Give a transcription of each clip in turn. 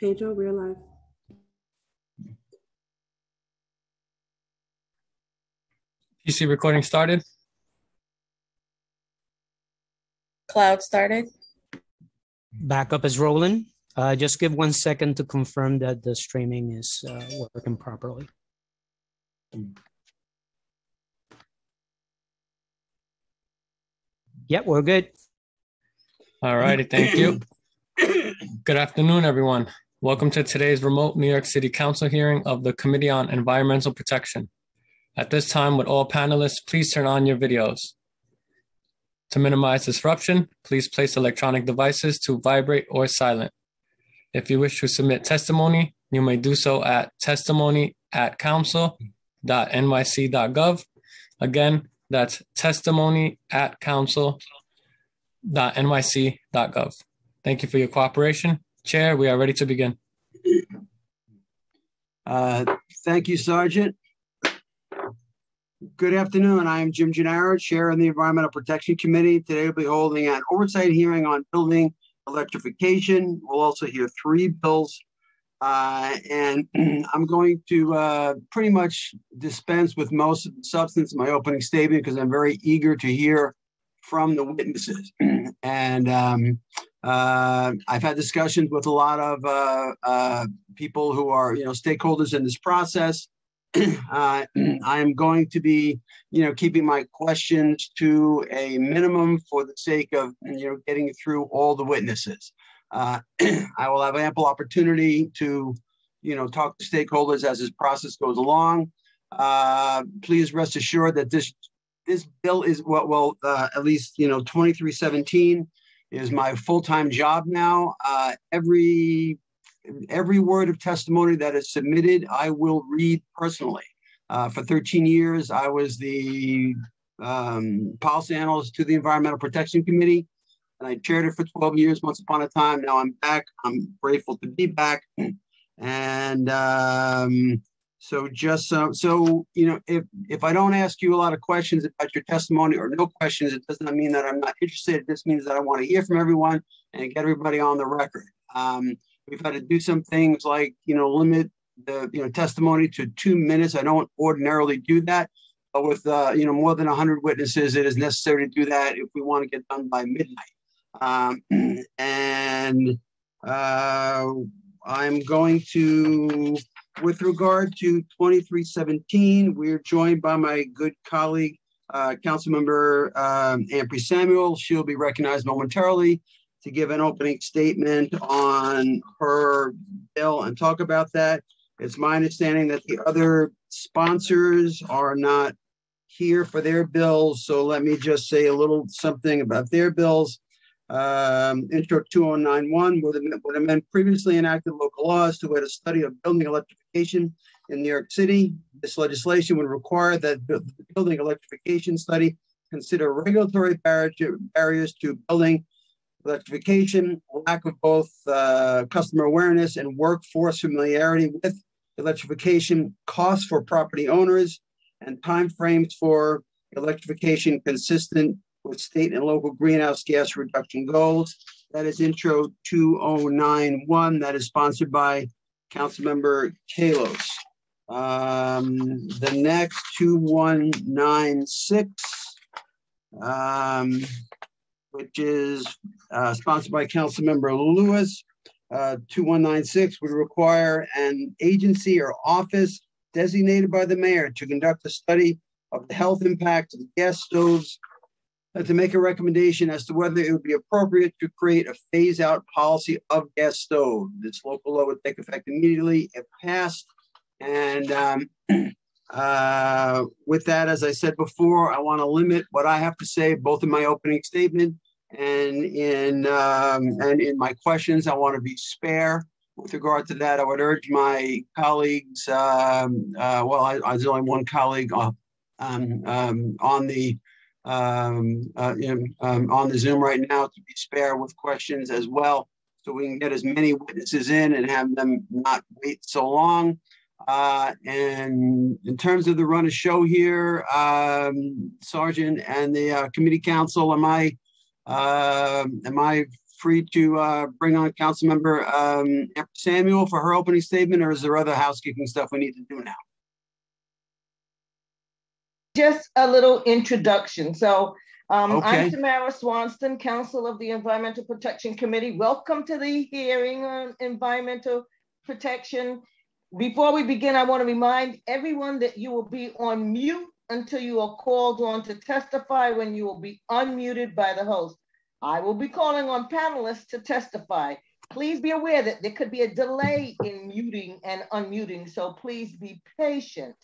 Pedro, we're live. PC recording started. Cloud started. Backup is rolling. Uh, just give one second to confirm that the streaming is uh, working properly. Yep, we're good. All righty, thank you. Good afternoon, everyone. Welcome to today's remote New York City Council hearing of the Committee on Environmental Protection. At this time, would all panelists please turn on your videos? To minimize disruption, please place electronic devices to vibrate or silent. If you wish to submit testimony, you may do so at testimony at council.nyc.gov. Again, that's testimony at council.nyc.gov. Thank you for your cooperation. Chair, we are ready to begin. Uh, Thank you, Sergeant. Good afternoon. I am Jim Gennaro, Chair of the Environmental Protection Committee. Today we'll be holding an oversight hearing on building electrification. We'll also hear three bills. Uh, And I'm going to uh, pretty much dispense with most of the substance of my opening statement because I'm very eager to hear from the witnesses. And um, uh, I've had discussions with a lot of uh, uh, people who are, you know, stakeholders in this process. uh, I am going to be, you know, keeping my questions to a minimum for the sake of, you know, getting through all the witnesses. Uh, I will have ample opportunity to, you know, talk to stakeholders as this process goes along. Uh, please rest assured that this this bill is what well, uh, at least you know, 2317 is my full-time job now. Uh, every every word of testimony that is submitted, I will read personally. Uh, for 13 years, I was the um, policy analyst to the Environmental Protection Committee, and I chaired it for 12 years once upon a time. Now I'm back. I'm grateful to be back. And um, so just so, so, you know, if, if I don't ask you a lot of questions about your testimony or no questions, it does not mean that I'm not interested. It just means that I want to hear from everyone and get everybody on the record. Um, we've had to do some things like, you know, limit the, you know, testimony to two minutes. I don't ordinarily do that. But with, uh, you know, more than 100 witnesses, it is necessary to do that if we want to get done by midnight. Um, and uh, I'm going to, with regard to 2317, we're joined by my good colleague, uh, Councilmember um, Ampry Samuel. She'll be recognized momentarily to give an opening statement on her bill and talk about that. It's my understanding that the other sponsors are not here for their bills. So let me just say a little something about their bills. Um, Intro 2091 would amend, would amend previously enacted local laws to add a study of building electrification in New York City. This legislation would require that the building electrification study consider regulatory barriers to building electrification, lack of both uh, customer awareness and workforce familiarity with electrification, costs for property owners, and timeframes for electrification consistent with state and local greenhouse gas reduction goals. That is intro 2091. That is sponsored by Councilmember Kallos. Um, the next 2196, um, which is uh, sponsored by Councilmember Lewis. Uh, 2196 would require an agency or office designated by the mayor to conduct a study of the health impact of the gas stoves to make a recommendation as to whether it would be appropriate to create a phase out policy of gas stove. This local law would take effect immediately if passed. And um, uh, with that, as I said before, I want to limit what I have to say, both in my opening statement and in um, and in my questions. I want to be spare. With regard to that, I would urge my colleagues. Um, uh, well, I, there's only one colleague uh, um, um, on the um, uh, in, um, on the Zoom right now to be spare with questions as well, so we can get as many witnesses in and have them not wait so long. Uh, and in terms of the run of show here, um, Sergeant and the uh, committee council, am I uh, am I free to uh, bring on Councilmember um, Samuel for her opening statement, or is there other housekeeping stuff we need to do now? Just a little introduction. So um, Okay. I'm Samara Swanson, Council of the Environmental Protection Committee. Welcome to the hearing on environmental protection. Before we begin, I want to remind everyone that you will be on mute until you are called on to testify when you will be unmuted by the host. I will be calling on panelists to testify. Please be aware that there could be a delay in muting and unmuting, so please be patient.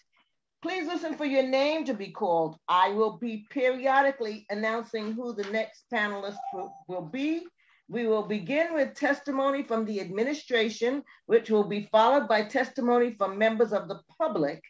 Please listen for your name to be called. I will be periodically announcing who the next panelist will- be. We will begin with testimony from the administration, which will be followed by testimony from members of the public.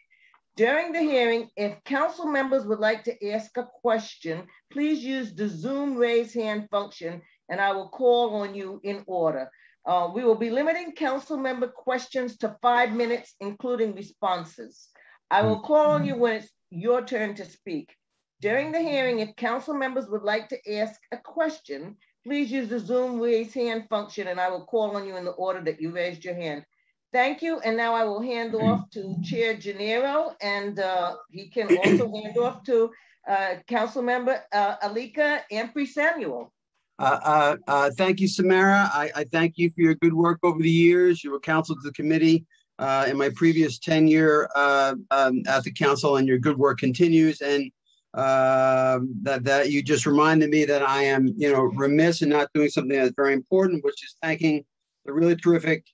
During the hearing, if council members would like to ask a question, please use the Zoom raise hand function and I will call on you in order. Uh, we will be limiting council member questions to five minutes, including responses. I will call on you when it's your turn to speak. During the hearing, if council members would like to ask a question, please use the Zoom raise hand function and I will call on you in the order that you raised your hand. Thank you, and now I will hand off to Chair Gennaro, and uh, he can also hand off to uh, Councilmember uh, Alika Ampry Samuel. Uh, uh, uh, Thank you, Samara. I, I thank you for your good work over the years. You were counsel to the committee uh, in my previous tenure uh, um, at the council, and your good work continues. And um, that, that you just reminded me that I am, you know, remiss in not doing something that's very important, which is thanking the really terrific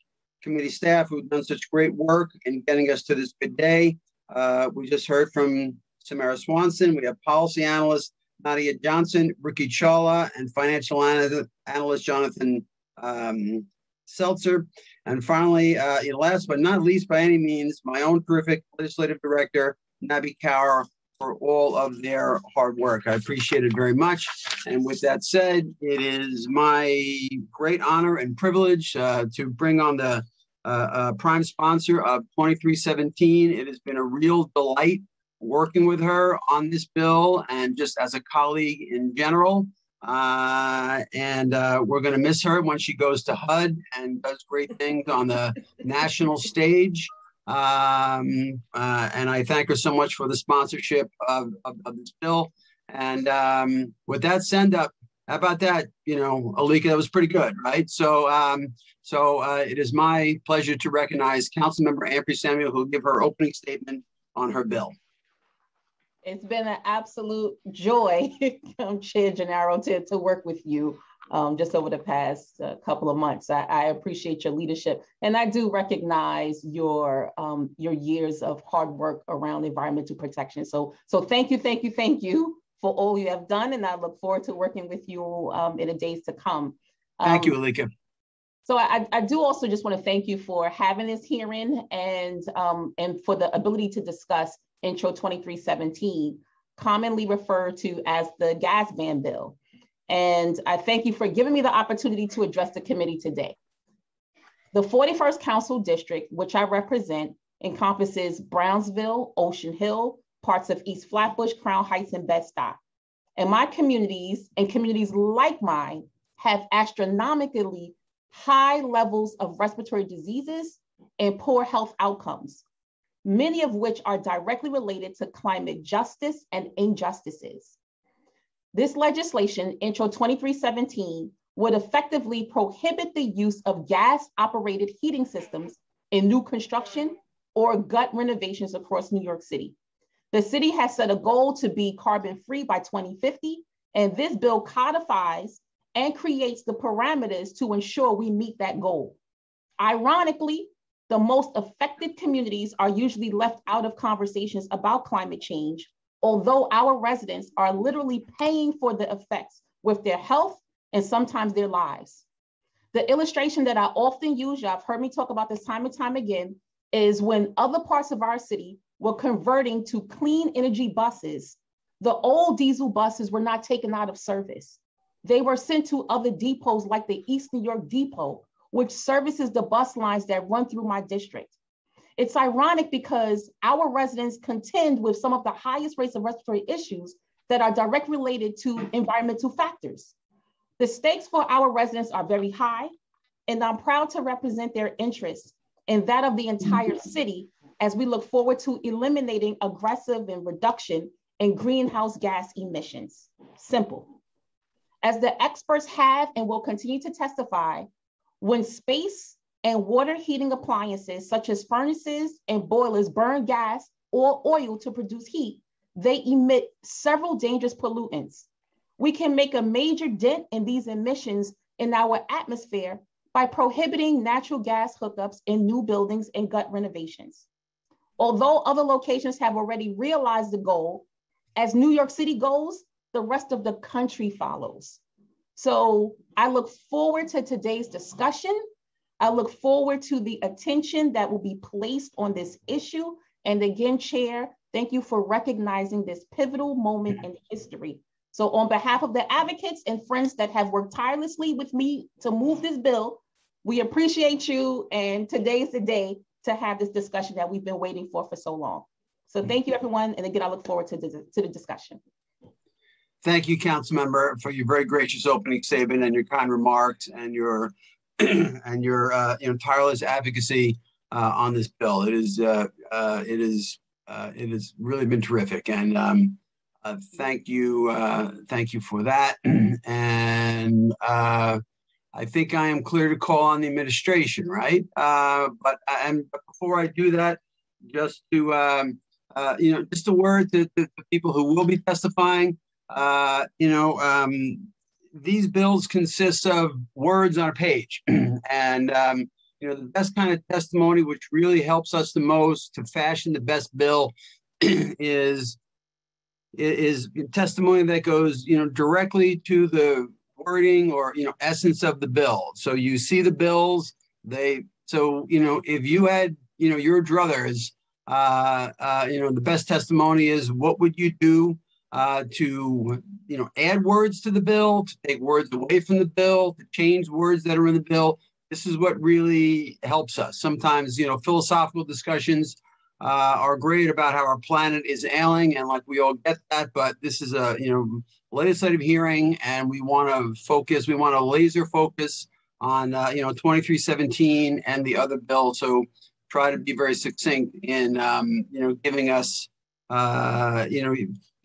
committee staff who've done such great work in getting us to this good day. Uh, We just heard from Samara Swanson. We have policy analyst Nadia Johnson, Ricky Chawla, and financial analyst Jonathan um, Seltzer. And finally, uh, last but not least by any means, my own terrific legislative director, Nabi Kaur, for all of their hard work. I appreciate it very much. And with that said, it is my great honor and privilege uh, to bring on the uh, uh, prime sponsor of 2317. It has been a real delight working with her on this bill and just as a colleague in general. Uh, and uh, we're going to miss her when she goes to HUD and does great things on the national stage. Um, uh, and I thank her so much for the sponsorship of, of, of this bill. And um, with that send up, how about that? You know, Alika, that was pretty good, right? So, um, so uh, it is my pleasure to recognize Councilmember Ampry Samuel, who will give her opening statement on her bill. It's been an absolute joy, um, Chair Gennaro, to, to work with you um, just over the past uh, couple of months. I, I appreciate your leadership, and I do recognize your um, your years of hard work around environmental protection. So, so thank you, thank you, thank you for all you have done, and I look forward to working with you um, in the days to come. Thank you, Um, Alika. so I, I do also just want to thank you for having this hearing and um, and for the ability to discuss Intro 2317, commonly referred to as the gas ban bill. And I thank you for giving me the opportunity to address the committee today. The 41st Council District, which I represent, encompasses Brownsville, Ocean Hill, parts of East Flatbush, Crown Heights, and Bed-Stuy. And my communities and communities like mine have astronomically high levels of respiratory diseases and poor health outcomes, many of which are directly related to climate justice and injustices. This legislation, Intro 2317, would effectively prohibit the use of gas operated heating systems in new construction or gut renovations across New York City. The city has set a goal to be carbon free by 2050, and this bill codifies and creates the parameters to ensure we meet that goal. Ironically, the most affected communities are usually left out of conversations about climate change, although our residents are literally paying for the effects with their health and sometimes their lives. The illustration that I often use, y'all have heard me talk about this time and time again, is when other parts of our city were converting to clean energy buses, the old diesel buses were not taken out of service. They were sent to other depots like the East New York Depot, which services the bus lines that run through my district. It's ironic because our residents contend with some of the highest rates of respiratory issues that are direct related to environmental factors. The stakes for our residents are very high, and I'm proud to represent their interests and that of the entire mm-hmm. city as we look forward to eliminating aggressive and reduction in greenhouse gas emissions. Simple. As the experts have and will continue to testify, when space and water heating appliances such as furnaces and boilers burn gas or oil to produce heat, they emit several dangerous pollutants. We can make a major dent in these emissions in our atmosphere by prohibiting natural gas hookups in new buildings and gut renovations. Although other locations have already realized the goal, as New York City goes, the rest of the country follows. So I look forward to today's discussion. I look forward to the attention that will be placed on this issue. And again, Chair, thank you for recognizing this pivotal moment in history. So on behalf of the advocates and friends that have worked tirelessly with me to move this bill, we appreciate you. And today is the day to have this discussion that we've been waiting for for so long. So thank you, everyone. And again, I look forward to to the discussion. Thank you, Councilmember, for your very gracious opening statement and your kind remarks and your and your uh, tireless advocacy uh, on this bill. It is uh, uh, it is uh, it has really been terrific, and um, uh, thank you thank you for that. and I think I am clear to call on the administration, right? But and before I do that, just to um, you know, just a word to, to the people who will be testifying. Uh, you know, um, these bills consist of words on a page, and um, you know, the best kind of testimony, which really helps us the most to fashion the best bill, is is testimony that goes, you know, directly to the wording or you know essence of the bill. So you see the bills. They so you know if you had you know your druthers uh, uh, you know, the best testimony is what would you do uh, to, you know, add words to the bill, to take words away from the bill, to change words that are in the bill. This is what really helps us. Sometimes, you know, philosophical discussions uh, are great about how our planet is ailing, and like we all get that. But this is a, you know, legislative hearing, and we want to focus. We want to laser focus on, uh, you know, 2317 and the other bill. So try to be very succinct in um, you know giving us uh, you know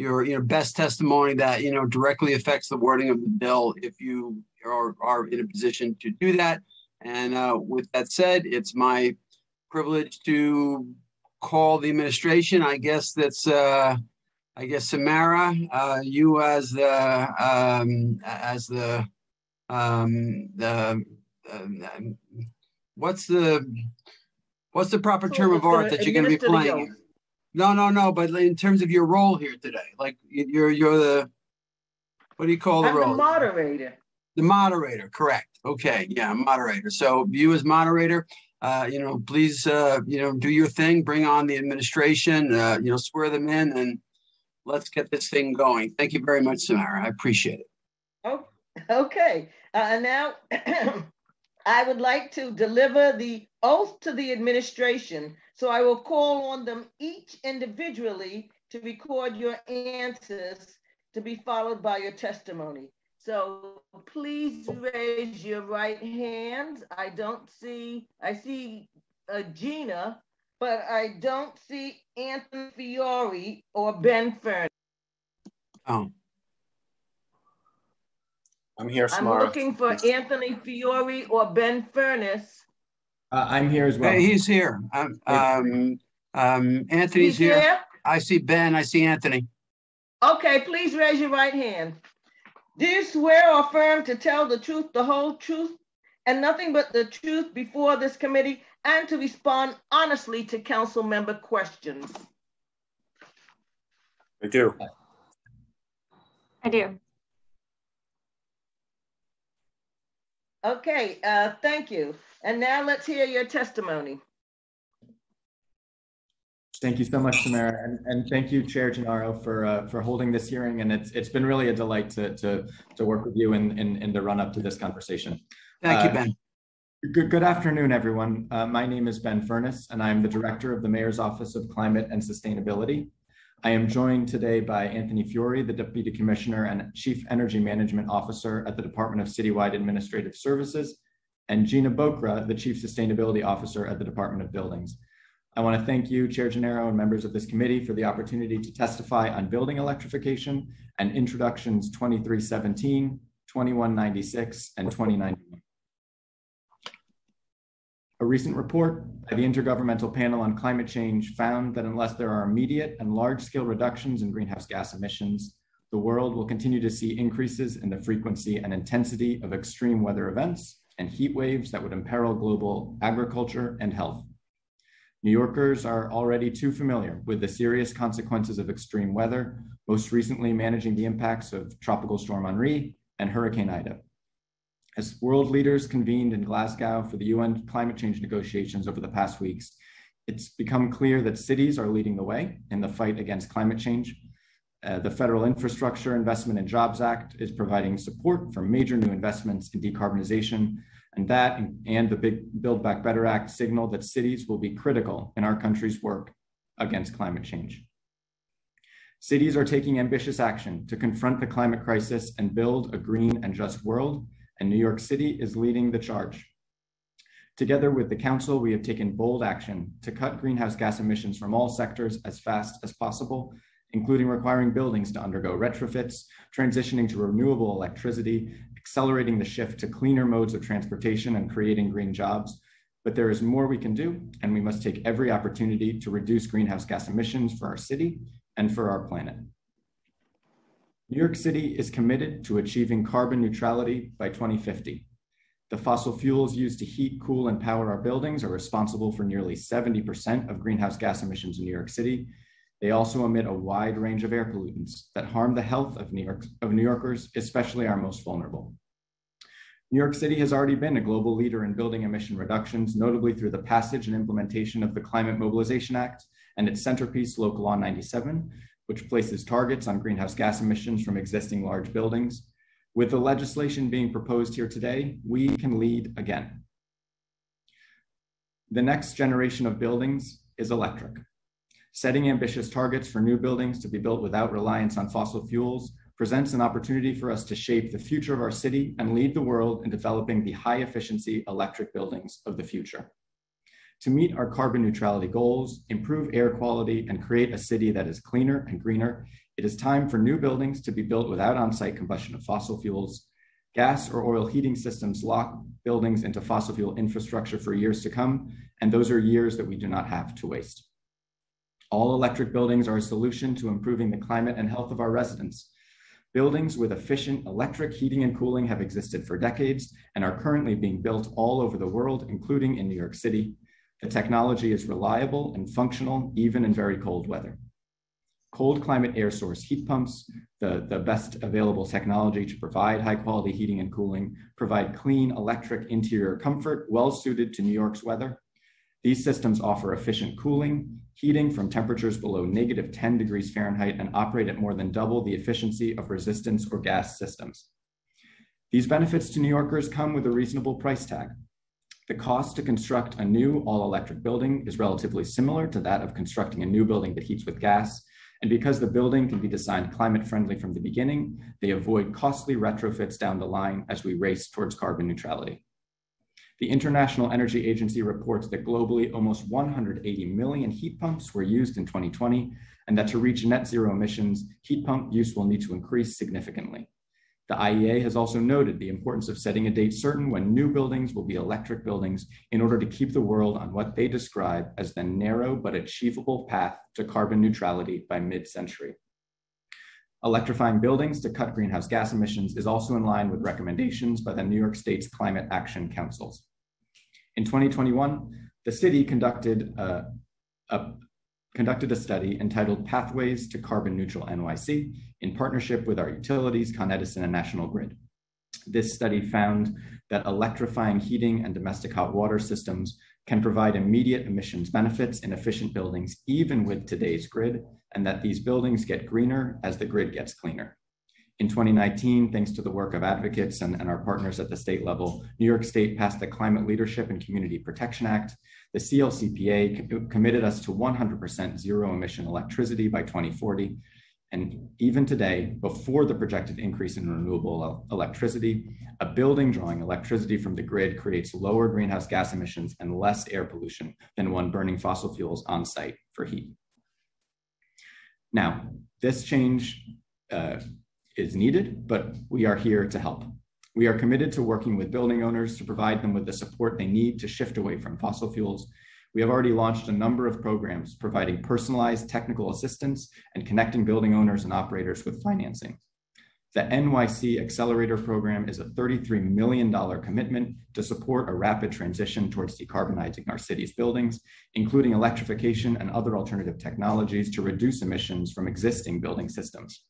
your your best testimony that you know directly affects the wording of the bill if you are, are in a position to do that. And uh, with that said, it's my privilege to call the administration. I guess that's uh, I guess Samara, uh, you as the um, as the um, the uh, what's the What's the proper term of art that you're going to be playing? No, no, no. But in terms of your role here today, like you're you're the what do you call the I'm role? the moderator. The moderator, correct. Okay, yeah, moderator. So you as moderator, uh, you know, please, uh, you know, do your thing. Bring on the administration. Uh, you know, swear them in, and let's get this thing going. Thank you very much, Samara. I appreciate it. Oh, okay. Uh, and now I would like to deliver the oath to the administration. So I will call on them each individually to record your answers to be followed by your testimony. So please raise your right hand. I don't see, I see uh, Gina, but I don't see Anthony Fiore or Ben Fern. Oh. I'm here, I'm looking for Anthony Fiore or Ben Furness. Uh, I'm here as well. Hey, he's here. Um, um, um, Anthony's He's here. here? I see Ben. I see Anthony. Okay, please raise your right hand. Do you swear or affirm to tell the truth, the whole truth, and nothing but the truth before this committee and to respond honestly to council member questions? I do. I do. Okay, uh, thank you. And now let's hear your testimony. Thank you so much, Samara, and, and thank you, Chair Gennaro, for uh, for holding this hearing. And it's it's been really a delight to to to work with you in in, in the run up to this conversation. Thank you, Uh, Ben. Good, good afternoon, everyone. Uh, my name is Ben Furness, and I'm the Director of the Mayor's Office of Climate and Sustainability. I am joined today by Anthony Fiore, the Deputy Commissioner and Chief Energy Management Officer at the Department of Citywide Administrative Services, and Gina Bocra, the Chief Sustainability Officer at the Department of Buildings. I want to thank you, Chair Gennaro, and members of this committee for the opportunity to testify on building electrification and introductions 2317, 2196, and 2091. A recent report by the Intergovernmental Panel on Climate Change found that unless there are immediate and large scale reductions in greenhouse gas emissions, the world will continue to see increases in the frequency and intensity of extreme weather events and heat waves that would imperil global agriculture and health. New Yorkers are already too familiar with the serious consequences of extreme weather, most recently managing the impacts of Tropical Storm Henri and Hurricane Ida. As world leaders convened in Glasgow for the UN climate change negotiations over the past weeks, it's become clear that cities are leading the way in the fight against climate change. Uh, the Federal Infrastructure Investment and Jobs Act is providing support for major new investments in decarbonization and that and the big Build Back Better Act signal that cities will be critical in our country's work against climate change. Cities are taking ambitious action to confront the climate crisis and build a green and just world, and New York City is leading the charge. Together with the Council, we have taken bold action to cut greenhouse gas emissions from all sectors as fast as possible, including requiring buildings to undergo retrofits, transitioning to renewable electricity, accelerating the shift to cleaner modes of transportation and creating green jobs. But there is more we can do, and we must take every opportunity to reduce greenhouse gas emissions for our city and for our planet. New York City is committed to achieving carbon neutrality by 2050. The fossil fuels used to heat, cool, and power our buildings are responsible for nearly 70% of greenhouse gas emissions in New York City, they also emit a wide range of air pollutants that harm the health of New, York, of New Yorkers, especially our most vulnerable. New York City has already been a global leader in building emission reductions, notably through the passage and implementation of the Climate Mobilization Act and its centerpiece, Local Law 97, which places targets on greenhouse gas emissions from existing large buildings. With the legislation being proposed here today, we can lead again. The next generation of buildings is electric. Setting ambitious targets for new buildings to be built without reliance on fossil fuels presents an opportunity for us to shape the future of our city and lead the world in developing the high efficiency electric buildings of the future. To meet our carbon neutrality goals, improve air quality, and create a city that is cleaner and greener, it is time for new buildings to be built without on-site combustion of fossil fuels. Gas or oil heating systems lock buildings into fossil fuel infrastructure for years to come, and those are years that we do not have to waste. All electric buildings are a solution to improving the climate and health of our residents. Buildings with efficient electric heating and cooling have existed for decades and are currently being built all over the world, including in New York City. The technology is reliable and functional, even in very cold weather. Cold climate air source heat pumps, the, the best available technology to provide high quality heating and cooling, provide clean electric interior comfort well suited to New York's weather. These systems offer efficient cooling, heating from temperatures below negative 10 degrees Fahrenheit and operate at more than double the efficiency of resistance or gas systems. These benefits to New Yorkers come with a reasonable price tag. The cost to construct a new all electric building is relatively similar to that of constructing a new building that heats with gas. And because the building can be designed climate friendly from the beginning, they avoid costly retrofits down the line as we race towards carbon neutrality. The International Energy Agency reports that globally almost 180 million heat pumps were used in 2020, and that to reach net zero emissions, heat pump use will need to increase significantly. The IEA has also noted the importance of setting a date certain when new buildings will be electric buildings in order to keep the world on what they describe as the narrow but achievable path to carbon neutrality by mid century. Electrifying buildings to cut greenhouse gas emissions is also in line with recommendations by the New York State's Climate Action Councils. In 2021, the city conducted uh, a, a, conducted a study entitled Pathways to Carbon Neutral NYC in partnership with our utilities, Con Edison, and National Grid. This study found that electrifying heating and domestic hot water systems can provide immediate emissions benefits in efficient buildings, even with today's grid, and that these buildings get greener as the grid gets cleaner. In 2019, thanks to the work of advocates and, and, our partners at the state level, New York State passed the Climate Leadership and Community Protection Act. The CLCPA co committed us to 100% zero emission electricity by 2040. And even today, before the projected increase in renewable electricity, a building drawing electricity from the grid creates lower greenhouse gas emissions and less air pollution than one burning fossil fuels on site for heat. Now, this change uh, is needed, but we are here to help. We are committed to working with building owners to provide them with the support they need to shift away from fossil fuels. We have already launched a number of programs providing personalized technical assistance and connecting building owners and operators with financing. The NYC Accelerator Program is a $33 million commitment to support a rapid transition towards decarbonizing our city's buildings, including electrification and other alternative technologies to reduce emissions from existing building systems.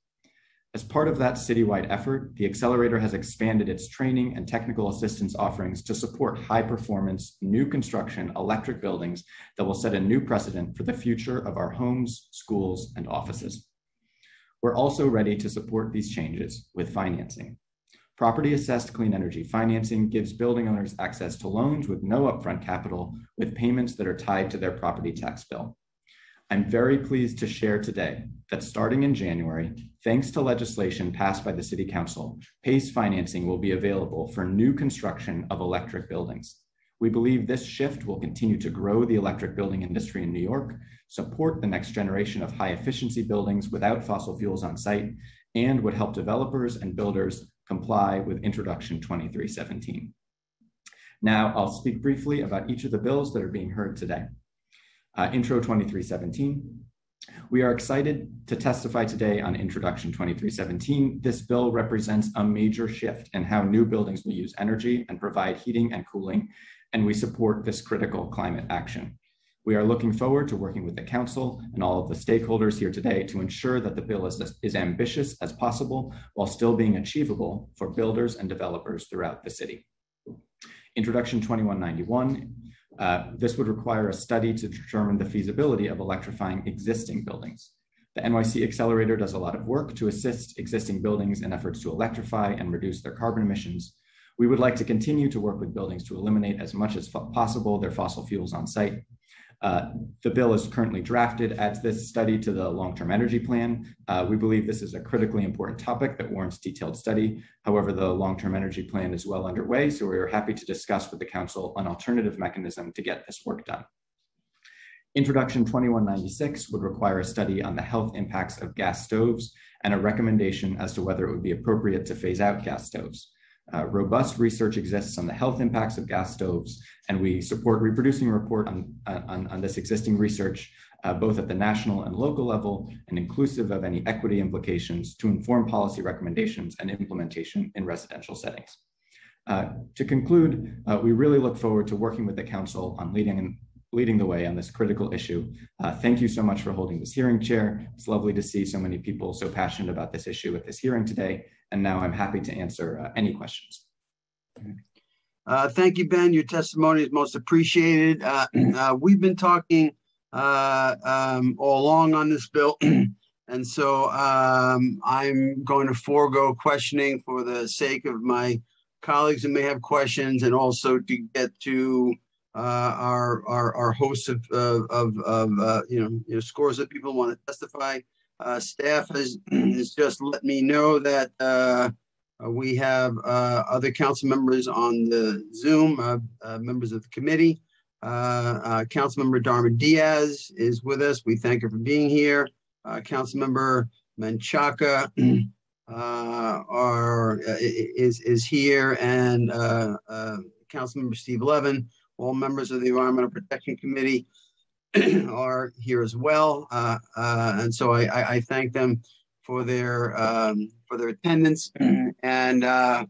As part of that citywide effort, the Accelerator has expanded its training and technical assistance offerings to support high performance, new construction electric buildings that will set a new precedent for the future of our homes, schools, and offices. We're also ready to support these changes with financing. Property assessed clean energy financing gives building owners access to loans with no upfront capital with payments that are tied to their property tax bill. I'm very pleased to share today that starting in January, thanks to legislation passed by the City Council, PACE financing will be available for new construction of electric buildings. We believe this shift will continue to grow the electric building industry in New York, support the next generation of high efficiency buildings without fossil fuels on site, and would help developers and builders comply with Introduction 2317. Now, I'll speak briefly about each of the bills that are being heard today uh, Intro 2317. We are excited to testify today on Introduction 2317. This bill represents a major shift in how new buildings will use energy and provide heating and cooling, and we support this critical climate action. We are looking forward to working with the council and all of the stakeholders here today to ensure that the bill is as ambitious as possible while still being achievable for builders and developers throughout the city. Introduction 2191 uh, this would require a study to determine the feasibility of electrifying existing buildings. The NYC Accelerator does a lot of work to assist existing buildings in efforts to electrify and reduce their carbon emissions. We would like to continue to work with buildings to eliminate as much as possible their fossil fuels on site uh, the bill is currently drafted, adds this study to the long-term energy plan. Uh, we believe this is a critically important topic that warrants detailed study. However, the long-term energy plan is well underway, so we are happy to discuss with the council an alternative mechanism to get this work done. Introduction 2196 would require a study on the health impacts of gas stoves and a recommendation as to whether it would be appropriate to phase out gas stoves. Uh, robust research exists on the health impacts of gas stoves, and we support reproducing a report on, on, on this existing research, uh, both at the national and local level, and inclusive of any equity implications to inform policy recommendations and implementation in residential settings. Uh, to conclude, uh, we really look forward to working with the Council on leading leading the way on this critical issue. Uh, thank you so much for holding this hearing, Chair. It's lovely to see so many people so passionate about this issue at this hearing today. And now I'm happy to answer uh, any questions. Uh, thank you, Ben. Your testimony is most appreciated. Uh, uh, we've been talking uh, um, all along on this bill. and so um, I'm going to forego questioning for the sake of my colleagues who may have questions and also to get to uh, our, our, our hosts of, of, of uh, you, know, you know, scores of people want to testify. Uh, staff has, has just let me know that uh, uh, we have uh, other council members on the Zoom, uh, uh members of the committee. Uh, Councilmember Darma Diaz is with us. We thank her for being here. Councilmember Menchaca are, is, is here and Councilmember Steve Levin all members of the Environmental Protection Committee are here as well. Uh, uh, and so I, I, I, thank them for their um, for their attendance. And uh,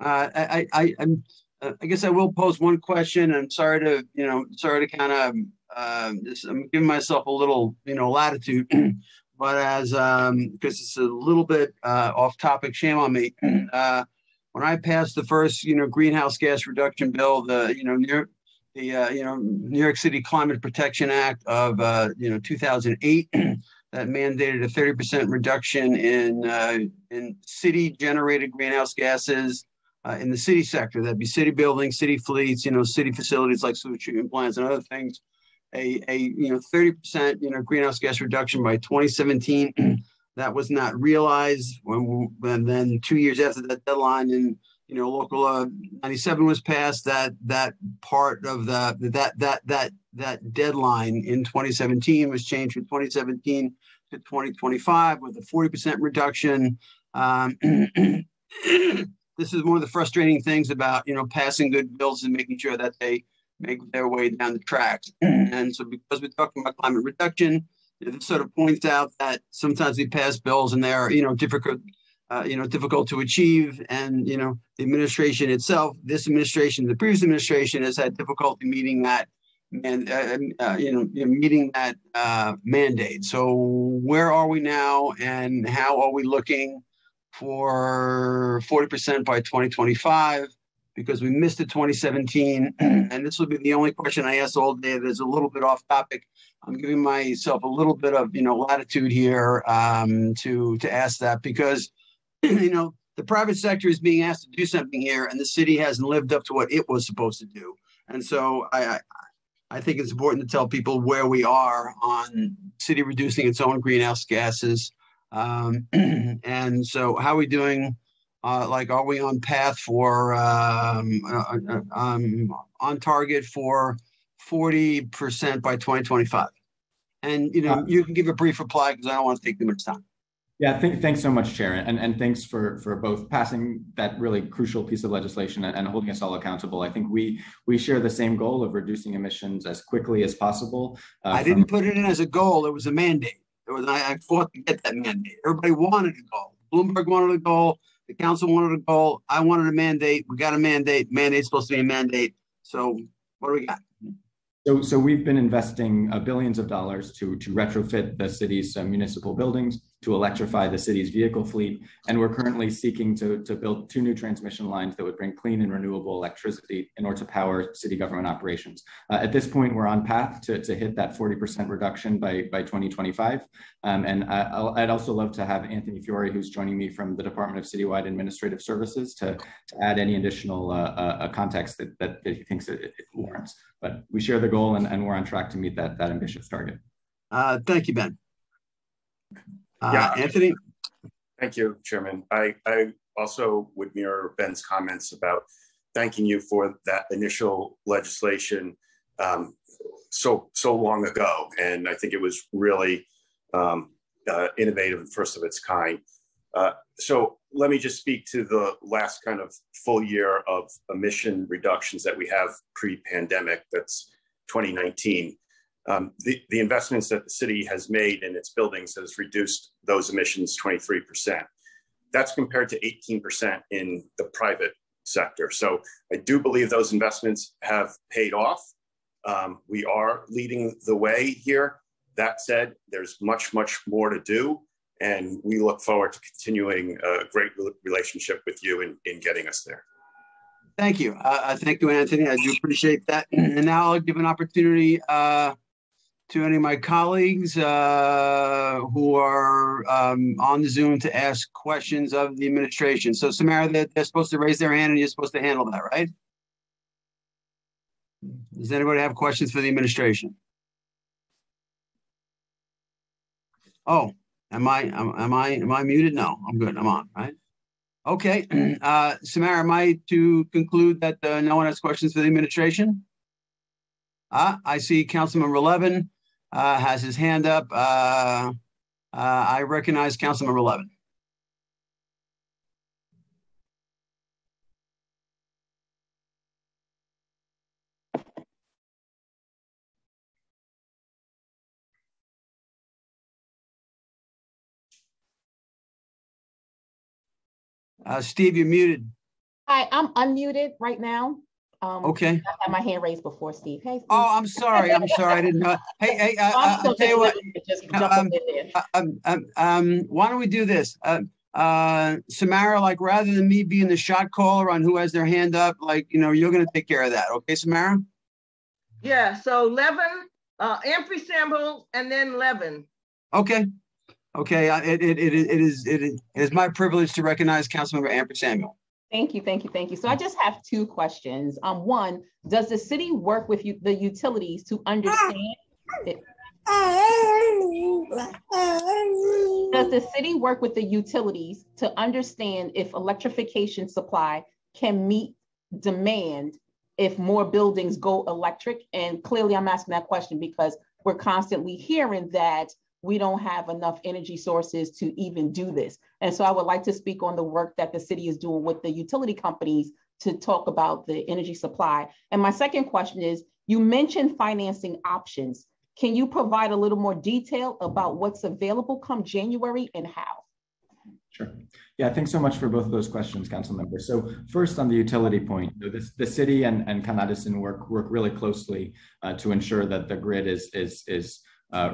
uh I, I, I'm, uh, I guess I will pose one question. I'm sorry to, you know, sorry to kind of, uh, just, I'm giving myself a little, you know, latitude. but as um, because it's a little bit off topic, shame on me. when I passed the first, you know, greenhouse gas reduction bill, the, you know, near the, uh, you know, New York City Climate Protection Act of, uh, you know, 2008, that mandated a 30% reduction in, uh, in city-generated greenhouse gases uh, in the city sector. That'd be city buildings, city fleets, you know, city facilities like sewage treatment plants and other things. A, a you know 30% you know greenhouse gas reduction by 2017. that was not realized when, when then two years after that deadline and you know local uh, 97 was passed that that part of the that that that that deadline in 2017 was changed from 2017 to 2025 with a 40% reduction um, this is one of the frustrating things about you know passing good bills and making sure that they make their way down the tracks. and so because we're talking about climate reduction, this sort of points out that sometimes we pass bills and they are you know difficult. Uh, you know, difficult to achieve, and you know, the administration itself, this administration, the previous administration, has had difficulty meeting that and uh, uh, you, know, meeting that uh, mandate. So where are we now, and how are we looking for 40% by 2025 because we missed it 2017. and this will be the only question I ask all day that's a little bit off topic. I'm giving myself a little bit of you know latitude here um, to to ask that because you know the private sector is being asked to do something here, and the city hasn't lived up to what it was supposed to do. And so I, I I think it's important to tell people where we are on city reducing its own greenhouse gases um, and so, how are we doing? Uh, like, are we on path for um, uh, uh, um, on target for forty percent by twenty twenty five? And you know, uh, you can give a brief reply because I don't want to take too much time. Yeah, th- thanks so much, Chair, and, and thanks for for both passing that really crucial piece of legislation and, and, holding us all accountable. I think we we share the same goal of reducing emissions as quickly as possible. Uh, I didn't put it in as a goal; it was a mandate. It was I, I fought to get that mandate. Everybody wanted a goal. Bloomberg wanted a goal. The council wanted a goal. I wanted a mandate. We got a mandate. Mandate's supposed to be a mandate. So what do we got? So, so we've been investing uh, billions of dollars to to retrofit the city's uh, municipal buildings to electrify the city's vehicle fleet. And we're currently seeking to, to build two new transmission lines that would bring clean and renewable electricity in order to power city government operations. Uh, at this point, we're on path to, to hit that 40% reduction by, by 2025. Um, and I, would also love to have Anthony Fiore, who's joining me from the Department of Citywide Administrative Services, to, to add any additional uh, uh, context that, that, that, he thinks it, it, warrants. But we share the goal and, and we're on track to meet that, that ambitious target. Uh, thank you, Ben. Uh, yeah, Anthony. Thank you, Chairman. I, I also would mirror Ben's comments about thanking you for that initial legislation um, so so long ago, and I think it was really um, uh, innovative and first of its kind. Uh, so let me just speak to the last kind of full year of emission reductions that we have pre-pandemic. That's 2019 um, the, the investments that the city has made in its buildings has reduced those emissions 23%. That's compared to 18% in the private sector. So I do believe those investments have paid off. Um, we are leading the way here. That said, there's much, much more to do. And we look forward to continuing a great relationship with you in, in getting us there. Thank you. Uh, thank you, Anthony. I do appreciate that. And now I'll give an opportunity uh, to any of my colleagues uh, who are um, on the Zoom to ask questions of the administration. So Samara, they're, they're, supposed to raise their hand and you're supposed to handle that, right? Does anybody have questions for the administration? Oh, am I, am, am I, am I muted? No, I'm good. I'm on, right? Okay. Uh, Samara, am I to conclude that uh, no one has questions for the administration? Ah, I see Councilmember Levin uh, has his hand up. Uh, uh, I recognize Councilmember Levin. Uh, Steve, you're muted. Hi, I'm unmuted right now. Um, okay. I had my hand raised before Steve. Hey. Steve. Oh, I'm sorry. I'm sorry. I didn't know. Hey, hey. Uh, uh, I'll tell you what. Just um, uh, um, um, um, why don't we do this? Uh, uh, Samara, like rather than me being the shot caller on who has their hand up, like you know, you're going to take care of that. Okay, Samara. Yeah. So Levin, uh, Ampry Samuel, and then Levin. Okay. Okay, I- it, it, it is, it is, it is, it is my privilege to recognize Councilmember Ampry Samuel. Thank you, thank you, thank you. So I just have two questions. Um, one, does the city work with you, the utilities to understand? Does the city work with the utilities to understand if electrification supply can meet demand if more buildings go electric? And clearly I'm asking that question because we're constantly hearing that we don't have enough energy sources to even do this. And so I would like to speak on the work that the city is doing with the utility companies to talk about the energy supply. And my second question is, you mentioned financing options. Can you provide a little more detail about what's available come January and how? Sure. Yeah, thanks so much for both of those questions, Council Member. So first on the utility point, the city and, and Con Edison work, work really closely uh, to ensure that the grid is, is, is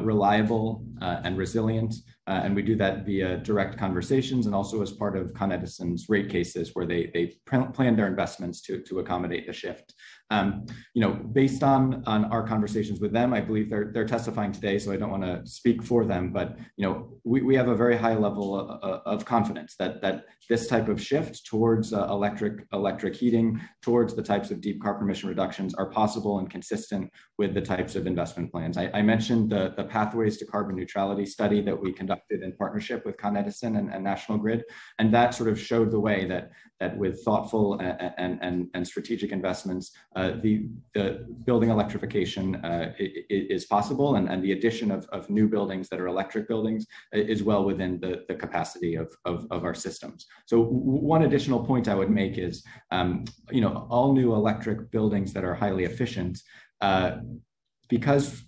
reliable uh, and resilient. Uh, and we do that via direct conversations and also as part of Con Edison's rate cases where they, they plan their investments to, to accommodate the shift. Um, you know, based on, on our conversations with them, I believe they're, they're testifying today, so I don't want to speak for them, but, you know, we, we have a very high level of, of confidence that, that this type of shift towards uh, electric, electric heating, towards the types of deep carbon emission reductions are possible and consistent with the types of investment plans. I, I mentioned the, the Pathways to Carbon Neutrality study that we conducted in partnership with Con Edison and, and National Grid, and that sort of showed the way that, that with thoughtful and, and, and strategic investments, uh, the, the building electrification uh, is possible and, and the addition of, of new buildings that are electric buildings is well within the, the capacity of, of, of our systems. So one additional point I would make is, um, you know, all new electric buildings that are highly efficient, uh, because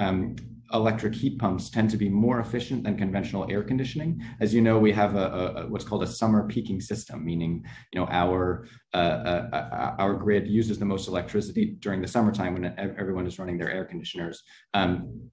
um, electric heat pumps tend to be more efficient than conventional air conditioning. As you know, we have a, a what's called a summer peaking system, meaning you know our uh, uh, our grid uses the most electricity during the summertime when everyone is running their air conditioners. Um,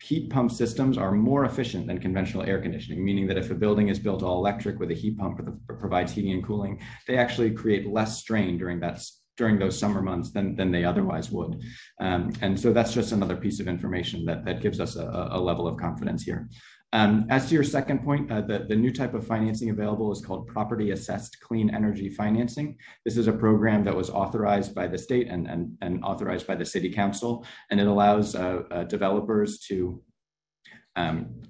heat pump systems are more efficient than conventional air conditioning, meaning that if a building is built all electric with a heat pump that provides heating and cooling, they actually create less strain during that during those summer months than, than they otherwise would. Um, and so that's just another piece of information that, that gives us a, a level of confidence here. Um, as to your second point, uh, the, the new type of financing available is called property assessed clean energy financing. This is a program that was authorized by the state and, and, and authorized by the city council, and it allows uh, uh, developers to um,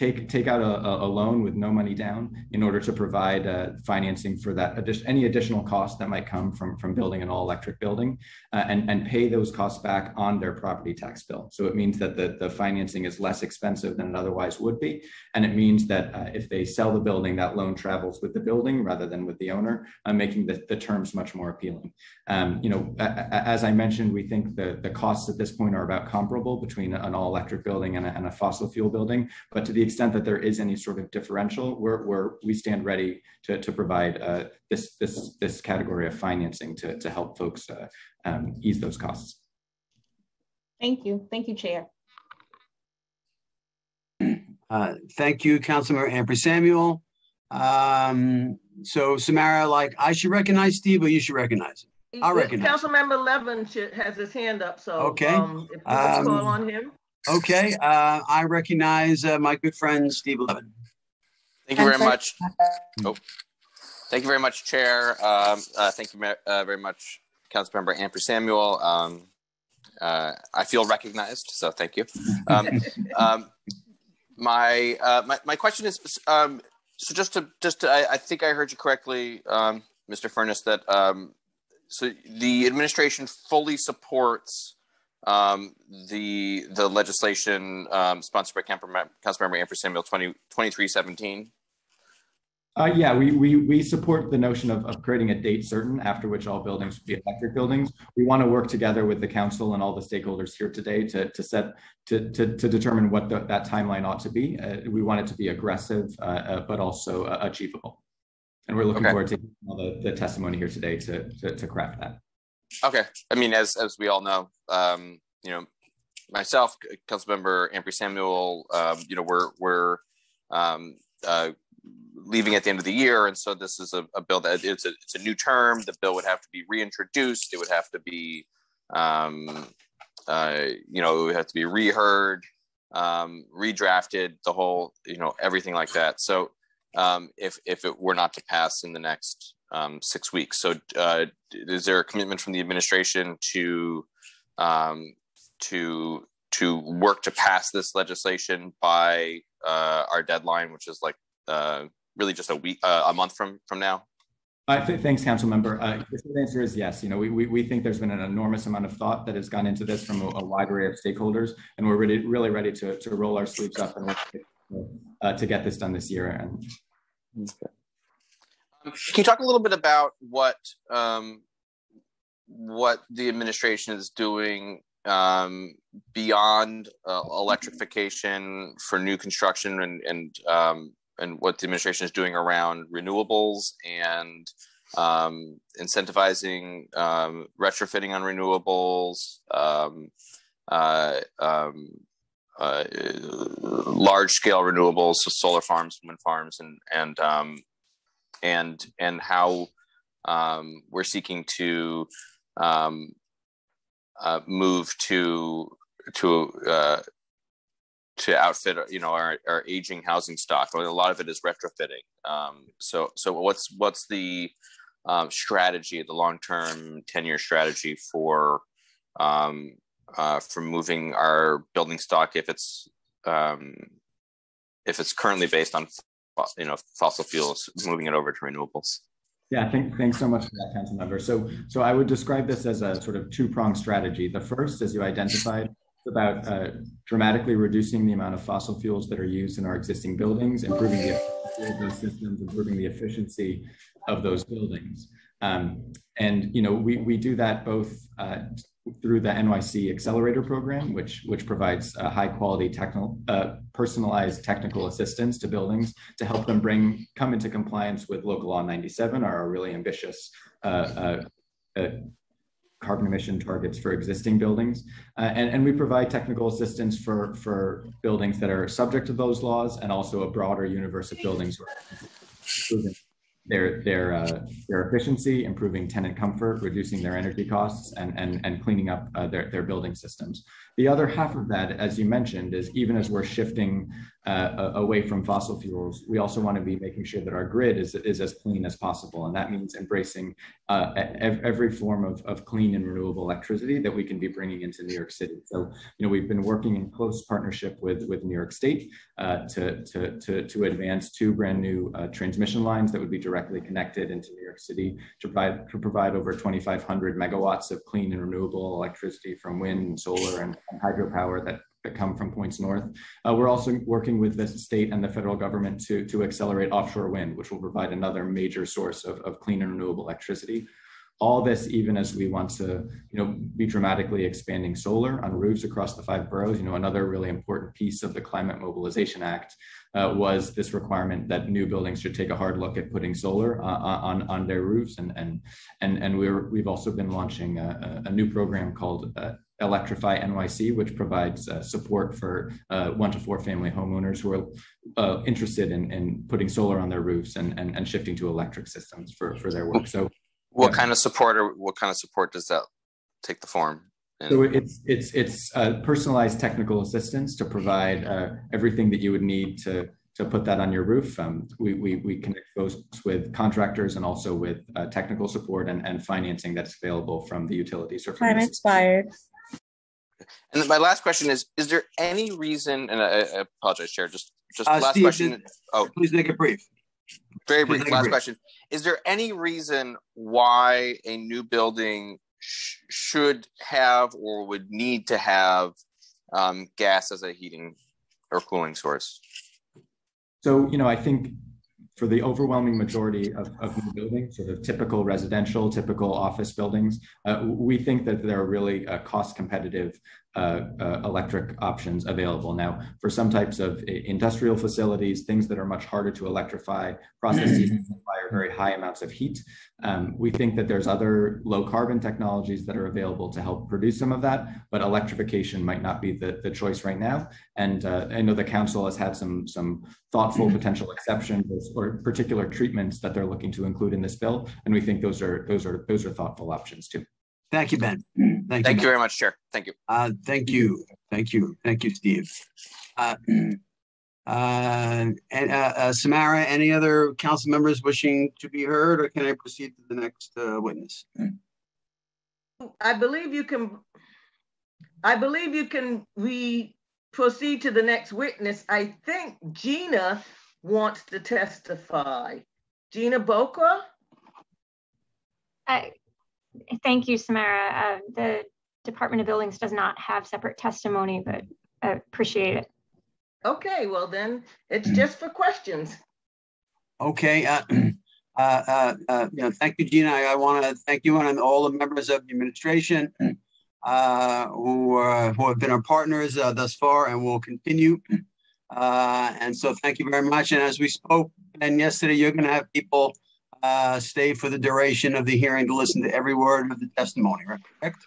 take take out a, a, loan with no money down in order to provide uh, financing for that addition, any additional cost that might come from from building an all electric building uh, and and pay those costs back on their property tax bill. So it means that the, the financing is less expensive than it otherwise would be and it means that uh, if they sell the building that loan travels with the building rather than with the owner uh, making the, the terms much more appealing. Um, you know as I mentioned we think the the costs at this point are about comparable between an all electric building and a, and a fossil fuel building but to the extent that there is any sort of differential, we're, we're we stand ready to, to provide uh, this, this, this category of financing to, to help folks uh, um, ease those costs. Thank you. Thank you, Chair. Uh, thank you, Councilmember Ampry Samuel. Um, so Samara, like I should recognize Steve, but you should recognize him. I'll recognize. Councilmember Levin should, has his hand up, so okay. Um, if you um, call on him. Okay, uh, I recognize uh, my good friend Steve Levin. Thank you very much. Oh, thank you very much, Chair. Um, uh, thank you uh, very much, Councilmember Ampry Samuel. Um, uh, I feel recognized, so thank you. Um, um, my, uh, my my question is um, so just to just to, I, I, think I heard you correctly, um, Mr. Furnas, that um, so the administration fully supports um, the the legislation um, sponsored by Councilmember Ampry Samuel 20, 2317? Uh, yeah, we, we, we support the notion of, of creating a date certain after which all buildings would be electric buildings. We want to work together with the council and all the stakeholders here today to, to set to, to, to determine what the, that timeline ought to be. Uh, we want it to be aggressive, uh, uh but also uh, achievable. And we're looking okay. forward to all the, the testimony here today to, to, to craft that. Okay. I mean, as as we all know, um, you know, myself, Councilmember Ampry Samuel, um, you know, we're we're um, uh, leaving at the end of the year, and so this is a, a, bill that it's a it's a new term. The bill would have to be reintroduced. It would have to be, um, uh, you know, it would have to be reheard. um, redrafted the whole, you know, everything like that. So um, if if it were not to pass in the next um, six weeks, so uh, is there a commitment from the administration to um, to to work to pass this legislation by uh, our deadline, which is like uh, really just a week, uh, a month from from now? Uh, th- thanks, council member. Uh, the answer is yes. You know, we, we, we think there's been an enormous amount of thought that has gone into this from a, a wide array of stakeholders, and we're really, really ready to, to roll our sleeves up and uh, to get this done this year. And can you talk a little bit about what um, what the administration is doing um, beyond uh, electrification for new construction and and um, and what the administration is doing around renewables and um, incentivizing um, retrofitting on renewables, um, uh, um, uh, large scale renewables, so solar farms, wind farms, and and um, and and how um, we're seeking to uh, move to to uh, to outfit you know our, our aging housing stock. a lot of it is retrofitting. Um, so so what's what's the um, strategy, the long term ten year strategy for um, uh, for moving our building stock if it's um, if it's currently based on you know fossil fuels, moving it over to renewables. Yeah, thank, thanks so much for that, council member. So, so I would describe this as a sort of two-pronged strategy. The first, as you identified, about uh, dramatically reducing the amount of fossil fuels that are used in our existing buildings, improving the efficiency of those systems, improving the efficiency of those buildings. Um, and you know, we we do that both uh, through the NYC Accelerator Program, which which provides uh, high quality technical, uh, personalized technical assistance to buildings to help them bring come into compliance with Local Law 97, our really ambitious uh, uh, uh carbon emission targets for existing buildings. And, and we provide technical assistance for, for buildings that are subject to those laws and also a broader universe of buildings their their uh, their efficiency, improving tenant comfort, reducing their energy costs, and and and cleaning up uh, their their building systems. The other half of that, as you mentioned, is even as we're shifting uh, away from fossil fuels, we also want to be making sure that our grid is is as clean as possible, and that means embracing uh, every form of of clean and renewable electricity that we can be bringing into New York City. So you know we've been working in close partnership with with New York State uh, to to to to advance two brand new uh, transmission lines that would be directly connected into New York City to provide, to provide over 2,500 megawatts of clean and renewable electricity from wind, solar, and, and hydropower that, that come from points north. Uh, we're also working with the state and the federal government to, to accelerate offshore wind, which will provide another major source of, of clean and renewable electricity. All this even as we want to you know be dramatically expanding solar on roofs across the five boroughs. You know another really important piece of the climate mobilization act uh, was this requirement that new buildings should take a hard look at putting solar uh, uh on on their roofs. And and and and we're we've also been launching a, a new program called uh, Electrify NYC, which provides uh, support for uh, one to four family homeowners who are uh, interested in, in putting solar on their roofs and, and, and shifting to electric systems for, for their work. So what yeah. kind of support or what kind of support does that take the form? So it's it's it's uh, personalized technical assistance to provide uh, everything that you would need to to put that on your roof. Um, we, we we connect folks with contractors and also with uh, technical support and, and financing that's available from the utilities or from time expired. And my last question is: Is there any reason? And I, I apologize, Chair. Just just uh, last Steve, question. Oh, please make it brief. Very brief. Last question. Is there any reason why a new building sh- should have or would need to have um, gas as a heating or cooling source? So, you know, I think for the overwhelming majority of, of new buildings, sort of typical residential, typical office buildings, uh, we think that they're really uh, cost competitive uh, uh, electric options available. Now, for some types of industrial facilities, things that are much harder to electrify, processes that require very high amounts of heat. Um, we think that there's other low carbon technologies that are available to help produce some of that, but electrification might not be the, the choice right now. And uh, I know the council has had some, some thoughtful potential exceptions or particular treatments that they're looking to include in this bill. And we think those are, those are, those are thoughtful options too. Thank you, Ben. Thank, Thank you Ben. very much, Chair. Thank you. Uh, thank you, thank you, thank you, Steve. Uh, uh, and, uh, uh, Samara, any other council members wishing to be heard, or can I proceed to the next, uh, witness? I believe you can, I believe you can, we proceed to the next witness. I think Gina wants to testify. Gina Bocra? I, thank you, Samara. Uh, the Department of Buildings does not have separate testimony, but I appreciate it. Okay, well then, it's just for questions. Okay, uh, uh, uh, uh, you know, thank you, Gina. I, I want to thank you and all the members of the administration uh, who, uh, who have been our partners uh, thus far and will continue. Uh, and so thank you very much. And as we spoke, and yesterday, you're going to have people uh, stay for the duration of the hearing to listen to every word of the testimony, right? correct?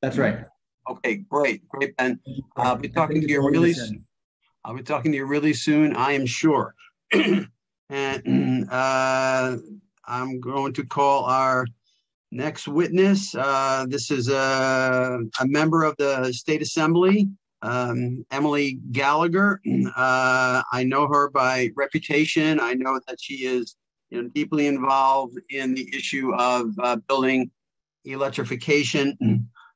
That's right. Okay, great, great, Ben. I'll be talking to you really soon. I'll be talking to you really soon, I am sure. and uh, I'm going to call our next witness. Uh, this is a, a member of the State Assembly, um, Emily Gallagher. Uh, I know her by reputation. I know that she is you know, deeply involved in the issue of uh, building electrification.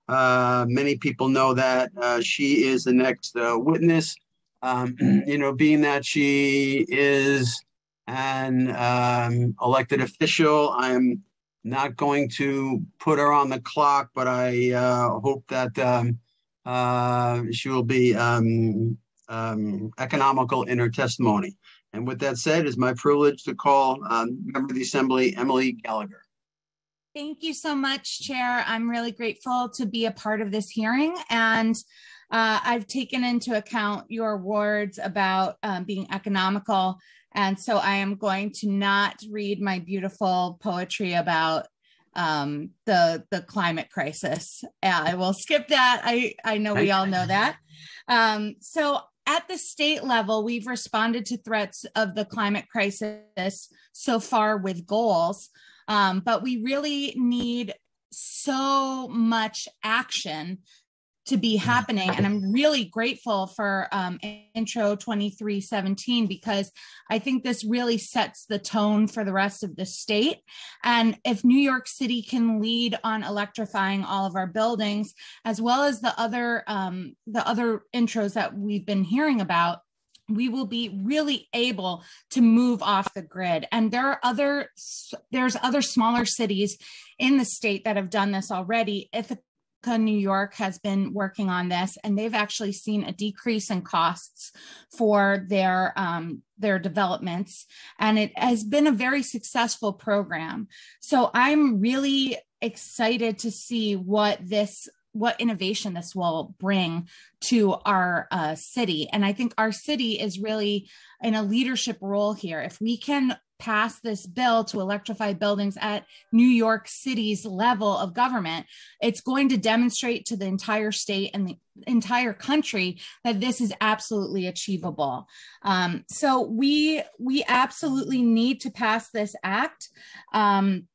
Uh, many people know that uh, she is the next uh, witness. Um, you know, being that she is an um, elected official, I'm not going to put her on the clock, but I uh, hope that um, uh, she will be um, um, economical in her testimony. And with that said, it's my privilege to call um, member of the Assembly, Emily Gallagher. Thank you so much, Chair. I'm really grateful to be a part of this hearing. And uh, I've taken into account your words about um, being economical. And so I am going to not read my beautiful poetry about um, the, the climate crisis. I will skip that. I, I know we all know that. Um, so at the state level, we've responded to threats of the climate crisis so far with goals. Um, but we really need so much action to be happening. And I'm really grateful for um, Intro 2317 because I think this really sets the tone for the rest of the state. And if New York City can lead on electrifying all of our buildings, as well as the other um, the other intros that we've been hearing about, we will be really able to move off the grid and there are other there's other smaller cities in the state that have done this already ithaca new york has been working on this and they've actually seen a decrease in costs for their um, their developments and it has been a very successful program. So i'm really excited to see what this what innovation this will bring to our uh, city. And I think our city is really in a leadership role here. If we can pass this bill to electrify buildings at New York City's level of government, it's going to demonstrate to the entire state and the entire country that this is absolutely achievable. Um, so we we absolutely need to pass this act. Um,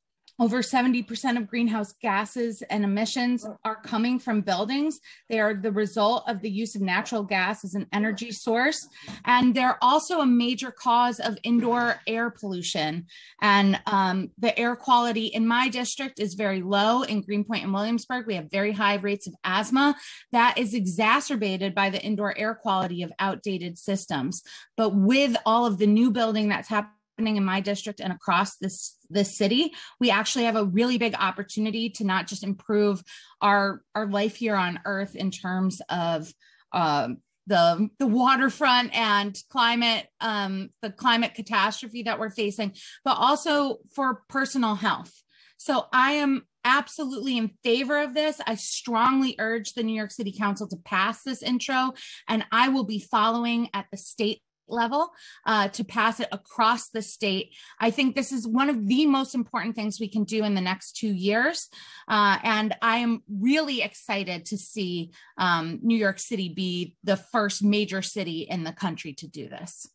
over 70% of greenhouse gases and emissions are coming from buildings. They are the result of the use of natural gas as an energy source. And they're also a major cause of indoor air pollution. And um, the air quality in my district is very low. In Greenpoint and Williamsburg, we have very high rates of asthma. That is exacerbated by the indoor air quality of outdated systems. But with all of the new building that's happening, in my district and across this this city we actually have a really big opportunity to not just improve our our life here on earth in terms of um, the the waterfront and climate um, the climate catastrophe that we're facing but also for personal health so i am absolutely in favor of this. I strongly urge the New York City Council to pass this intro, and I will be following at the state level uh, to pass it across the state. I think this is one of the most important things we can do in the next two years. Uh, and I am really excited to see um, New York City be the first major city in the country to do this.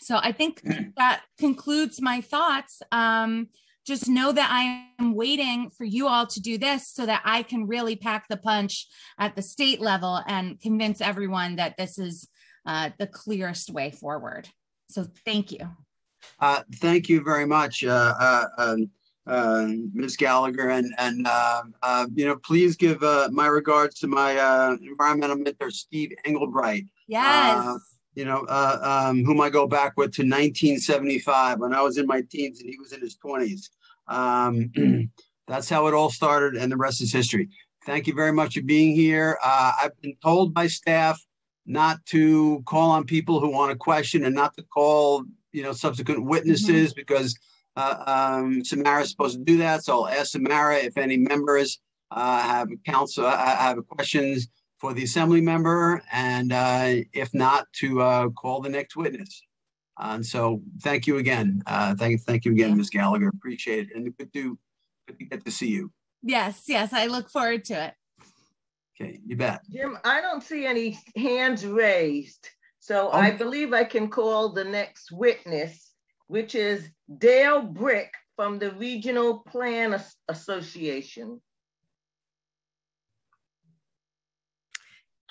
So I think that concludes my thoughts. Um, just know that I am waiting for you all to do this so that I can really pack the punch at the state level and convince everyone that this is uh, the clearest way forward. So thank you. Uh, thank you very much, uh, uh, um, uh Ms. Gallagher, and and uh, uh, you know, please give my regards to my environmental mentor, Steve Englebright. Yes. you know, um, whom I go back with to 1975 when I was in my teens and he was in his 20s. Um, that's how it all started, and the rest is history. Thank you very much for being here. I've been told by staff not to call on people who want to question and not to call you know subsequent witnesses mm-hmm. because uh, um, Samara is supposed to do that. So I'll ask Samara if any members uh, have counsel uh, have questions for the assembly member, and uh, if not, to uh, call the next witness. And so, thank you again. Uh, thank thank you again, Ms. Gallagher. Appreciate it, and good to good to get to see you. Yes, yes, I look forward to it. Okay, you bet. Jim, I don't see any hands raised. So oh. I believe I can call the next witness, which is Dale Bryk from the Regional Plan Association.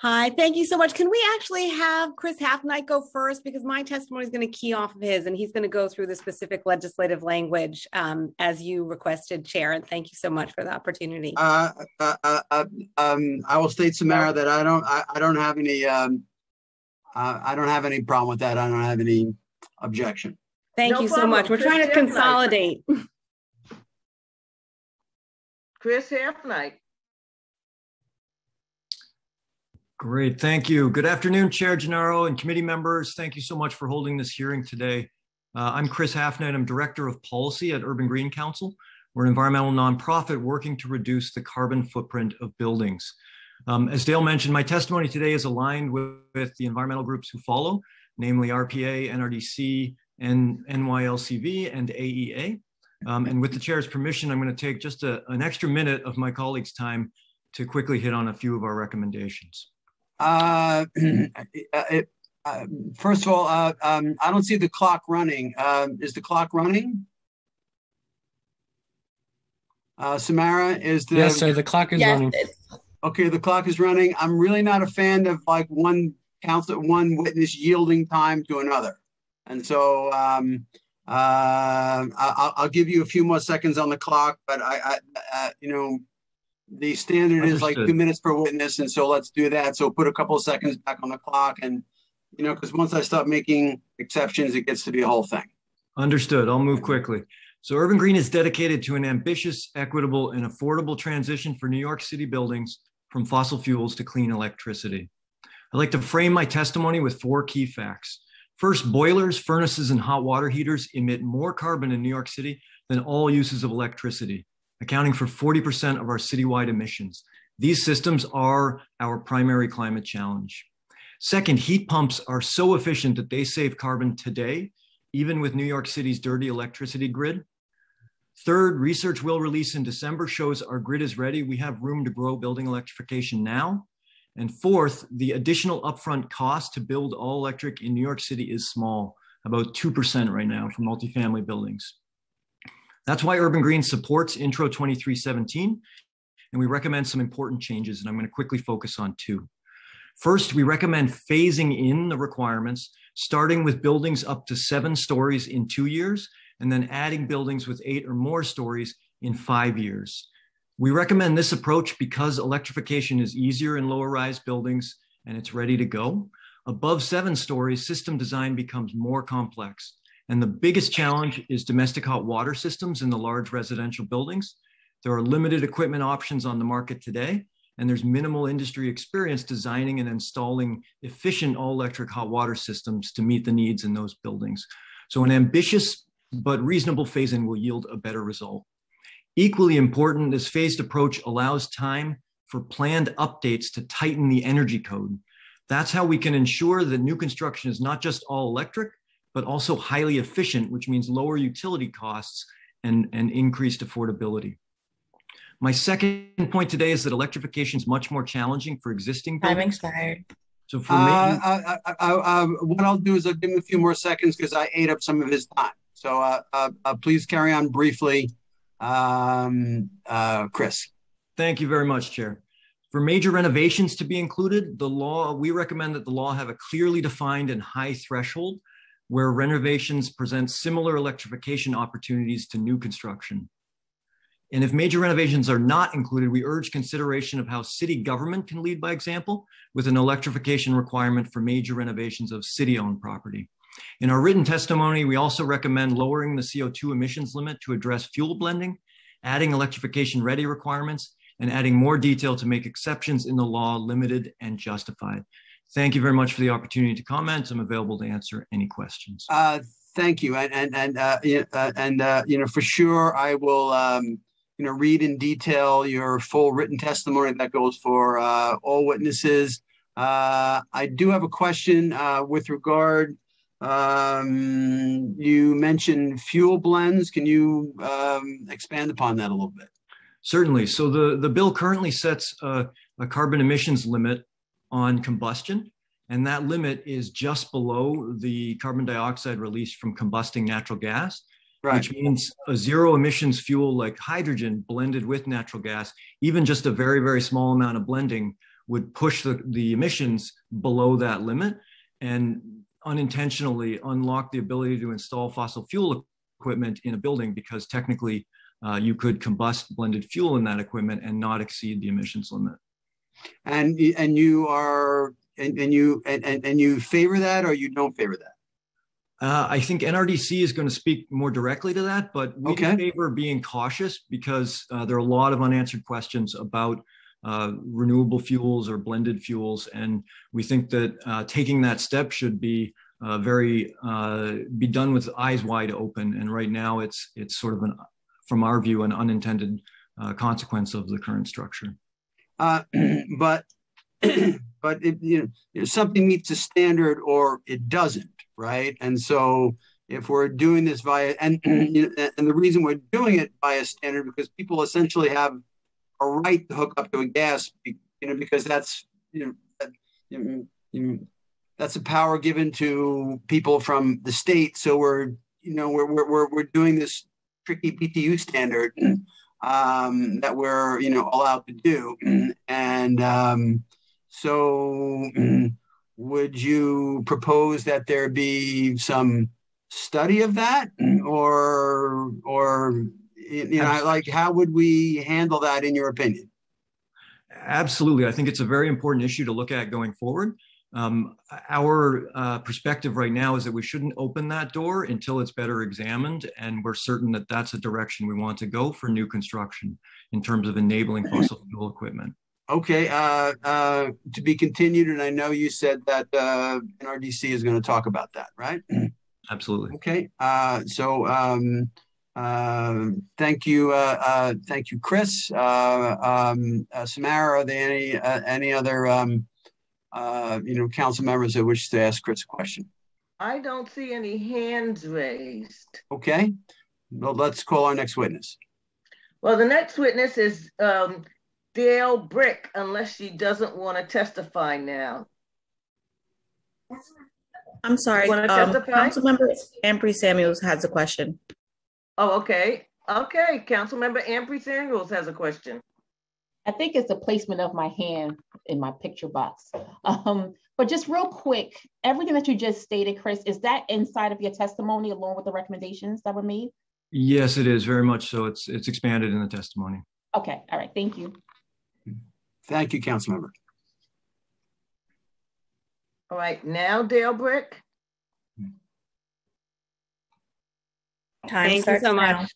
Hi, thank you so much. Can we actually have Chris Halfnight go first? Because my testimony is going to key off of his and he's going to go through the specific legislative language um, as you requested, Chair. And thank you so much for the opportunity. Uh, uh, uh, uh um, I will state, Samara, that I don't, I, I don't have any um, uh, I don't have any problem with that. I don't have any objection. Thank no you problem. so much. We're Chris trying to consolidate. Chris Halfnight. Great, thank you. Good afternoon, Chair Gennaro and committee members. Thank you so much for holding this hearing today. Uh, I'm Chris Halfnight. I'm Director of Policy at Urban Green Council. We're an environmental nonprofit working to reduce the carbon footprint of buildings. Um, as Dale mentioned, my testimony today is aligned with, with, the environmental groups who follow, namely RPA, NRDC, and NYLCV, and AEA. Um, and with the chair's permission, I'm going to take just a, an extra minute of my colleagues' time to quickly hit on a few of our recommendations. Uh, it, uh, first of all, uh, um, I don't see the clock running. Um, is the clock running? Uh, Samara, is the yes, sir. The clock is yes, running okay, the clock is running. I'm really not a fan of like one counsel, one witness yielding time to another. And so um, uh, I'll, I'll, give you a few more seconds on the clock, but I, I uh, you know, the standard Understood. is like two minutes per witness. And so let's do that. So put a couple of seconds back on the clock and, you know, because once I stop making exceptions, it gets to be a whole thing. Understood. I'll move quickly. So Urban Green is dedicated to an ambitious, equitable, and affordable transition for New York City buildings from fossil fuels to clean electricity. I'd like to frame my testimony with four key facts. First, boilers, furnaces, and hot water heaters emit more carbon in New York City than all uses of electricity, accounting for 40% of our citywide emissions. These systems are our primary climate challenge. Second, heat pumps are so efficient that they save carbon today, even with New York City's dirty electricity grid. Third, research we'll release in December shows our grid is ready. We have room to grow building electrification now. And fourth, the additional upfront cost to build all electric in New York City is small, about 2% right now for multifamily buildings. That's why Urban Green supports Intro 2317, and we recommend some important changes, and I'm going to quickly focus on two. First, we recommend phasing in the requirements, starting with buildings up to seven stories in two years and then adding buildings with eight or more stories in five years. We recommend this approach because electrification is easier in lower rise buildings and it's ready to go. Above seven stories, system design becomes more complex. And the biggest challenge is domestic hot water systems in the large residential buildings. There are limited equipment options on the market today, and there's minimal industry experience designing and installing efficient all electric hot water systems to meet the needs in those buildings. So, an ambitious but reasonable phase-in will yield a better result. Equally important, this phased approach allows time for planned updates to tighten the energy code. That's how we can ensure that new construction is not just all electric, but also highly efficient, which means lower utility costs and, and increased affordability. My second point today is that electrification is much more challenging for existing buildings. I'm expired. So for uh, me, I, I, I, what I'll do is I'll give him a few more seconds because I ate up some of his time. So uh, uh, uh, please carry on briefly. Um, uh, Chris. Thank you very much, Chair. For major renovations to be included, the law, we recommend that the law have a clearly defined and high threshold where renovations present similar electrification opportunities to new construction. And if major renovations are not included, we urge consideration of how city government can lead by example with an electrification requirement for major renovations of city-owned property. In our written testimony, we also recommend lowering the CO2 emissions limit to address fuel blending, adding electrification ready requirements, and adding more detail to make exceptions in the law limited and justified. Thank you very much for the opportunity to comment. I'm available to answer any questions. Uh, thank you, and and and uh, uh, and uh, you know for sure I will um, you know read in detail your full written testimony that goes for uh, all witnesses. Uh, I do have a question uh, with regard. Um, you mentioned fuel blends. Can you um, expand upon that a little bit? Certainly. So the, the bill currently sets a, a carbon emissions limit on combustion, and that limit is just below the carbon dioxide released from combusting natural gas, right. which means a zero emissions fuel like hydrogen blended with natural gas, even just a very, very small amount of blending would push the, the emissions below that limit and unintentionally unlock the ability to install fossil fuel equipment in a building because technically uh, you could combust blended fuel in that equipment and not exceed the emissions limit. And and you are and, and you and, and you favor that or you don't favor that? Uh, I think NRDC is going to speak more directly to that, but we okay. favor being cautious because uh, there are a lot of unanswered questions about uh, renewable fuels or blended fuels, and we think that uh, taking that step should be uh, very uh, be done with eyes wide open. And right now, it's it's sort of an from our view, an unintended uh, consequence of the current structure. Uh, but but it, you know, something meets a standard or it doesn't, right? And so if we're doing this via and and the reason we're doing it by a standard because people essentially have a right to hook up to a gas, you know, because that's you know, that, you know that's a power given to people from the state. So we're you know we're we're we're doing this tricky BTU standard um, that we're you know allowed to do. And um, so, would you propose that there be some study of that, or or you know, like how would we handle that in your opinion? Absolutely, I think it's a very important issue to look at going forward. Um, our uh, perspective right now is that we shouldn't open that door until it's better examined, and we're certain that that's a direction we want to go for new construction in terms of enabling fossil fuel equipment. Okay, uh, uh, to be continued, and I know you said that uh, NRDC is going to talk about that, right? Absolutely. Okay, uh, so um, uh, thank you, uh, thank you, Chris. Um, Samara, are there any any other um, uh, you know, council members that wish to ask Chris a question? I don't see any hands raised. Okay, well, let's call our next witness. Well, the next witness is um, Dale Bryk, unless she doesn't want to testify now. I'm sorry. Want to um, testify? Councilmember Ampry Samuels has a question. Oh, okay. Okay, Councilmember Ampry Samuels has a question. I think it's the placement of my hand in my picture box. Um, but just real quick, everything that you just stated, Chris, is that inside of your testimony along with the recommendations that were made? Yes, it is very much so. It's it's expanded in the testimony. Okay, all right, thank you. Thank you, council member. All right, now Dale Bryk. Time Thank you so now. much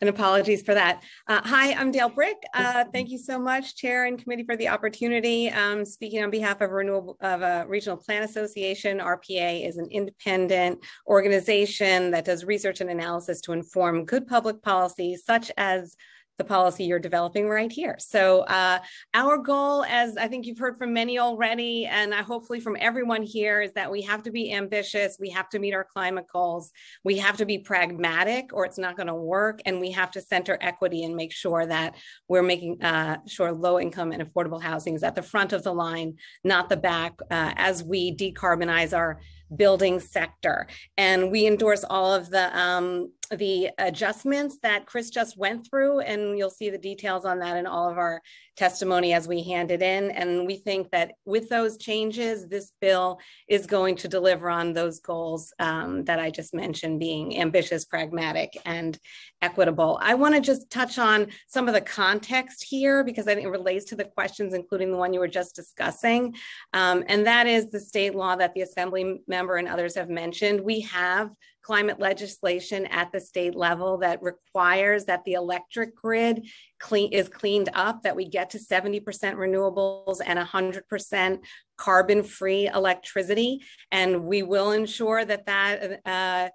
and apologies for that. Uh, hi, I'm Dale Bryk. Uh, thank you so much, Chair and Committee, for the opportunity. Um, speaking on behalf of Renewable of a Regional Plan Association, RPA is an independent organization that does research and analysis to inform good public policy, such as the policy you're developing right here. So uh, our goal, as I think you've heard from many already, and I hopefully from everyone here, is that we have to be ambitious. We have to meet our climate goals. We have to be pragmatic, or it's not going to work. And we have to center equity and make sure that we're making uh, sure low income and affordable housing is at the front of the line, not the back, uh, as we decarbonize our building sector. And we endorse all of the um, the adjustments that Chris just went through, and you'll see the details on that in all of our testimony as we hand it in. And we think that with those changes, this bill is going to deliver on those goals um, that I just mentioned, being ambitious, pragmatic, and equitable. I want to just touch on some of the context here because I think it relates to the questions, including the one you were just discussing. Um, and that is the state law that the assembly member and others have mentioned. We have climate legislation at the state level that requires that the electric grid clean, is cleaned up, that we get to 70% renewables and 100% carbon free electricity. And we will ensure that that uh,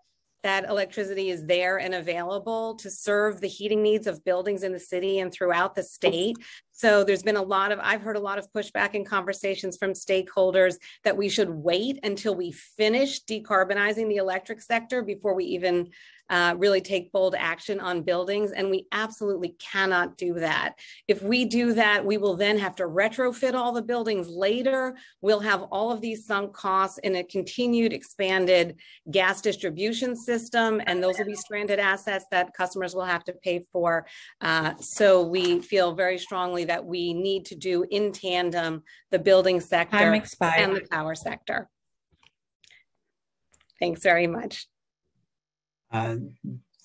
that electricity is there and available to serve the heating needs of buildings in the city and throughout the state. So there's been a lot of, I've heard a lot of pushback and conversations from stakeholders that we should wait until we finish decarbonizing the electric sector before we even uh, really take bold action on buildings. And we absolutely cannot do that. If we do that, we will then have to retrofit all the buildings later. We'll have all of these sunk costs in a continued expanded gas distribution system, and those will be stranded assets that customers will have to pay for. Uh, so we feel very strongly that we need to do in tandem the building sector and the power sector. Thanks very much. Uh,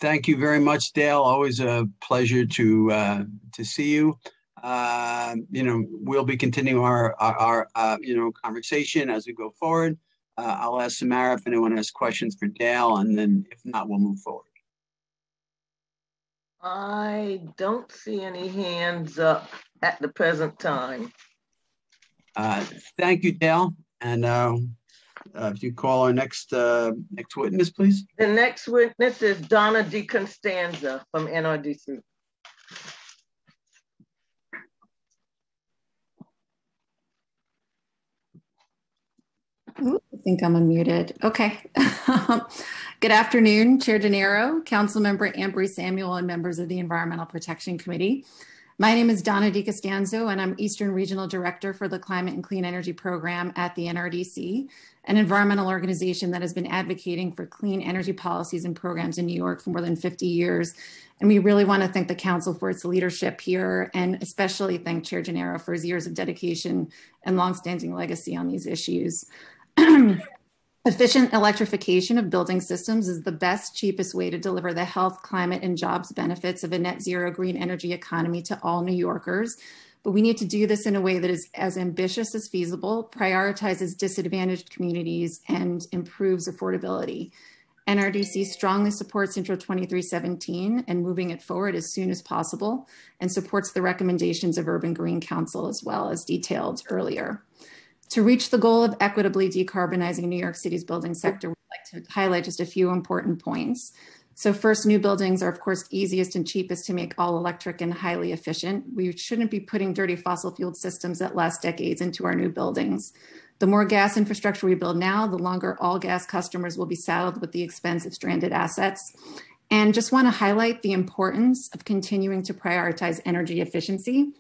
thank you very much, Dale. Always a pleasure to uh, to see you. Uh, you know, we'll be continuing our our, our uh, you know conversation as we go forward. Uh, I'll ask Samara if anyone has questions for Dale, and then if not, we'll move forward. I don't see any hands up at the present time. Uh, thank you, Dale. And uh, if you call our next uh, next witness, please. The next witness is Donna DiCostanzo from NRDC. Ooh, I think I'm unmuted. Okay. Good afternoon, Chair Gennaro, Council Member Ampry Samuel, and members of the Environmental Protection Committee. My name is Donna DiCostanzo, and I'm Eastern Regional Director for the Climate and Clean Energy Program at the NRDC, an environmental organization that has been advocating for clean energy policies and programs in New York for more than 50 years. And we really want to thank the Council for its leadership here, and especially thank Chair Gennaro for his years of dedication and longstanding legacy on these issues. Efficient electrification of building systems is the best, cheapest way to deliver the health, climate, and jobs benefits of a net zero green energy economy to all New Yorkers. But we need to do this in a way that is as ambitious as feasible, prioritizes disadvantaged communities, and improves affordability. NRDC strongly supports Intro 2317 and moving it forward as soon as possible, and supports the recommendations of Urban Green Council as well as detailed earlier. To reach the goal of equitably decarbonizing New York City's building sector, we'd like to highlight just a few important points. So first, new buildings are of course easiest and cheapest to make all electric and highly efficient. We shouldn't be putting dirty fossil fueled systems that last decades into our new buildings. The more gas infrastructure we build now, the longer all gas customers will be saddled with the expense of stranded assets. And just want to highlight the importance of continuing to prioritize energy efficiency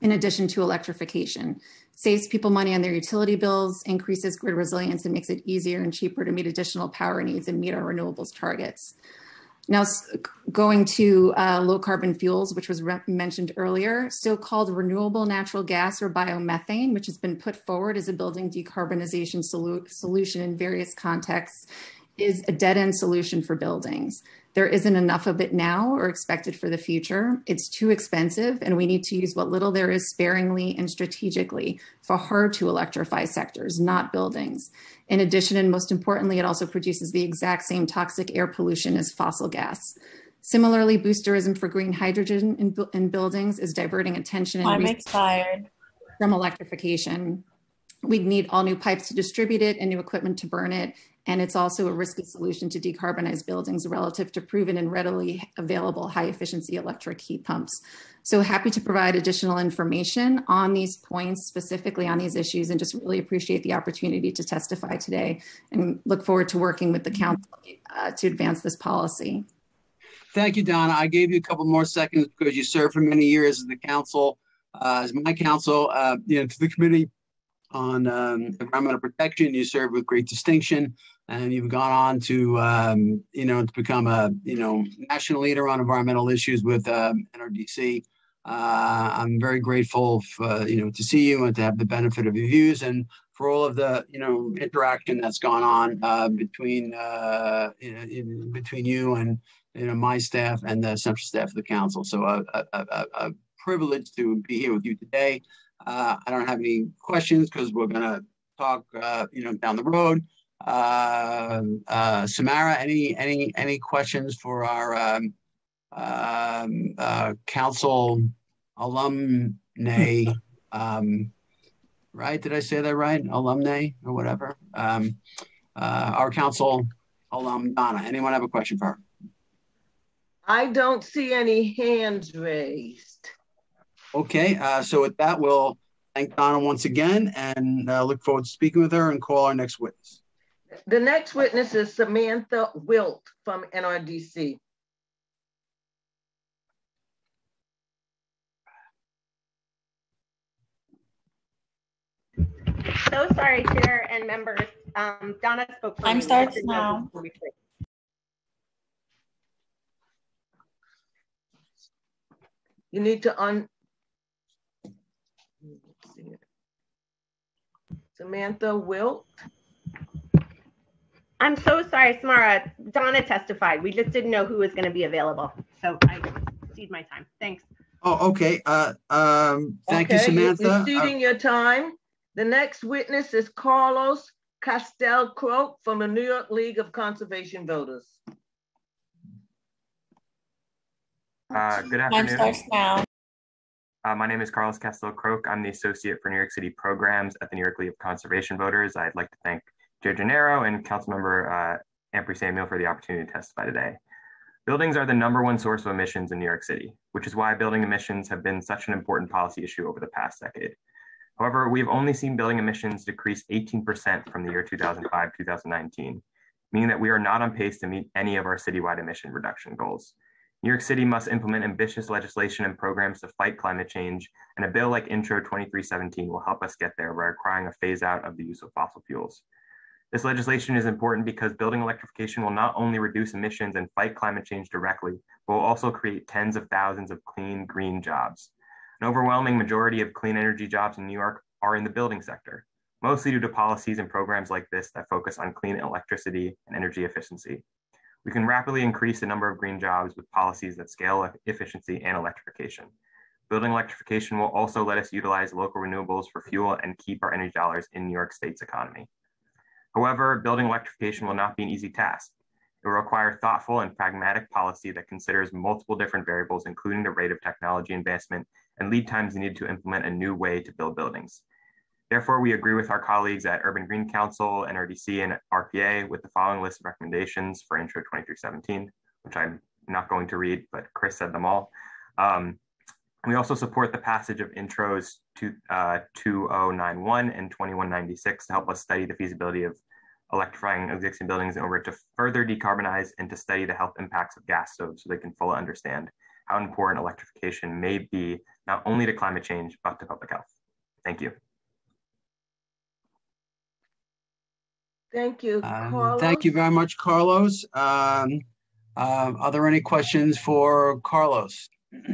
in addition to electrification saves people money on their utility bills, increases grid resilience, and makes it easier and cheaper to meet additional power needs and meet our renewables targets. Now, going to uh, low carbon fuels, which was mentioned earlier, so called renewable natural gas or biomethane, which has been put forward as a building decarbonization solu solution in various contexts, is a dead end solution for buildings. There isn't enough of it now or expected for the future. It's too expensive, and we need to use what little there is sparingly and strategically for hard to electrify sectors, not buildings. In addition, and most importantly, it also produces the exact same toxic air pollution as fossil gas. Similarly, boosterism for green hydrogen in, in buildings is diverting attention from electrification. We'd need all new pipes to distribute it and new equipment to burn it, and it's also a risky solution to decarbonize buildings relative to proven and readily available high efficiency electric heat pumps. So happy to provide additional information on these points, specifically on these issues, and just really appreciate the opportunity to testify today and look forward to working with the council uh, to advance this policy. Thank you, Donna. I gave you a couple more seconds because you served for many years as the council, uh, as my council, uh, you know, to the committee on um, environmental protection. You served with great distinction. And you've gone on to, um, you know, to become a, you know, national leader on environmental issues with um, NRDC. Uh, I'm very grateful, for, you know, to see you and to have the benefit of your views and for all of the, you know, interaction that's gone on uh, between, uh, in, in, between you and, you know, my staff and the central staff of the council. So a, a, a, a privilege to be here with you today. Uh, I don't have any questions because we're going to talk, uh, you know, down the road. Uh, uh, Samara, any any any questions for our um, um, uh, council alumni? Um, right? Did I say that right? Alumni or whatever. Um, uh, our council alum Donna. Anyone have a question for her? I don't see any hands raised. Okay, uh, so with that, we'll thank Donna once again and uh, look forward to speaking with her and call our next witness. The next witness is Samantha Wilt from NRDC. So sorry, Chair and members. Um, Donna spoke. Time starts now. You need to un. Samantha Wilt. I'm so sorry, Samara. Donna testified. We just didn't know who was going to be available. So I cede my time. Thanks. Oh, okay. Uh, um, thank okay, you, Samantha. You're ceding uh, your time. The next witness is Carlos Castell Croke from the New York League of Conservation Voters. Uh, good afternoon. Time now. Uh, my name is Carlos Castell Croke. I'm the Associate for New York City Programs at the New York League of Conservation Voters. I'd like to thank Joe Gennaro and Councilmember uh, Ampry Samuel for the opportunity to testify today. Buildings are the number one source of emissions in New York City, which is why building emissions have been such an important policy issue over the past decade. However, we've only seen building emissions decrease 18% from the year 2005-2019, meaning that we are not on pace to meet any of our citywide emission reduction goals. New York City must implement ambitious legislation and programs to fight climate change, and a bill like Intro 2317 will help us get there by requiring a phase out of the use of fossil fuels. This legislation is important because building electrification will not only reduce emissions and fight climate change directly, but will also create tens of thousands of clean, green jobs. An overwhelming majority of clean energy jobs in New York are in the building sector, mostly due to policies and programs like this that focus on clean electricity and energy efficiency. We can rapidly increase the number of green jobs with policies that scale efficiency and electrification. Building electrification will also let us utilize local renewables for fuel and keep our energy dollars in New York State's economy. However, building electrification will not be an easy task. It will require thoughtful and pragmatic policy that considers multiple different variables, including the rate of technology advancement and lead times needed to implement a new way to build buildings. Therefore, we agree with our colleagues at Urban Green Council, NRDC, and RPA with the following list of recommendations for Intro 2317, which I'm not going to read, but Chris said them all. Um, we also support the passage of intros to uh, 2091 and 2196 to help us study the feasibility of electrifying existing buildings in order to further decarbonize and to study the health impacts of gas stoves so they can fully understand how important electrification may be not only to climate change, but to public health. Thank you. Thank you, um, thank you very much, Carlos. Um, uh, are there any questions for Carlos?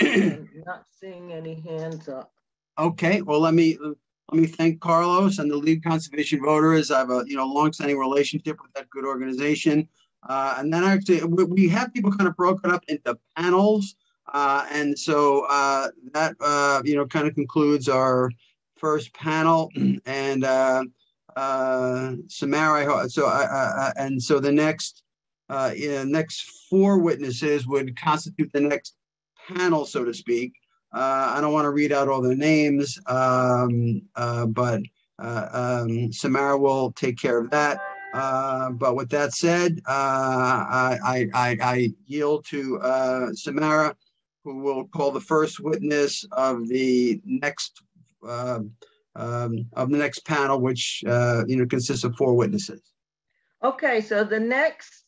Not seeing any hands up. Okay, well, let me let me thank Carlos and the League Conservation Voters. I have a you know long-standing relationship with that good organization. Uh, and then actually, we have people kind of broken up into panels, uh, and so uh, that uh, you know kind of concludes our first panel. And uh, uh, Samara, so I, and so the next yeah, next four witnesses would constitute the next panel, so to speak. Uh, I don't want to read out all the names, um, uh, but uh, um, Samara will take care of that. Uh, but with that said, uh, I, I, I, yield to uh, Samara, who will call the first witness of the next um, um of the next panel, which you know consists of four witnesses. Okay, so the next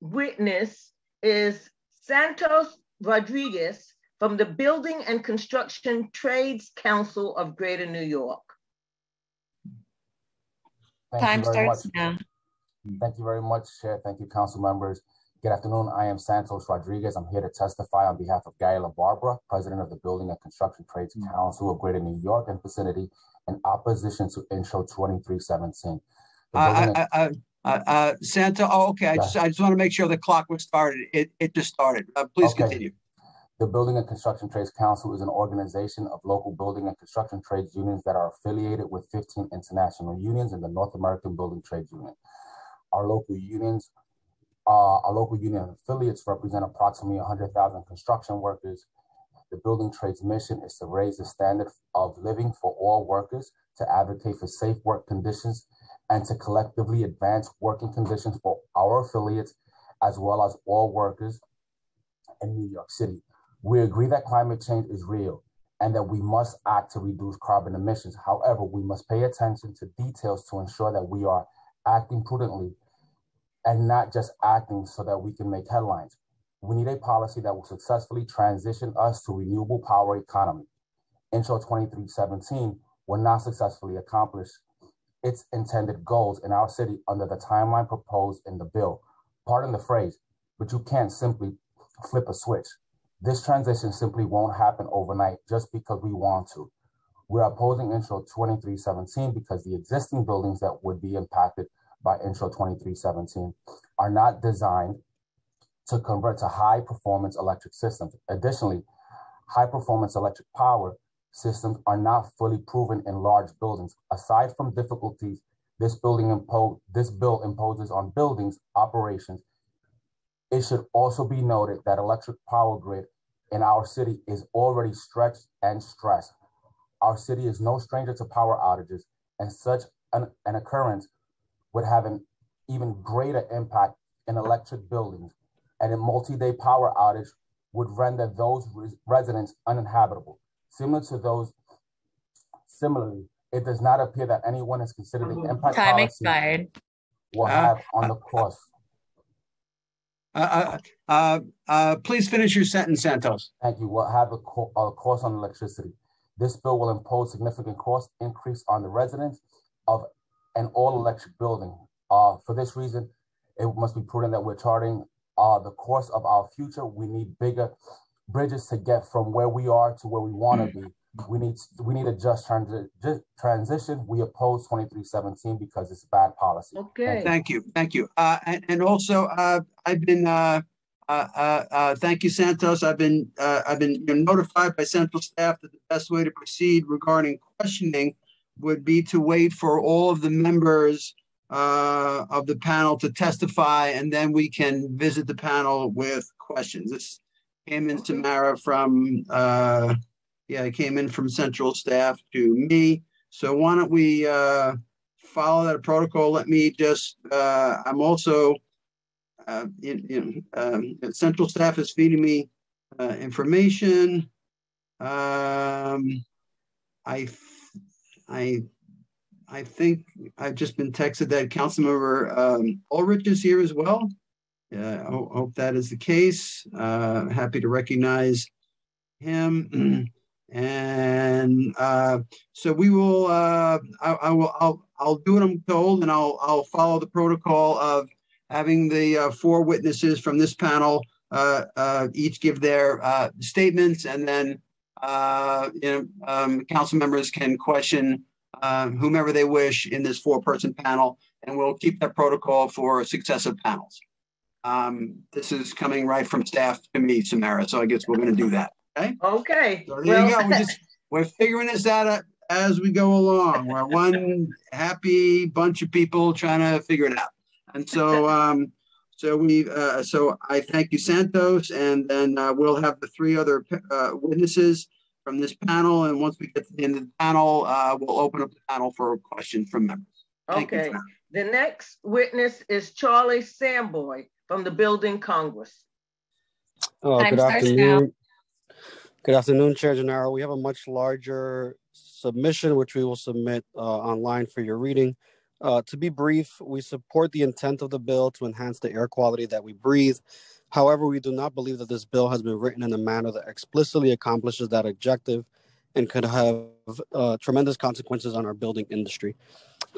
witness is Santos Rodriguez from the Building and Construction Trades Council of Greater New York. Thank Time you very starts much. now. Thank you very much, Chair. Thank you, council members. Good afternoon. I am Santos Rodriguez. I'm here to testify on behalf of Gary LaBarbera, President of the Building and Construction Trades Council of Greater New York and vicinity, in opposition to Intro 2317. The Uh, building uh, uh, Santa, oh, okay, I just, I just want to make sure the clock was started. It, it just started. Uh, Please Okay. continue. The Building and Construction Trades Council is an organization of local building and construction trades unions that are affiliated with 15 international unions and the North American Building Trades Union. Our local unions, uh, our local union affiliates represent approximately 100,000 construction workers. The building trades mission is to raise the standard of living for all workers, to advocate for safe work conditions, and to collectively advance working conditions for our affiliates as well as all workers in New York City. We agree that climate change is real and that we must act to reduce carbon emissions. However, we must pay attention to details to ensure that we are acting prudently and not just acting so that we can make headlines. We need a policy that will successfully transition us to renewable power economy. Intro 2317 will not successfully accomplish its intended goals in our city under the timeline proposed in the bill. Pardon the phrase, but you can't simply flip a switch. This transition simply won't happen overnight just because we want to. We're opposing Intro 2317 because the existing buildings that would be impacted by Intro 2317 are not designed to convert to high performance electric systems. Additionally, high performance electric power systems are not fully proven in large buildings. Aside from difficulties this building impo- this bill imposes on buildings operations, it should also be noted that electric power grid in our city is already stretched and stressed. Our city is no stranger to power outages, and such an, an occurrence would have an even greater impact in electric buildings, and a multi-day power outage would render those res- residents uninhabitable. Similar to those, similarly, it does not appear that anyone has considered the impact Time policy expired. will have on the cost. Uh, uh, uh, uh, Please finish your sentence, Santos. Thank you. We'll have a, co- a cost on electricity. This bill will impose significant cost increase on the residents of an all-electric building. Uh, for this reason, it must be prudent that we're charting uh, the course of our future. We need bigger bridges to get from where we are to where we want to be. We need we need a just transi- transition. We oppose 2317 because it's bad policy. Okay. Thank you, thank you. Uh, and, and also, uh, I've been, uh, uh, uh, uh, thank you, Santos. I've been, uh, I've been you know, notified by central staff that the best way to proceed regarding questioning would be to wait for all of the members uh, of the panel to testify, and then we can visit the panel with questions. This came in Tamara from, uh, yeah, it came in from central staff to me. So why don't we, uh, follow that protocol? Let me just, uh, I'm also, uh, in, in, um, central staff is feeding me, uh, information. Um, I, I, I think I've just been texted that Councilmember, um, Ulrich is here as well. I ho- hope that is the case. Uh, happy to recognize him. And uh, so we will. Uh, I, I will. I'll. I'll do what I'm told, and I'll. I'll follow the protocol of having the uh, four witnesses from this panel uh, uh, each give their uh, statements, and then uh, you know, um, council members can question uh, whomever they wish in this four-person panel, and we'll keep that protocol for successive panels. Um, this is coming right from staff to me, Samara. So I guess we're going to do that. Okay. Okay. So there you go. We're just we're figuring this out uh, as we go along. We're one happy bunch of people trying to figure it out. And so um so we uh so I thank you Santos and then uh, we'll have the three other uh, witnesses from this panel and once we get to the end of the panel uh we'll open up the panel for questions from members. Thank Okay. Samara. The next witness is Charlie Samboy from the Building Congress. Oh, Time good starts now. afternoon. Good afternoon, Chair Gennaro. We have a much larger submission, which we will submit uh, online for your reading. Uh, to be brief, we support the intent of the bill to enhance the air quality that we breathe. However, we do not believe that this bill has been written in a manner that explicitly accomplishes that objective. And could have uh, tremendous consequences on our building industry.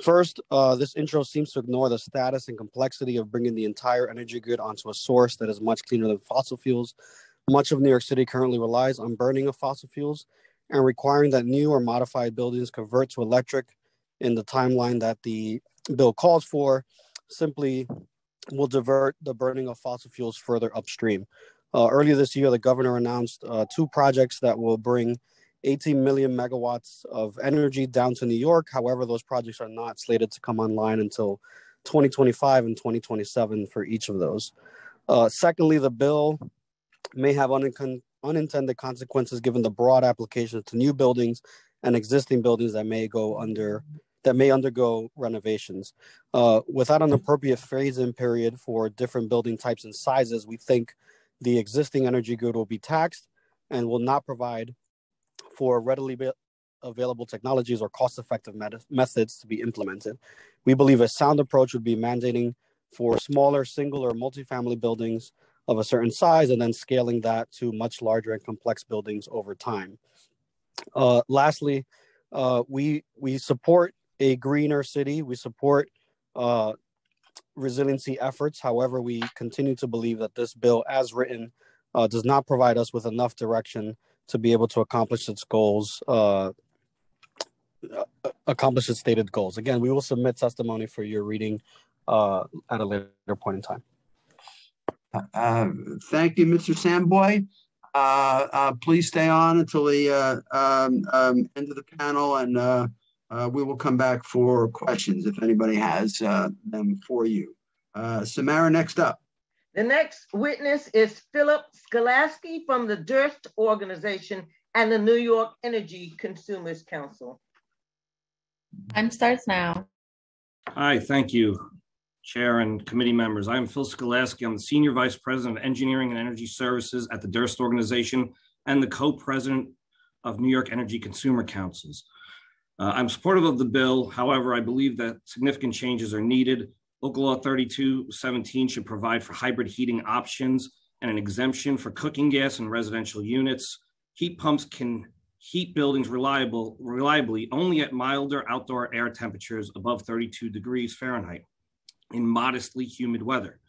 First, uh, this intro seems to ignore the status and complexity of bringing the entire energy grid onto a source that is much cleaner than fossil fuels. Much of New York City currently relies on burning of fossil fuels, and requiring that new or modified buildings convert to electric in the timeline that the bill calls for simply will divert the burning of fossil fuels further upstream. Uh, earlier this year, the governor announced uh, two projects that will bring 18 million megawatts of energy down to New York. However, those projects are not slated to come online until 2025 and 2027 for each of those. Uh, secondly, the bill may have uncon- unintended consequences given the broad application to new buildings and existing buildings that may go under that may undergo renovations. Uh, without an appropriate phase-in period for different building types and sizes, we think the existing energy grid will be taxed and will not provide for readily available technologies or cost-effective met- methods to be implemented. We believe a sound approach would be mandating for smaller single or multifamily buildings of a certain size and then scaling that to much larger and complex buildings over time. Uh, lastly, uh, we we support a greener city. We support uh, resiliency efforts. However, we continue to believe that this bill, as written, uh, does not provide us with enough direction to be able to accomplish its goals, uh, accomplish its stated goals. Again, we will submit testimony for your reading uh, at a later point in time. Uh, thank you, Mr. Samboy. Uh, uh, please stay on until the uh, um, um, end of the panel, and we will come back for questions if anybody has uh, them for you. Samara, next up. The next witness is Philip Skolaski from the Durst Organization and the New York Energy Consumers Council. Time starts now. Hi, thank you, Chair and committee members. I'm Phil Skolaski. I'm the Senior Vice President of Engineering and Energy Services at the Durst Organization and the co-president of New York Energy Consumer Councils. Uh, I'm supportive of the bill. However, I believe that significant changes are needed. Local Law 3217 should provide for hybrid heating options and an exemption for cooking gas in residential units. Heat pumps can heat buildings reliable, reliably only at milder outdoor air temperatures above 32 degrees Fahrenheit in modestly humid weather.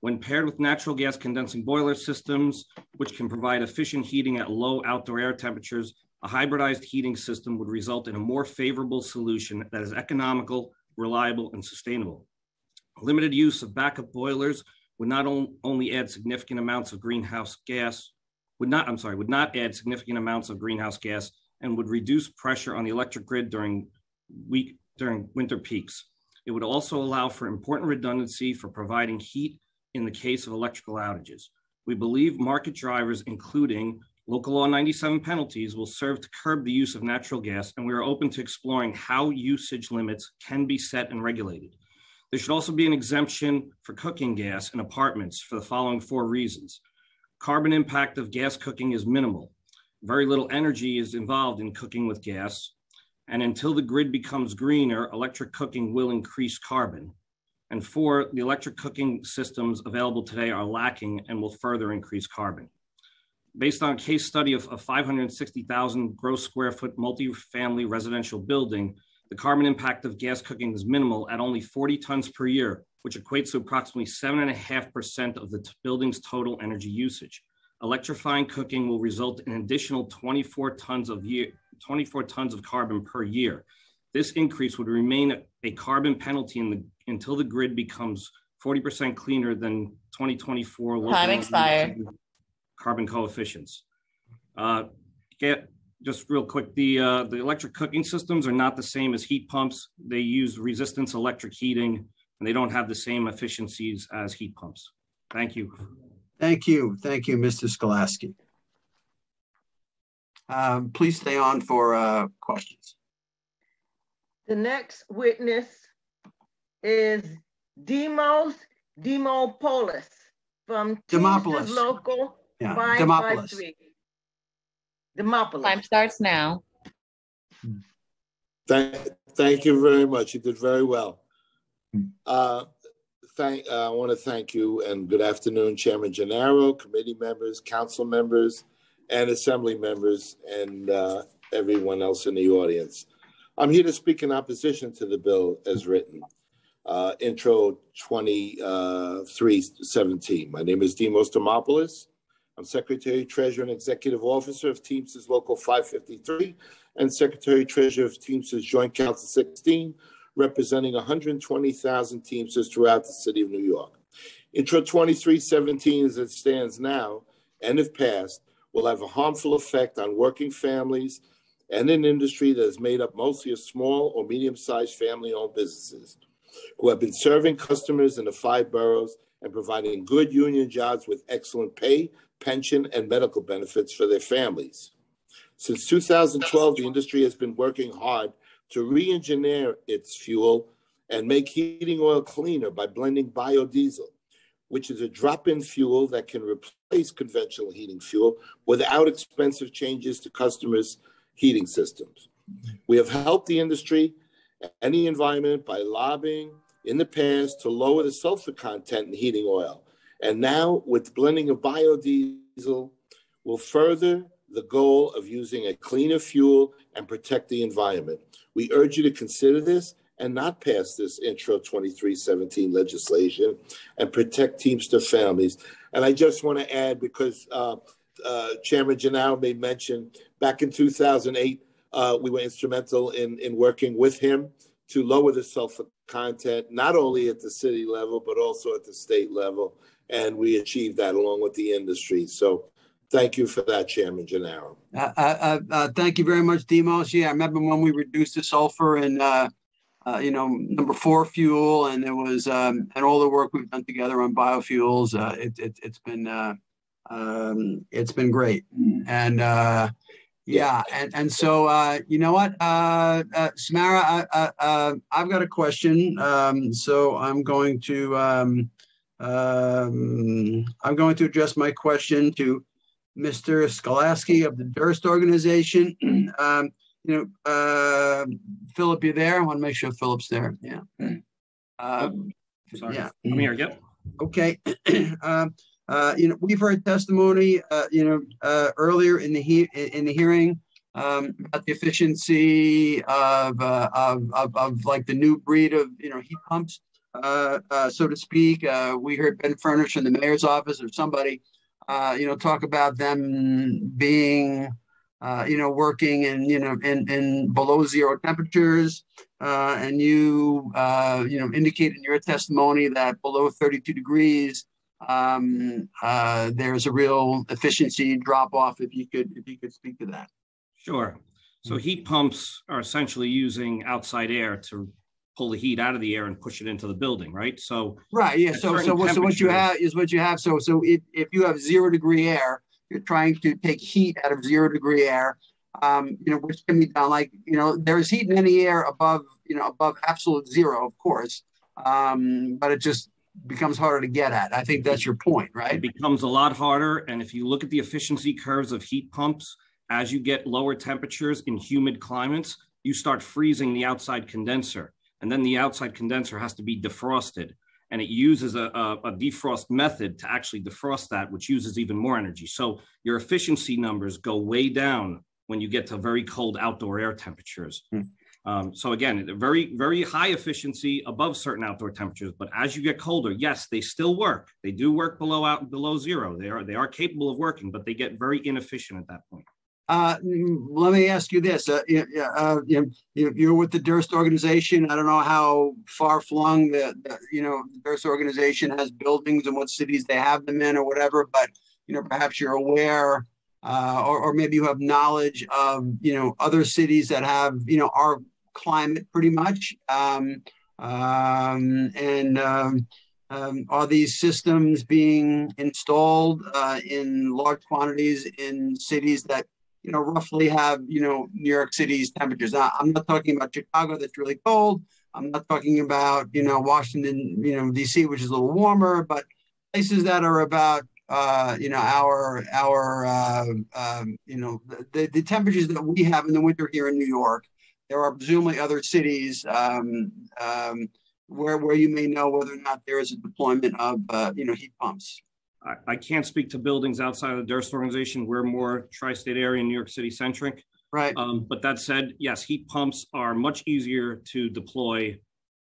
When paired with natural gas condensing boiler systems, which can provide efficient heating at low outdoor air temperatures, a hybridized heating system would result in a more favorable solution that is economical, reliable, and sustainable. Limited use of backup boilers would not on, only add significant amounts of greenhouse gas, would not, I'm sorry, would not add significant amounts of greenhouse gas and would reduce pressure on the electric grid during week during winter peaks. It would also allow for important redundancy for providing heat in the case of electrical outages. We believe market drivers, including Local Law 97 penalties will serve to curb the use of natural gas, and we are open to exploring how usage limits can be set and regulated. There should also be an exemption for cooking gas in apartments for the following four reasons. Carbon impact of gas cooking is minimal. Very little energy is involved in cooking with gas. And until the grid becomes greener, electric cooking will increase carbon. And four, the electric cooking systems available today are lacking and will further increase carbon based on a case study of a 560,000 gross square foot multifamily residential building, the carbon impact of gas cooking is minimal at only 40 tons per year, which equates to approximately 7.5% of the building's total energy usage. Electrifying cooking will result in additional 24 tons of year, 24 tons of carbon per year. This increase would remain a carbon penalty the, until the grid becomes 40% cleaner than 2024. Time expired carbon coefficients. Uh, just real quick, the uh, the electric cooking systems are not the same as heat pumps. They use resistance electric heating, and they don't have the same efficiencies as heat pumps. Thank you. Thank you. Thank you, Mr. Skolaski. Um, please stay on for uh, questions. The next witness is Demos Demopoulos from Demopoulos. Local yeah, Five, Demopoulos. five, three. Time starts now. Thank, thank you very much. You did very well. Uh, thank, uh, I want to thank you and good afternoon, Chairman Gennaro, committee members, council members, and assembly members, and uh, everyone else in the audience. I'm here to speak in opposition to the bill as written. Uh, intro 2317. My name is Demos Demopoulos. I'm Secretary, Treasurer, and Executive Officer of Teamsters Local 553 and Secretary, Treasurer of Teamsters Joint Council 16, representing 120,000 Teamsters throughout the city of New York. Intro 2317, as it stands now, and if passed, will have a harmful effect on working families and an industry that is made up mostly of small or medium sized family owned businesses who have been serving customers in the five boroughs and providing good union jobs with excellent pay, pension, and medical benefits for their families. Since 2012, the industry has been working hard to re engineer its fuel and make heating oil cleaner by blending biodiesel, which is a drop in fuel that can replace conventional heating fuel without expensive changes to customers' heating systems. We have helped the industry and the environment by lobbying in the past to lower the sulfur content in heating oil. And now, with blending of biodiesel, will further the goal of using a cleaner fuel and protect the environment. We urge you to consider this and not pass this Intro 2317 legislation and protect Teamster families. And I just want to add, because uh, uh, Chairman Gennaro made mention, back in 2008, uh, we were instrumental in, in working with him to lower the sulfur content, not only at the city level, but also at the state level. And we achieved that along with the industry. So thank you for that, Chairman Gennaro. Uh, uh, uh, thank you very much, Demos. Yeah, I remember when we reduced the sulfur and, uh, uh, you know, number four fuel, and it was, um, and all the work we've done together on biofuels. Uh, it, it, has been, um, it's been great. And, yeah, and and so uh, you know what, uh, uh, Samara, I, I've got a question. Um, so I'm going to um, um, I'm going to address my question to Mr. Skolaski of the Durst organization. um, you know, uh, Philip, you there? I want to make sure Philip's there. Yeah. Uh, Sorry. Yeah. I'm here. Yep. Okay. um, uh, you know, we've heard testimony, uh, you know, uh, earlier in the he- in the hearing um, about the efficiency of, uh, of, of, of like the new breed of you know heat pumps, uh, uh, so to speak. we heard Ben Furnas in the mayor's office or somebody, you know, talk about them being. you know, working in you know in, in below zero temperatures, and you you know indicate in your testimony that below 32 degrees, um, uh, there's a real efficiency drop off. If you could, if you could speak to that. Sure. So heat pumps are essentially using outside air to pull the heat out of the air and push it into the building, right? So right, yeah. So so what, so what you have is what you have. So so if, if you have zero degree air, you're trying to take heat out of zero degree air. Um, you know, which can be done like you know, there's heat in any air above you know above absolute zero, of course. Um, but it just becomes harder to get at. I think that's your point, right? It becomes a lot harder. And if you look at the efficiency curves of heat pumps, as you get lower temperatures in humid climates, you start freezing the outside condenser. And then the outside condenser has to be defrosted. And it uses a, a, a defrost method to actually defrost that, which uses even more energy. So your efficiency numbers go way down when you get to very cold outdoor air temperatures. Hmm. Um, so again, very, very high efficiency above certain outdoor temperatures. But as you get colder, yes, they still work. They do work below out below zero. They are they are capable of working, but they get very inefficient at that point. Uh, let me ask you this: uh, uh, you, you're with the Durst organization. I don't know how far flung the, the, you know Durst organization has buildings and what cities they have them in, or whatever. But you know, perhaps you're aware, uh, or, or maybe you have knowledge of you know other cities that have you know are climate pretty much. Um, um, and um, um, are these systems being installed uh, in large quantities in cities that you know roughly have you know New York City's temperatures? Now, I'm not talking about Chicago that's really cold. I'm not talking about you know Washington, you know D.C., which is a little warmer, but places that are about uh, you know our our uh, um, you know the, the temperatures that we have in the winter here in New York there are presumably other cities um, um, where where you may know whether or not there is a deployment of uh, you know heat pumps. I, I, can't speak to buildings outside of the Durst organization. We're more tri-state area, New York City centric. Right. Um, but that said, yes, heat pumps are much easier to deploy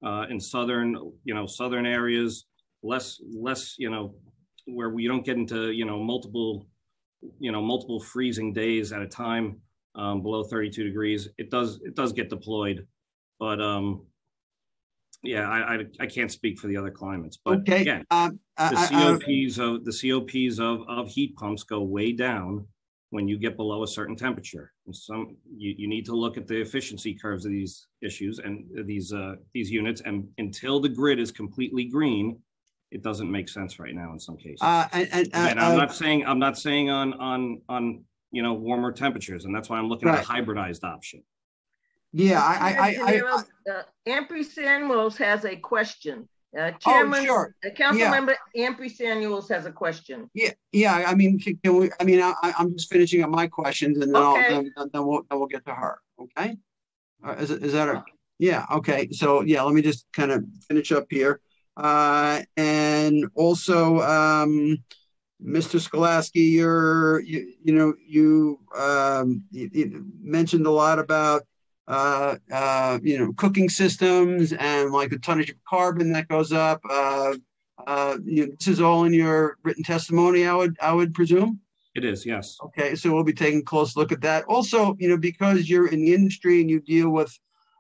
uh, in southern, you know, southern areas, less, less, you know, where we don't get into, you know, multiple, you know, multiple freezing days at a time um, below 32 degrees. It does, it does get deployed, but um, yeah, I, I, I can't speak for the other climates, but Okay, again, um, the COPs of the COPs of, of heat pumps go way down when you get below a certain temperature. And some you, you need to look at the efficiency curves of these issues and these uh, these units. And until the grid is completely green, it doesn't make sense right now in some cases. Uh, and, and, uh, and I'm uh, not saying I'm not saying on on on you know warmer temperatures, and that's why I'm looking at a hybridized option. Yeah, I, I, I, I, uh, Ampry Samuels has a question. Uh, Oh, sure. uh, Council Yeah. Member Ampry Samuels has a question. Yeah, yeah. I mean, can can we? I mean, I, I'm just finishing up my questions, and then Okay. I'll then, then we'll then we'll get to her. Okay. Uh, is is that a? Yeah. Okay. So yeah, let me just kind of finish up here, uh, and also, um, Mr. Skolaski, you're you, you know you um you, you mentioned a lot about uh, uh, you know, cooking systems and like the tonnage of carbon that goes up. Uh, uh, you know, this is all in your written testimony, I would, I would presume. It is yes. Okay, so we'll be taking a close look at that. Also, you know, because you're in the industry and you deal with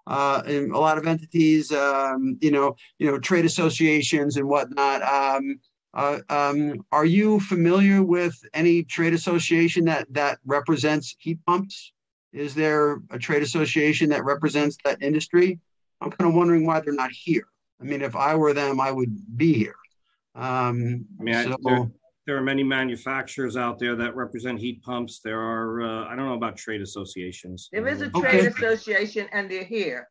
uh, in a lot of entities, um, you know, you know, trade associations and whatnot. Um, uh, um, are you familiar with any trade association that that represents heat pumps? Is there a trade association that represents that industry? I'm kind of wondering why they're not here. I mean, if I were them, I would be here. Um, I mean, I, there, there are many manufacturers out there that represent heat pumps. There are, uh, I don't know about trade associations. There is a Okay. trade association and they're here.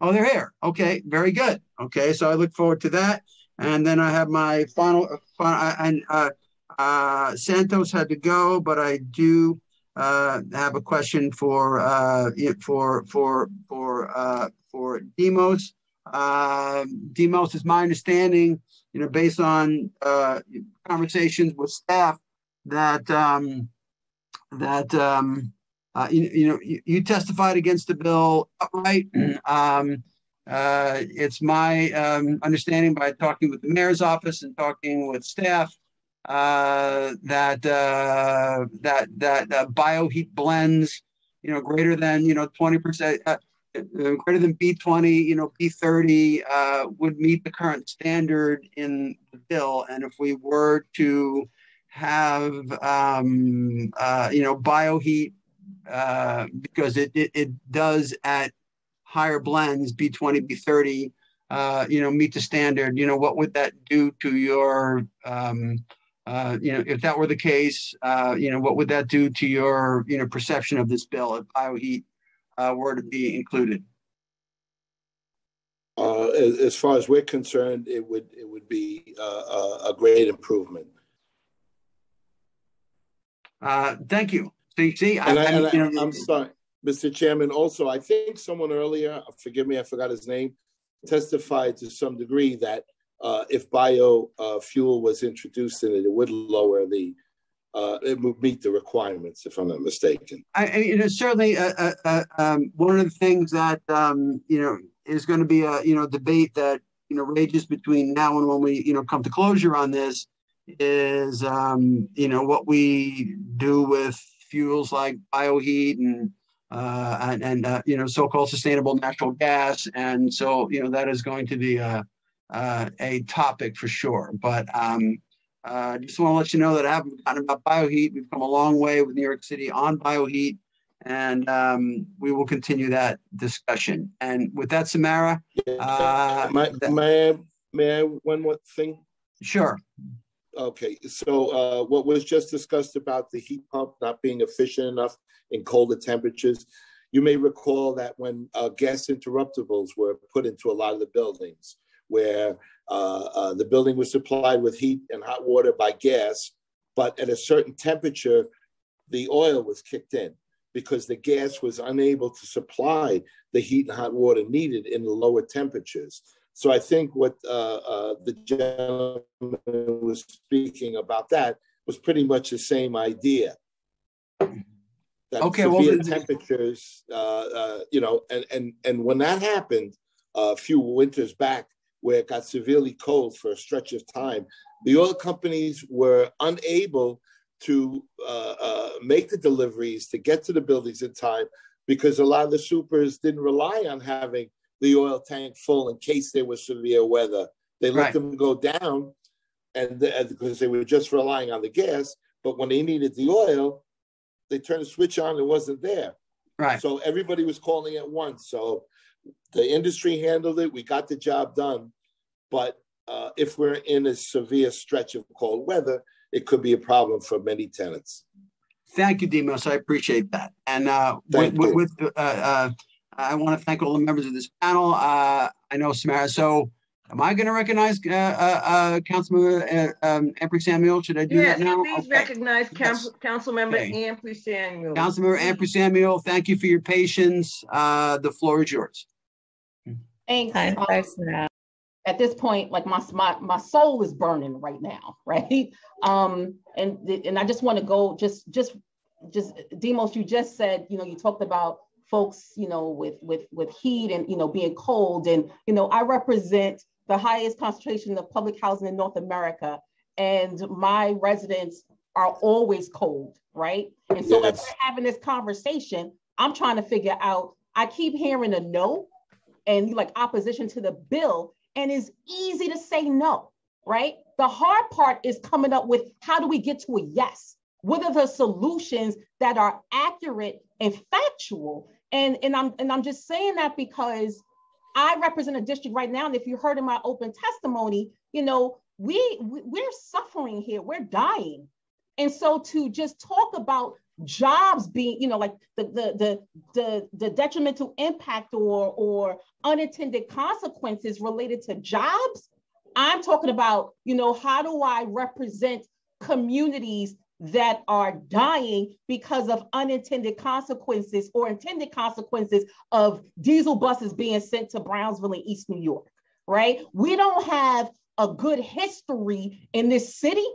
Oh, they're here. Okay, very good. Okay, so I look forward to that. And then I have my final, final and uh, uh, Santos had to go, but I do uh, have a question for uh, for for for uh, for Demos. Uh, Demos is my understanding, you know, based on uh, conversations with staff, that um, that um, uh, you, you know you, you testified against the bill upright. um, uh, it's my um, understanding by talking with the mayor's office and talking with staff uh, that uh, that that uh, bioheat blends, you know, greater than you know twenty percent. Uh, uh, greater than B20, you know, B30 uh, would meet the current standard in the bill. And if we were to have, um, you know, bioheat, because it, it, it does at higher blends, B20, B30, uh, you know, meet the standard, you know, what would that do to your, um, uh, you know, if that were the case, uh, you know, what would that do to your, you know, perception of this bill if bioheat uh, were to be included? Uh, as, as far as we're concerned, it would it would be uh, a, great improvement. Uh, thank you. So you see, I, I, you know, I'm sorry, Mr. Chairman. Also, I think someone earlier, forgive me, I forgot his name, testified to some degree that uh, if bio uh, fuel was introduced in it, it would lower the, uh, it would meet the requirements, if I'm not mistaken. I, I you know, certainly, uh, uh, um, one of the things that um, you know is going to be a you know debate that you know rages between now and when we you know come to closure on this is um, you know what we do with fuels like bioheat and uh, and, and you know so-called sustainable natural gas, and so you know that is going to be a uh, a topic for sure. But um, uh, just want to let you know that I haven't forgotten about bioheat. We've come a long way with New York City on bioheat, and um, we will continue that discussion. And with that, Samara, uh, may, may I, may I one more thing? Sure. Okay, so uh, what was just discussed about the heat pump not being efficient enough in colder temperatures, you may recall that when uh, gas interruptibles were put into a lot of the buildings, where uh, uh, the building was supplied with heat and hot water by gas, but at a certain temperature, the oil was kicked in because the gas was unable to supply the heat and hot water needed in the lower temperatures. So I think what uh, uh, the gentleman was speaking about that was pretty much the same idea. that Okay, well, severe the- temperatures, uh, uh, you know, and, and, and when that happened uh, a few winters back, where it got severely cold for a stretch of time, the oil companies were unable to uh, uh, make the deliveries to get to the buildings in time because a lot of the supers didn't rely on having the oil tank full in case there was severe weather. They let Right. them go down, and because they were just relying on the gas. But when they needed the oil, they turned the switch on, it wasn't there. Right. So everybody was calling at once. So the industry handled it. We got the job done. But uh, if we're in a severe stretch of cold weather, it could be a problem for many tenants. Thank you, Demos. I appreciate that. And uh, with, with, with uh, uh, I want to thank all the members of this panel. Uh, I know Samara. So, am I going to recognize uh, uh, uh, Councilmember uh, um, Ampry Samuel? Should I do Yes, that now? please Okay. recognize Council, Councilmember Okay. Ampry Samuel. Councilmember Ampry Samuel, thank you for your patience. Uh, the floor is yours. Thanks. Time starts now. At this point, like my my my soul is burning right now, right? Um, and and I just want to go just just just Demos, you just said, you know, you talked about folks, you know, with with with heat and you know being cold, and you know, I represent the highest concentration of public housing in North America, and my residents are always cold, right? And so as we're having this conversation, I'm trying to figure out. I keep hearing a no, and like opposition to the bill, and it's easy to say no, right? The hard part is coming up with how do we get to a yes? What are the solutions that are accurate and factual? And, and I'm and I'm just saying that because I represent a district right now, and if you heard in my open testimony, you know, we we- we're suffering here, we're dying. And so to just talk about jobs being, you know, like the the the the, the detrimental impact or or unintended consequences related to jobs, I'm talking about, you know, how do I represent communities that are dying because of unintended consequences or intended consequences of diesel buses being sent to Brownsville and East New York, right? We don't have a good history in this city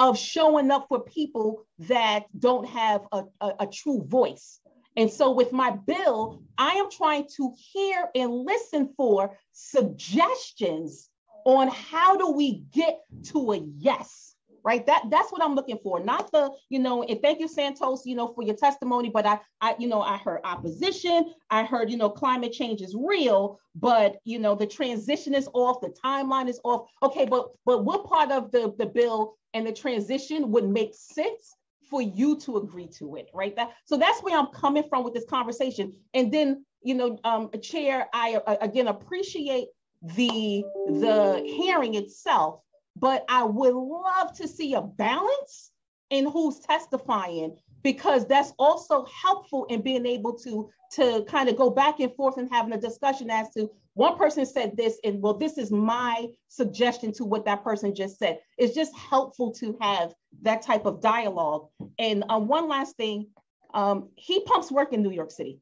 of showing up for people that don't have a, a, a true voice. And so with my bill, I am trying to hear and listen for suggestions on how do we get to a yes, right? That that's what I'm looking for. Not the, you know, and thank you, Santos, you know, for your testimony. But I, I, you know, I heard opposition. I heard, you know, climate change is real, but you know, the transition is off, the timeline is off. Okay, but but what part of the, the bill and the transition would make sense for you to agree to it, right? That so that's where I'm coming from with this conversation. And then, you know, um, Chair, I uh, again appreciate the the hearing itself, but I would love to see a balance in who's testifying because that's also helpful in being able to to kind of go back and forth and having a discussion as to one person said this and well this is my suggestion to what that person just said. It's just helpful to have that type of dialogue. And um, one last thing um, heat pumps work in new york city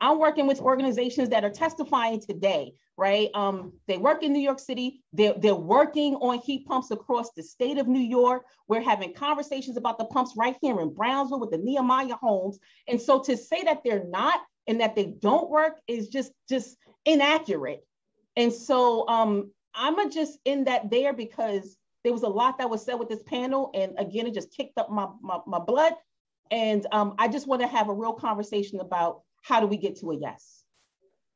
i'm working with organizations that are testifying today right? Um, they work in new york city. They're, they're working on heat pumps across the state of new york. We're having conversations about the pumps right here in brownsville with the nehemiah homes. And so to say that they're not and that they don't work is just just inaccurate. And so um, i'm a just in that there because there was a lot that was said with this panel. And again it just kicked up my my, my blood and um, i just want to have a real conversation about how do we get to a yes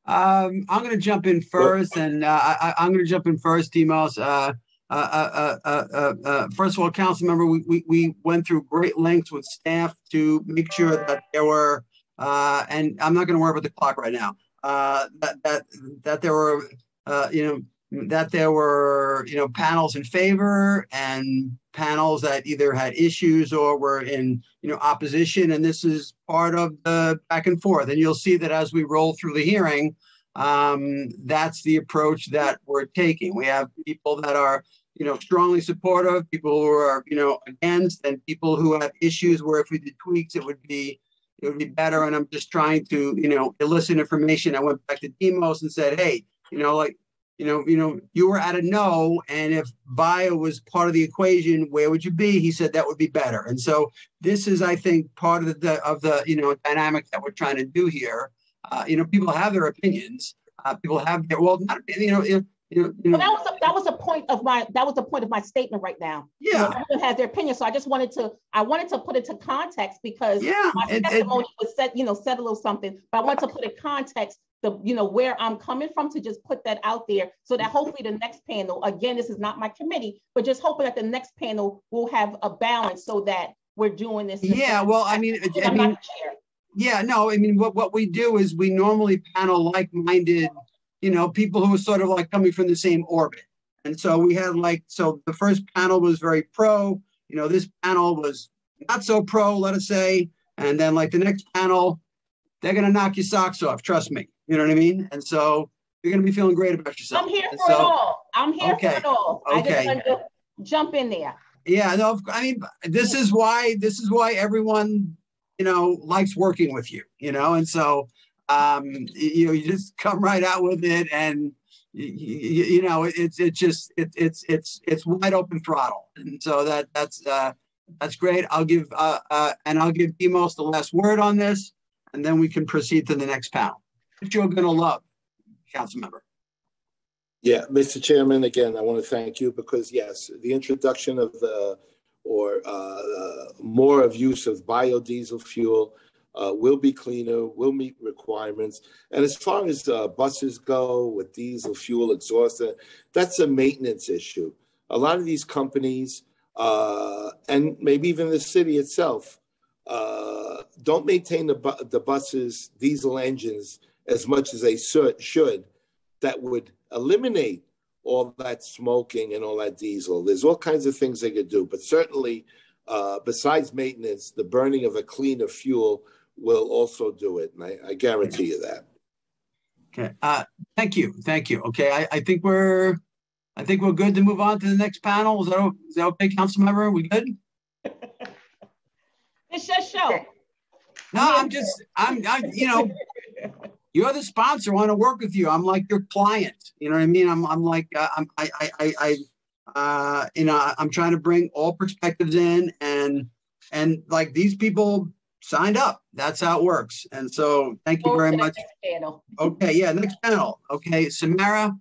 Um, I'm going to jump in first, and uh, I, I'm going to jump in first, Demos. Uh, uh, uh, uh, uh, uh, first of all, council member, we, we, we went through great lengths with staff to make sure that there were, uh, and I'm not going to worry about the clock right now, uh, that, that, that there were, uh, you know, that there were, you know, panels in favor and panels that either had issues or were in, you know, opposition. And this is part of the back and forth. And you'll see that as we roll through the hearing, um, that's the approach that we're taking. We have people that are, you know, strongly supportive, people who are, you know, against, and people who have issues where if we did tweaks, it would be, it would be better. And I'm just trying to, you know, elicit information. I went back to Demos and said, hey, you know, like, you know, you know, you were at a no, and if bio was part of the equation, where would you be? He said that would be better. And so this is, I think, part of the of the you know dynamic that we're trying to do here. Uh, you know, people have their opinions. Uh, people have their well, not you know, you know, you. Well, that was a, that was a point of my that was the point of my statement right now. Yeah, you know, everyone has their opinion, so I just wanted to I wanted to put it to context because yeah, my and, testimony and, was said you know said a little something, but I want to put in context the you know where I'm coming from to just put that out there so that hopefully the next panel again this is not my committee but just hoping that the next panel will have a balance so that we're doing this. Yeah, well, I mean, I mean, yeah, no, I mean, what what we do is we normally panel like-minded, you know, people who are sort of like coming from the same orbit, and so we had like so the first panel was very pro, you know, this panel was not so pro, let us say, and then like the next panel, they're gonna knock your socks off, trust me. You know what I mean? And so you're going to be feeling great about yourself. I'm here and for so, it all. I'm here okay. for it all. Okay. I just wanted to jump in there. Yeah, no, I mean, this is why this is why everyone, you know, likes working with you, you know, and so um, you know, you just come right out with it, and you, you, know, it's it's just it, it's it's it's wide open throttle, and so that that's uh, that's great. I'll give uh, uh, and I'll give Demos the last word on this, and then we can proceed to the next panel Which you're going to love, council member. Yeah, Mr. Chairman, again, I want to thank you because yes, the introduction of the or uh, more of use of biodiesel fuel uh, will be cleaner, will meet requirements. And as far as uh, buses go with diesel fuel exhaust, that's a maintenance issue. A lot of these companies, uh, and maybe even the city itself, uh, don't maintain the, bu- the buses' diesel engines as much as they should that would eliminate all that smoking and all that diesel. There's all kinds of things they could do, but certainly, uh, besides maintenance, the burning of a cleaner fuel will also do it, and I, I guarantee you that. Okay. Uh, thank you. Thank you. Okay. I, I, think we're, I think we're good to move on to the next panel. Is that, is that okay, council member? We good? It's just show. No, I'm just, I'm, I, you know, you're the sponsor. I want to work with you. I'm like your client. You know what I mean? I'm, I'm like, uh, I'm, I, I, I, I uh, you know, I'm trying to bring all perspectives in and, and like these people signed up. That's how it works. And so thank you very much. Okay. Yeah. Next panel. Okay. Samara.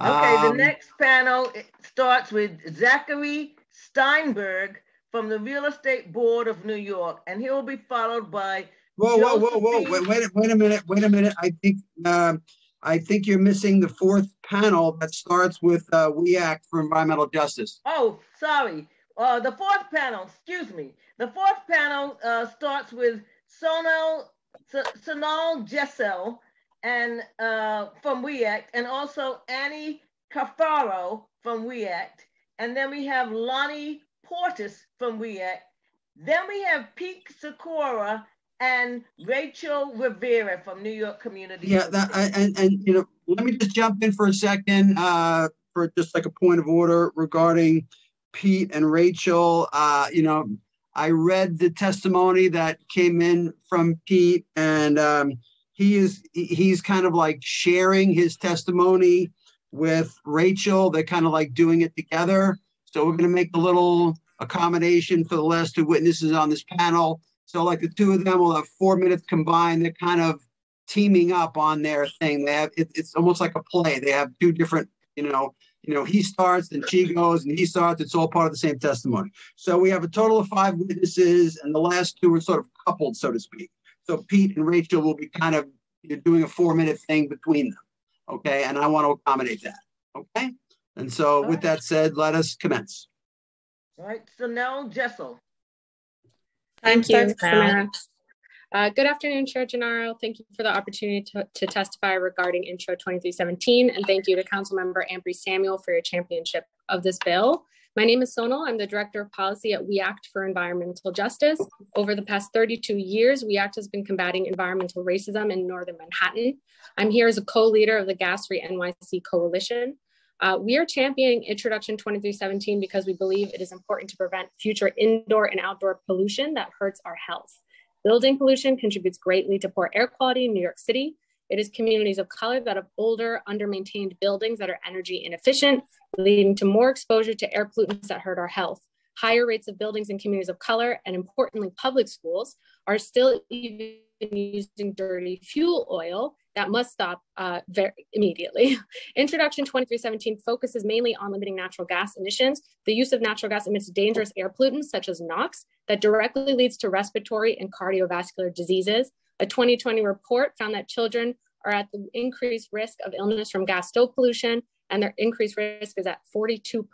Okay. um, the next panel starts with Zachary Steinberg from the Real Estate Board of New York, and he will be followed by Whoa, whoa, whoa, whoa! Wait, wait, wait a minute! Wait a minute! I think um, I think you're missing the fourth panel that starts with uh, "We Act for Environmental Justice." Oh, sorry. Uh, the fourth panel. Excuse me. The fourth panel uh, starts with Sonal Sonal Jessel and uh, from We Act, and also Annie Carforo from We Act, and then we have Lonnie Portis from We Act. Then we have Pete Sikora and Rachel Rivera from New York Community. Yeah, that, and and you know, let me just jump in for a second uh, for just like a point of order regarding Pete and Rachel. Uh, you know, I read the testimony that came in from Pete, and um, he is he's kind of like sharing his testimony with Rachel. They're kind of like doing it together. So we're going to make a little accommodation for the last two witnesses on this panel. So like the two of them will have four minutes combined. They're kind of teaming up on their thing. They have it, it's almost like a play. They have two different, you know, you know, he starts and she goes and he starts. It's all part of the same testimony. So we have a total of five witnesses, and the last two are sort of coupled, so to speak. So Pete and Rachel will be kind of doing a four-minute thing between them. Okay, and I want to accommodate that. Okay, and so with that said, let us commence. All right, so now Jessel. Thank you, Starts now. Samara. Uh, good afternoon, Chair Gennaro. Thank you for the opportunity to, to testify regarding Intro 2317, and thank you to Councilmember Ampry Samuel for your championship of this bill. My name is Sonal. I'm the Director of Policy at We Act for Environmental Justice. Over the past 32 years, We Act has been combating environmental racism in Northern Manhattan. I'm here as a co-leader of the Gas Free NYC Coalition. Uh, we are championing Introduction 2317 because we believe it is important to prevent future indoor and outdoor pollution that hurts our health. Building pollution contributes greatly to poor air quality in New York City. It is communities of color that have older, under-maintained buildings that are energy inefficient, leading to more exposure to air pollutants that hurt our health. Higher rates of buildings in communities of color, and importantly, public schools, are still even using dirty fuel oil that must stop uh, very immediately. Introduction 2317 focuses mainly on limiting natural gas emissions. The use of natural gas emits dangerous air pollutants such as NOx that directly leads to respiratory and cardiovascular diseases. A 2020 report found that children are at the increased risk of illness from gas stove pollution, and their increased risk is at 42%.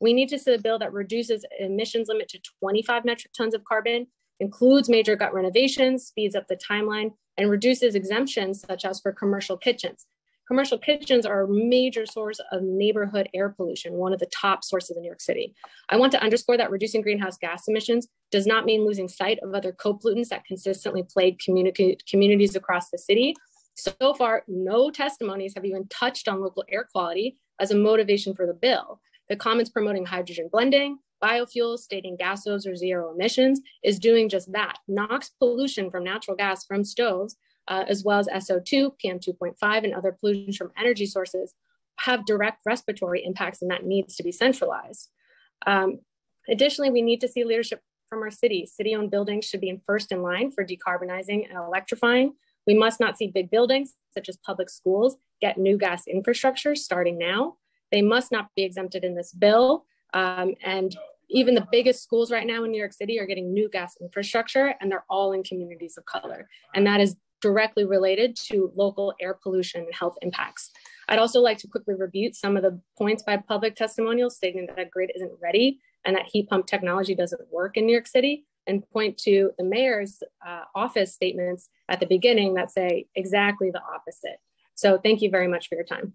We need to see a bill that reduces emissions limit to 25 metric tons of carbon, includes major gut renovations, speeds up the timeline, and reduces exemptions such as for commercial kitchens. Commercial kitchens are a major source of neighborhood air pollution, one of the top sources in New York City. I want to underscore that reducing greenhouse gas emissions does not mean losing sight of other co-pollutants that consistently plague communi communities across the city. So far, no testimonies have even touched on local air quality as a motivation for the bill. The comments promoting hydrogen blending, biofuels, stating gasos or zero emissions, is doing just that. NOx pollution from natural gas from stoves, uh, as well as SO2, PM2.5, and other pollutants from energy sources have direct respiratory impacts, and that needs to be centralized. Um, additionally, we need to see leadership from our city. City owned buildings should be in first in line for decarbonizing and electrifying. We must not see big buildings, such as public schools, get new gas infrastructure starting now. They must not be exempted in this bill. Um, and even the biggest schools right now in New York City are getting new gas infrastructure, and they're all in communities of color. And that is directly related to local air pollution and health impacts. I'd also like to quickly rebut some of the points by public testimonials stating that a grid isn't ready and that heat pump technology doesn't work in New York City, and point to the mayor's uh, office statements at the beginning that say exactly the opposite. So thank you very much for your time.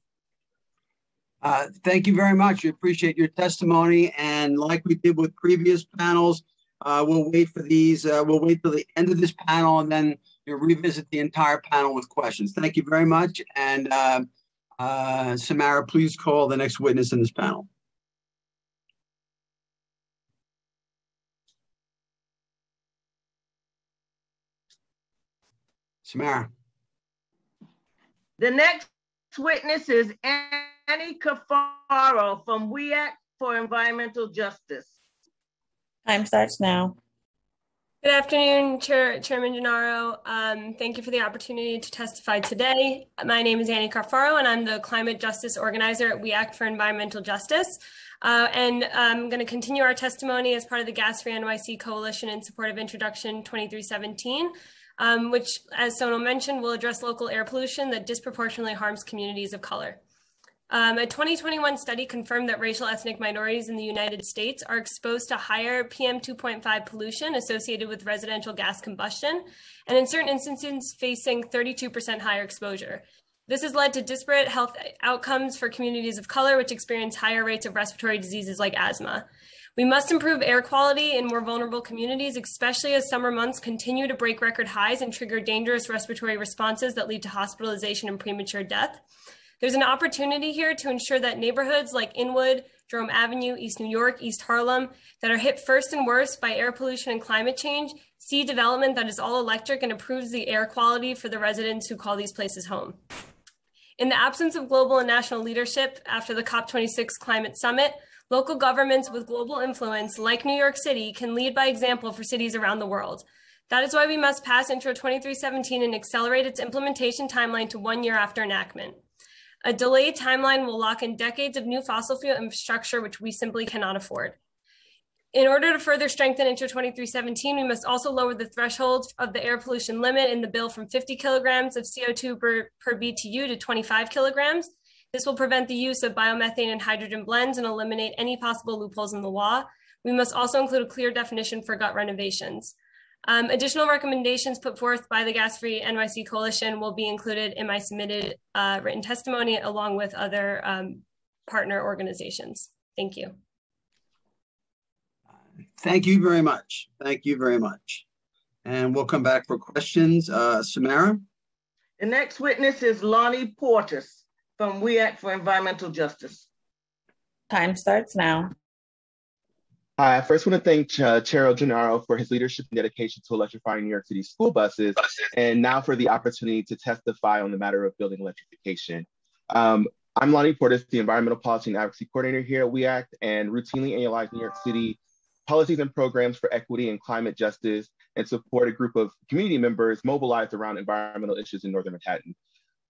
Uh, thank you very much. We appreciate your testimony. And like we did with previous panels, uh, we'll wait for these. Uh, we'll wait till the end of this panel and then you'll revisit the entire panel with questions. Thank you very much. And uh, uh, Samara, please call the next witness in this panel. Samara. The next witness is Annie Carforo from We Act for Environmental Justice. Time starts now. Good afternoon, Chair, Chairman Gennaro. Um, thank you for the opportunity to testify today. My name is Annie Carforo, and I'm the Climate Justice Organizer at We Act for Environmental Justice. Uh, and I'm going to continue our testimony as part of the Gas Free NYC Coalition in support of Introduction 2317, um, which, as Sonal mentioned, will address local air pollution that disproportionately harms communities of color. Um, a 2021 study confirmed that racial ethnic minorities in the United States are exposed to higher PM2.5 pollution associated with residential gas combustion, and in certain instances, facing 32% higher exposure. This has led to disparate health outcomes for communities of color, which experience higher rates of respiratory diseases like asthma. We must improve air quality in more vulnerable communities, especially as summer months continue to break record highs and trigger dangerous respiratory responses that lead to hospitalization and premature death. There's an opportunity here to ensure that neighborhoods like Inwood, Jerome Avenue, East New York, East Harlem, that are hit first and worst by air pollution and climate change, see development that is all electric and improves the air quality for the residents who call these places home. In the absence of global and national leadership after the COP26 climate summit, local governments with global influence, like New York City, can lead by example for cities around the world. That is why we must pass Intro 2317 and accelerate its implementation timeline to one year after enactment. A delayed timeline will lock in decades of new fossil fuel infrastructure, which we simply cannot afford. In order to further strengthen Intro 2317, we must also lower the threshold of the air pollution limit in the bill from 50 kilograms of CO2 per, per BTU to 25 kilograms. This will prevent the use of biomethane and hydrogen blends and eliminate any possible loopholes in the law. We must also include a clear definition for gut renovations. Um, additional recommendations put forth by the Gas Free NYC Coalition will be included in my submitted uh, written testimony along with other um, partner organizations. Thank you. Thank you very much. Thank you very much. And we'll come back for questions. Uh, Samara? The next witness is Lonnie Portis from We Act for Environmental Justice. Time starts now. I first want to thank uh, Chair Gennaro for his leadership and dedication to electrifying New York City school buses, and now for the opportunity to testify on the matter of building electrification. Um, I'm Lonnie Portis, the Environmental Policy and Advocacy Coordinator here at WE ACT, and routinely analyze New York City policies and programs for equity and climate justice and support a group of community members mobilized around environmental issues in Northern Manhattan.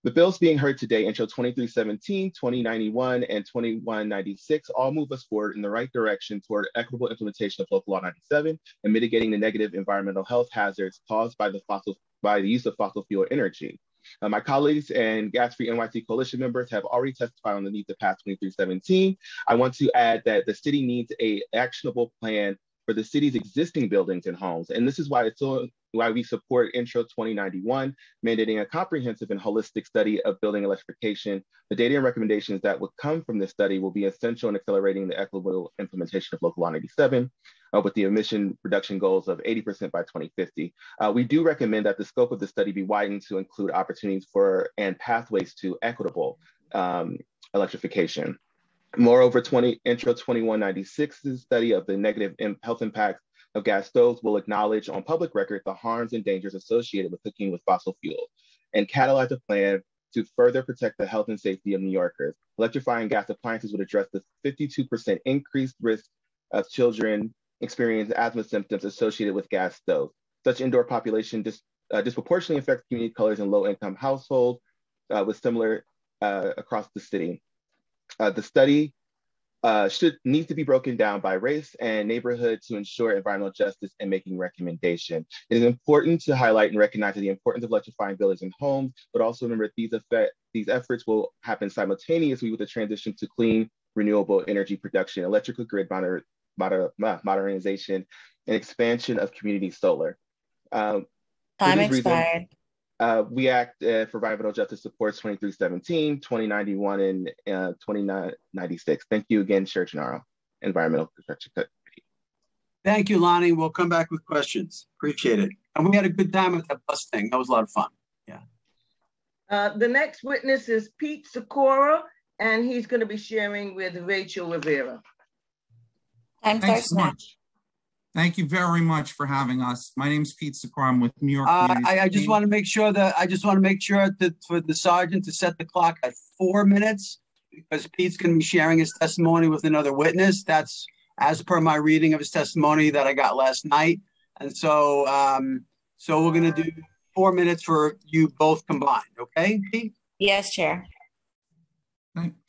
The bills being heard today, Intro 2317, 2091, and 2196, all move us forward in the right direction toward equitable implementation of Local Law 97 and mitigating the negative environmental health hazards caused by the fossil by the use of fossil fuel energy. Uh, my colleagues and Gas Free NYC Coalition members have already testified on the need to pass 2317. I want to add that the city needs a actionable plan for the city's existing buildings and homes. And this is why it's so why we support Intro 2091, mandating a comprehensive and holistic study of building electrification. The data and recommendations that would come from this study will be essential in accelerating the equitable implementation of Local Law 97 uh, with the emission reduction goals of 80% by 2050. Uh, we do recommend that the scope of the study be widened to include opportunities for and pathways to equitable um, electrification. Moreover, 20, Intro 2196's study of the negative health impacts of gas stoves will acknowledge on public record the harms and dangers associated with cooking with fossil fuels and catalyze a plan to further protect the health and safety of New Yorkers. Electrifying gas appliances would address the 52% increased risk of children experiencing asthma symptoms associated with gas stoves. Such indoor population dis, uh, disproportionately affects community colors in low-income households uh, with similar uh, across the city. Uh, the study uh, should need to be broken down by race and neighborhood to ensure environmental justice and making recommendation. It is important to highlight and recognize the importance of electrifying buildings and homes, but also remember that these effect, these efforts will happen simultaneously with the transition to clean renewable energy production, electrical grid moder, moder, modernization, and expansion of community solar. Um, Time expired. Reason, uh, WE ACT uh, for Environmental Justice supports 2317, 2091, and uh, 2096. Thank you again, Chair Gennaro, Environmental Protection Committee. Thank you, Lonnie. We'll come back with questions. Appreciate it. And we had a good time with that bus thing. That was a lot of fun. Yeah. Uh, the next witness is Pete Sikora, and he's going to be sharing with Rachel Rivera. Time Thanks so much. Thank you very much for having us. My name is Pete Sikora. I'm with New York. Uh, I, I, just want to make sure that I just want to make sure that for the sergeant to set the clock at four minutes because Pete's going to be sharing his testimony with another witness. That's as per my reading of his testimony that I got last night. And so, um, so we're going to do four minutes for you both combined. Okay, Pete? Yes, Chair.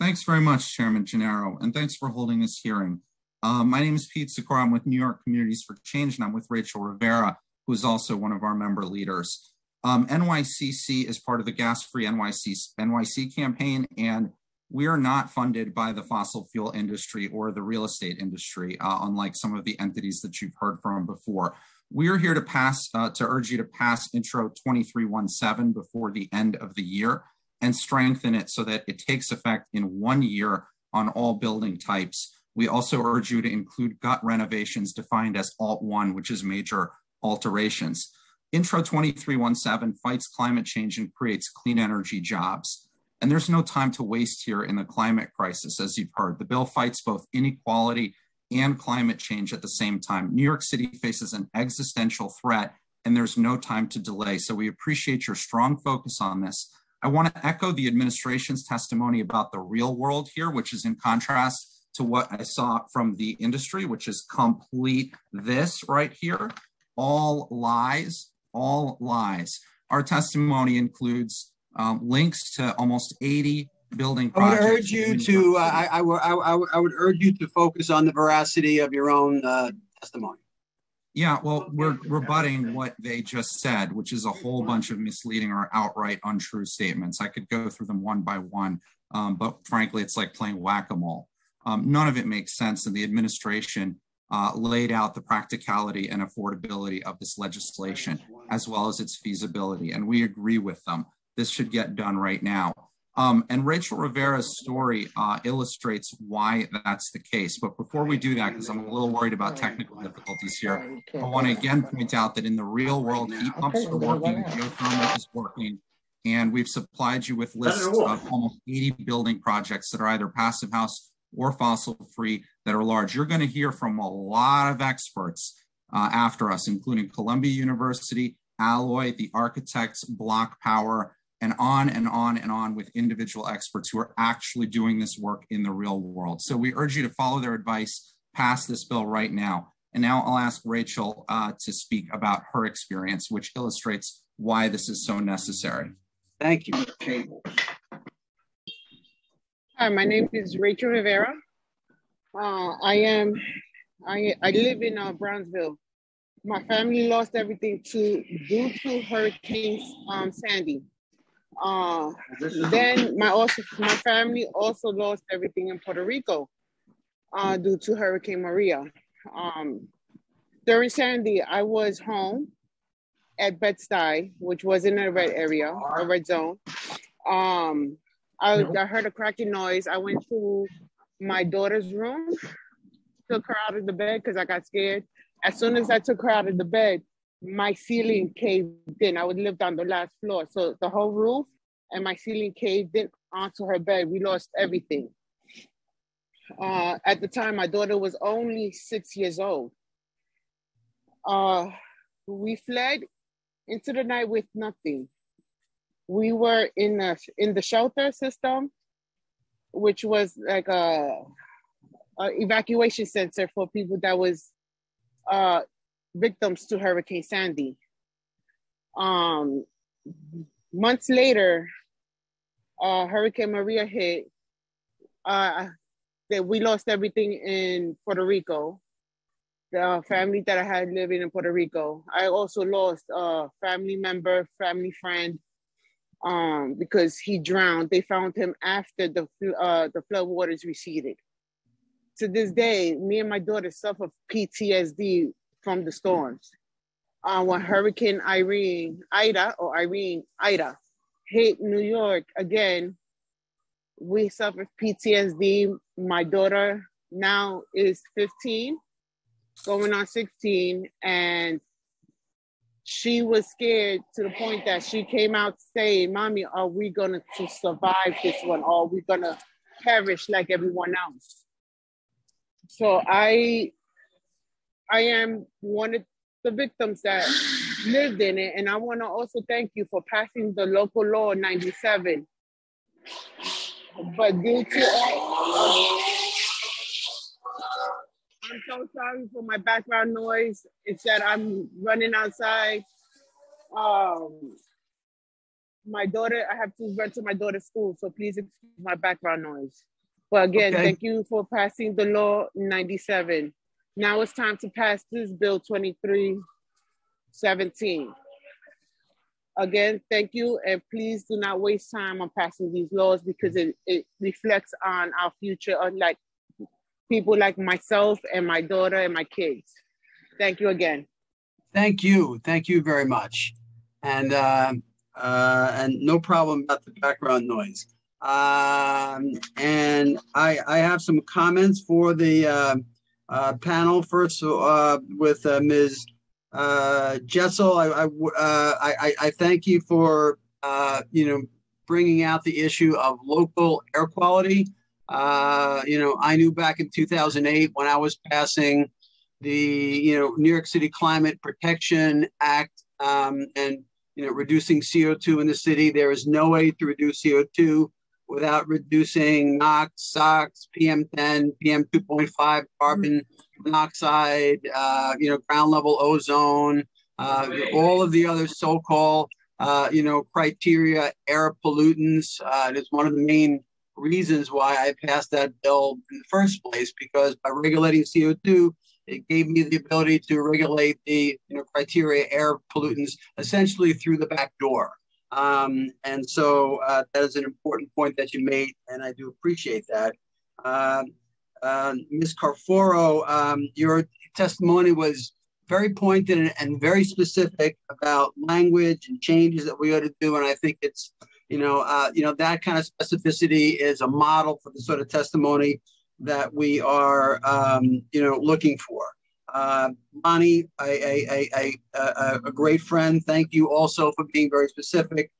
Thanks very much, Chairman Gennaro, and thanks for holding this hearing. Uh, my name is Pete Sikora. I'm with New York Communities for Change, and I'm with Rachel Rivera, who is also one of our member leaders. Um, NYCC is part of the Gas Free NYC, NYC campaign, and we are not funded by the fossil fuel industry or the real estate industry, uh, unlike some of the entities that you've heard from before. We are here to pass, uh, to urge you to pass Intro 2317 before the end of the year and strengthen it so that it takes effect in one year on all building types. We also urge you to include gut renovations defined as Alt 1, which is major alterations. Intro 2317 fights climate change and creates clean energy jobs. And there's no time to waste here in the climate crisis, as you've heard. The bill fights both inequality and climate change at the same time. New York City faces an existential threat, and there's no time to delay. So we appreciate your strong focus on this. I want to echo the administration's testimony about the real world here, which is in contrast to what I saw from the industry, which is complete this right here, all lies, all lies. Our testimony includes um, links to almost 80 building projects. I would urge you to, uh, I, I, I, I, would urge you to focus on the veracity of your own uh, testimony. Yeah, well, we're rebutting what they just said, which is a whole bunch of misleading or outright untrue statements. I could go through them one by one, um, but frankly, it's like playing whack-a-mole. Um, none of it makes sense, and the administration uh, laid out the practicality and affordability of this legislation, as well as its feasibility, and we agree with them. This should get done right now. Um, and Rachel Rivera's story uh, illustrates why that's the case. But before we do that, because I'm a little worried about technical difficulties here, I want to again point out that in the real world, heat pumps are working, geothermal is working, and we've supplied you with lists of almost 80 building projects that are either passive house or fossil free that are large. You're going to hear from a lot of experts uh, after us, including Columbia University, Alloy, the architects, BlocPower, and on and on and on with individual experts who are actually doing this work in the real world. So we urge you to follow their advice, pass this bill right now. And now I'll ask Rachel uh, to speak about her experience, which illustrates why this is so necessary. Thank you. Hi, my name is Rachel Rivera. Uh, I am, I, I live in uh, Brownsville. My family lost everything to due to Hurricane um, Sandy. Uh, then my also my family also lost everything in Puerto Rico uh, due to Hurricane Maria. Um, during Sandy, I was home at Bed-Stuy, which was in a red area, a red zone. Um, I, I heard a cracking noise. I went to my daughter's room, took her out of the bed because I got scared. As soon as I took her out of the bed, my ceiling caved in. I would lived on the last floor. So the whole roof and my ceiling caved in onto her bed. We lost everything. Uh, at the time, my daughter was only six years old. Uh, we fled into the night with nothing. We were in a, in the shelter system, which was like a, a evacuation center for people that was uh, victims to Hurricane Sandy. Um, months later, uh, Hurricane Maria hit. Uh, that we lost everything in Puerto Rico. The family that I had living in Puerto Rico. I also lost a family member, family friend, um, because he drowned. They found him after the uh, the flood waters receded. To this day, me and my daughter suffer PTSD from the storms. Uh, when Hurricane Irene, Ida or Irene, Ida hit New York again, we suffered PTSD. My daughter now is 15, going on 16, and she was scared to the point that she came out saying, Mommy, are we gonna to survive this one? Or are we gonna perish like everyone else? So I I am one of the victims that lived in it. And I want to also thank you for passing the local law 97. But due to all, I'm so sorry for my background noise. It's that I'm running outside. Um, my daughter, I have to run to my daughter's school, so please excuse my background noise. But again, okay. thank you for passing the law 97. Now it's time to pass this bill 2317. Again, thank you, and please do not waste time on passing these laws because it, it reflects on our future, unlike people like myself and my daughter and my kids. Thank you again. Thank you. Thank you very much. And uh, uh, and no problem about the background noise. Um, and I, I have some comments for the uh, uh, panel. First, uh, with uh, Ms. Uh, Jessel, I, I, uh, I, I, thank you for uh, you know bringing out the issue of local air quality. Uh, you know, I knew back in 2008 when I was passing the you know New York City Climate Protection Act um, and you know reducing CO2 in the city. There is no way to reduce CO2 without reducing NOx, SOx, PM10, PM2.5, carbon monoxide, uh, you know, ground level ozone, uh, all of the other so-called, uh, you know, criteria, air pollutants. Uh, it is one of the main reasons why I passed that bill in the first place, because by regulating CO2, it gave me the ability to regulate the you know, criteria air pollutants essentially through the back door. Um, and so uh, that is an important point that you made, and I do appreciate that. Uh, uh, Ms. Carforo, um, your testimony was very pointed and, and, very specific about language and changes that we ought to do, and I think it's, you know, uh, you know that kind of specificity is a model for the sort of testimony that we are, um, you know, looking for. Uh, Lonnie, a, a, a, a, great friend. Thank you also for being very specific.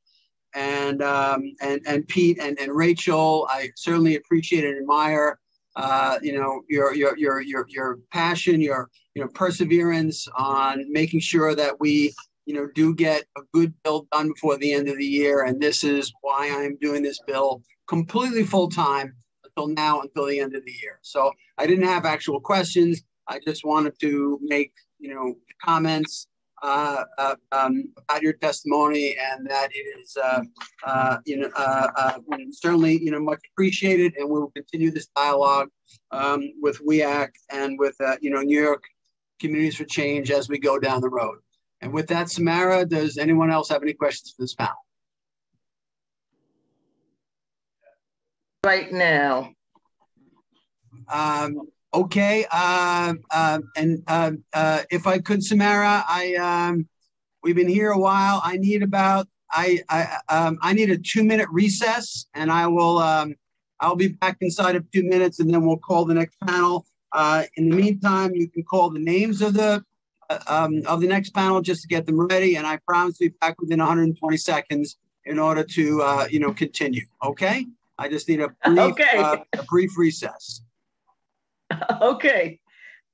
And um, and and Pete and, and Rachel, I certainly appreciate and admire uh, you know, your, your, your, your, your passion, your, you know, perseverance on making sure that we, you know, do get a good bill done before the end of the year. And this is why I'm doing this bill completely full time until now, until the end of the year. So I didn't have actual questions. I just wanted to make, you know, comments uh, uh, um, about your testimony and that it is, uh, uh you know, uh, uh, certainly, you know, much appreciated. And we will continue this dialogue um, with WE ACT and with, you know, New York Communities for Change as we go down the road. And with that, Samara, does anyone else have any questions for this panel? Right now. Um, Okay. Uh, uh, and uh, uh, if I could, Samara, I um, we've been here a while. I need about I I um, I need a two minute recess, and I will um, I'll be back inside of two minutes, and then we'll call the next panel. Uh, in the meantime, you can call the names of the um, of the next panel just to get them ready, and I promise to be back within 120 seconds in order to uh, you know continue. Okay. I just need a brief, okay. uh, a brief recess. okay.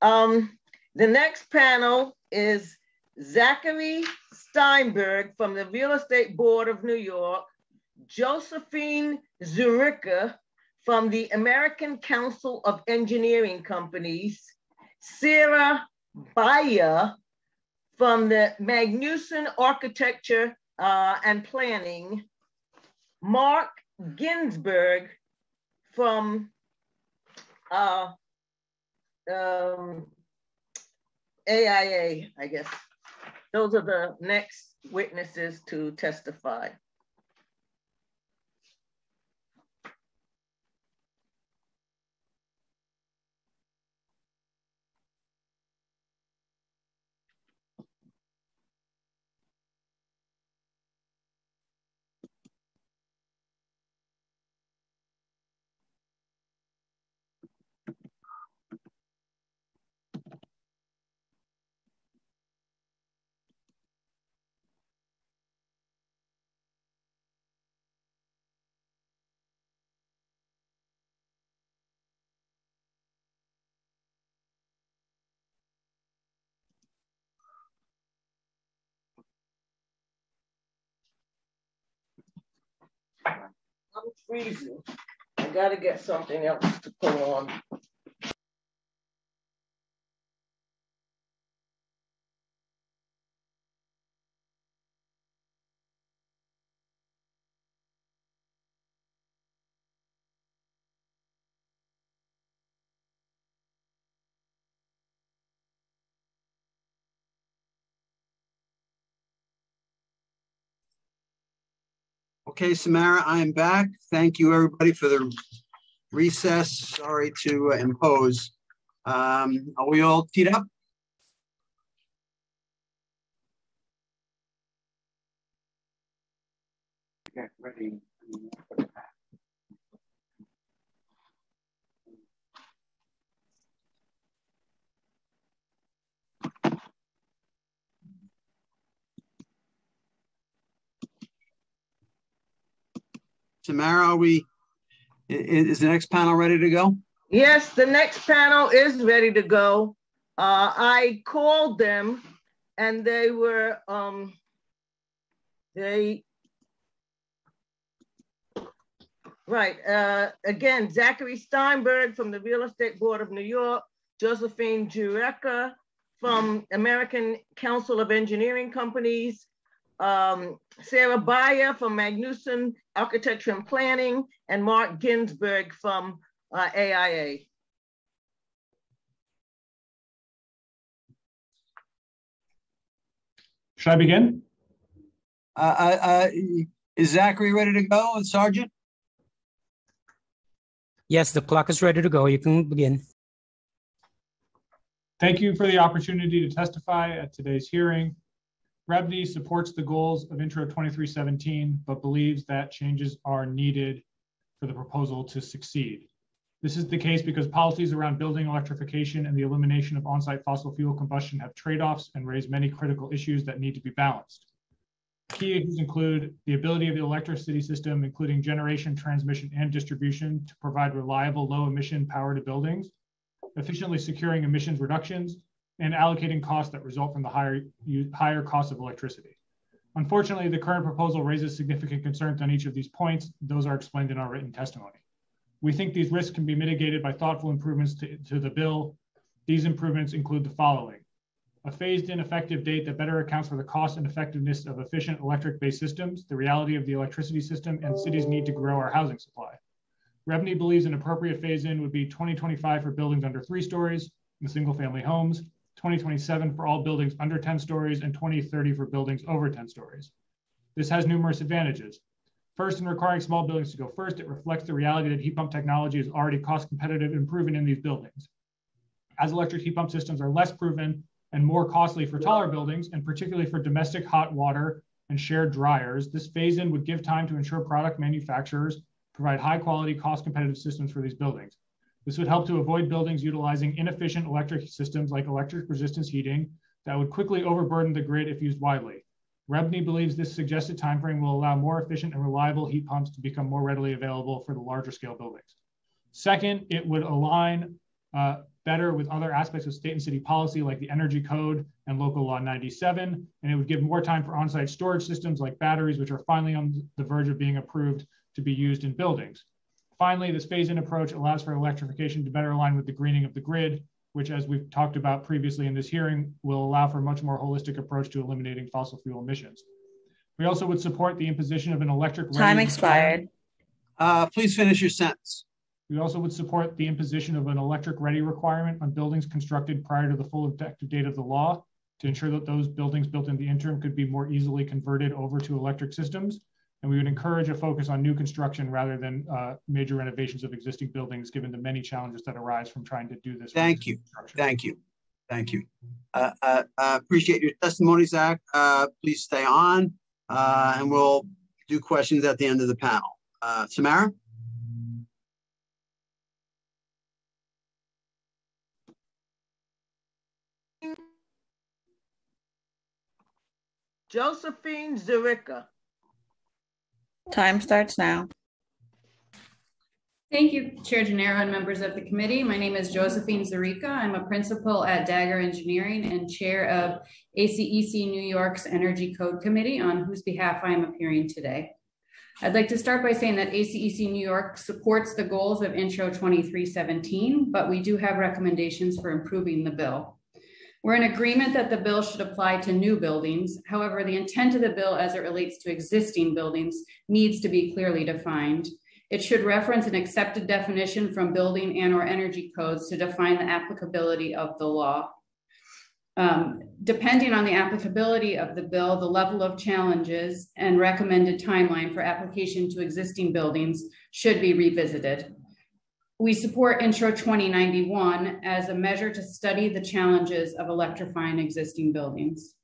Um, the next panel is Zachary Steinberg from the Real Estate Board of New York, Josephine Zurica from the American Council of Engineering Companies, Sarah Bayer from the Magnusson Architecture uh, and Planning, Mark Ginsberg from uh, um, AIA, I guess. Those are the next witnesses to testify. Freezing. I gotta get something else to put on. Okay, Samara, I am back. Thank you, everybody, for the recess. Sorry to uh, impose. Um, are we all teed up? Get ready. Tamara, are we, is the next panel ready to go? Yes, the next panel is ready to go. Uh, I called them and they were, um, they, right, uh, again, Zachary Steinberg from the Real Estate Board of New York, Josephine Zurica from American Council of Engineering Companies, um, Sarah Bayer from Magnusson Architecture and Planning, and Mark Ginsberg from uh, AIA. Should I begin? Uh, uh, uh, is Zachary ready to go, Sergeant? Yes, the clock is ready to go. You can begin. Thank you for the opportunity to testify at today's hearing. REBNY supports the goals of Intro 2317, but believes that changes are needed for the proposal to succeed. This is the case because policies around building electrification and the elimination of on-site fossil fuel combustion have trade-offs and raise many critical issues that need to be balanced. Key issues include the ability of the electricity system, including generation, transmission, and distribution, to provide reliable low emission power to buildings, efficiently securing emissions reductions, and allocating costs that result from the higher, higher cost of electricity. Unfortunately, the current proposal raises significant concerns on each of these points. Those are explained in our written testimony. We think these risks can be mitigated by thoughtful improvements to, to the bill. These improvements include the following. A phased in effective date that better accounts for the cost and effectiveness of efficient electric based systems, the reality of the electricity system, and cities' need to grow our housing supply. REBNY believes an appropriate phase in would be 2025 for buildings under three stories and single family homes, 2027 for all buildings under 10 stories, and 2030 for buildings over 10 stories. This has numerous advantages. First, in requiring small buildings to go first, it reflects the reality that heat pump technology is already cost competitive and proven in these buildings. As electric heat pump systems are less proven and more costly for taller buildings, and particularly for domestic hot water and shared dryers, this phase in would give time to ensure product manufacturers provide high quality, cost competitive systems for these buildings. This would help to avoid buildings utilizing inefficient electric systems like electric resistance heating that would quickly overburden the grid if used widely. REBNY believes this suggested timeframe will allow more efficient and reliable heat pumps to become more readily available for the larger scale buildings. Second, it would align uh, better with other aspects of state and city policy like the energy code and local law 97, and it would give more time for on-site storage systems like batteries, which are finally on the verge of being approved to be used in buildings. Finally, this phase-in approach allows for electrification to better align with the greening of the grid, which as we've talked about previously in this hearing, will allow for a much more holistic approach to eliminating fossil fuel emissions. We also would support the imposition of an electric- Time expired. Uh, please finish your sentence. We also would support the imposition of an electric ready requirement on buildings constructed prior to the full effective date of the law to ensure that those buildings built in the interim could be more easily converted over to electric systems and we would encourage a focus on new construction rather than uh, major renovations of existing buildings, given the many challenges that arise from trying to do this. Thank you. Thank you. Thank you. Uh, uh, appreciate your testimony, Zach. Uh, please stay on, uh, and we'll do questions at the end of the panel. Uh, Samara? Josephine Zurica. Time starts now. Thank you, Chair Gennaro and members of the committee. My name is Josephine Zurica. I'm a principal at Dagher Engineering and chair of ACEC New York's Energy Code Committee, on whose behalf I am appearing today. I'd like to start by saying that ACEC New York supports the goals of Intro 2317, but we do have recommendations for improving the bill. We're in agreement that the bill should apply to new buildings. However, the intent of the bill as it relates to existing buildings needs to be clearly defined. It should reference an accepted definition from building and or energy codes to define the applicability of the law. Um, depending on the applicability of the bill, the level of challenges and recommended timeline for application to existing buildings should be revisited. We support Intro 2091 as a measure to study the challenges of electrifying existing buildings.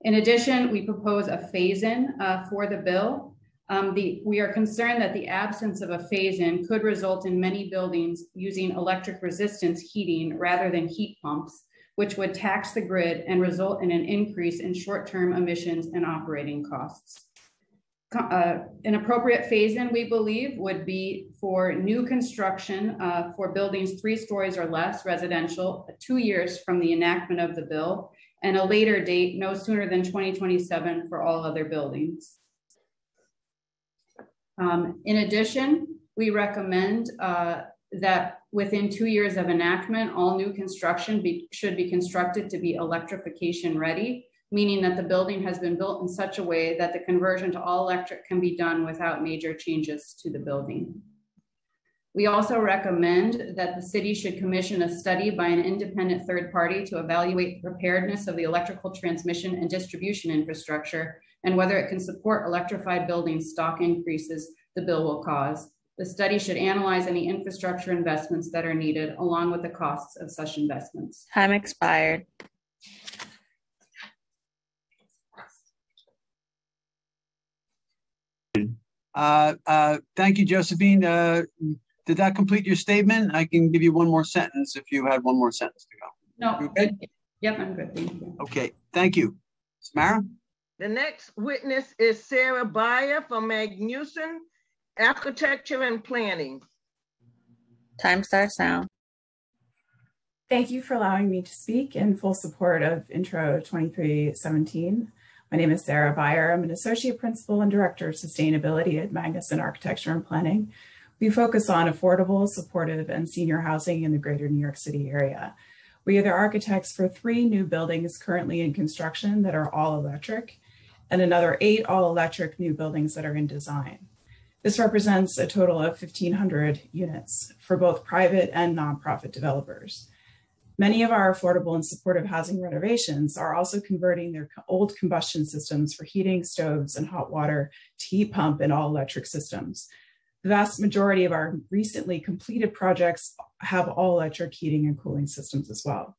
In addition, we propose a phase-in uh, for the bill. Um, the, we are concerned that the absence of a phase-in could result in many buildings using electric resistance heating rather than heat pumps, which would tax the grid and result in an increase in short-term emissions and operating costs uh, an appropriate phase-in, we believe, would be for new construction uh, for buildings three stories or less residential, two years from the enactment of the bill, and a later date, no sooner than 2027 for all other buildings. Um, in addition, we recommend uh, that within two years of enactment, all new construction be, should be constructed to be electrification ready meaning that the building has been built in such a way that the conversion to all electric can be done without major changes to the building. We also recommend that the city should commission a study by an independent third party to evaluate the preparedness of the electrical transmission and distribution infrastructure and whether it can support electrified building stock increases the bill will cause. The study should analyze any infrastructure investments that are needed along with the costs of such investments. Time expired. Uh, uh, thank you, Josephine. Uh, did that complete your statement? I can give you one more sentence if you had one more sentence to go. No. You good? Yep, I'm good. Thank you. Okay, thank you. Samara? The next witness is Sarah Beyer from Magnusson Architecture and Planning. Time starts now. Thank you for allowing me to speak in full support of Intro 2317. My name is Sarah Beyer. I'm an Associate Principal and Director of Sustainability at Magnusson Architecture and Planning. We focus on affordable, supportive, and senior housing in the greater New York City area. We are the architects for three new buildings currently in construction that are all electric, and another eight all electric new buildings that are in design. This represents a total of 1,500 units for both private and nonprofit developers. Many of our affordable and supportive housing renovations are also converting their old combustion systems for heating, stoves, and hot water to heat pump and all electric systems. The vast majority of our recently completed projects have all electric heating and cooling systems as well.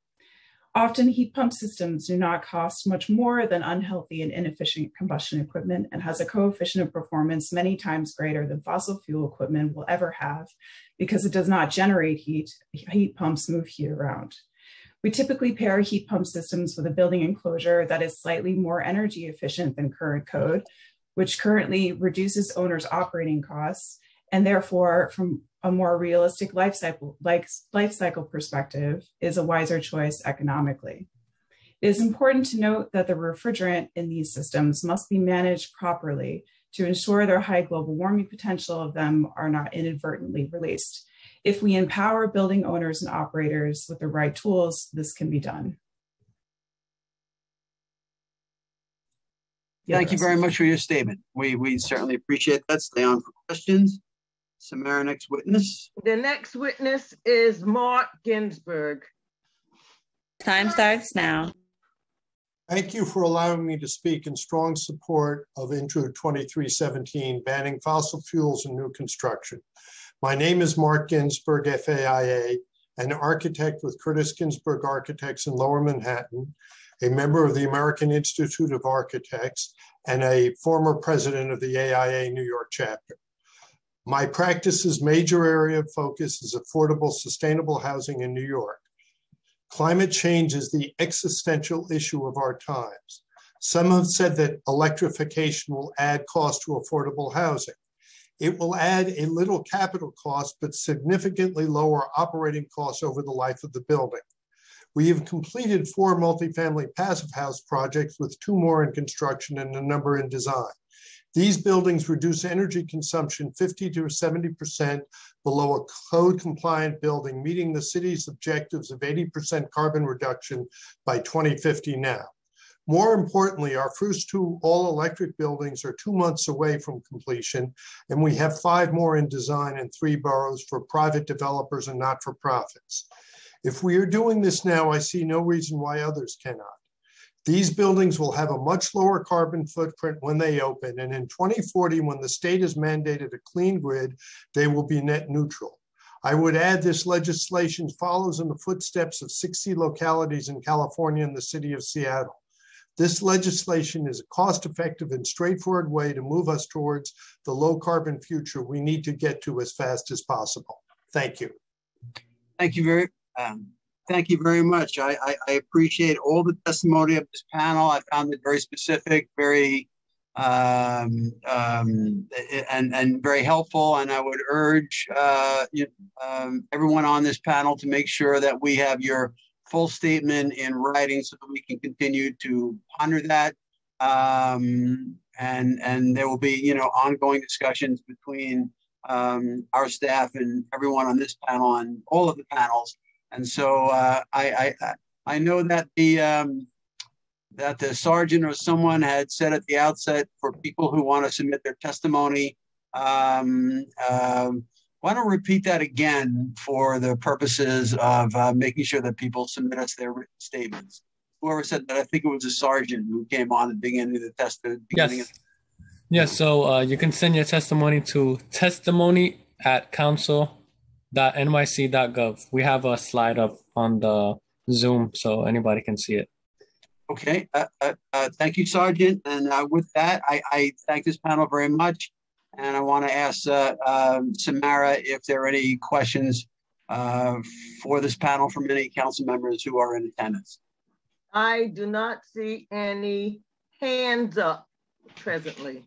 Often heat pump systems do not cost much more than unhealthy and inefficient combustion equipment and has a coefficient of performance many times greater than fossil fuel equipment will ever have because it does not generate heat. Heat pumps move heat around. We typically pair heat pump systems with a building enclosure that is slightly more energy efficient than current code, which currently reduces owners' operating costs and therefore from a more realistic life cycle, like life cycle perspective is a wiser choice economically. It is important to note that the refrigerant in these systems must be managed properly to ensure their high global warming potential of them are not inadvertently released. If we empower building owners and operators with the right tools, this can be done. Thank you very much for your statement. We, we certainly appreciate that. Stay on for questions. Samara, next witness. The next witness is Mark Ginsberg. Time starts now. Thank you for allowing me to speak in strong support of Intro 2317, banning fossil fuels in new construction. My name is Mark Ginsberg, FAIA, an architect with Curtis Ginsberg Architects in Lower Manhattan, a member of the American Institute of Architects, and a former president of the AIA New York chapter. My practice's major area of focus is affordable, sustainable housing in New York. Climate change is the existential issue of our times. Some have said that electrification will add cost to affordable housing. It will add a little capital cost, but significantly lower operating costs over the life of the building. We have completed four multifamily passive house projects with two more in construction and a number in design. These buildings reduce energy consumption 50 to 70% below a code compliant building, meeting the city's objectives of 80% carbon reduction by 2050 now. More importantly, our first two all electric buildings are two months away from completion, and we have five more in design in three boroughs for private developers and not for profits. If we are doing this now, I see no reason why others cannot. These buildings will have a much lower carbon footprint when they open. And in 2040, when the state has mandated a clean grid, they will be net neutral. I would add this legislation follows in the footsteps of 60 localities in California and the city of Seattle. This legislation is a cost effective and straightforward way to move us towards the low carbon future we need to get to as fast as possible. Thank you. Thank you very um, Thank you very much. I, I, I, appreciate all the testimony of this panel. I found it very specific, very um, um, and and very helpful. And I would urge uh, you, um, everyone on this panel to make sure that we have your full statement in writing so that we can continue to ponder that. Um, and and there will be you know ongoing discussions between um, our staff and everyone on this panel and all of the panels and so uh, I, I I know that the um, that the sergeant or someone had said at the outset for people who want to submit their testimony. Um, um, why don't repeat that again for the purposes of uh, making sure that people submit us their written statements? Whoever said that, I think it was a sergeant who came on at the beginning of the test. The beginning yes. Of- yes. So uh, you can send your testimony to testimony at council .nyc.gov. We have a slide up on the Zoom so anybody can see it. Okay, uh, uh, uh, thank you, Sergeant. And uh, with that, I, I, thank this panel very much. And I want to ask uh, um, Samara if there are any questions uh, for this panel from any council members who are in attendance. I do not see any hands up presently?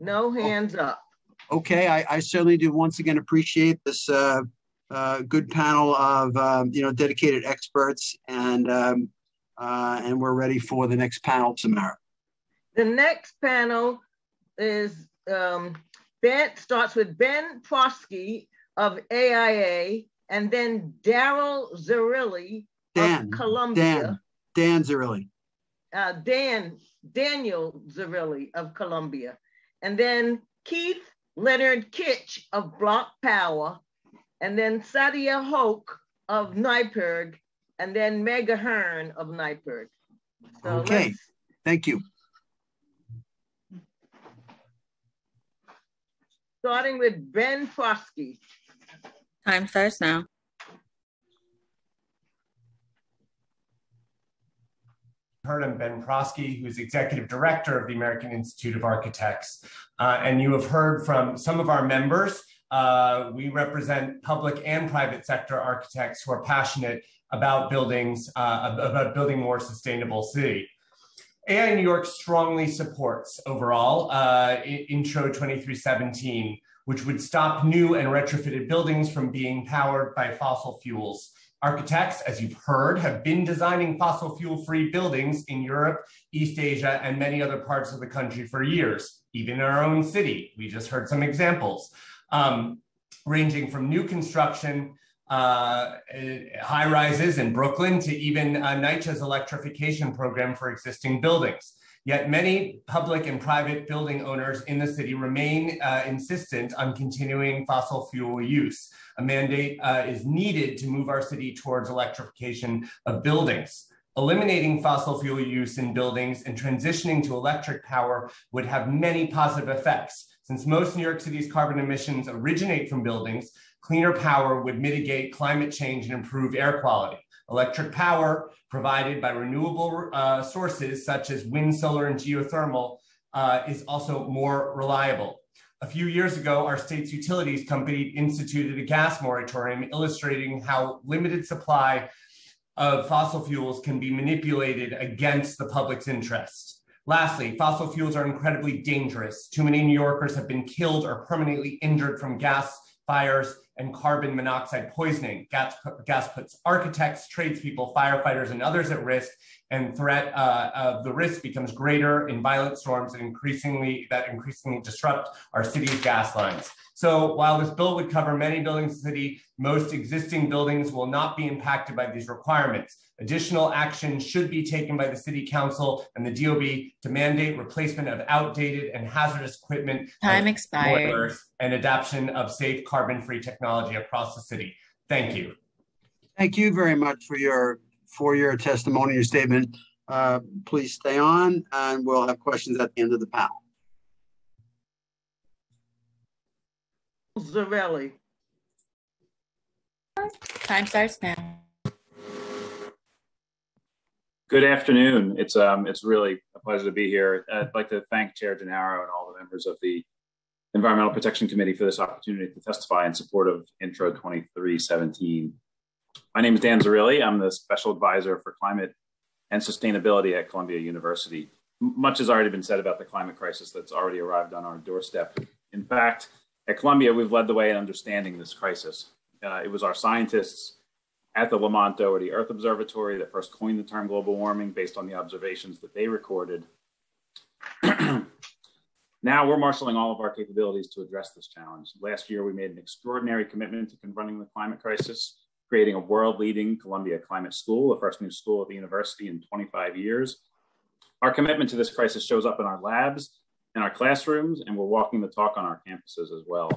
No hands up. Okay, I, I certainly do once again appreciate this uh, uh, good panel of um, you know dedicated experts, and um, uh, and we're ready for the next panel, Samara. The next panel is um, Ben starts with Ben Prosky of AIA, and then Daryl Zarrilli Dan, of Columbia. Dan, Dan Zarrilli. Uh, Dan Daniel Zarrilli of Columbia, and then Keith Leonard Kitch of Block Power, and then Sadia Hoke of NYPIRG, and then Megan Ahern of NYPIRG. So okay, thank you. Starting with Ben Prosky. Time starts now. Heard him, Ben Prosky, who's executive director of the American Institute of Architects. Uh, and you have heard from some of our members. Uh, we represent public and private sector architects who are passionate about buildings, uh, about building more sustainable city. AI New York strongly supports overall uh, Intro 2317, which would stop new and retrofitted buildings from being powered by fossil fuels. Architects, as you've heard, have been designing fossil fuel free buildings in Europe, East Asia, and many other parts of the country for years, even in our own city. We just heard some examples, um, ranging from new construction, uh, high rises in Brooklyn, to even uh, NYCHA's electrification program for existing buildings. Yet many public and private building owners in the city remain uh, insistent on continuing fossil fuel use. A mandate uh, is needed to move our city towards electrification of buildings. Eliminating fossil fuel use in buildings and transitioning to electric power would have many positive effects. Since most New York City's carbon emissions originate from buildings, cleaner power would mitigate climate change and improve air quality. Electric power provided by renewable uh, sources such as wind, solar, and geothermal uh, is also more reliable. A few years ago, our state's utilities company instituted a gas moratorium illustrating how limited supply of fossil fuels can be manipulated against the public's interest. Lastly, fossil fuels are incredibly dangerous. Too many New Yorkers have been killed or permanently injured from gas fires and carbon monoxide poisoning. Gas, gas puts architects, tradespeople, firefighters, and others at risk, and threat uh, of the risk becomes greater in violent storms and increasingly that increasingly disrupt our city's gas lines. So while this bill would cover many buildings in the city, most existing buildings will not be impacted by these requirements. Additional action should be taken by the City Council and the DOB to mandate replacement of outdated and hazardous equipment. Time expired. And adoption of safe carbon-free technology across the city. Thank you. Thank you very much for your for your testimony, your statement. Uh, please stay on and we'll have questions at the end of the panel. Zarrilli. Time starts now. Good afternoon. It's um it's really a pleasure to be here. I'd like to thank Chair Gennaro and all the members of the Environmental Protection Committee for this opportunity to testify in support of Intro 2317. My name is Dan Zarrilli. I'm the Special Advisor for Climate and Sustainability at Columbia University. Much has already been said about the climate crisis that's already arrived on our doorstep. In fact, at Columbia, we've led the way in understanding this crisis. Uh, it was our scientists at the Lamont Doherty Earth Observatory that first coined the term global warming based on the observations that they recorded. now we're marshaling all of our capabilities to address this challenge. Last year, we made an extraordinary commitment to confronting the climate crisis, creating a world leading Columbia Climate School, the first new school at the university in 25 years. Our commitment to this crisis shows up in our labs in our classrooms, and we're walking the talk on our campuses as well.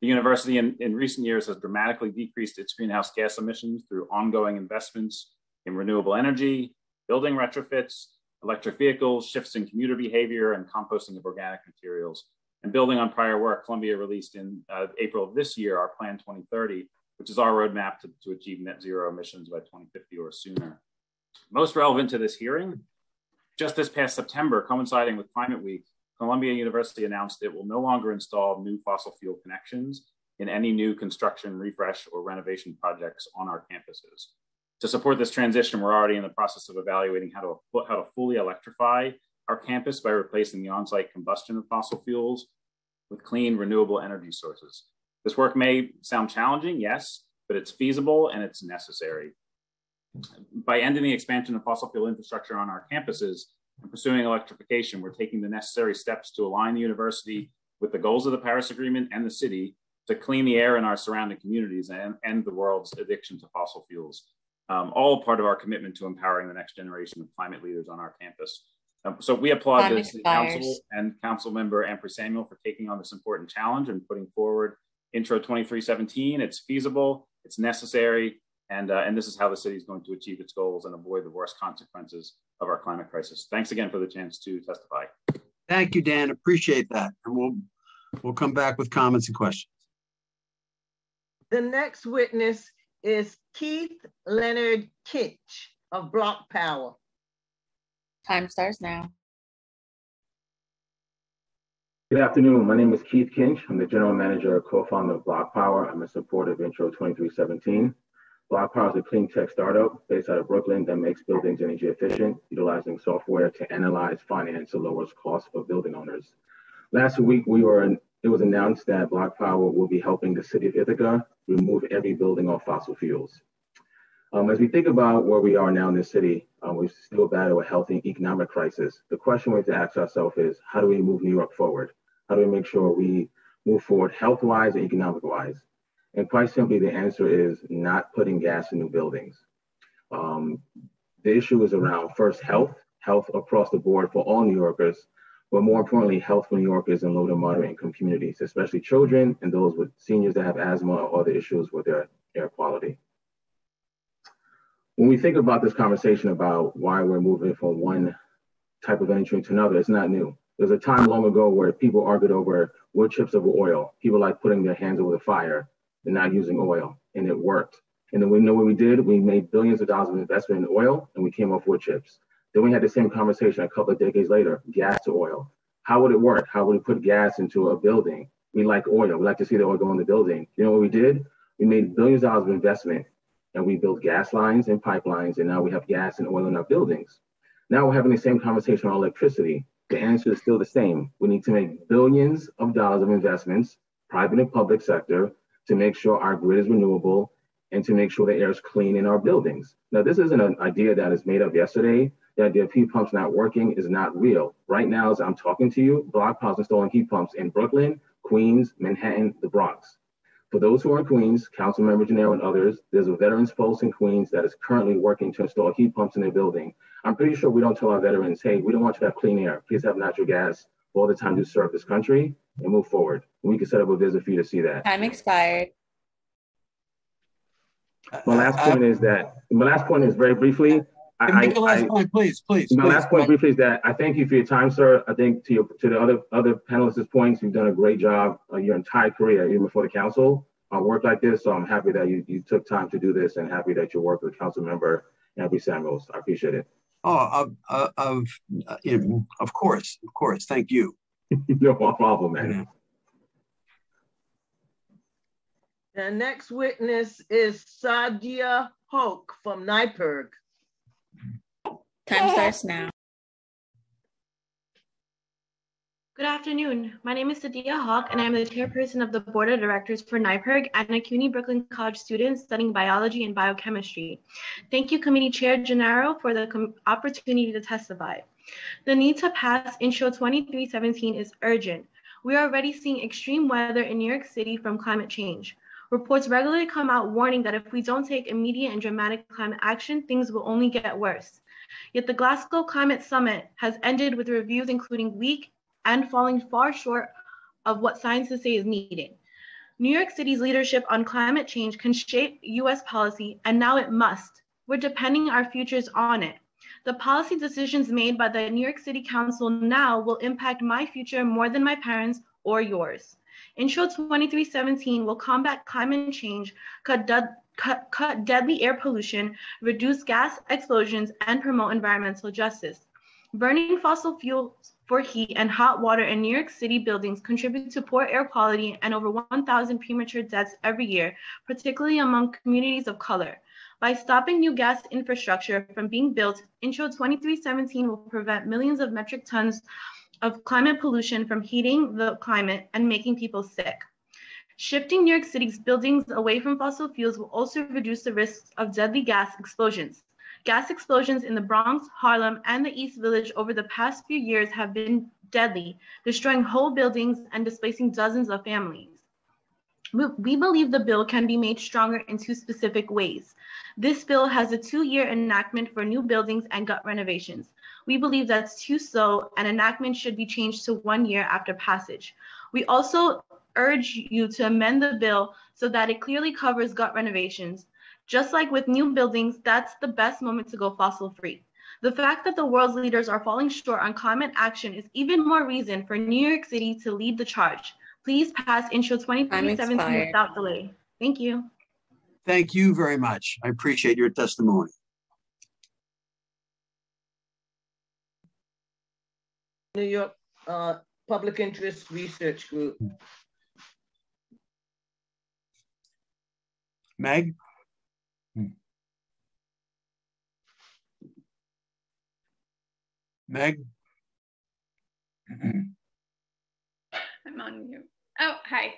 The university in, in recent years has dramatically decreased its greenhouse gas emissions through ongoing investments in renewable energy, building retrofits, electric vehicles, shifts in commuter behavior, and composting of organic materials. And building on prior work, Columbia released in uh, April of this year our Plan 2030, which is our roadmap to, to achieve net zero emissions by 2050 or sooner. Most relevant to this hearing just this past September, coinciding with Climate Week, Columbia University announced it will no longer install new fossil fuel connections in any new construction, refresh, or renovation projects on our campuses. To support this transition, we're already in the process of evaluating how to, how to fully electrify our campus by replacing the on-site combustion of fossil fuels with clean, renewable energy sources. This work may sound challenging, yes, but it's feasible and it's necessary. By ending the expansion of fossil fuel infrastructure on our campuses pursuing electrification, we're taking the necessary steps to align the university with the goals of the Paris Agreement and the city to clean the air in our surrounding communities and end the world's addiction to fossil fuels. Um, all part of our commitment to empowering the next generation of climate leaders on our campus. Um, so we applaud the council and council member Ampry Samuel for taking on this important challenge and putting forward Intro 2317. It's feasible, it's necessary, and, uh, and this is how the city is going to achieve its goals and avoid the worst consequences of our climate crisis. Thanks again for the chance to testify. Thank you, Dan. Appreciate that. And we'll, we'll come back with comments and questions. The next witness is Keith Leonard Kitch of BlocPower. Time starts now. Good afternoon. My name is Keith Kinch. I'm the general manager and co-founder of BlocPower. I'm a supporter of Intro 2317. BlocPower is a clean tech startup based out of Brooklyn that makes buildings energy efficient, utilizing software to analyze, finance, and lowers costs for building owners. Last week, we were in, it was announced that BlocPower will be helping the city of Ithaca remove every building off fossil fuels. Um, as we think about where we are now in this city, um, we still battle a health and economic crisis. The question we have to ask ourselves is, how do we move New York forward? How do we make sure we move forward health-wise and economic-wise? And quite simply, the answer is not putting gas in new buildings. Um, the issue is around first health, health across the board for all New Yorkers, but more importantly, health for New Yorkers in low to moderate income communities, especially children and those with seniors that have asthma or other issues with their air quality. When we think about this conversation about why we're moving from one type of energy to another, it's not new. There's a time long ago where people argued over wood chips over oil. People like putting their hands over the fire and not using oil, and it worked. And then we know what we did. We made billions of dollars of investment in oil, and we came off wood chips. Then we had the same conversation a couple of decades later: gas to oil. How would it work? How would we put gas into a building? We like oil. We like to see the oil go in the building. You know what we did? We made billions of dollars of investment, and we built gas lines and pipelines, and now we have gas and oil in our buildings. Now we're having the same conversation on electricity. The answer is still the same. We need to make billions of dollars of investments, private and public sector, to make sure our grid is renewable and to make sure the air is clean in our buildings. Now, this isn't an idea that is made up yesterday. The idea of heat pumps not working is not real. Right now, as I'm talking to you, BlocPower installing heat pumps in Brooklyn, Queens, Manhattan, the Bronx. For those who are in Queens, Councilmember Janelle and others, there's a Veterans Pulse in Queens that is currently working to install heat pumps in their building. I'm pretty sure we don't tell our veterans, hey, we don't want you to have clean air. Please have natural gas all the time to serve this country and move forward. We can set up a visit for you to see that. Time expired. My last point is that, my last point is very briefly, I, Make the last I- point, please, please. My please. last point briefly is that I thank you for your time, sir. I think to your, to the other, other panelists' points, you've done a great job uh, your entire career, even before the council, on work like this. So I'm happy that you, you took time to do this and happy that you work with council member Abby Samuels. I appreciate it. Oh, of, of, of, uh, you know, of course, of course. Thank you. no problem, man. The next witness is Sadia Hoke from NYPIRG. Time starts now. Good afternoon. My name is Sadia Hawk, and I'm the chairperson of the board of directors for NYPIRG and a CUNY Brooklyn College student studying biology and biochemistry. Thank you, Committee Chair Gennaro, for the com- opportunity to testify. The need to pass Intro 2317 is urgent. We are already seeing extreme weather in New York City from climate change. Reports regularly come out warning that if we don't take immediate and dramatic climate action, things will only get worse. Yet the Glasgow Climate Summit has ended with reviews including weak and falling far short of what scientists say is needed. New York City's leadership on climate change can shape US policy, and now it must. We're depending our futures on it. The policy decisions made by the New York City Council now will impact my future more than my parents or yours. Intro 2317 will combat climate change, cut, dead- cut, cut deadly air pollution, reduce gas explosions, and promote environmental justice. Burning fossil fuels for heat and hot water in New York City buildings contribute to poor air quality and over 1,000 premature deaths every year, particularly among communities of color. By stopping new gas infrastructure from being built, Intro 2317 will prevent millions of metric tons of climate pollution from heating the climate and making people sick. Shifting New York City's buildings away from fossil fuels will also reduce the risks of deadly gas explosions. Gas explosions in the Bronx, Harlem, and the East Village over the past few years have been deadly, destroying whole buildings and displacing dozens of families. We believe the bill can be made stronger in two specific ways. This bill has a two-year enactment for new buildings and gut renovations. We believe that's too slow and enactment should be changed to one year after passage. We also urge you to amend the bill so that it clearly covers gut renovations. Just like with new buildings, that's the best moment to go fossil free. The fact that the world's leaders are falling short on climate action is even more reason for New York City to lead the charge. Please pass Intro 2317 without delay. Thank you. Thank you very much. I appreciate your testimony. New York uh, Public Interest Research Group. Meg? Meg? I'm on mute. Oh, hi.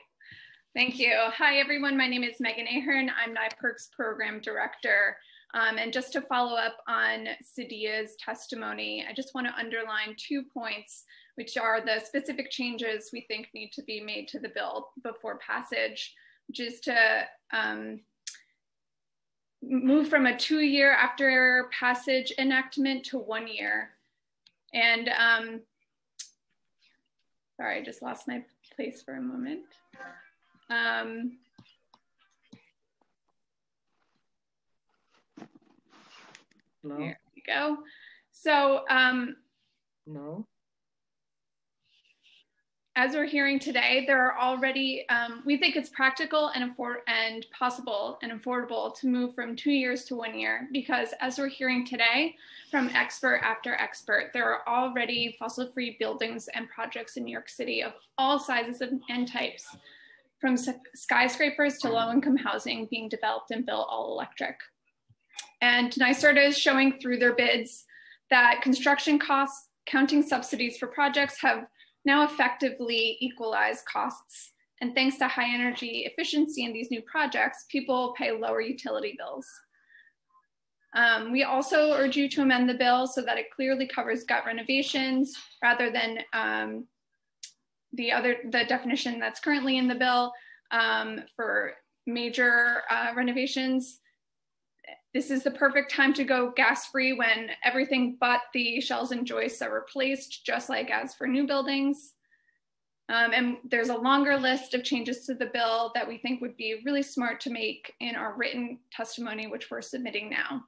Thank you. Hi, everyone. My name is Megan Ahern. I'm NYPIRG's Program Director. Um, and just to follow up on Sadia's testimony, I just want to underline two points, which are the specific changes we think need to be made to the bill before passage, which is to um, move from a two year after passage enactment to one year. And um, sorry, I just lost my place for a moment. Um, no. There we go. So, um, no as we're hearing today, there are already, um, we think it's practical and, afford and possible and affordable to move from two years to one year because as we're hearing today from expert after expert, there are already fossil-free buildings and projects in New York City of all sizes and types, from skyscrapers to low-income housing being developed and built all electric. And NYSERDA is showing through their bids that construction costs, counting subsidies for projects have now effectively equalize costs. And thanks to high energy efficiency in these new projects, people pay lower utility bills. Um, we also urge you to amend the bill so that it clearly covers gut renovations rather than um, the other the definition that's currently in the bill um, for major uh, renovations this is the perfect time to go gas free when everything but the shells and joists are replaced, just like as for new buildings. Um, and there's a longer list of changes to the bill that we think would be really smart to make in our written testimony, which we're submitting now.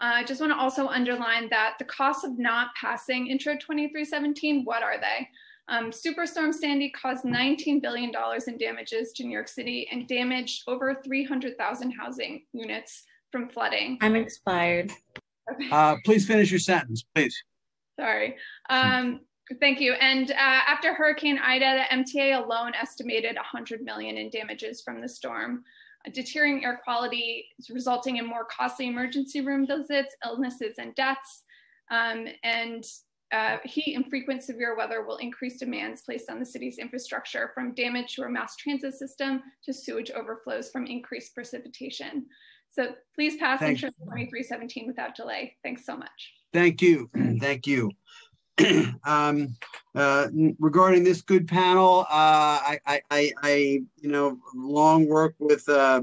Uh, I just want to also underline that the costs of not passing Intro 2317, what are they? Um, Superstorm Sandy caused $19 billion in damages to New York City and damaged over 300,000 housing units from flooding. I'm expired. Okay. Uh, please finish your sentence, please. Sorry. Um, thank you. And uh, after Hurricane Ida, the MTA alone estimated 100 million in damages from the storm. Deteriorating air quality is resulting in more costly emergency room visits, illnesses, and deaths. Um, and uh, heat and frequent severe weather will increase demands placed on the city's infrastructure from damage to our mass transit system to sewage overflows from increased precipitation. So please pass Thank Intro 2317 without delay. Thanks so much. Thank you. Thank you. um, uh, regarding this good panel, uh, I, I, I, I, you know, long work with uh,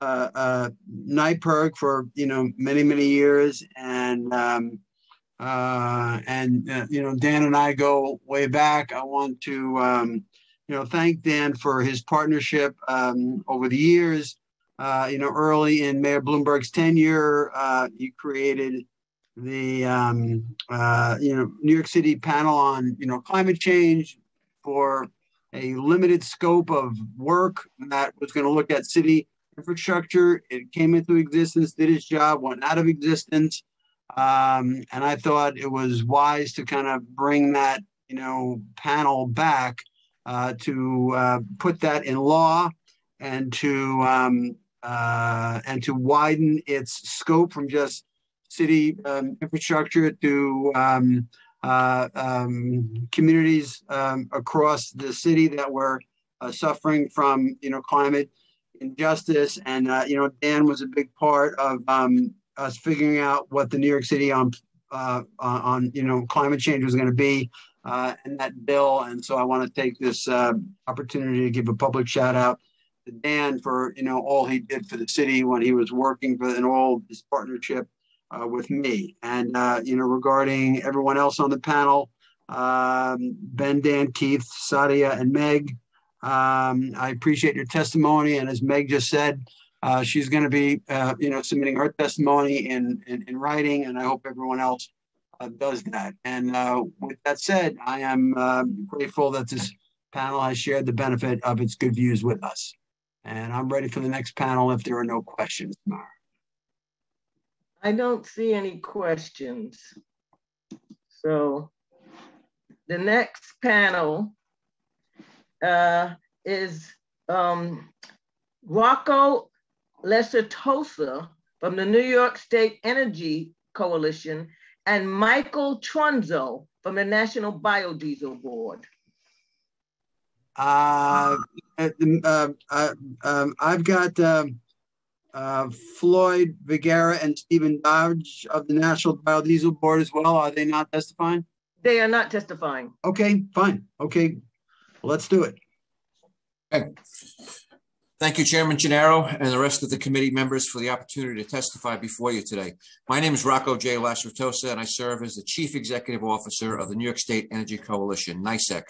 uh, uh, NYPIRG for you know many many years, and um, uh, and uh, you know Dan and I go way back. I want to um, you know thank Dan for his partnership um, over the years. Uh, you know, early in Mayor Bloomberg's tenure, uh, you created the, um, uh, you know, New York City panel on, you know, climate change for a limited scope of work that was going to look at city infrastructure. It came into existence, did its job, went out of existence. Um, and I thought it was wise to kind of bring that, you know, panel back uh, to uh, put that in law and to um, uh, and to widen its scope from just city um, infrastructure to um, uh, um, communities um, across the city that were uh, suffering from, you know, climate injustice. And, uh, you know, Dan was a big part of um, us figuring out what the New York City on, uh, on you know, climate change was going to be uh, in that bill. And so I want to take this opportunity to give a public shout out to Dan for, you know, all he did for the city when he was working for, and all his partnership uh, with me. And, uh, you know, regarding everyone else on the panel, um, Ben, Dan, Keith, Sadia, and Meg, um, I appreciate your testimony. And as Meg just said, uh, she's going to be, uh, you know, submitting her testimony in, in, in, writing, and I hope everyone else uh, does that. And uh, with that said, I am grateful that this panel has shared the benefit of its good views with us. And I'm ready for the next panel if there are no questions. I don't see any questions. So the next panel uh, is um, Rocco Lacertosa from the New York State Energy Coalition and Michael Trunzo from the National Biodiesel Board. Uh, uh, uh, um, I've got um, uh, Floyd Vergara and Stephen Dodge of the National Biodiesel Board as well. Are they not testifying? They are not testifying. Okay, fine. Okay, let's do it. Okay. Thank you, Chairman Gennaro and the rest of the committee members for the opportunity to testify before you today. My name is Rocco J. Lacertosa, and I serve as the Chief Executive Officer of the New York State Energy Coalition, NYSEC.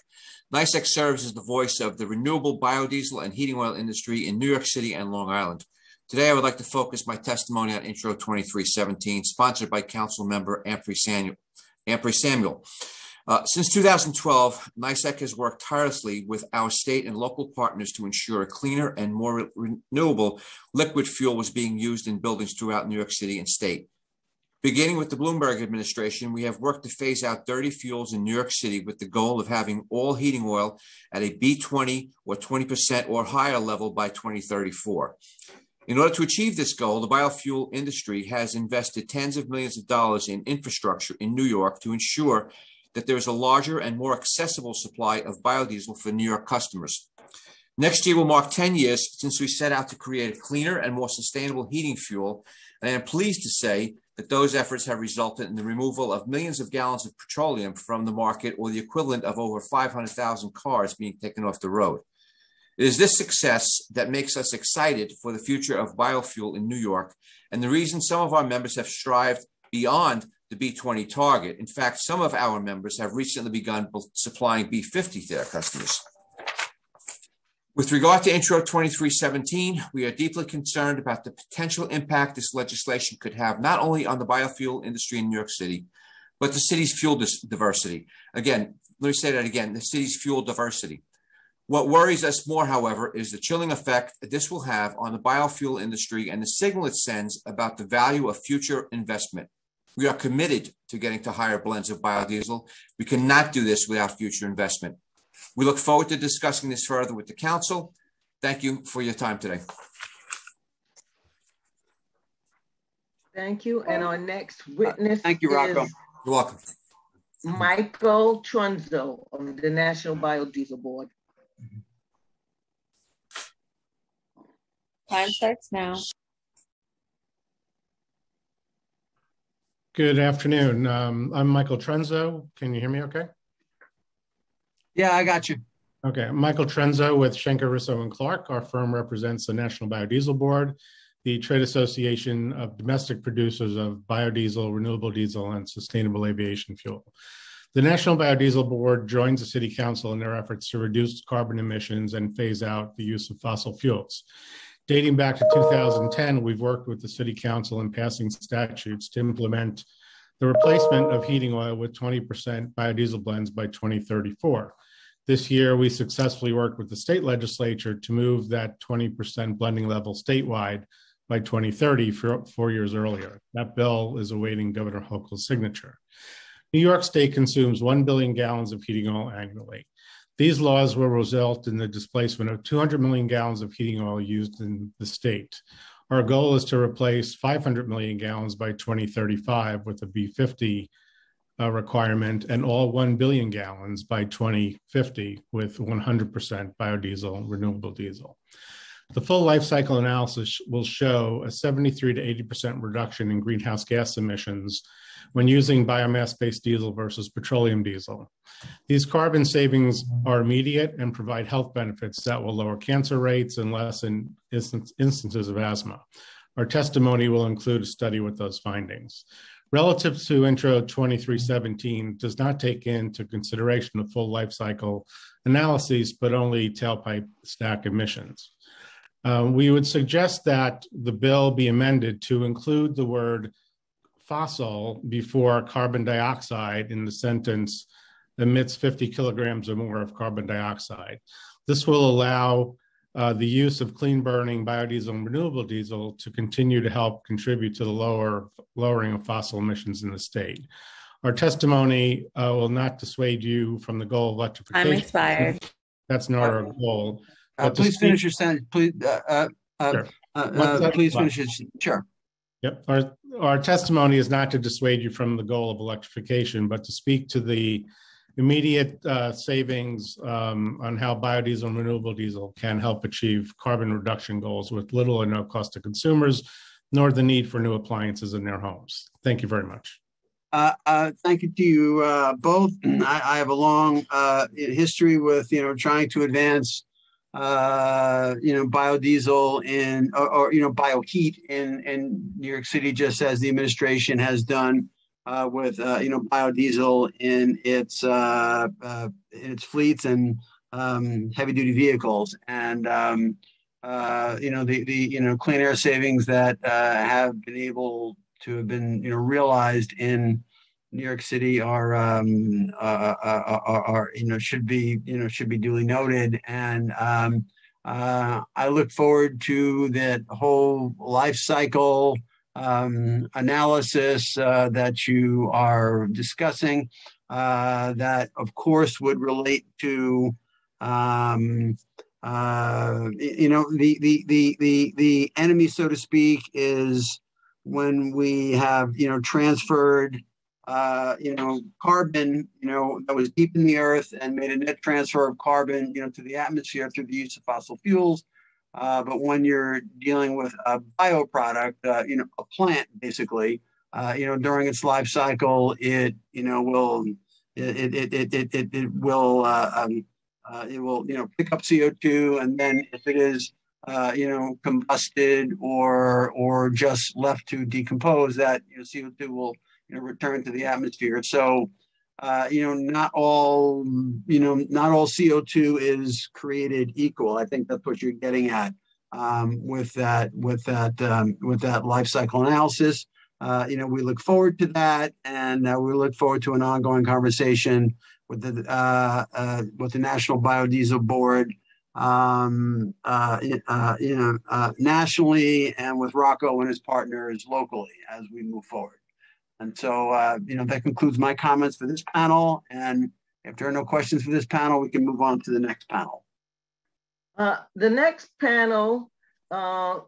NYSEC serves as the voice of the renewable biodiesel and heating oil industry in New York City and Long Island. Today, I would like to focus my testimony on Intro 2317, sponsored by Council Member Ampry Samuel. Samuel. Uh, since 2012, NYSEC has worked tirelessly with our state and local partners to ensure a cleaner and more re renewable liquid fuel was being used in buildings throughout New York City and state. Beginning with the Bloomberg administration, we have worked to phase out dirty fuels in New York City with the goal of having all heating oil at a B20 or 20% or higher level by 2034. In order to achieve this goal, the biofuel industry has invested tens of millions of dollars in infrastructure in New York to ensure that there is a larger and more accessible supply of biodiesel for New York customers. Next year will mark 10 years since we set out to create a cleaner and more sustainable heating fuel, and I am pleased to say that those efforts have resulted in the removal of millions of gallons of petroleum from the market or the equivalent of over 500,000 cars being taken off the road. It is this success that makes us excited for the future of biofuel in New York, and the reason some of our members have strived beyond the B20 target. In fact, some of our members have recently begun supplying B50 to their customers. With regard to Intro 2317, we are deeply concerned about the potential impact this legislation could have not only on the biofuel industry in New York City, but the city's fuel diversity. Again, let me say that again the city's fuel diversity. What worries us more, however, is the chilling effect this will have on the biofuel industry and the signal it sends about the value of future investment. We are committed to getting to higher blends of biodiesel. We cannot do this without future investment. We look forward to discussing this further with the council. Thank you for your time today. Thank you. And our next witness. Thank you, Rocco. You're welcome. Michael Trunzo of the National Biodiesel Board. Time starts now. Good afternoon. Um, I'm Michael Trunzo. Can you hear me okay? Yeah, I got you. Okay, Michael Trunzo with Shenker, Russo, and Clark. Our firm represents the National Biodiesel Board, the trade association of domestic producers of biodiesel, renewable diesel, and sustainable aviation fuel. The National Biodiesel Board joins the City Council in their efforts to reduce carbon emissions and phase out the use of fossil fuels. Dating back to 2010, we've worked with the City Council in passing statutes to implement the replacement of heating oil with 20% biodiesel blends by 2034. This year, we successfully worked with the state legislature to move that 20% blending level statewide by 2030, four, four years earlier. That bill is awaiting Governor Hochul's signature. New York State consumes 1 billion gallons of heating oil annually. These laws will result in the displacement of 200 million gallons of heating oil used in the state. Our goal is to replace 500 million gallons by 2035 with a B50 uh, requirement and all 1 billion gallons by 2050 with 100% biodiesel renewable diesel. The full life cycle analysis will show a 73 to 80% reduction in greenhouse gas emissions when using biomass-based diesel versus petroleum diesel. These carbon savings are immediate and provide health benefits that will lower cancer rates and lessen instance, instances of asthma. Our testimony will include a study with those findings. Relative to Intro 2317 does not take into consideration the full life cycle analyses, but only tailpipe stack emissions. Uh, we would suggest that the bill be amended to include the word fossil before carbon dioxide in the sentence emits 50 kilograms or more of carbon dioxide. This will allow uh, the use of clean burning biodiesel and renewable diesel to continue to help contribute to the lower lowering of fossil emissions in the state. Our testimony uh, will not dissuade you from the goal of electrification. I'm expired. That's not our goal. Uh, please finish your sentence. Please, uh, uh, Sure. uh, uh, please finish it. Sure. Yep. Our, our testimony is not to dissuade you from the goal of electrification, but to speak to the immediate uh, savings um, on how biodiesel and renewable diesel can help achieve carbon reduction goals with little or no cost to consumers, nor the need for new appliances in their homes. Thank you very much. Uh, uh, thank you to you uh, both. I, I have a long uh, history with you know trying to advance uh, you know biodiesel in or, or you know bioheat in in New York City, just as the administration has done uh, with uh, you know biodiesel in its uh, uh, in its fleets and um, heavy duty vehicles and. Um, uh, you know the the you know clean air savings that uh, have been able to have been you know realized in New York City are um, are, are, are you know should be you know should be duly noted and um, I look forward to that whole life cycle um, analysis uh, that you are discussing uh, that of course would relate to um, uh, you know the, the the the the enemy so to speak is when we have you know transferred uh, you know carbon you know that was deep in the earth and made a net transfer of carbon you know to the atmosphere through the use of fossil fuels uh, but when you're dealing with a bioproduct uh, you know a plant basically uh, you know during its life cycle it you know will it it it it, it, it will uh, um, uh, it will you know pick up CO2 and then if it is you know combusted or or just left to decompose that you know CO2 will you know return to the atmosphere. So uh, you know not all you know not all CO2 is created equal I think that's what you're getting at um, with that with that um, with that life cycle analysis uh, you know we look forward to that and uh, we look forward to an ongoing conversation with the uh, uh, with the National Biodiesel Board, um, uh, uh, you know, uh, nationally, and with Rocco and his partners locally as we move forward. And so, uh, you know, that concludes my comments for this panel. And if there are no questions for this panel, we can move on to the next panel. Uh, the next panel uh,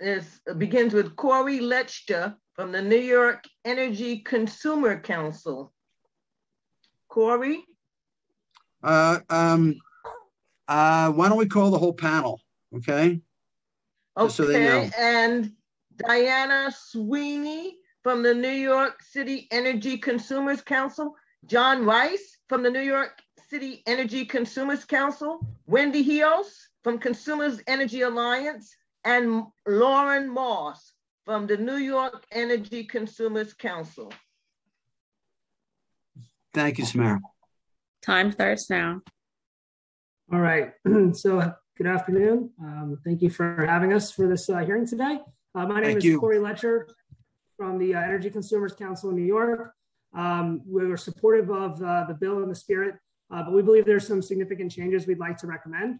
is begins with Corey Letchter from the New York Energy Consumer Council. Corey? Uh, um, uh, why don't we call the whole panel? Okay. So Okay, know. and Diana Sweeney from the New York City Energy Consumers Council, John Rice from the New York City Energy Consumers Council, Wendy Hios from Consumers Energy Alliance, and Lauren Moss from the New York Energy Consumers Council. Thank you, Samara. Time starts now. All right. so, good afternoon. Um, thank you for having us for this uh, hearing today. Uh, my name Thank is you. Corey Letcher from the uh, Energy Consumers Council in New York. Um, we were supportive of uh, the bill and the spirit, uh, but we believe there's some significant changes we'd like to recommend.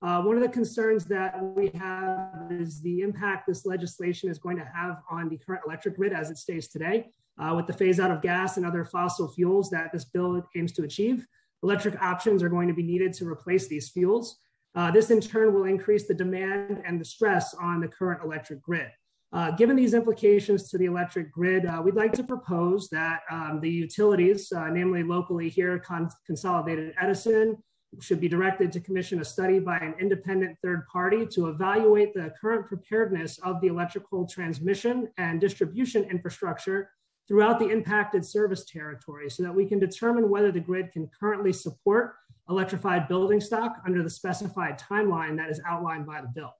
One of the concerns that we have is the impact this legislation is going to have on the current electric grid as it stays today, with the phase out of gas and other fossil fuels that this bill aims to achieve. electric options are going to be needed to replace these fuels. Uh, this in turn will increase the demand and the stress on the current electric grid. Uh, given these implications to the electric grid, uh, we'd like to propose that um, the utilities, uh, namely locally here, Con Consolidated Edison, should be directed to commission a study by an independent third party to evaluate the current preparedness of the electrical transmission and distribution infrastructure throughout the impacted service territory so that we can determine whether the grid can currently support electrified building stock under the specified timeline that is outlined by the bill.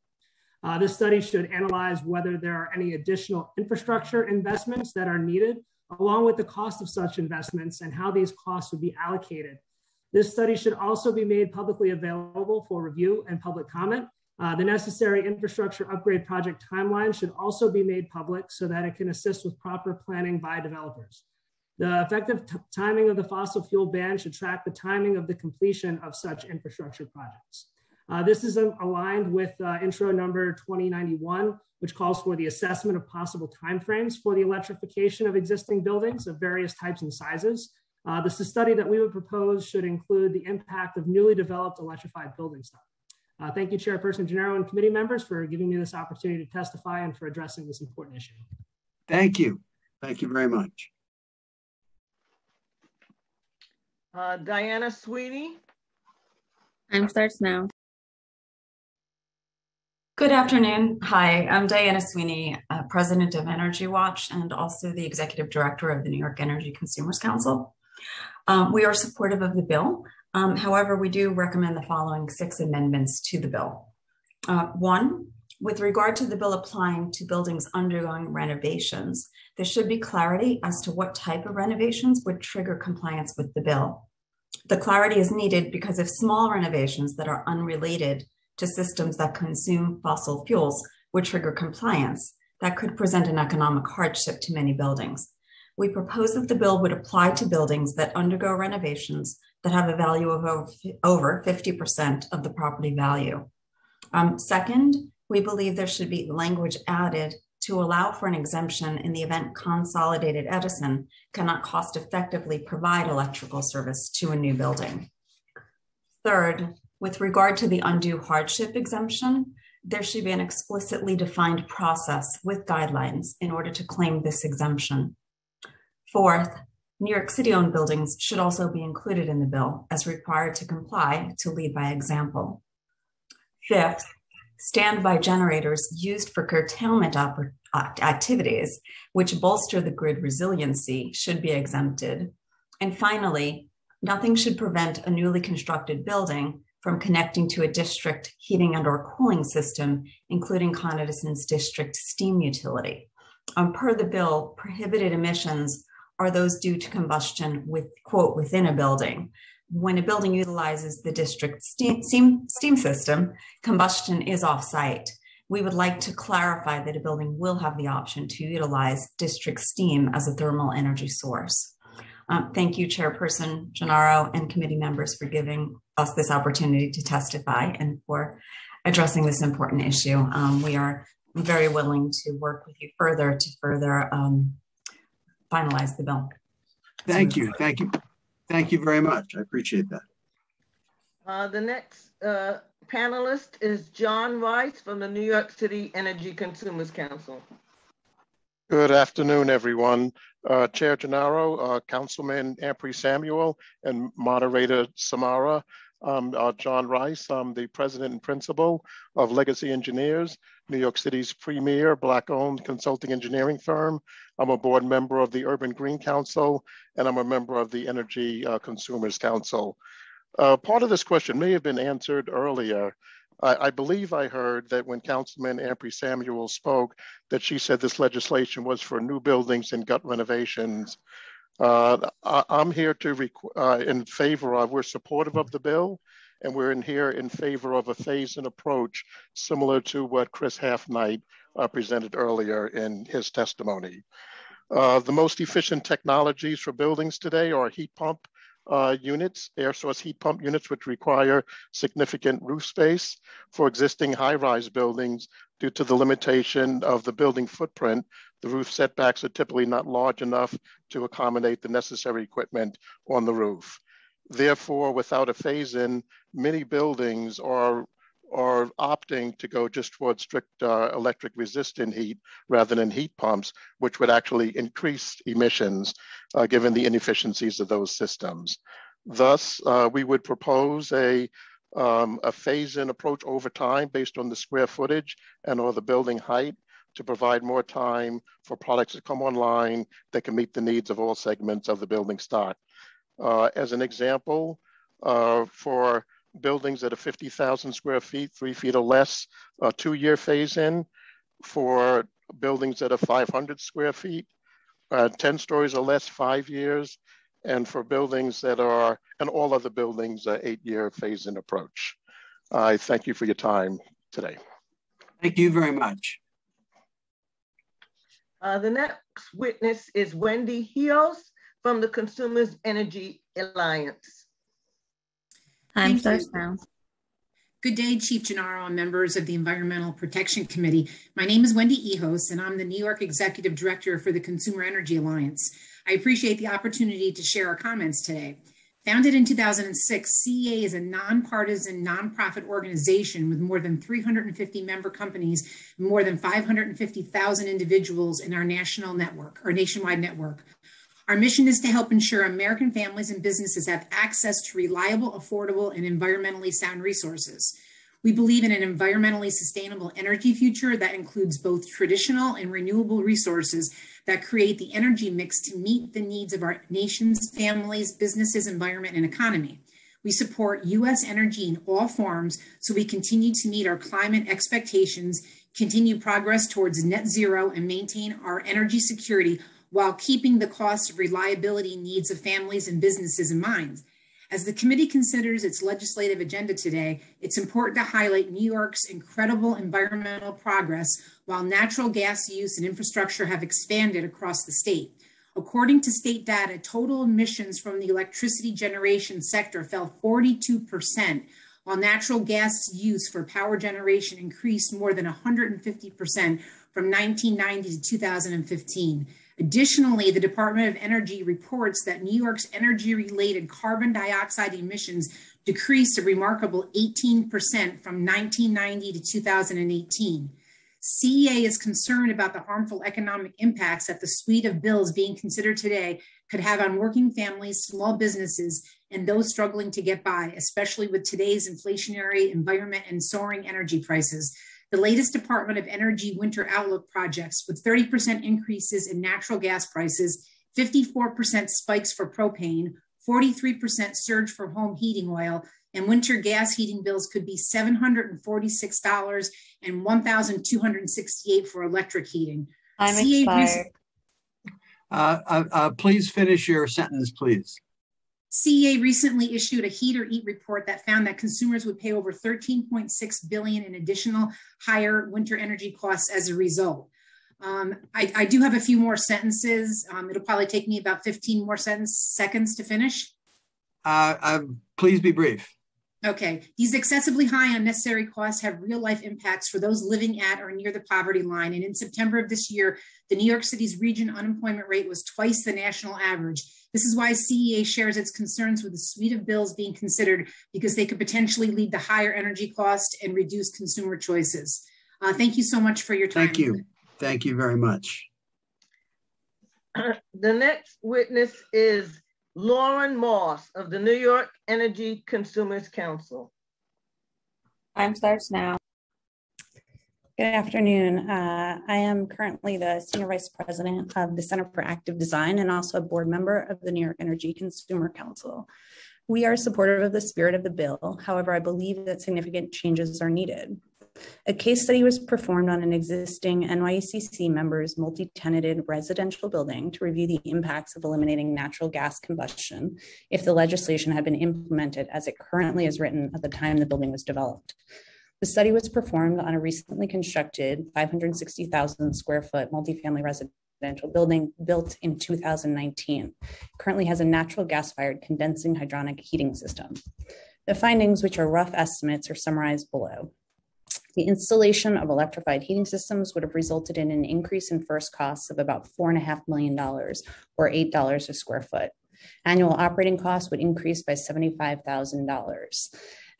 Uh, this study should analyze whether there are any additional infrastructure investments that are needed, along with the cost of such investments and how these costs would be allocated. This study should also be made publicly available for review and public comment. Uh, the necessary infrastructure upgrade project timeline should also be made public so that it can assist with proper planning by developers. The effective timing of the fossil fuel ban should track the timing of the completion of such infrastructure projects. Uh, this is aligned with uh, intro number 2091, which calls for the assessment of possible timeframes for the electrification of existing buildings of various types and sizes. Uh, this is a study that we would propose should include the impact of newly developed electrified building stock. Uh, thank you, Chairperson Gennaro and committee members for giving me this opportunity to testify and for addressing this important issue. Thank you. Thank you very much. Uh, Diana Sweeney. Time starts now. Good afternoon. Hi, I'm Diana Sweeney, uh, President of Energy Watch and also the Executive Director of the New York Energy Consumers Council. Um, we are supportive of the bill. Um, however, we do recommend the following six amendments to the bill. Uh, one, with regard to the bill applying to buildings undergoing renovations, there should be clarity as to what type of renovations would trigger compliance with the bill. The clarity is needed because if small renovations that are unrelated to systems that consume fossil fuels would trigger compliance, that could present an economic hardship to many buildings. We propose that the bill would apply to buildings that undergo renovations that have a value of over 50% of the property value. Um, second, we believe there should be language added to allow for an exemption in the event Consolidated Edison cannot cost effectively provide electrical service to a new building. Third, with regard to the undue hardship exemption, there should be an explicitly defined process with guidelines in order to claim this exemption. Fourth, New York City owned buildings should also be included in the bill as required to comply to lead by example. Fifth, standby generators used for curtailment uh, activities, which bolster the grid resiliency, should be exempted. And finally, nothing should prevent a newly constructed building from connecting to a district heating and or cooling system, including Con Edison's district steam utility. Um, per the bill, prohibited emissions are those due to combustion with quote within a building. When a building utilizes the district steam, steam, steam system, combustion is off-site. We would like to clarify that a building will have the option to utilize district steam as a thermal energy source. Um, thank you, Chairperson Gennaro and committee members for giving us this opportunity to testify and for addressing this important issue. Um, we are very willing to work with you further to further um, finalize the bill. Thank you. Thank you. Thank you very much. I appreciate that. Uh, the next uh, panelist is John Rice from the New York City Energy Consumers Council. Good afternoon, everyone. Uh, Chair Gennaro, uh, Councilman Ampry Samuel, and Moderator Samara. I'm uh, John Rice. I'm the president and principal of Legacy Engineers, New York City's premier Black-owned consulting engineering firm. I'm a board member of the Urban Green Council, and I'm a member of the Energy uh, Consumers Council. Uh, part of this question may have been answered earlier, I, I, believe I heard that when Councilman Ampry Samuel spoke, that she said this legislation was for new buildings and gut renovations. Uh, I, am here to uh, in favor of. We're supportive of the bill, and we're in here in favor of a phased-in approach, similar to what Chris Halfnight uh, presented earlier in his testimony. Uh, the most efficient technologies for buildings today are heat pump uh, units, air source heat pump units, which require significant roof space for existing high-rise buildings due to the limitation of the building footprint. The roof setbacks are typically not large enough to accommodate the necessary equipment on the roof. Therefore, without a phase-in, many buildings are are opting to go just towards strict uh, electric resistant heat rather than heat pumps, which would actually increase emissions uh, given the inefficiencies of those systems. Thus, uh, we would propose a, um, a phase-in approach over time based on the square footage and or the building height to provide more time for products to come online that can meet the needs of all segments of the building stock. Uh, as an example, uh, for buildings that are 50,000 square feet, three feet or less, a two-year phase-in. For buildings that are 500 square feet, uh, 10 stories or less, five years. And for buildings that are, and all other buildings, uh, eight-year phase-in approach. I thank you for your time today. Thank you very much. Uh, the next witness is Wendy Hios from the Consumers Energy Alliance. Time starts now. Good day, Chief Gennaro and members of the Environmental Protection Committee. My name is Wendy Ehos, and I'm the New York Executive Director for the Consumer Energy Alliance. I appreciate the opportunity to share our comments today. Founded in 2006, CEA is a nonpartisan nonprofit organization with more than 350 member companies more than 550,000 individuals in our national network, our nationwide network. Our mission is to help ensure American families and businesses have access to reliable, affordable, and environmentally sound resources. We believe in an environmentally sustainable energy future that includes both traditional and renewable resources that create the energy mix to meet the needs of our nation's families, businesses, environment, and economy. We support U.S. energy in all forms so we continue to meet our climate expectations, continue progress towards net zero, and maintain our energy security while keeping the cost of reliability needs of families and businesses in mind. As the committee considers its legislative agenda today, it's important to highlight New York's incredible environmental progress while natural gas use and infrastructure have expanded across the state. According to state data, total emissions from the electricity generation sector fell 42%, while natural gas use for power generation increased more than 150% from 1990 to 2015. Additionally, the Department of Energy reports that New York's energy related carbon dioxide emissions decreased a remarkable 18% from 1990 to 2018. CEA is concerned about the harmful economic impacts that the suite of bills being considered today could have on working families, small businesses, and those struggling to get by, especially with today's inflationary environment and soaring energy prices the latest Department of Energy Winter Outlook projects with 30% increases in natural gas prices, 54% spikes for propane, 43% surge for home heating oil, and winter gas heating bills could be $746 and $1,268 for electric heating. I'm expired. Uh, uh, uh, please finish your sentence, please. CEA recently issued a heat or eat report that found that consumers would pay over 13.6 billion in additional higher winter energy costs as a result. Um, I, I, do have a few more sentences. Um, it'll probably take me about 15 more sentence, seconds to finish. Uh, uh, please be brief. Okay, these excessively high unnecessary costs have real life impacts for those living at or near the poverty line. And in September of this year, the New York City's region unemployment rate was twice the national average. This is why CEA shares its concerns with the suite of bills being considered because they could potentially lead to higher energy costs and reduce consumer choices. Uh, thank you so much for your time. Thank you. Thank you very much. The next witness is Lauren Moss of the New York Energy Consumers Council. Time starts now. Good afternoon. Uh, I am currently the Senior Vice President of the Center for Active Design and also a board member of the New York Energy Consumer Council. We are supportive of the spirit of the bill. However, I believe that significant changes are needed. A case study was performed on an existing NYCC members multi-tenanted residential building to review the impacts of eliminating natural gas combustion if the legislation had been implemented as it currently is written at the time the building was developed. The study was performed on a recently constructed 560,000 square foot multifamily residential building built in 2019. Currently has a natural gas fired condensing hydronic heating system. The findings, which are rough estimates, are summarized below. The installation of electrified heating systems would have resulted in an increase in first costs of about $4.5 million or $8 a square foot. Annual operating costs would increase by $75,000.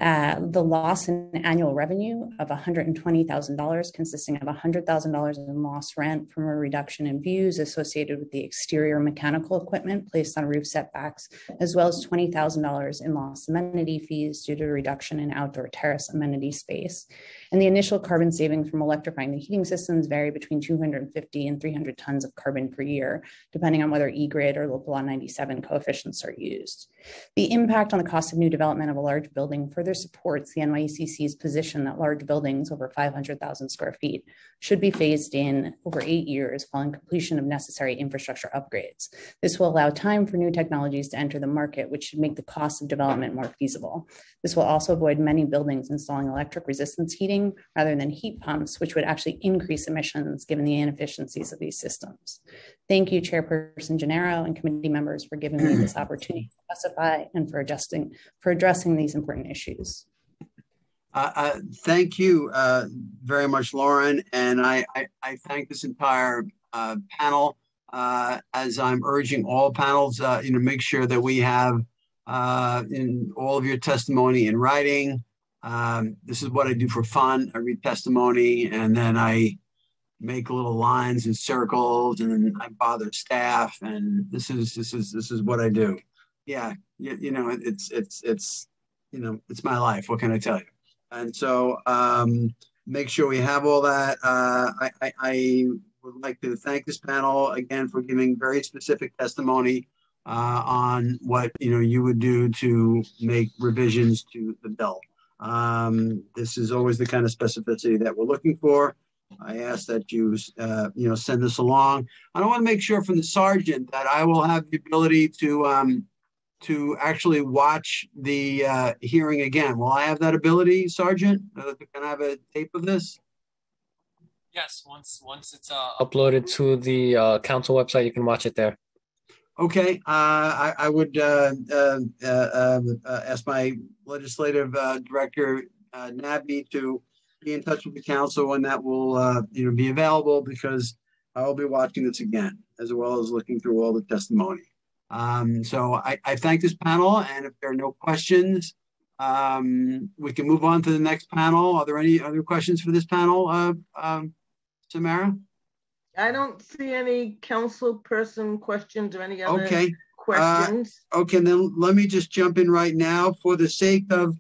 Uh, the loss in annual revenue of $120,000, consisting of $100,000 in lost rent from a reduction in views associated with the exterior mechanical equipment placed on roof setbacks, as well as $20,000 in lost amenity fees due to a reduction in outdoor terrace amenity space. And the initial carbon savings from electrifying the heating systems vary between 250 and 300 tons of carbon per year, depending on whether E-grid or local law 97 coefficients are used. The impact on the cost of new development of a large building further supports the NYECC's position that large buildings over 500,000 square feet should be phased in over eight years following completion of necessary infrastructure upgrades. This will allow time for new technologies to enter the market, which should make the cost of development more feasible. This will also avoid many buildings installing electric resistance heating rather than heat pumps, which would actually increase emissions given the inefficiencies of these systems. Thank you, Chairperson Gennaro and committee members for giving me this opportunity to testify and for adjusting for addressing these important issues. Uh, uh, thank you uh, very much, Lauren, and I, I, I thank this entire uh, panel. Uh, as I'm urging all panels, uh, you know, make sure that we have in all of your testimony in writing. Um, this is what I do for fun. I read testimony, and then I make little lines and circles, and I bother staff. And this is this is this is what I do. Yeah, you, you know, it's it's it's you know, it's my life. What can I tell you? And so um, make sure we have all that. Uh, I, I, I, would like to thank this panel again for giving very specific testimony uh, on what you know you would do to make revisions to the bill. Um, this is always the kind of specificity that we're looking for. I ask that you, uh, you know, send this along. I want to make sure from the sergeant that I will have the ability to um, to actually watch the uh, hearing again. Will I have that ability, Sergeant? Uh, can I have a tape of this? Yes, once once it's uh, uploaded to the uh, council website, you can watch it there. Okay, uh, I, I, would uh, um, ask my legislative director, Nabi, to be in touch with the council when that will you know be available because I will be watching this again as well as looking through all the testimony. Um, so I, I, thank this panel, and if there are no questions, um, we can move on to the next panel. Are there any other questions for this panel, uh, um, Samara? I don't see any council person questions or any other okay. questions. Uh, okay, then let me just jump in right now for the sake of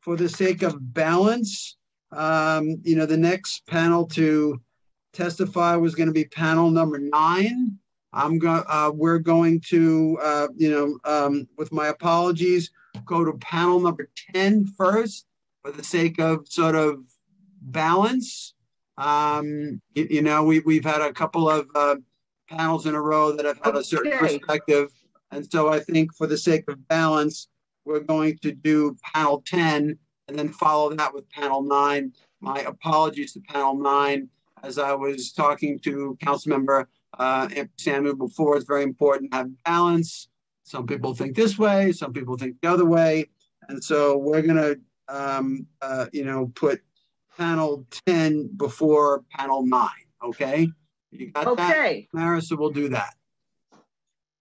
for the sake of balance. Um, you know, the next panel to testify was going to be panel number nine. I'm going. Uh, we're going to, uh, you know, um, with my apologies, go to panel number 10 first, for the sake of sort of balance. Um, you, you, know, we we've had a couple of uh, panels in a row that have had a certain perspective, and so I think for the sake of balance, we're going to do panel 10 and then follow that with panel nine. My apologies to panel nine. As I was talking to Council Member uh, Samuel before, it's very important to have balance. Some people think this way, some people think the other way. And so we're going to, um, uh, you know, put panel 10 before panel 9. Okay? You got okay. that? Marissa will do that.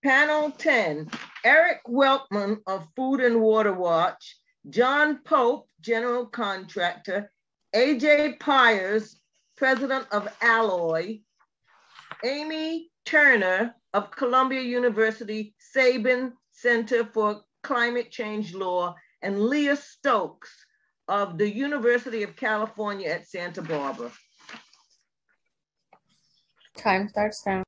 Panel 10 Eric Weltman of Food and Water Watch, John Pope, General Contractor, AJ Pyers, President of Alloy, Amy Turner of Columbia University Sabin Center for Climate Change Law, and Leah Stokes of the University of California at Santa Barbara. Time starts now.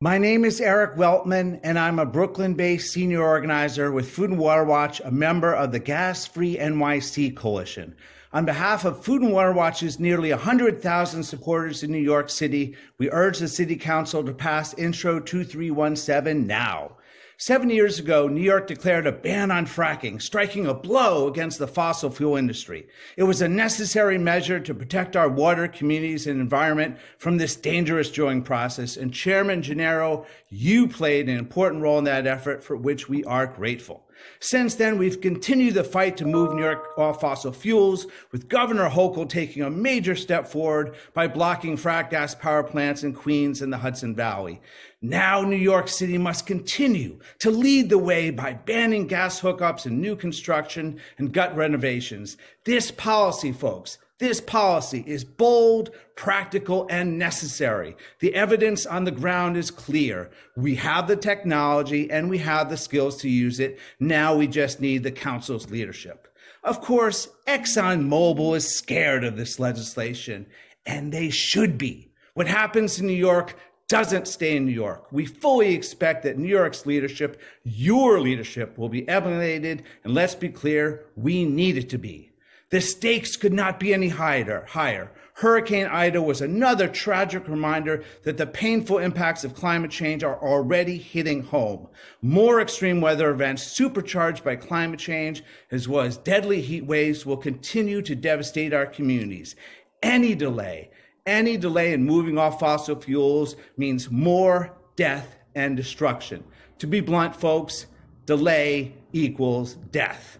My name is Eric Weltman, and I'm a Brooklyn based senior organizer with Food and Water Watch, a member of the Gas Free NYC Coalition. On behalf of Food and Water Watch's nearly 100,000 supporters in New York City, we urge the City Council to pass Intro 2317 now. Seven years ago, New York declared a ban on fracking, striking a blow against the fossil fuel industry. It was a necessary measure to protect our water, communities, and environment from this dangerous drilling process. And Chairman Gennaro, you played an important role in that effort for which we are grateful. Since then, we've continued the fight to move New York off fossil fuels, with Governor Hochul taking a major step forward by blocking frac gas power plants in Queens and the Hudson Valley. Now, New York City must continue to lead the way by banning gas hookups in new construction and gut renovations. This policy, folks, this policy is bold, practical, and necessary. The evidence on the ground is clear. We have the technology and we have the skills to use it. Now we just need the council's leadership. Of course, ExxonMobil is scared of this legislation, and they should be. What happens in New York doesn't stay in New York. We fully expect that New York's leadership, your leadership, will be elevated, and let's be clear, we need it to be. The stakes could not be any higher. higher. Hurricane Ida was another tragic reminder that the painful impacts of climate change are already hitting home. More extreme weather events supercharged by climate change, as well as deadly heat waves, will continue to devastate our communities. Any delay, any delay in moving off fossil fuels means more death and destruction. To be blunt, folks, delay equals death.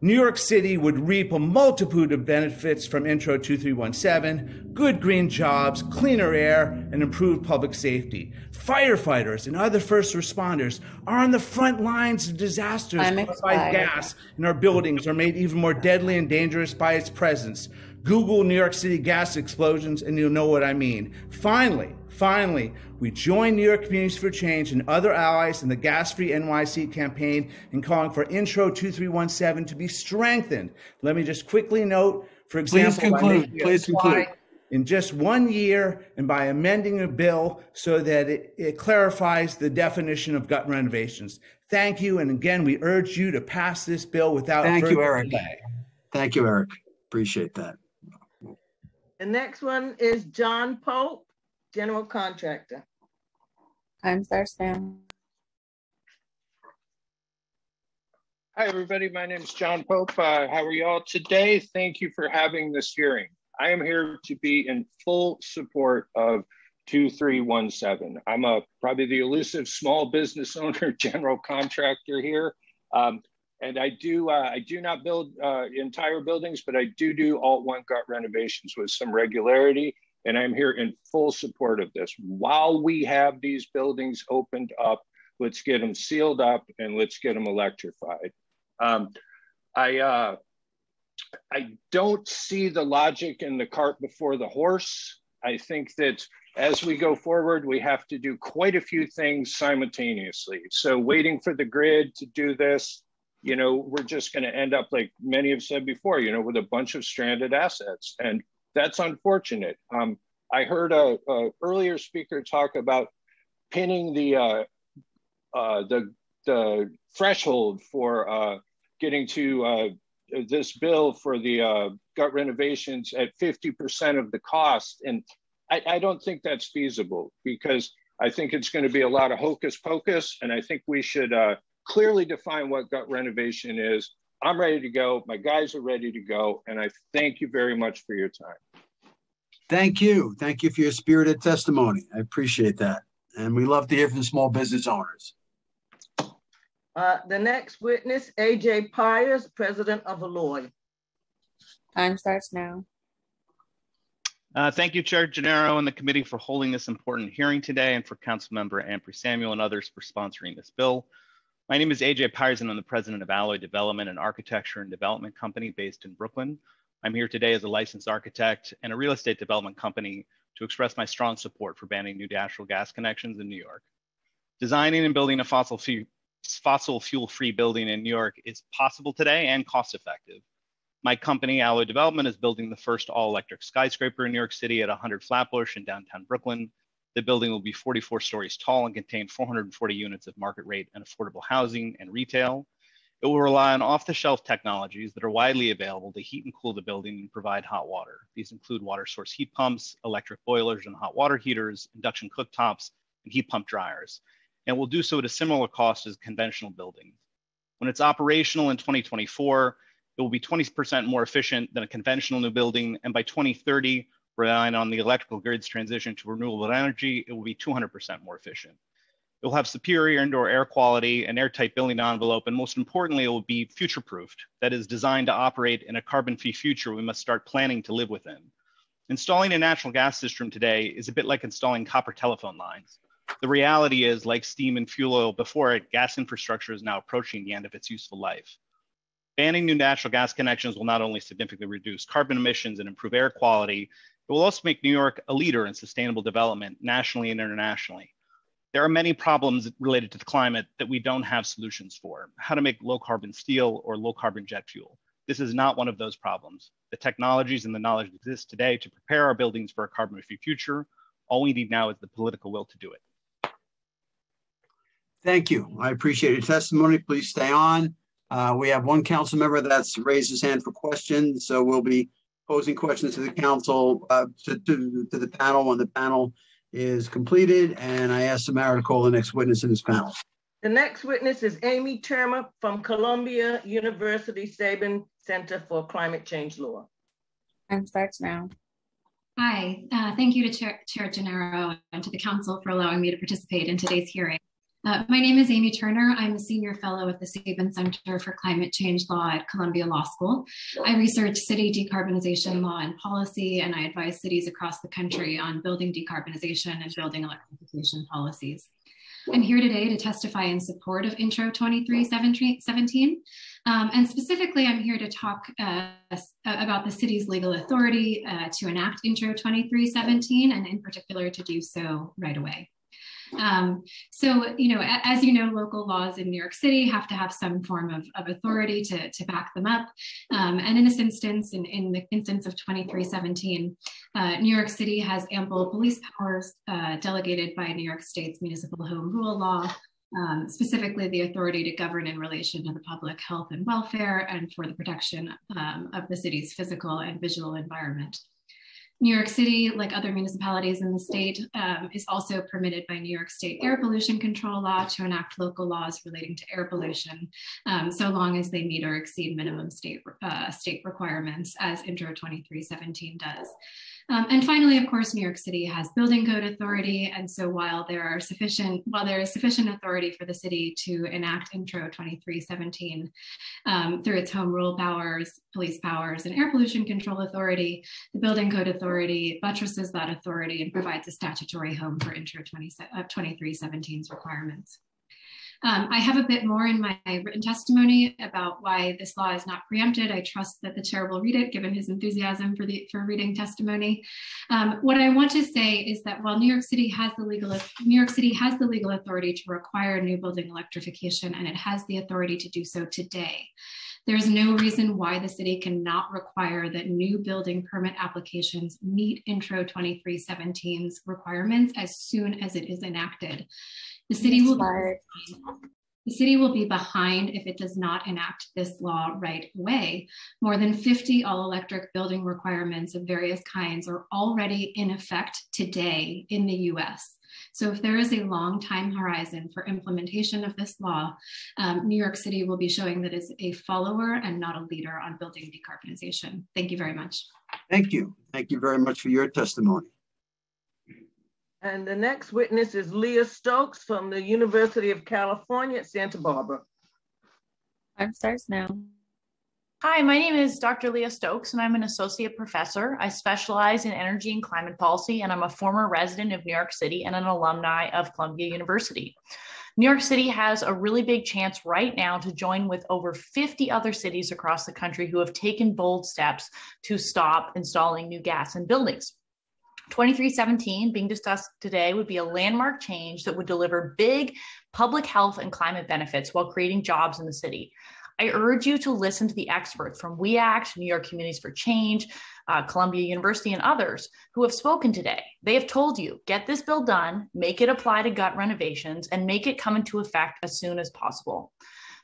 New York City would reap a multitude of benefits from Intro 2317 good green jobs, cleaner air, and improved public safety. Firefighters and other first responders are on the front lines of disasters caused by gas in our buildings are made even more deadly and dangerous by its presence. Google New York City gas explosions and you'll know what I mean. Finally, Finally, we join New York Communities for Change and other allies in the Gas Free NYC campaign in calling for Intro 2317 to be strengthened. Let me just quickly note, for example, Please conclude. Please conclude. in just one year and by amending a bill so that it, it clarifies the definition of gut renovations. Thank you. And again, we urge you to pass this bill without Thank further you, Eric. delay. Thank you, Eric. Appreciate that. The next one is John Pope, general contractor. Time starts now. Hi, everybody. My name is John Pope. Uh, how are you all today? Thank you for having this hearing. I am here to be in full support of 2317. I'm a probably the elusive small business owner, general contractor here. Um, and I do uh, I do not build uh, entire buildings, but I do do alt one gut renovations with some regularity. And I'm here in full support of this. While we have these buildings opened up, let's get them sealed up and let's get them electrified. Um, I, uh, I don't see the logic in the cart before the horse. I think that as we go forward, we have to do quite a few things simultaneously. So waiting for the grid to do this, you know, we're just going to end up like many have said before, you know, with a bunch of stranded assets. And that's unfortunate. Um, I heard a, a, earlier speaker talk about pinning the uh, uh, the the threshold for uh, getting to uh, this bill for the uh, gut renovations at 50% of the cost. And I, I don't think that's feasible because I think it's going to be a lot of hocus pocus. And I think we should uh, clearly define what gut renovation is I'm ready to go. My guys are ready to go. And I thank you very much for your time. Thank you. Thank you for your spirited testimony. I appreciate that. And we love to hear from small business owners. Uh, the next witness, AJ Pyers, president of Alloy. Time starts now. Uh, thank you, Chair Gennaro and the committee for holding this important hearing today and for Councilmember Ampry Samuel and others for sponsoring this bill. My name is AJ Pyers and I'm the president of Alloy Development, an architecture and development company based in Brooklyn. I'm here today as a licensed architect and a real estate development company to express my strong support for banning new natural gas connections in New York. Designing and building a fossil, fossil fuel-free building in New York is possible today and cost-effective. My company, Alloy Development, is building the first all-electric skyscraper in New York City at 100 Flatbush in downtown Brooklyn. The building will be 44 stories tall and contain 440 units of market rate and affordable housing and retail. It will rely on off-the-shelf technologies that are widely available to heat and cool the building and provide hot water. These include water source heat pumps, electric boilers and hot water heaters, induction cooktops, and heat pump dryers. And will do so at a similar cost as conventional buildings. When it's operational in 2024, it will be 20% more efficient than a conventional new building. And by 2030, relying on the electrical grid's transition to renewable energy, it will be 200% more efficient. It will have superior indoor air quality, an airtight building envelope, and most importantly, it will be future proofed. That is designed to operate in a carbon free future we must start planning to live within. Installing a natural gas system today is a bit like installing copper telephone lines. The reality is, like steam and fuel oil before it, gas infrastructure is now approaching the end of its useful life. Banning new natural gas connections will not only significantly reduce carbon emissions and improve air quality, it will also make New York a leader in sustainable development nationally and internationally. There are many problems related to the climate that we don't have solutions for. How to make low carbon steel or low carbon jet fuel. This is not one of those problems. The technologies and the knowledge exist today to prepare our buildings for a carbon free future. All we need now is the political will to do it. Thank you. I appreciate your testimony. Please stay on. Uh, we have one council member that's raised his hand for questions, so we'll be posing questions to the council, uh, to, to, to the panel when the panel is completed, and I ask Samara to call the next witness in this panel. The next witness is Amy Turner from Columbia University Sabin Center for Climate Change Law. Time starts now. Hi, uh, thank you to Chair, Chair Gennaro and to the Council for allowing me to participate in today's hearing. Uh, my name is Amy Turner. I'm a senior fellow at the Sabin Center for Climate Change Law at Columbia Law School. I research city decarbonization law and policy, and I advise cities across the country on building decarbonization and building electrification policies. I'm here today to testify in support of Intro 2317. Um, and specifically, I'm here to talk uh, about the city's legal authority uh, to enact Intro 2317, and in particular to do so right away. Um, so, you know, as you know, local laws in New York City have to have some form of, of authority to, to back them up. Um, and in this instance, in, in the instance of 2317, uh, New York City has ample police powers uh, delegated by New York State's municipal home rule law, um, specifically the authority to govern in relation to the public health and welfare and for the protection um, of the city's physical and visual environment. New York City, like other municipalities in the state, um, is also permitted by New York State air pollution control law to enact local laws relating to air pollution, um, so long as they meet or exceed minimum state, uh, state requirements, as Intro 2317 does. Um, and finally, of course, New York City has building code authority. And so while there are sufficient, while there is sufficient authority for the city to enact Intro 2317 um, through its home rule powers, police powers, and air pollution control authority, the building code authority buttresses that authority and provides a statutory home for Intro 20, uh, 2317's requirements. Um, I have a bit more in my written testimony about why this law is not preempted. I trust that the chair will read it, given his enthusiasm for the for reading testimony. Um, what I want to say is that while New York City has the legal New York City has the legal authority to require new building electrification, and it has the authority to do so today. There's no reason why the city cannot require that new building permit applications meet Intro 2317's requirements as soon as it is enacted. The city will the city will be behind if it does not enact this law right away. More than 50 all electric building requirements of various kinds are already in effect today in the US. So, if there is a long time horizon for implementation of this law, um, New York City will be showing that it's a follower and not a leader on building decarbonization. Thank you very much. Thank you. Thank you very much for your testimony. And the next witness is Leah Stokes from the University of California at Santa Barbara. Time starts now. Hi, my name is Dr. Leah Stokes, and I'm an associate professor. I specialize in energy and climate policy, and I'm a former resident of New York City and an alumni of Columbia University. New York City has a really big chance right now to join with over 50 other cities across the country who have taken bold steps to stop installing new gas in buildings. 2317 being discussed today would be a landmark change that would deliver big public health and climate benefits while creating jobs in the city. I urge you to listen to the experts from We Act, New York Communities for Change, uh, Columbia University, and others who have spoken today. They have told you get this bill done, make it apply to gut renovations, and make it come into effect as soon as possible.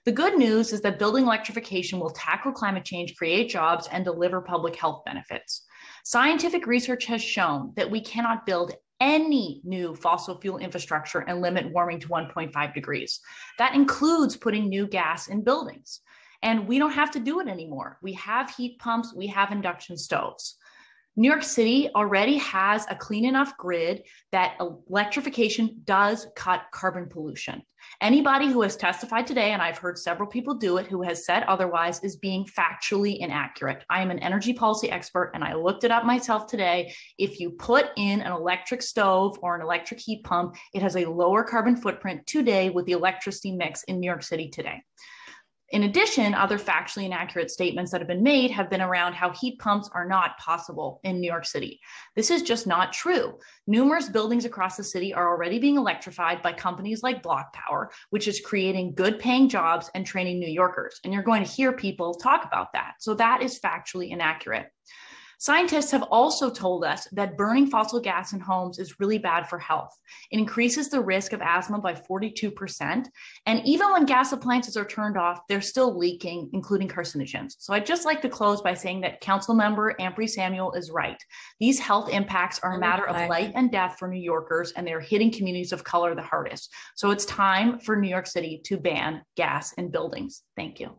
The good news is that building electrification will tackle climate change, create jobs, and deliver public health benefits. Scientific research has shown that we cannot build any new fossil fuel infrastructure and limit warming to 1.5 degrees. That includes putting new gas in buildings. And we don't have to do it anymore. We have heat pumps, we have induction stoves. New York City already has a clean enough grid that electrification does cut carbon pollution. Anybody who has testified today, and I've heard several people do it, who has said otherwise is being factually inaccurate. I am an energy policy expert and I looked it up myself today. If you put in an electric stove or an electric heat pump, it has a lower carbon footprint today with the electricity mix in New York City today. In addition, other factually inaccurate statements that have been made have been around how heat pumps are not possible in New York City. This is just not true. Numerous buildings across the city are already being electrified by companies like BlocPower, which is creating good paying jobs and training New Yorkers. And you're going to hear people talk about that. So that is factually inaccurate. Scientists have also told us that burning fossil gas in homes is really bad for health. It increases the risk of asthma by 42%. And even when gas appliances are turned off, they're still leaking, including carcinogens. So I'd just like to close by saying that Council Member Ampry Samuel is right. These health impacts are a matter of life and death for New Yorkers, and they're hitting communities of color the hardest. So it's time for New York City to ban gas in buildings. Thank you.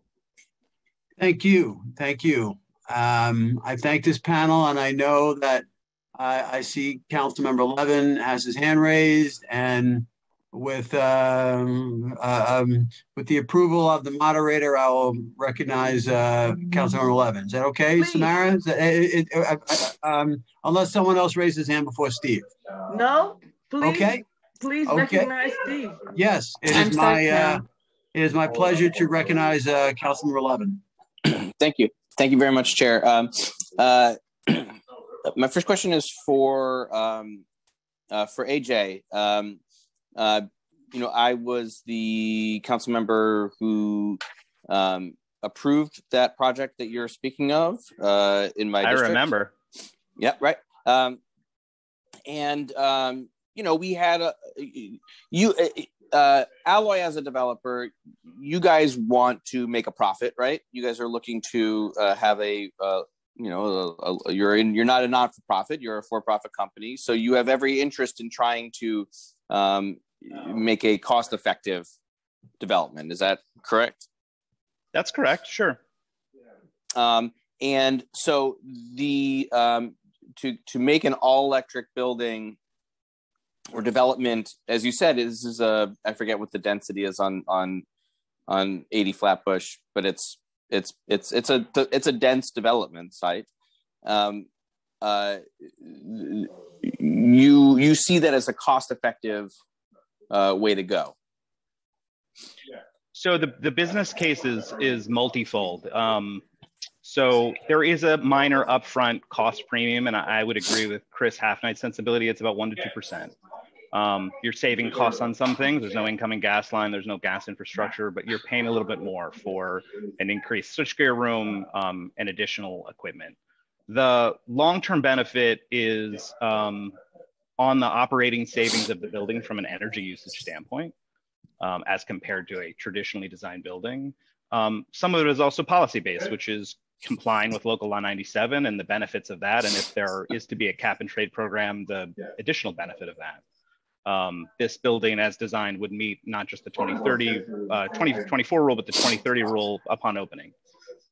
Thank you. Thank you. Um, I thank this panel, and I know that I, I see Councilmember Levin has his hand raised, and with um, uh, um, with the approval of the moderator, I will recognize uh, Councilmember Levin. Is that okay, Please. Samara? That, it, it, uh, uh, um, unless someone else raises his hand before Steve. No, please. Okay. Please okay. recognize Steve. Yes, it is my uh, it is my pleasure to recognize uh, Councilmember Levin. Thank you. Thank you very much, Chair. Um, uh, my first question is for um, uh, for AJ. Um, uh, you know, I was the council member who um, approved that project that you're speaking of uh, in my. I district. remember. Yep. Right. Um, and um, you know, we had a you uh, Alloy as a developer, you guys want to make a profit, right? You guys are looking to uh, have a, uh, you know, a, a, you're in, you're not a not for profit, you're a for profit company, so you have every interest in trying to um, make a cost effective development. Is that correct? That's correct. Sure. Um, and so the um, to to make an all electric building or development, as you said, this is a I forget what the density is on on on 80 Flatbush, but it's it's it's it's a it's a dense development site. Um, uh, you you see that as a cost effective uh, way to go. So the the business case is is multifold. Um, so there is a minor upfront cost premium, and I, would agree with Chris Halfnight's sensibility. It's about one to two percent. Um, you're saving costs on some things. There's no incoming gas line, there's no gas infrastructure, but you're paying a little bit more for an increased switchgear room um, and additional equipment. The long-term benefit is um, on the operating savings of the building from an energy usage standpoint, um, as compared to a traditionally designed building. Um, some of it is also policy-based, which is complying with local law 97 and the benefits of that. And if there is to be a cap and trade program, the additional benefit of that um, this building as designed would meet not just the 2030, uh, 2024 rule, but the 2030 rule upon opening.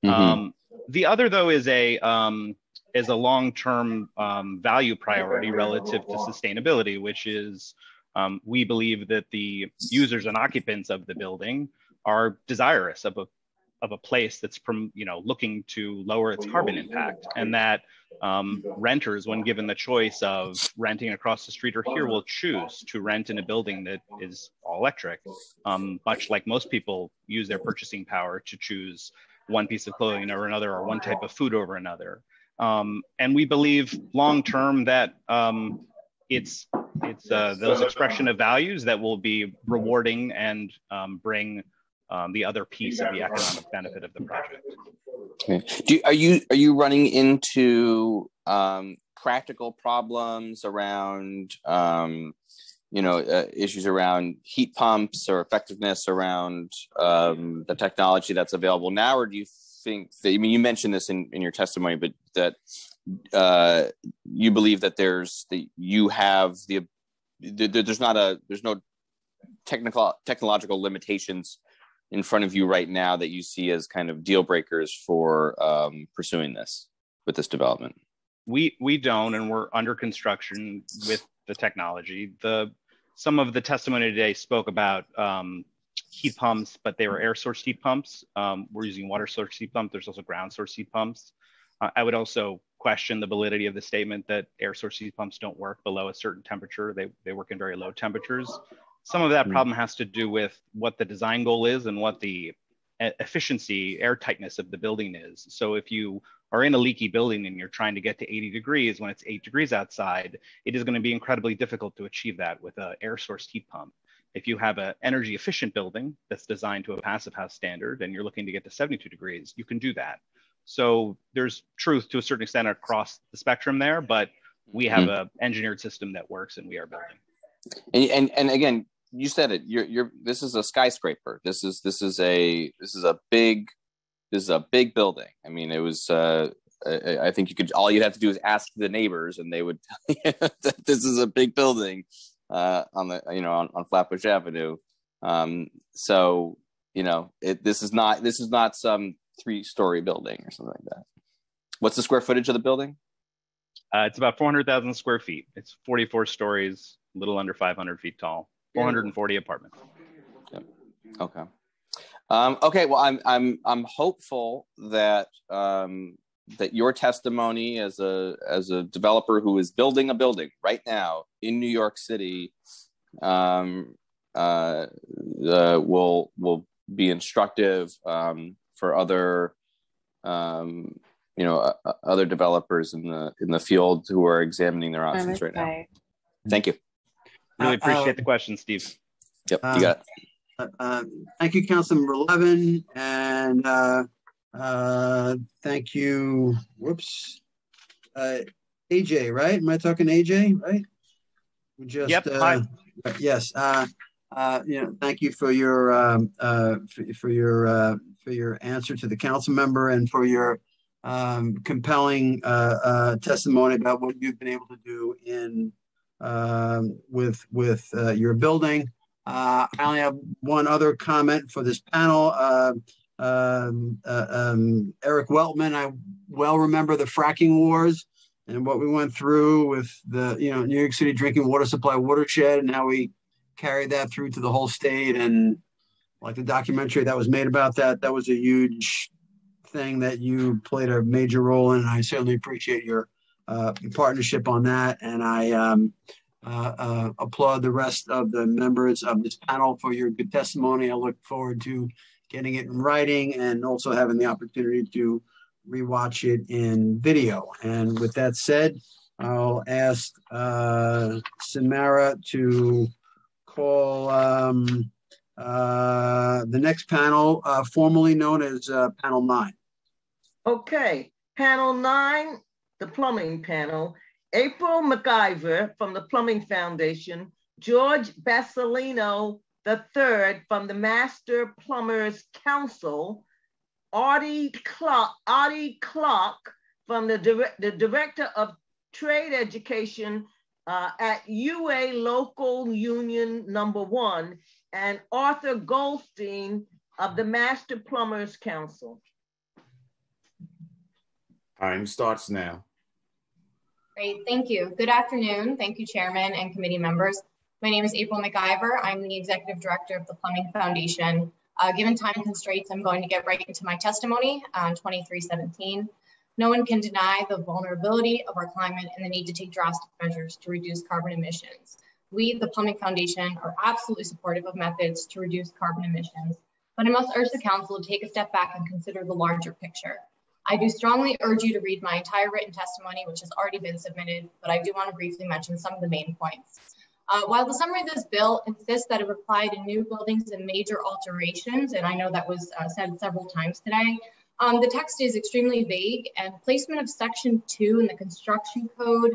Mm-hmm. Um, the other though is a um, is a long-term um, value priority relative to sustainability, which is um, we believe that the users and occupants of the building are desirous of a of a place that's from you know looking to lower its carbon impact and that um, renters when given the choice of renting across the street or here will choose to rent in a building that is all electric. Um, much like most people use their purchasing power to choose one piece of clothing over another or one type of food over another. Um, and we believe long term that um, it's it's uh, those expression of values that will be rewarding and um, bring um, the other piece of the economic benefit of the project. Okay. Do, are you are you running into um, practical problems around um, you know uh, issues around heat pumps or effectiveness around um, the technology that's available now, or do you think that I mean you mentioned this in, in your testimony, but that uh, you believe that there's the you have the, the there's not a there's no technical technological limitations in front of you right now that you see as kind of deal breakers for um, pursuing this with this development? we we don't, and we're under construction with the technology. The some of the testimony today spoke about um, heat pumps, but they were air source heat pumps. Um, we're using water source heat pump. There's also ground source heat pumps. Uh, I would also question the validity of the statement that air source heat pumps don't work below a certain temperature. They, they work in very low temperatures. Some of that mm-hmm. problem has to do with what the design goal is and what the efficiency, air tightness of the building is. So if you are in a leaky building and you're trying to get to 80 degrees when it's eight degrees outside, it is going to be incredibly difficult to achieve that with an air source heat pump. If you have an energy efficient building that's designed to a passive house standard and you're looking to get to 72 degrees, you can do that. So there's truth to a certain extent across the spectrum there, but we have mm-hmm. a engineered system that works and we are building. And, and, and again, you said it. You're you're. This is a skyscraper. This is this is a this is a big this is a big building. I mean, it was. Uh, I, think you could. All you'd have to do is ask the neighbors, and they would tell you that this is a big building uh, on the you know on, on Flatbush Avenue. Um, so you know, it, this is not this is not some three story building or something like that. What's the square footage of the building? Uh, it's about 400,000 square feet. It's 44 stories, a little under 500 feet tall, 440 apartments. Yep. Okay. Um, okay. Well, I'm I'm I'm hopeful that um, that your testimony as a as a developer who is building a building right now in New York City um, uh, uh, will will be instructive um, for other um, you know uh, other developers in the in the field who are examining their options right now. Thank you. Really uh, appreciate uh, the question, Steve. Yep, you got it. Uh, thank you, Councilmember Levin, and thank you. Whoops, AJ. Right? Am I talking AJ? Right? We just yep. Hi. yes. Uh, you know, thank you for your um, uh, for, for, your uh, for your answer to the council member and for your um, compelling uh, uh, testimony about what you've been able to do in um, with with uh, your building. I only have one other comment for this panel. Um, um, Eric Weltman, I well remember the fracking wars and what we went through with the you know New York City drinking water supply watershed and how we carried that through to the whole state. And like the documentary that was made about that, that was a huge thing that you played a major role in. I certainly appreciate your uh, partnership on that. And I um, uh, uh, applaud the rest of the members of this panel for your good testimony. I look forward to getting it in writing and also having the opportunity to rewatch it in video. And with that said, I'll ask uh, Samara to call um, uh, the next panel, uh, formerly known as uh, Panel 9. Okay, Panel 9, the plumbing panel. April McIver from the Plumbing Foundation, George Basilino III from the Master Plumbers Council, Artie Clark, Artie Clark from the, dire the Director of Trade Education uh, at UA Local Union Number One and Arthur Goldstein of the Master Plumbers Council. Time starts now. Great, thank you. Good afternoon. Thank you, Chairman and committee members. My name is April McIver. I'm the Executive Director of the Plumbing Foundation. Uh, given time constraints, I'm going to get right into my testimony on 2317. No one can deny the vulnerability of our climate and the need to take drastic measures to reduce carbon emissions. We, the Plumbing Foundation, are absolutely supportive of methods to reduce carbon emissions, but I must urge the Council to take a step back and consider the larger picture. I do strongly urge you to read my entire written testimony, which has already been submitted, but I do want to briefly mention some of the main points. Uh, while the summary of this bill insists that it apply to new buildings and major alterations, and I know that was uh, said several times today, um, the text is extremely vague and placement of section two in the construction code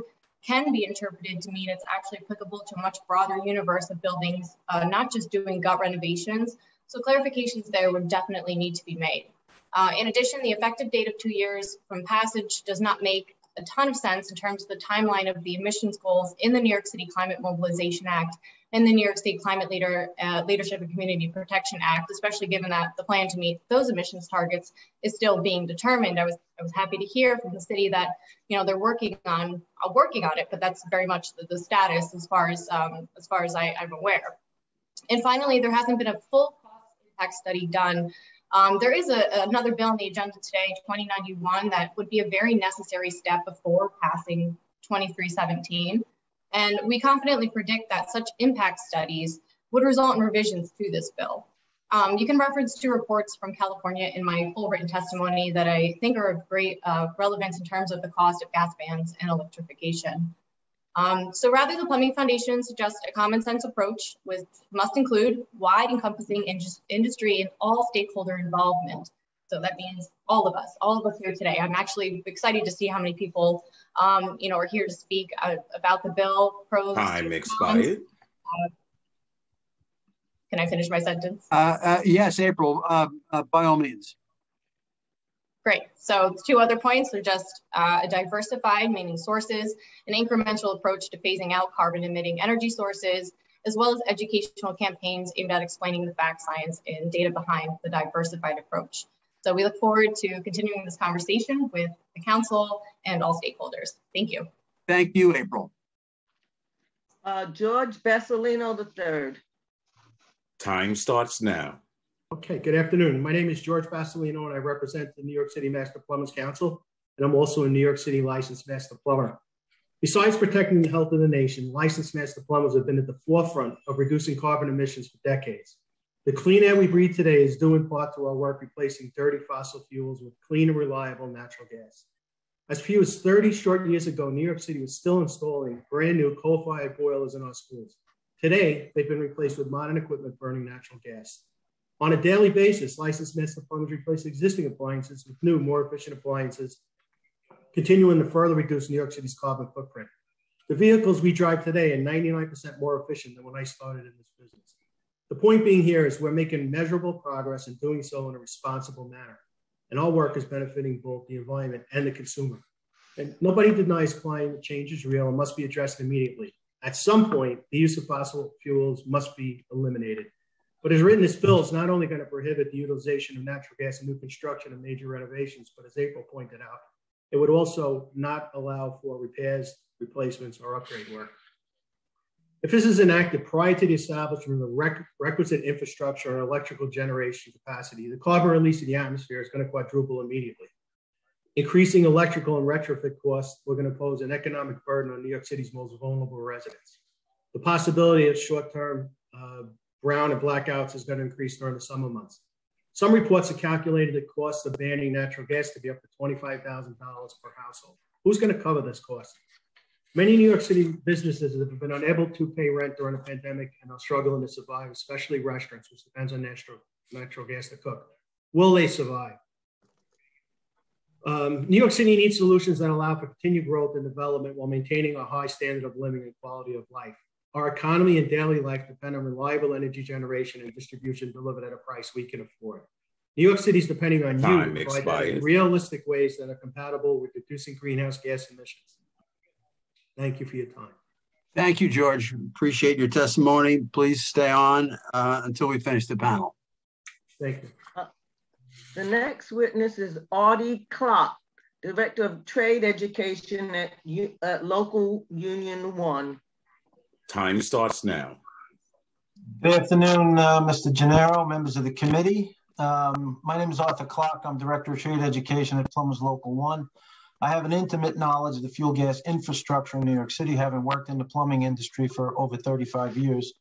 can be interpreted to mean it's actually applicable to a much broader universe of buildings, uh, not just doing gut renovations. So clarifications there would definitely need to be made. Uh, in addition, the effective date of two years from passage does not make a ton of sense in terms of the timeline of the emissions goals in the New York City Climate Mobilization Act and the New York State Climate Leader, uh, Leadership and Community Protection Act, especially given that the plan to meet those emissions targets is still being determined. I was I was happy to hear from the city that you know they're working on uh, working on it, but that's very much the, the status as far as um, as far as I, I'm aware. And finally, there hasn't been a full cost impact study done um, there is a, another bill on the agenda today, 2091, that would be a very necessary step before passing 2317. And we confidently predict that such impact studies would result in revisions to this bill. Um, you can reference two reports from California in my full written testimony that I think are of great uh, relevance in terms of the cost of gas bans and electrification. Um, so rather, the Plumbing Foundation suggests a common sense approach, which must include wide encompassing in industry and all stakeholder involvement. So that means all of us, all of us here today. I'm actually excited to see how many people, um, you know, are here to speak uh, about the bill. Pros. Time expired. Uh, can I finish my sentence? Uh, uh yes, April, uh, uh, by all means. Great. So two other points are just uh, a diversified, meaning sources, an incremental approach to phasing out carbon emitting energy sources, as well as educational campaigns aimed at explaining the fact, science, and data behind the diversified approach. So we look forward to continuing this conversation with the council and all stakeholders. Thank you. Thank you, April. Uh, George Basilino III. Time starts now. Okay, good afternoon. My name is George Basilino and I represent the New York City Master Plumbers Council, and I'm also a New York City licensed master plumber. Besides protecting the health of the nation, licensed master plumbers have been at the forefront of reducing carbon emissions for decades. The clean air we breathe today is due in part to our work replacing dirty fossil fuels with clean and reliable natural gas. As few as 30 short years ago, New York City was still installing brand new coal fired boilers in our schools. Today, they've been replaced with modern equipment burning natural gas. On a daily basis, licensed master plumbers replace existing appliances with new, more efficient appliances, continuing to further reduce New York City's carbon footprint. The vehicles we drive today are 99% more efficient than when I started in this business. The point being here is we're making measurable progress and doing so in a responsible manner. And our work is benefiting both the environment and the consumer. And nobody denies climate change is real and must be addressed immediately. At some point, the use of fossil fuels must be eliminated. But as written, this bill is not only going to prohibit the utilization of natural gas in new construction and major renovations, but as April pointed out, it would also not allow for repairs, replacements, or upgrade work. If this is enacted prior to the establishment of the requisite infrastructure and electrical generation capacity, the carbon release in the atmosphere is going to quadruple immediately. Increasing electrical and retrofit costs are going to pose an economic burden on New York City's most vulnerable residents. The possibility of short-term uh, brown and blackouts is going to increase during the summer months. Some reports have calculated the cost of banning natural gas to be up to $25,000 per household. Who's going to cover this cost? Many New York City businesses have been unable to pay rent during the pandemic and are struggling to survive, especially restaurants, which depends on natural, natural gas to cook. Will they survive? Um, New York City needs solutions that allow for continued growth and development while maintaining a high standard of living and quality of life. Our economy and daily life depend on reliable energy generation and distribution delivered at a price we can afford. New York City is depending on Time you to provide realistic ways that are compatible with reducing greenhouse gas emissions. Thank you for your time. Thank you, George. Appreciate your testimony. Please stay on uh, until we finish the panel. Thank you. Uh, the next witness is Artie Clark, Director of Trade Education at, at Local Union 1. Time starts now. Good afternoon, uh, Mr. Gennaro, members of the committee. Um, my name is Arthur Clark. I'm Director of Trade Education at Plumbers Local 1. I have an intimate knowledge of the fuel gas infrastructure in New York City, having worked in the plumbing industry for over 35 years.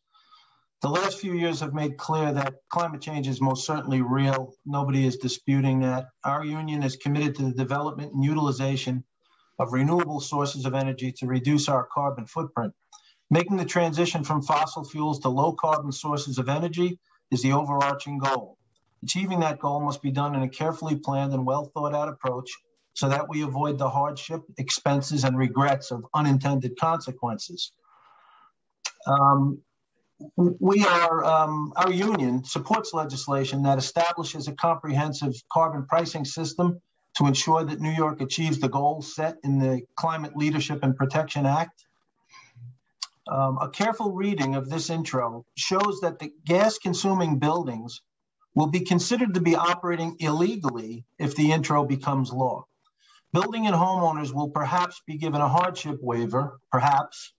The last few years have made clear that climate change is most certainly real. Nobody is disputing that. Our union is committed to the development and utilization of renewable sources of energy to reduce our carbon footprint. Making the transition from fossil fuels to low carbon sources of energy is the overarching goal. Achieving that goal must be done in a carefully planned and well thought out approach so that we avoid the hardship, expenses, and regrets of unintended consequences. Um, we are, um, our union supports legislation that establishes a comprehensive carbon pricing system to ensure that New York achieves the goals set in the Climate Leadership and Protection Act. Um, a careful reading of this intro shows that the gas consuming buildings will be considered to be operating illegally if the intro becomes law. Building and homeowners will perhaps be given a hardship waiver, perhaps,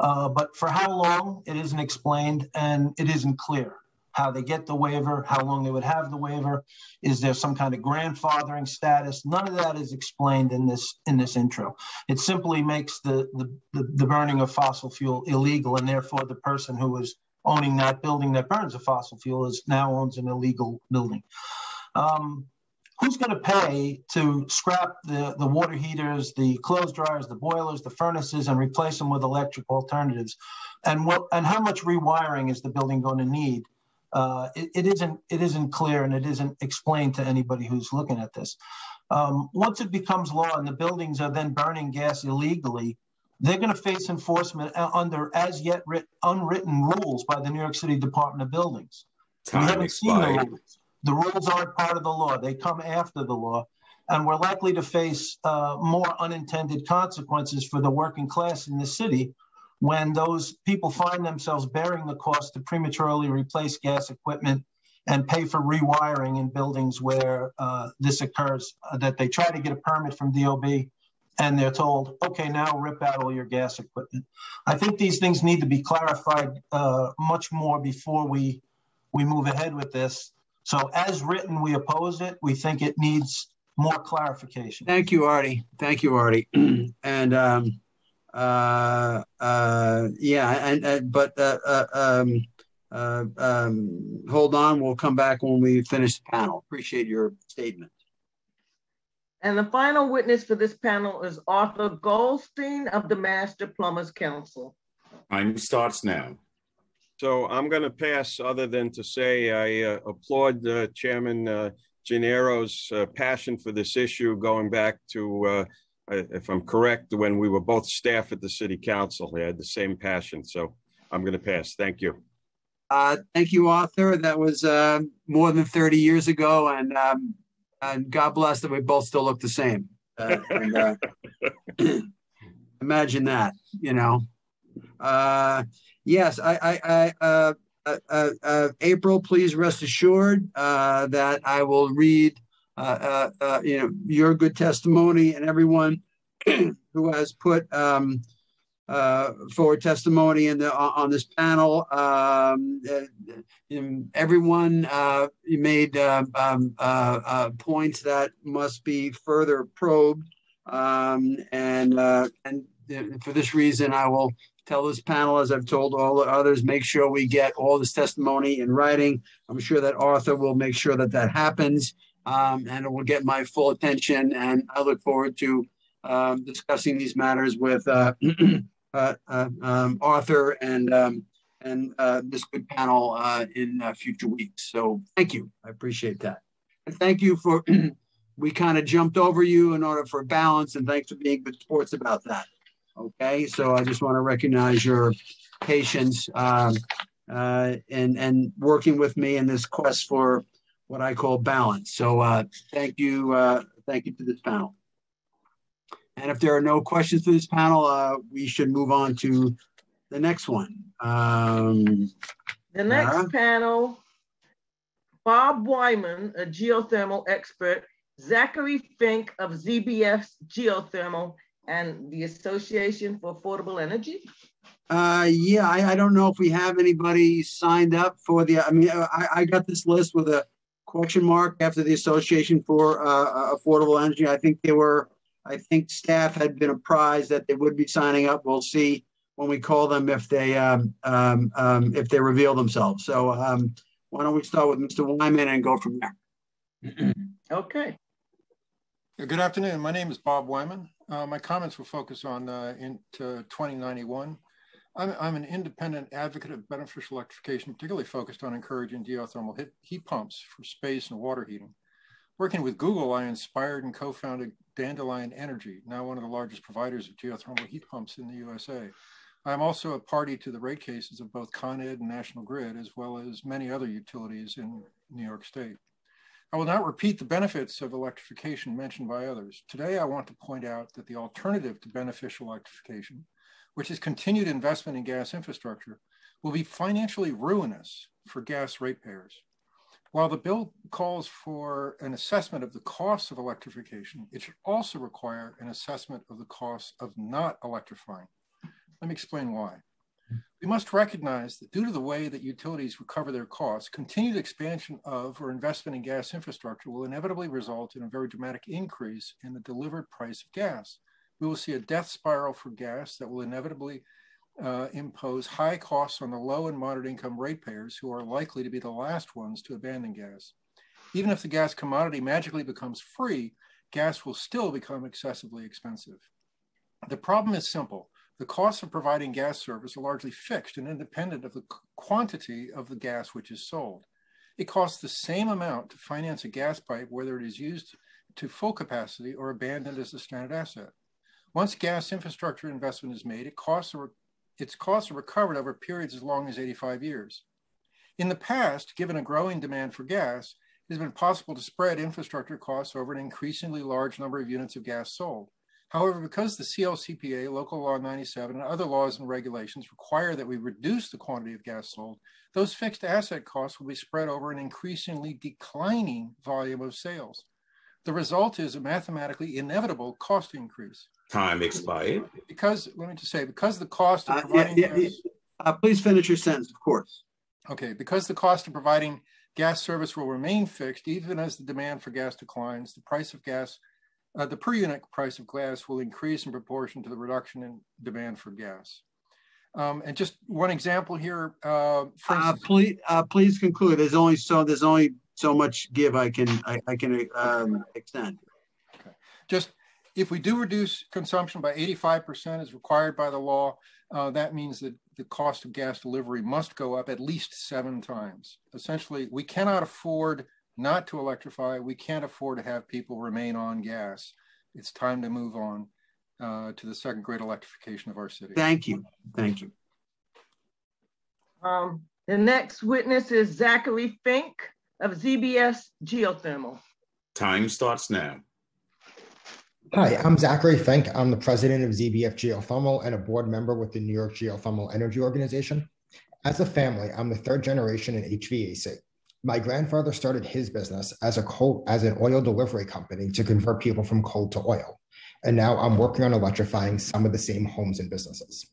uh, but for how long, it isn't explained and it isn't clear how they get the waiver, how long they would have the waiver. Is there some kind of grandfathering status? None of that is explained in this in this intro. It simply makes the, the, the, the burning of fossil fuel illegal and therefore the person who is owning that building that burns a fossil fuel is now owns an illegal building. Um, who's going to pay to scrap the, the water heaters, the clothes dryers, the boilers, the furnaces, and replace them with electric alternatives? And what and how much rewiring is the building going to need? Uh, it, it isn't it isn't clear and it isn't explained to anybody who's looking at this. Um, once it becomes law and the buildings are then burning gas illegally, they're going to face enforcement under as yet writ, unwritten rules by the New York City Department of Buildings. Time we haven't expired. seen the rules. The rules aren't part of the law. They come after the law. And we're likely to face uh, more unintended consequences for the working class in the city when those people find themselves bearing the cost to prematurely replace gas equipment and pay for rewiring in buildings where uh, this occurs, uh, that they try to get a permit from DOB and they're told, okay, now rip out all your gas equipment. I think these things need to be clarified uh, much more before we, we move ahead with this. So as written, we oppose it. We think it needs more clarification. Thank you, Artie. Thank you, Artie. and um, uh, uh, yeah, and, and but uh, uh, um, uh, um, hold on. We'll come back when we finish the panel. Appreciate your statement. And the final witness for this panel is Arthur Goldstein of the Master Plumbers Council. Time starts now. So I'm going to pass, other than to say I uh, applaud uh, Chairman uh, Gennaro's uh, passion for this issue, going back to, uh, if I'm correct, when we were both staff at the City Council. He had the same passion. So I'm going to pass. Thank you. Uh, thank you, Arthur. That was uh, more than 30 years ago, and um, and God bless that we both still look the same. Uh, and, uh, imagine that, you know. Uh, yes, I, I, I uh, April, please rest assured that I will read, uh, uh, uh, you know, your good testimony and everyone who has put um, uh, forward testimony in the on this panel. Um, uh, um, everyone uh, made uh, um, uh, uh, points that must be further probed, um, and and for this reason, I will tell this panel, as I've told all the others, make sure we get all this testimony in writing. I'm sure that Arthur will make sure that that happens, um, and it will get my full attention. And I look forward to um, discussing these matters with. Uh, uh, uh, um, Arthur and um, and uh, this good panel uh, in future weeks. So thank you. I appreciate that. And thank you for, we kind of jumped over you in order for balance and thanks for being good sports about that. Okay, so I just want to recognize your patience um, uh, and, and working with me in this quest for what I call balance. So uh, thank you. Uh, thank you to this panel. And if there are no questions for this panel, uh, we should move on to the next one. Um, The next Mara? panel, Bob Wyman, a geothermal expert, Zachary Fink of ZBF Geothermal, and the Association for Affordable Energy. Uh, yeah, I, I don't know if we have anybody signed up for the, I mean, I, I got this list with a question mark after the Association for uh, Affordable Energy. I think they were, I think staff had been apprised that they would be signing up. We'll see when we call them if they, um, um, um, if they reveal themselves. So um, why don't we start with Mr. Wyman and go from there? Okay. Good afternoon. My name is Bob Wyman. Uh, my comments will focus on uh, Intro 2091. I'm, I'm an independent advocate of beneficial electrification, particularly focused on encouraging geothermal heat, pumps for space and water heating. Working with Google, I inspired and co-founded Dandelion Energy, now one of the largest providers of geothermal heat pumps in the USA. I'm also a party to the rate cases of both Con Ed and National Grid, as well as many other utilities in New York State. I will not repeat the benefits of electrification mentioned by others. Today, I want to point out that the alternative to beneficial electrification, which is continued investment in gas infrastructure, will be financially ruinous for gas ratepayers. While the bill calls for an assessment of the costs of electrification, it should also require an assessment of the costs of not electrifying. Let me explain why. We must recognize that due to the way that utilities recover their costs, continued expansion of or investment in gas infrastructure will inevitably result in a very dramatic increase in the delivered price of gas. We will see a death spiral for gas that will inevitably uh, impose high costs on the low and moderate income ratepayers who are likely to be the last ones to abandon gas. Even if the gas commodity magically becomes free, gas will still become excessively expensive. The problem is simple. The costs of providing gas service are largely fixed and independent of the quantity of the gas which is sold. It costs the same amount to finance a gas pipe, whether it is used to full capacity or abandoned as a stranded asset. Once gas infrastructure investment is made, it costs are, its costs are recovered over periods as long as 85 years. In the past, given a growing demand for gas, it has been possible to spread infrastructure costs over an increasingly large number of units of gas sold. However, because the CLCPA, Local Law 97, and other laws and regulations require that we reduce the quantity of gas sold, those fixed asset costs will be spread over an increasingly declining volume of sales. The result is a mathematically inevitable cost increase. Time expired. Because, let me just say, because the cost of Uh, providing yeah, yeah, gas, uh, please finish your sentence, of course. Okay, because the cost of providing gas service will remain fixed even as the demand for gas declines, the price of gas, uh, the per unit price of gas will increase in proportion to the reduction in demand for gas. Um, and just one example here, uh, for Uh, instance, please, uh, please conclude. There's only so, there's only so much give I can, I, I can, um, extend. just if we do reduce consumption by 85% as required by the law, uh, that means that the cost of gas delivery must go up at least seven times. Essentially, we cannot afford not to electrify. We can't afford to have people remain on gas. It's time to move on uh, to the second great electrification of our city. Thank you. Thank you. Um, the next witness is Zachary Fink of ZBF Geothermal. Time starts now. Hi, I'm Zachary Fink. I'm the president of ZBF Geothermal and a board member with the New York Geothermal Energy Organization. As a family, I'm the third generation in HVAC. My grandfather started his business as a coal as an oil delivery company to convert people from coal to oil. And now I'm working on electrifying some of the same homes and businesses.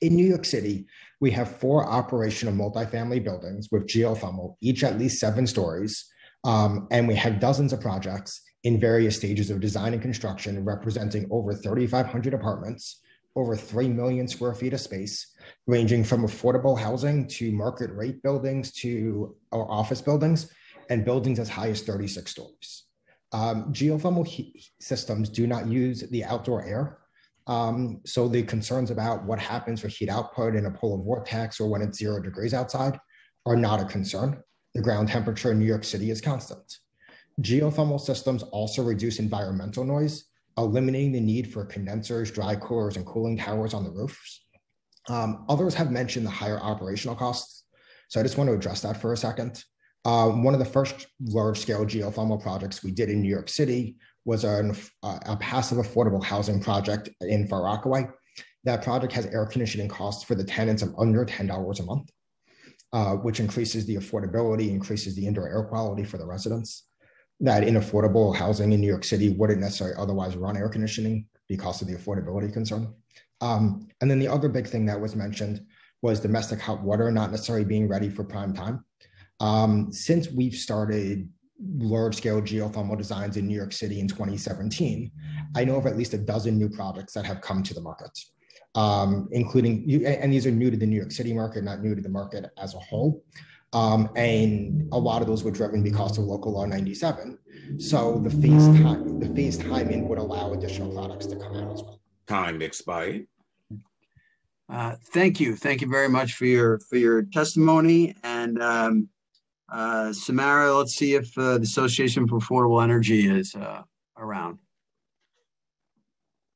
In New York City, we have four operational multifamily buildings with geothermal, each at least seven stories. Um, and we have dozens of projects in various stages of design and construction, representing over 3,500 apartments, over 3 million square feet of space, ranging from affordable housing to market rate buildings to our office buildings and buildings as high as 36 stories. Um, geothermal systems do not use the outdoor air. Um, so the concerns about what happens for heat output in a polar vortex or when it's zero degrees outside are not a concern. The ground temperature in New York City is constant. Geothermal systems also reduce environmental noise, eliminating the need for condensers, dry coolers, and cooling towers on the roofs. Um, others have mentioned the higher operational costs. So I just want to address that for a second. Uh, one of the first large scale geothermal projects we did in New York City was uh, a passive affordable housing project in Far Rockaway. That project has air conditioning costs for the tenants of under $10 a month, uh, which increases the affordability, increases the indoor air quality for the residents that in affordable housing in New York City wouldn't necessarily otherwise run air conditioning because of the affordability concern. Um, and then the other big thing that was mentioned was domestic hot water not necessarily being ready for prime time. Um, since we've started large scale geothermal designs in New York City in 2017, I know of at least a dozen new projects that have come to the market, um, including, and these are new to the New York City market, not new to the market as a whole. Um, and a lot of those were driven because of local law 97. So the phase time, the phase timing would allow additional products to come out as well. Time expired. Uh, thank you. Thank you very much for your for your testimony. And um, uh, Samara, let's see if uh, the Association for Affordable Energy is uh, around.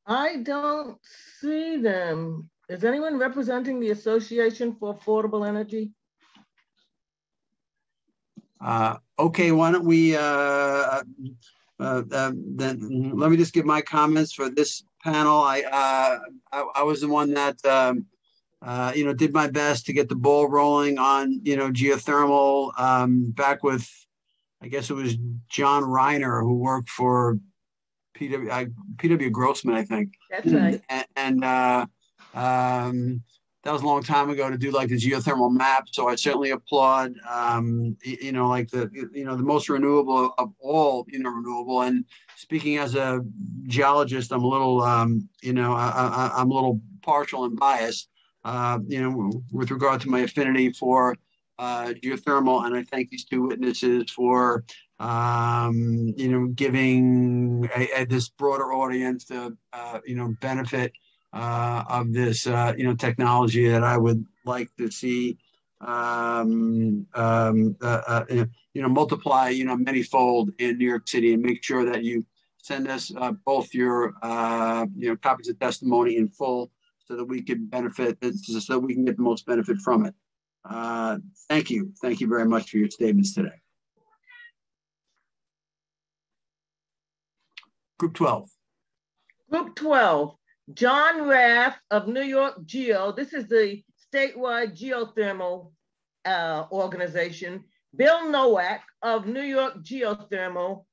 I don't see them. Is anyone representing the Association for Affordable Energy? Uh, okay, why don't we, uh, uh, uh, then let me just give my comments for this panel. I, uh, I, I was the one that, um, uh, you know, did my best to get the ball rolling on, you know, geothermal um, back with, I guess it was John Reiner who worked for PW, I, PW Grossman, I think. That's right. And, and uh, um, that was a long time ago to do like the geothermal map. So I certainly applaud, um, you know, like the, you know, the most renewable of all, you know, renewable. And speaking as a geologist, I'm a little, um, you know, I, I, I'm a little partial and biased, uh, you know, with regard to my affinity for uh, geothermal. And I thank these two witnesses for, um, you know, giving a, a, this broader audience the, uh, you know, benefit uh, of this, uh, you know, technology that I would like to see, um, um, uh, you know, multiply, you know, many fold in New York City and make sure that you send us both your, you know, copies of testimony in full so that we can benefit, so that we can get the most benefit from it. Uh, thank you. Thank you very much for your statements today. Group 12. Group 12, John Rath of New York Geo. This is the statewide geothermal uh, organization. Bill Nowak of New York Geothermal.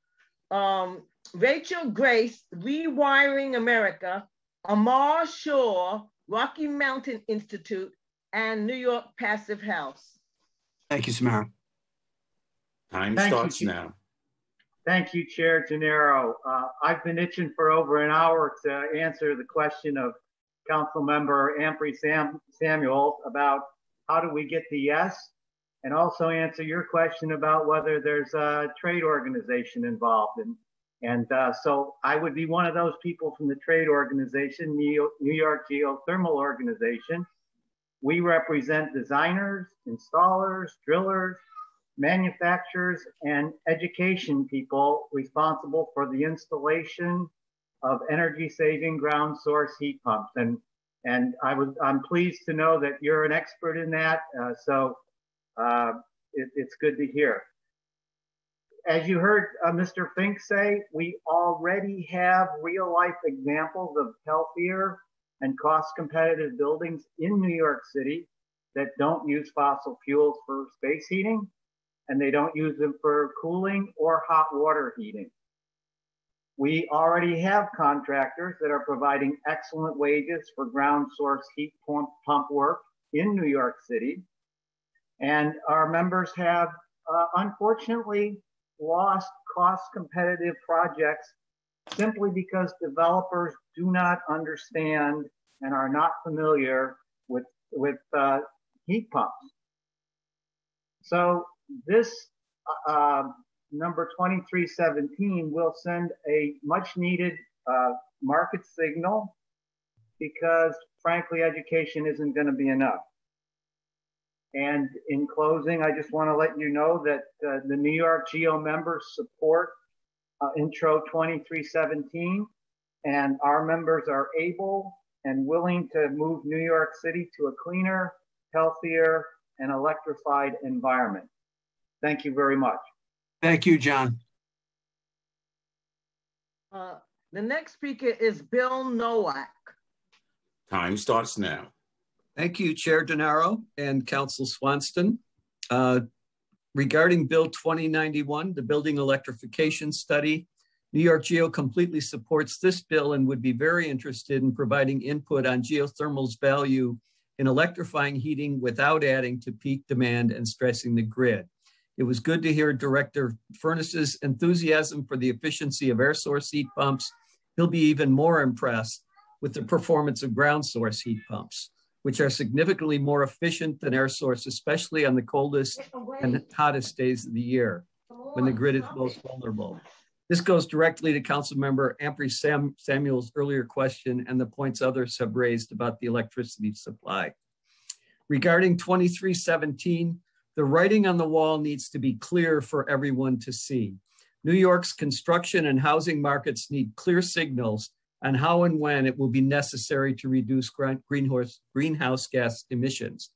Um, Rachel Grace, Rewiring America. Amar Shah, Rocky Mountain Institute, and New York Passive House. Thank you, Samara. Time Thank starts Chief. now. Thank you, Chair Gennaro. Uh, I've been itching for over an hour to answer the question of Council Member Ampry Sam, Samuel about how do we get the yes, and also answer your question about whether there's a trade organization involved. And, and uh, so I would be one of those people from the trade organization, New York Geothermal Organization. We represent designers, installers, drillers, manufacturers and education people responsible for the installation of energy saving ground source heat pumps. And, and I was, I'm pleased to know that you're an expert in that. Uh, so uh, it, it's good to hear. As you heard uh, Mr. Fink say, we already have real life examples of healthier and cost competitive buildings in New York City that don't use fossil fuels for space heating and they don't use them for cooling or hot water heating. We already have contractors that are providing excellent wages for ground source heat pump, pump work in New York City. And our members have uh, unfortunately lost cost competitive projects simply because developers do not understand and are not familiar with, with uh, heat pumps. So this uh, number 2317 will send a much needed uh, market signal because frankly, education isn't going to be enough. And in closing, I just want to let you know that uh, the New York GEO members support uh, Intro 2317, and our members are able and willing to move New York City to a cleaner, healthier, and electrified environment. Thank you very much. Thank you, John. Uh, the next speaker is Bill Nowak. Time starts now. Thank you, Chair Gennaro and Council Swanson. Uh, regarding Bill 2091, the building electrification study, New York Geo completely supports this bill and would be very interested in providing input on geothermal's value in electrifying heating without adding to peak demand and stressing the grid. It was good to hear Director Furnas's enthusiasm for the efficiency of air source heat pumps. He'll be even more impressed with the performance of ground source heat pumps, which are significantly more efficient than air source, especially on the coldest and hottest days of the year when the grid is most vulnerable. This goes directly to Council Member Ampry Sam Samuel's earlier question and the points others have raised about the electricity supply. Regarding 2317, the writing on the wall needs to be clear for everyone to see. New York's construction and housing markets need clear signals on how and when it will be necessary to reduce greenhouse gas emissions.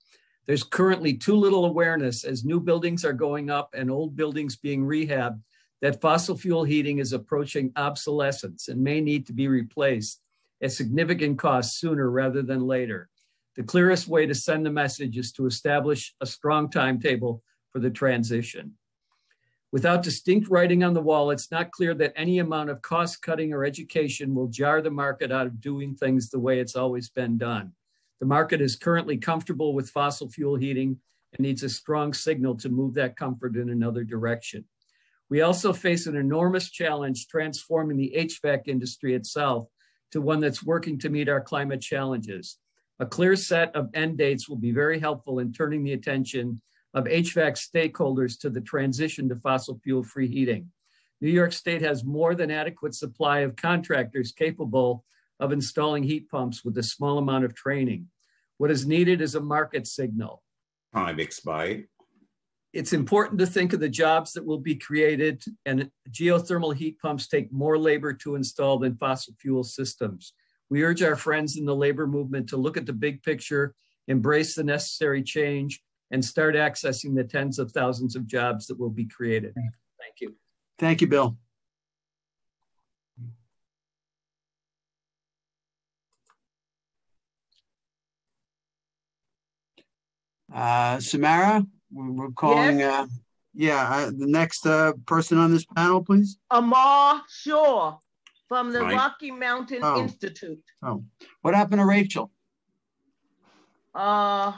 There's currently too little awareness as new buildings are going up and old buildings being rehabbed that fossil fuel heating is approaching obsolescence and may need to be replaced at significant cost sooner rather than later. The clearest way to send the message is to establish a strong timetable for the transition. Without distinct writing on the wall, it's not clear that any amount of cost cutting or education will jar the market out of doing things the way it's always been done. The market is currently comfortable with fossil fuel heating and needs a strong signal to move that comfort in another direction. We also face an enormous challenge transforming the HVAC industry itself to one that's working to meet our climate challenges. A clear set of end dates will be very helpful in turning the attention of HVAC stakeholders to the transition to fossil fuel free heating. New York State has more than adequate supply of contractors capable of installing heat pumps with a small amount of training. What is needed is a market signal. Time expired. It's important to think of the jobs that will be created, and geothermal heat pumps take more labor to install than fossil fuel systems. We urge our friends in the labor movement to look at the big picture, embrace the necessary change, and start accessing the tens of thousands of jobs that will be created. Thank you. Thank you, Bill. Uh, Samara, we're calling, uh, yeah, uh, the next uh, person on this panel, please. Amar Shah from the Right. Rocky Mountain Oh. Institute. Oh, what happened to Rachel? Uh,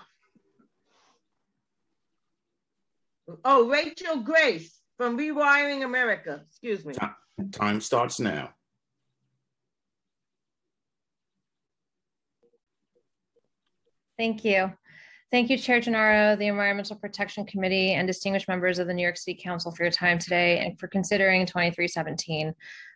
oh, Rachel Grace from Rewiring America. Excuse me. Time starts now. Thank you. Thank you, Chair Gennaro, the Environmental Protection Committee, and distinguished members of the New York City Council for your time today and for considering 2317.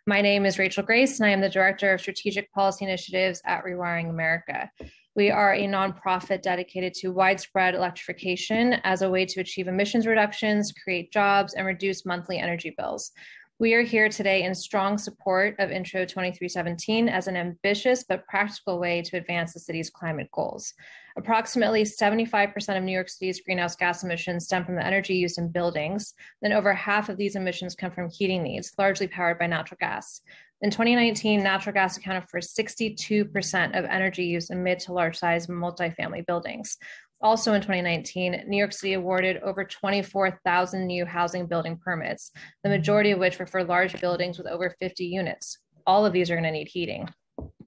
My name is Rachel Grace, and I am the Director of Strategic Policy Initiatives at Rewiring America. We are a nonprofit dedicated to widespread electrification as a way to achieve emissions reductions, create jobs, and reduce monthly energy bills. We are here today in strong support of Intro 2317 as an ambitious but practical way to advance the city's climate goals. Approximately 75% of New York City's greenhouse gas emissions stem from the energy used in buildings. Then over half of these emissions come from heating needs, largely powered by natural gas. In 2019, natural gas accounted for 62% of energy use in mid to large size multifamily buildings. Also in 2019, New York City awarded over 24,000 new housing building permits, the majority of which were for large buildings with over 50 units. All of these are going to need heating.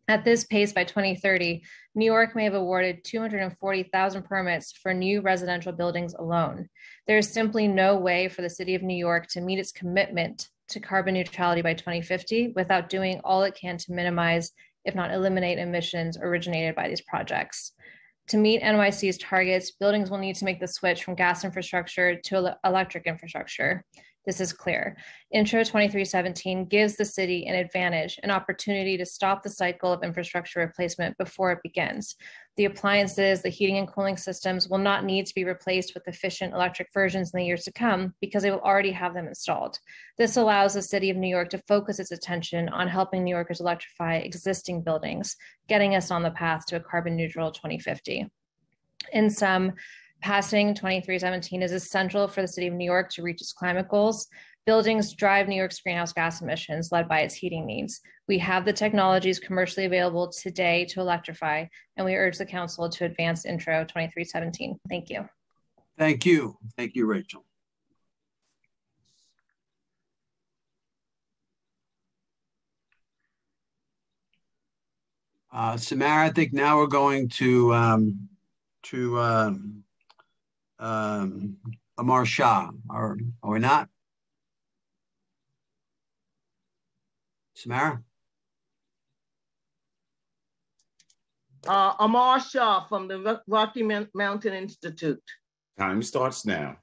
At this pace, by 2030, New York may have awarded 240,000 permits for new residential buildings alone. There is simply no way for the city of New York to meet its commitment to carbon neutrality by 2050 without doing all it can to minimize, if not eliminate, emissions originated by these projects. To meet NYC's targets, buildings will need to make the switch from gas infrastructure to electric infrastructure. This is clear. Intro 2317 gives the city an advantage, an opportunity to stop the cycle of infrastructure replacement before it begins. The appliances, the heating and cooling systems will not need to be replaced with efficient electric versions in the years to come because they will already have them installed. This allows the city of New York to focus its attention on helping New Yorkers electrify existing buildings, getting us on the path to a carbon neutral 2050. In sum, passing 2317 is essential for the city of New York to reach its climate goals. Buildings drive New York's greenhouse gas emissions, led by its heating needs. We have the technologies commercially available today to electrify, and we urge the council to advance Intro 2317. Thank you. Thank you. Thank you, Rachel. Uh, Samara, I think now we're going to um, to um, um, Amar Shah, or are we not? Samara? Uh, Amar Shah from the Rocky Mountain Institute. Time starts now.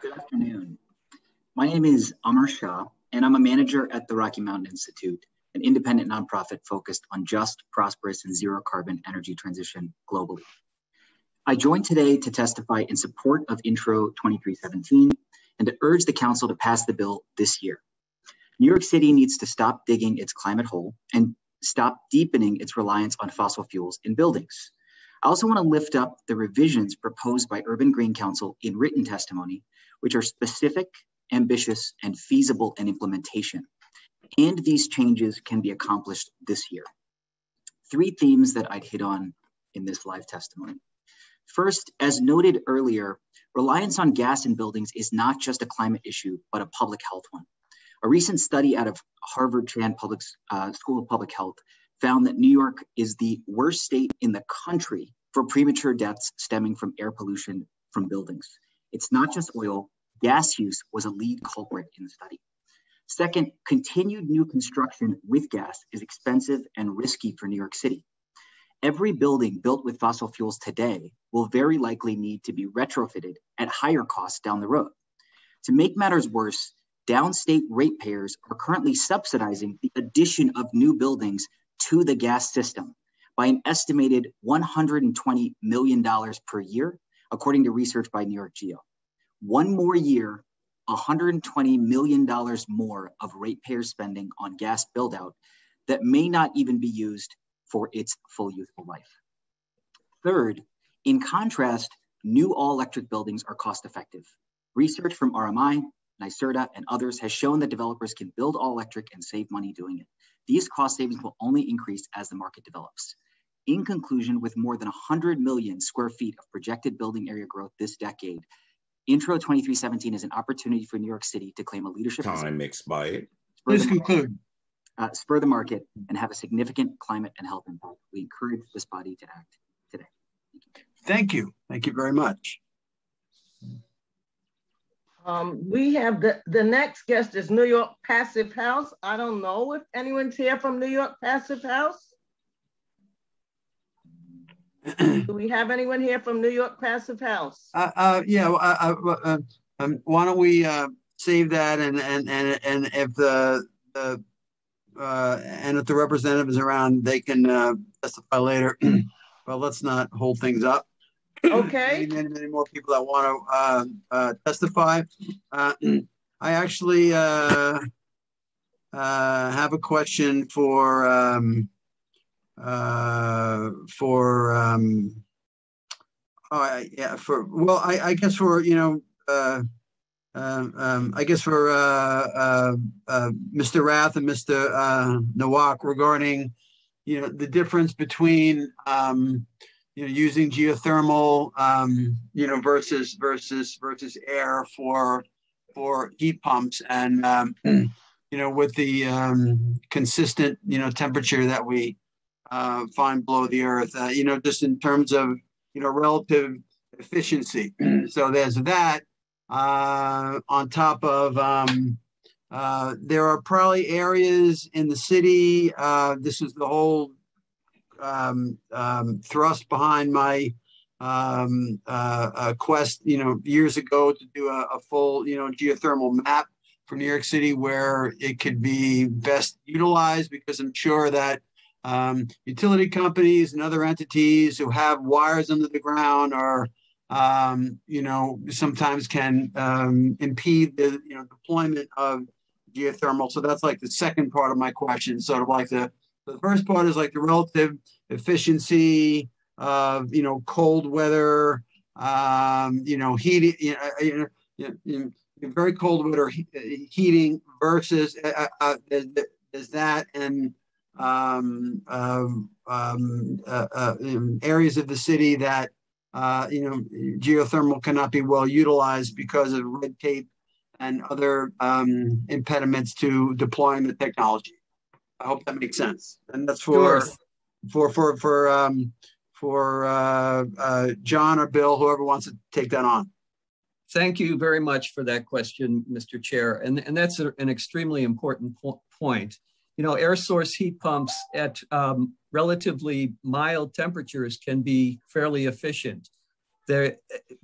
Good afternoon. My name is Amar Shah, and I'm a manager at the Rocky Mountain Institute, an independent nonprofit focused on just, prosperous, and zero carbon energy transition globally. I join today to testify in support of Intro 2317 and to urge the Council to pass the bill this year. New York City needs to stop digging its climate hole and stop deepening its reliance on fossil fuels in buildings. I also want to lift up the revisions proposed by Urban Green Council in written testimony, which are specific, ambitious, and feasible in implementation. And these changes can be accomplished this year. Three themes that I'd hit on in this live testimony. First, as noted earlier, reliance on gas in buildings is not just a climate issue, but a public health one. A recent study out of Harvard Chan Public uh, School of Public Health found that New York is the worst state in the country for premature deaths stemming from air pollution from buildings. It's not just oil, gas use was a lead culprit in the study. Second, continued new construction with gas is expensive and risky for New York City. Every building built with fossil fuels today will very likely need to be retrofitted at higher costs down the road. To make matters worse, downstate ratepayers are currently subsidizing the addition of new buildings to the gas system by an estimated $120 million per year, according to research by New York Geo. One more year, $120 million more of ratepayer spending on gas buildout that may not even be used for its full useful life. Third, in contrast, new all electric buildings are cost effective. Research from RMI, NYSERDA, and others has shown that developers can build all electric and save money doing it. These cost savings will only increase as the market develops. In conclusion, with more than 100 million square feet of projected building area growth this decade, Intro 2317 is an opportunity for New York City to claim a leadership. Time expired. Please conclude. Uh, spur the market and have a significant climate and health impact. We encourage this body to act today. Thank you. Thank you very much. Um, we have the, the next guest is New York Passive House. I don't know if anyone's here from New York Passive House. Do we have anyone here from New York Passive House? Uh, uh, yeah, uh, uh, um, why don't we uh, save that and and and and if the the uh, and if the representative is around, they can uh, testify later. but let's not hold things up. Okay. many, many, more people that want to uh, uh, testify. Uh, I actually uh, uh, have a question for um, uh, for um, oh, yeah for well I, I guess for you know uh, um, um, I guess for uh, uh, uh, Mr. Rath and Mr. Uh, Nowak regarding you know the difference between um, you know using geothermal um, you know versus versus versus air for for heat pumps and um, you know with the um, consistent you know temperature that we uh, find below the earth, uh, you know, just in terms of, you know, relative efficiency. so there's that on top of, um, uh, there are probably areas in the city. Uh, this is the whole um, um, thrust behind my um, uh, quest, you know, years ago to do a, a full, you know, geothermal map for New York City where it could be best utilized because I'm sure that um, utility companies and other entities who have wires under the ground or um, you know sometimes can um, impede the you know deployment of geothermal. So that's like the second part of my question. Sort of like the the first part is like the relative efficiency of you know cold weather um, you know heating you know, you know, you know very cold weather heating versus uh, uh, is that and um, um, uh, uh, areas of the city that uh, you know geothermal cannot be well utilized because of red tape and other um, impediments to deploying the technology. I hope that makes sense. And that's for Sure. for for for um, for uh, uh, John or Bill, whoever wants to take that on. Thank you very much for that question, Mr. Chair. And, and that's a- an extremely important po- point. You know, air source heat pumps at um, relatively mild temperatures can be fairly efficient. There,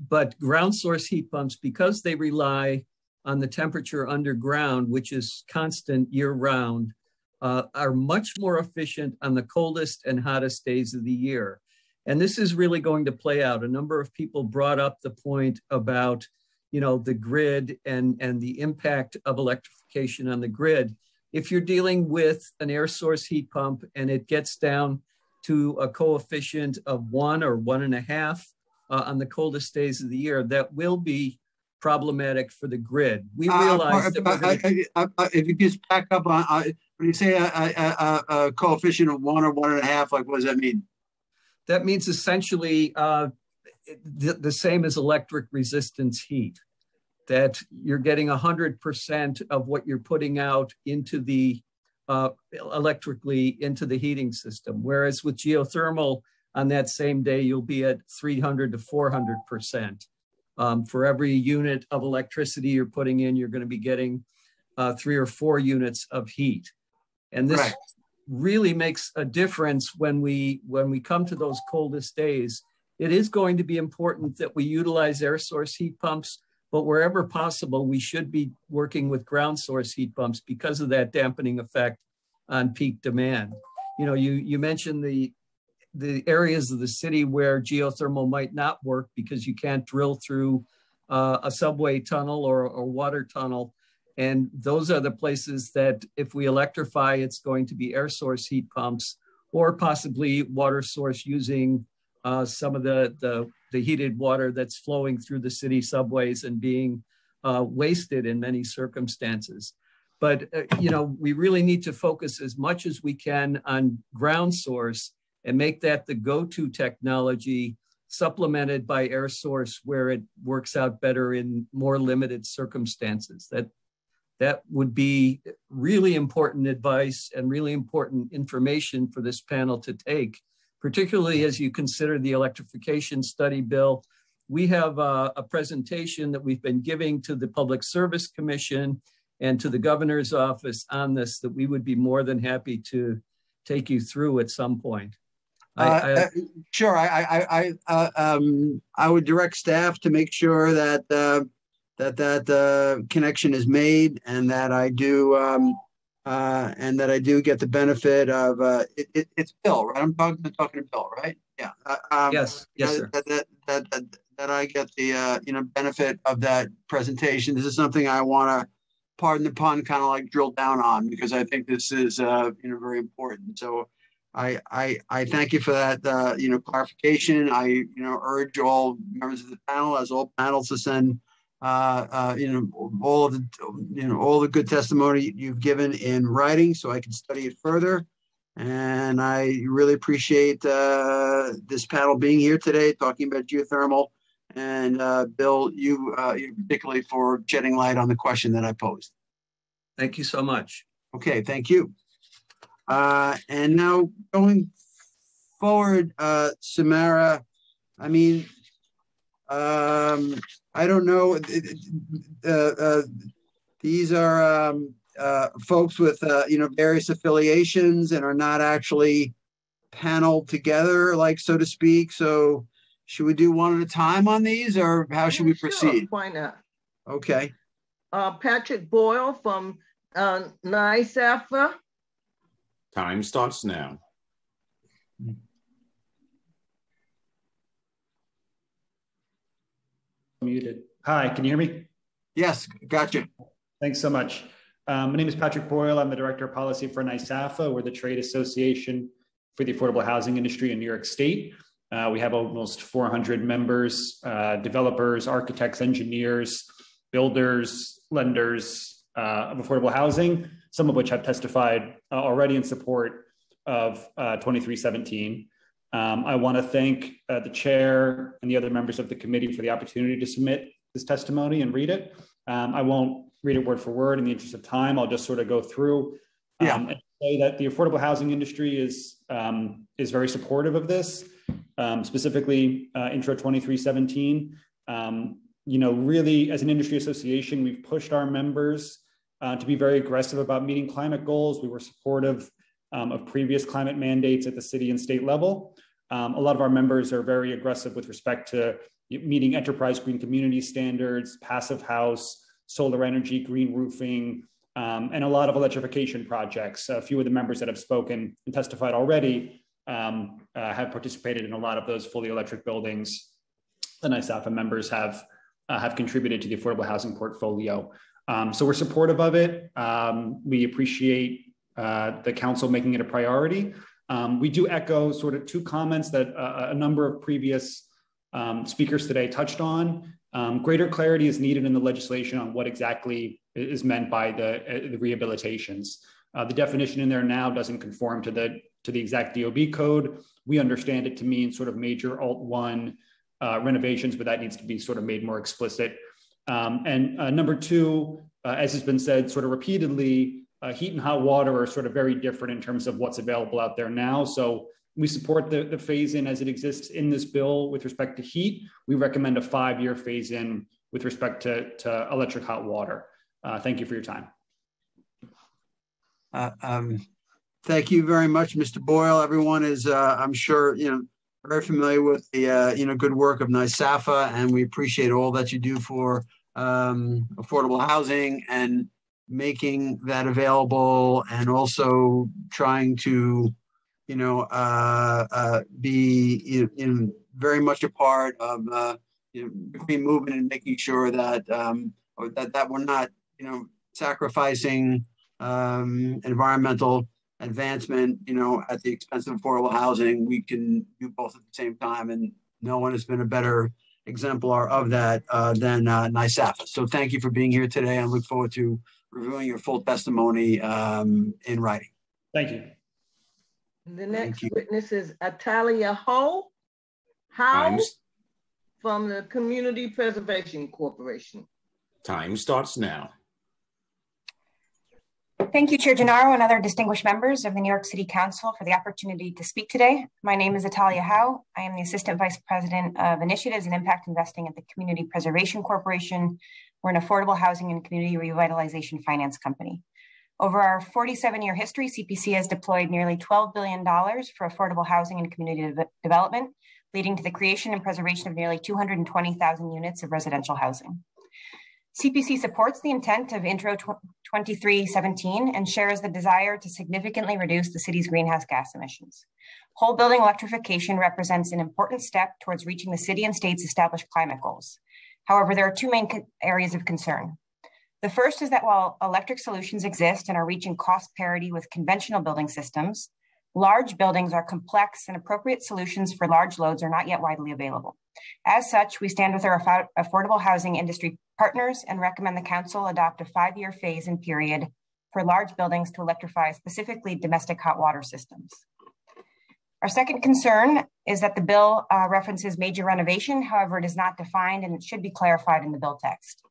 but ground source heat pumps, because they rely on the temperature underground, which is constant year round, uh, are much more efficient on the coldest and hottest days of the year. And this is really going to play out. A number of people brought up the point about, you know, the grid and, and the impact of electrification on the grid. If you're dealing with an air source heat pump and it gets down to a coefficient of one or one and a half uh, on the coldest days of the year, that will be problematic for the grid. We Uh, realize uh, that uh, gonna- uh, uh, If you just back up on, uh, when you say a, a, a, a coefficient of one or one and a half, like what does that mean? that means essentially uh, the, the same as electric resistance heat, that you're getting 100% of what you're putting out into the uh, electrically into the heating system. Whereas with geothermal, on that same day, you'll be at 300 to 400%. Um, for every unit of electricity you're putting in, you're going to be getting uh, three or four units of heat. And this Right. really makes a difference when we when we come to those coldest days. It is going to be important that we utilize air source heat pumps, but wherever possible, we should be working with ground source heat pumps because of that dampening effect on peak demand. You know, you you mentioned the the areas of the city where geothermal might not work because you can't drill through uh, a subway tunnel or a water tunnel. And those are the places that if we electrify, it's going to be air source heat pumps or possibly water source using uh, some of the, the, the heated water that's flowing through the city subways and being uh, wasted in many circumstances. But, uh, you know, we really need to focus as much as we can on ground source and make that the go-to technology supplemented by air source where it works out better in more limited circumstances. That that would be really important advice and really important information for this panel to take, particularly as you consider the electrification study bill. We have a, a presentation that we've been giving to the Public Service Commission and to the governor's office on this that we would be more than happy to take you through at some point. I- Uh, I- uh, Sure, I, I, I, I, uh, um, I would direct staff to make sure that, uh, that, that, uh, connection is made and that I do, um, uh, and that I do get the benefit of, uh, it, it, it's Bill, right? I'm talking, I'm talking to Bill, right? Yeah. uh, um, Yes, yes, that- sir. That, that, that, that, that I get the, uh, you know, benefit of that presentation. This is something I want to, pardon the pun, kind of like drill down on because I think this is, uh, you know, very important. So, I, I, I thank you for that, uh, you know, clarification. I, you know, urge all members of the panel, as all panels, to send, uh, uh, you know, all of the, you know, all the good testimony you've given in writing, so I can study it further. And I really appreciate uh, this panel being here today, talking about geothermal. And uh, Bill, you, uh, particularly for shedding light on the question that I posed. Thank you so much. Okay, thank you. Uh, and now going forward, uh, Samara, I mean, um, I don't know, uh, uh, these are, um, uh, folks with, uh, you know, various affiliations and are not actually paneled together, like, so to speak. So should we do one at a time on these or how should we Sure, proceed? Why not? Okay. Uh, Patrick Boyle from uh, NYSAFA. Time starts now. Muted. Hi, can you hear me? Yes, gotcha. Thanks so much. Um, my name is Patrick Boyle. I'm the Director of Policy for NYSAFA. We're the trade association for the affordable housing industry in New York State. Uh, we have almost 400 members, uh, developers, architects, engineers, builders, lenders uh, of affordable housing, some of which have testified uh, already in support of uh, 2317. Um, I want to thank uh, the chair and the other members of the committee for the opportunity to submit this testimony and read it. Um, I won't read it word for word in the interest of time. I'll just sort of go through um, Yeah. and say that the affordable housing industry is um, is very supportive of this, um, specifically uh, Intro 2317. Um, you know, really, as an industry association, we've pushed our members uh, to be very aggressive about meeting climate goals. We were supportive um, of previous climate mandates at the city and state level. Um, a lot of our members are very aggressive with respect to meeting enterprise green community standards, passive house, solar energy, green roofing, um, and a lot of electrification projects. A few of the members that have spoken and testified already um, uh, have participated in a lot of those fully electric buildings. The NYSAFA members have uh, have contributed to the affordable housing portfolio. Um, so we're supportive of it. Um, we appreciate uh, the council making it a priority. Um, we do echo sort of two comments that uh, a number of previous um, speakers today touched on. Um, greater clarity is needed in the legislation on what exactly is meant by the, uh, the rehabilitations. Uh, the definition in there now doesn't conform to the to the exact DOB code. We understand it to mean sort of major Alt one uh, renovations, but that needs to be sort of made more explicit. Um, and number two, as has been said sort of repeatedly, uh, heat and hot water are sort of very different in terms of what's available out there now. So we support the, the phase in as it exists in this bill with respect to heat. We recommend a five year phase in with respect to, to electric hot water. Uh, thank you for your time. Uh, um, thank you very much, Mr. Boyle. Everyone is, uh, I'm sure, you know, very familiar with the, uh, you know, good work of NYSAFA, and we appreciate all that you do for um, affordable housing and making that available, and also trying to, you know, uh, uh, be in, in very much a part of uh, you know, between movement and making sure that um, or that that we're not, you know, sacrificing um, environmental advancement, you know, at the expense of affordable housing. We can do both at the same time, and no one has been a better exemplar of that uh, than uh, NYSAFA. So thank you for being here today. I look forward to reviewing your full testimony um, in writing. Thank you. The next witness is Atalia Ho. How Times. from the Community Preservation Corporation. Time starts now. Thank you, Chair Gennaro and other distinguished members of the New York City Council for the opportunity to speak today. My name is Atalia Howe. I am the Assistant Vice President of Initiatives and Impact Investing at the Community Preservation Corporation. We're an affordable housing and community revitalization finance company. Over our 47 year history, CPC has deployed nearly $12 billion for affordable housing and community de development, leading to the creation and preservation of nearly 220,000 units of residential housing. CPC supports the intent of Intro 2317 and shares the desire to significantly reduce the city's greenhouse gas emissions. Whole building electrification represents an important step towards reaching the city and state's established climate goals. However, there are two main areas of concern. The first is that while electric solutions exist and are reaching cost parity with conventional building systems, large buildings are complex and appropriate solutions for large loads are not yet widely available. As such, we stand with our affordable housing industry partners and recommend the council adopt a five-year phase-in period for large buildings to electrify specifically domestic hot water systems. Our second concern is that the bill uh, references major renovation, however, it is not defined and it should be clarified in the bill text.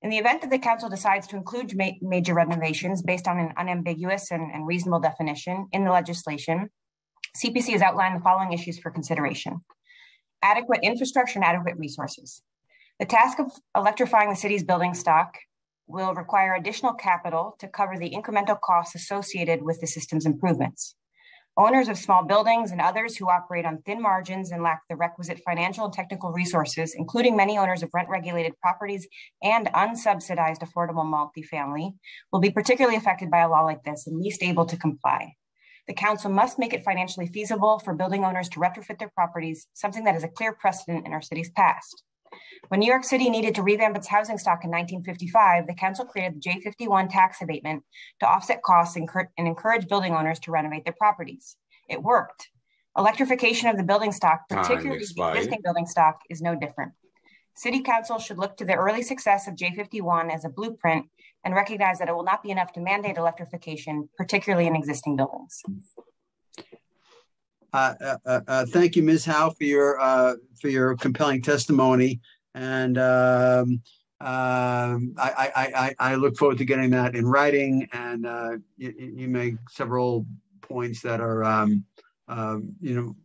In the event that the council decides to include ma major renovations based on an unambiguous and, and reasonable definition in the legislation, CPC has outlined the following issues for consideration. Adequate infrastructure and adequate resources. The task of electrifying the city's building stock will require additional capital to cover the incremental costs associated with the system's improvements. Owners of small buildings and others who operate on thin margins and lack the requisite financial and technical resources, including many owners of rent regulated properties and unsubsidized affordable multifamily, will be particularly affected by a law like this and least able to comply. The council must make it financially feasible for building owners to retrofit their properties, something that is a clear precedent in our city's past. When New York City needed to revamp its housing stock in 1955, the council created the J51 tax abatement to offset costs and, encourage building owners to renovate their properties. It worked. Electrification of the building stock, particularly the existing building stock, is no different. City Council should look to the early success of J51 as a blueprint and recognize that it will not be enough to mandate electrification, particularly in existing buildings. Uh, uh, uh, thank you, Ms. Howe, for your uh, for your compelling testimony, and um, um I, I, I, I, look forward to getting that in writing. And uh, you, you, make several points that are, um, um, you know,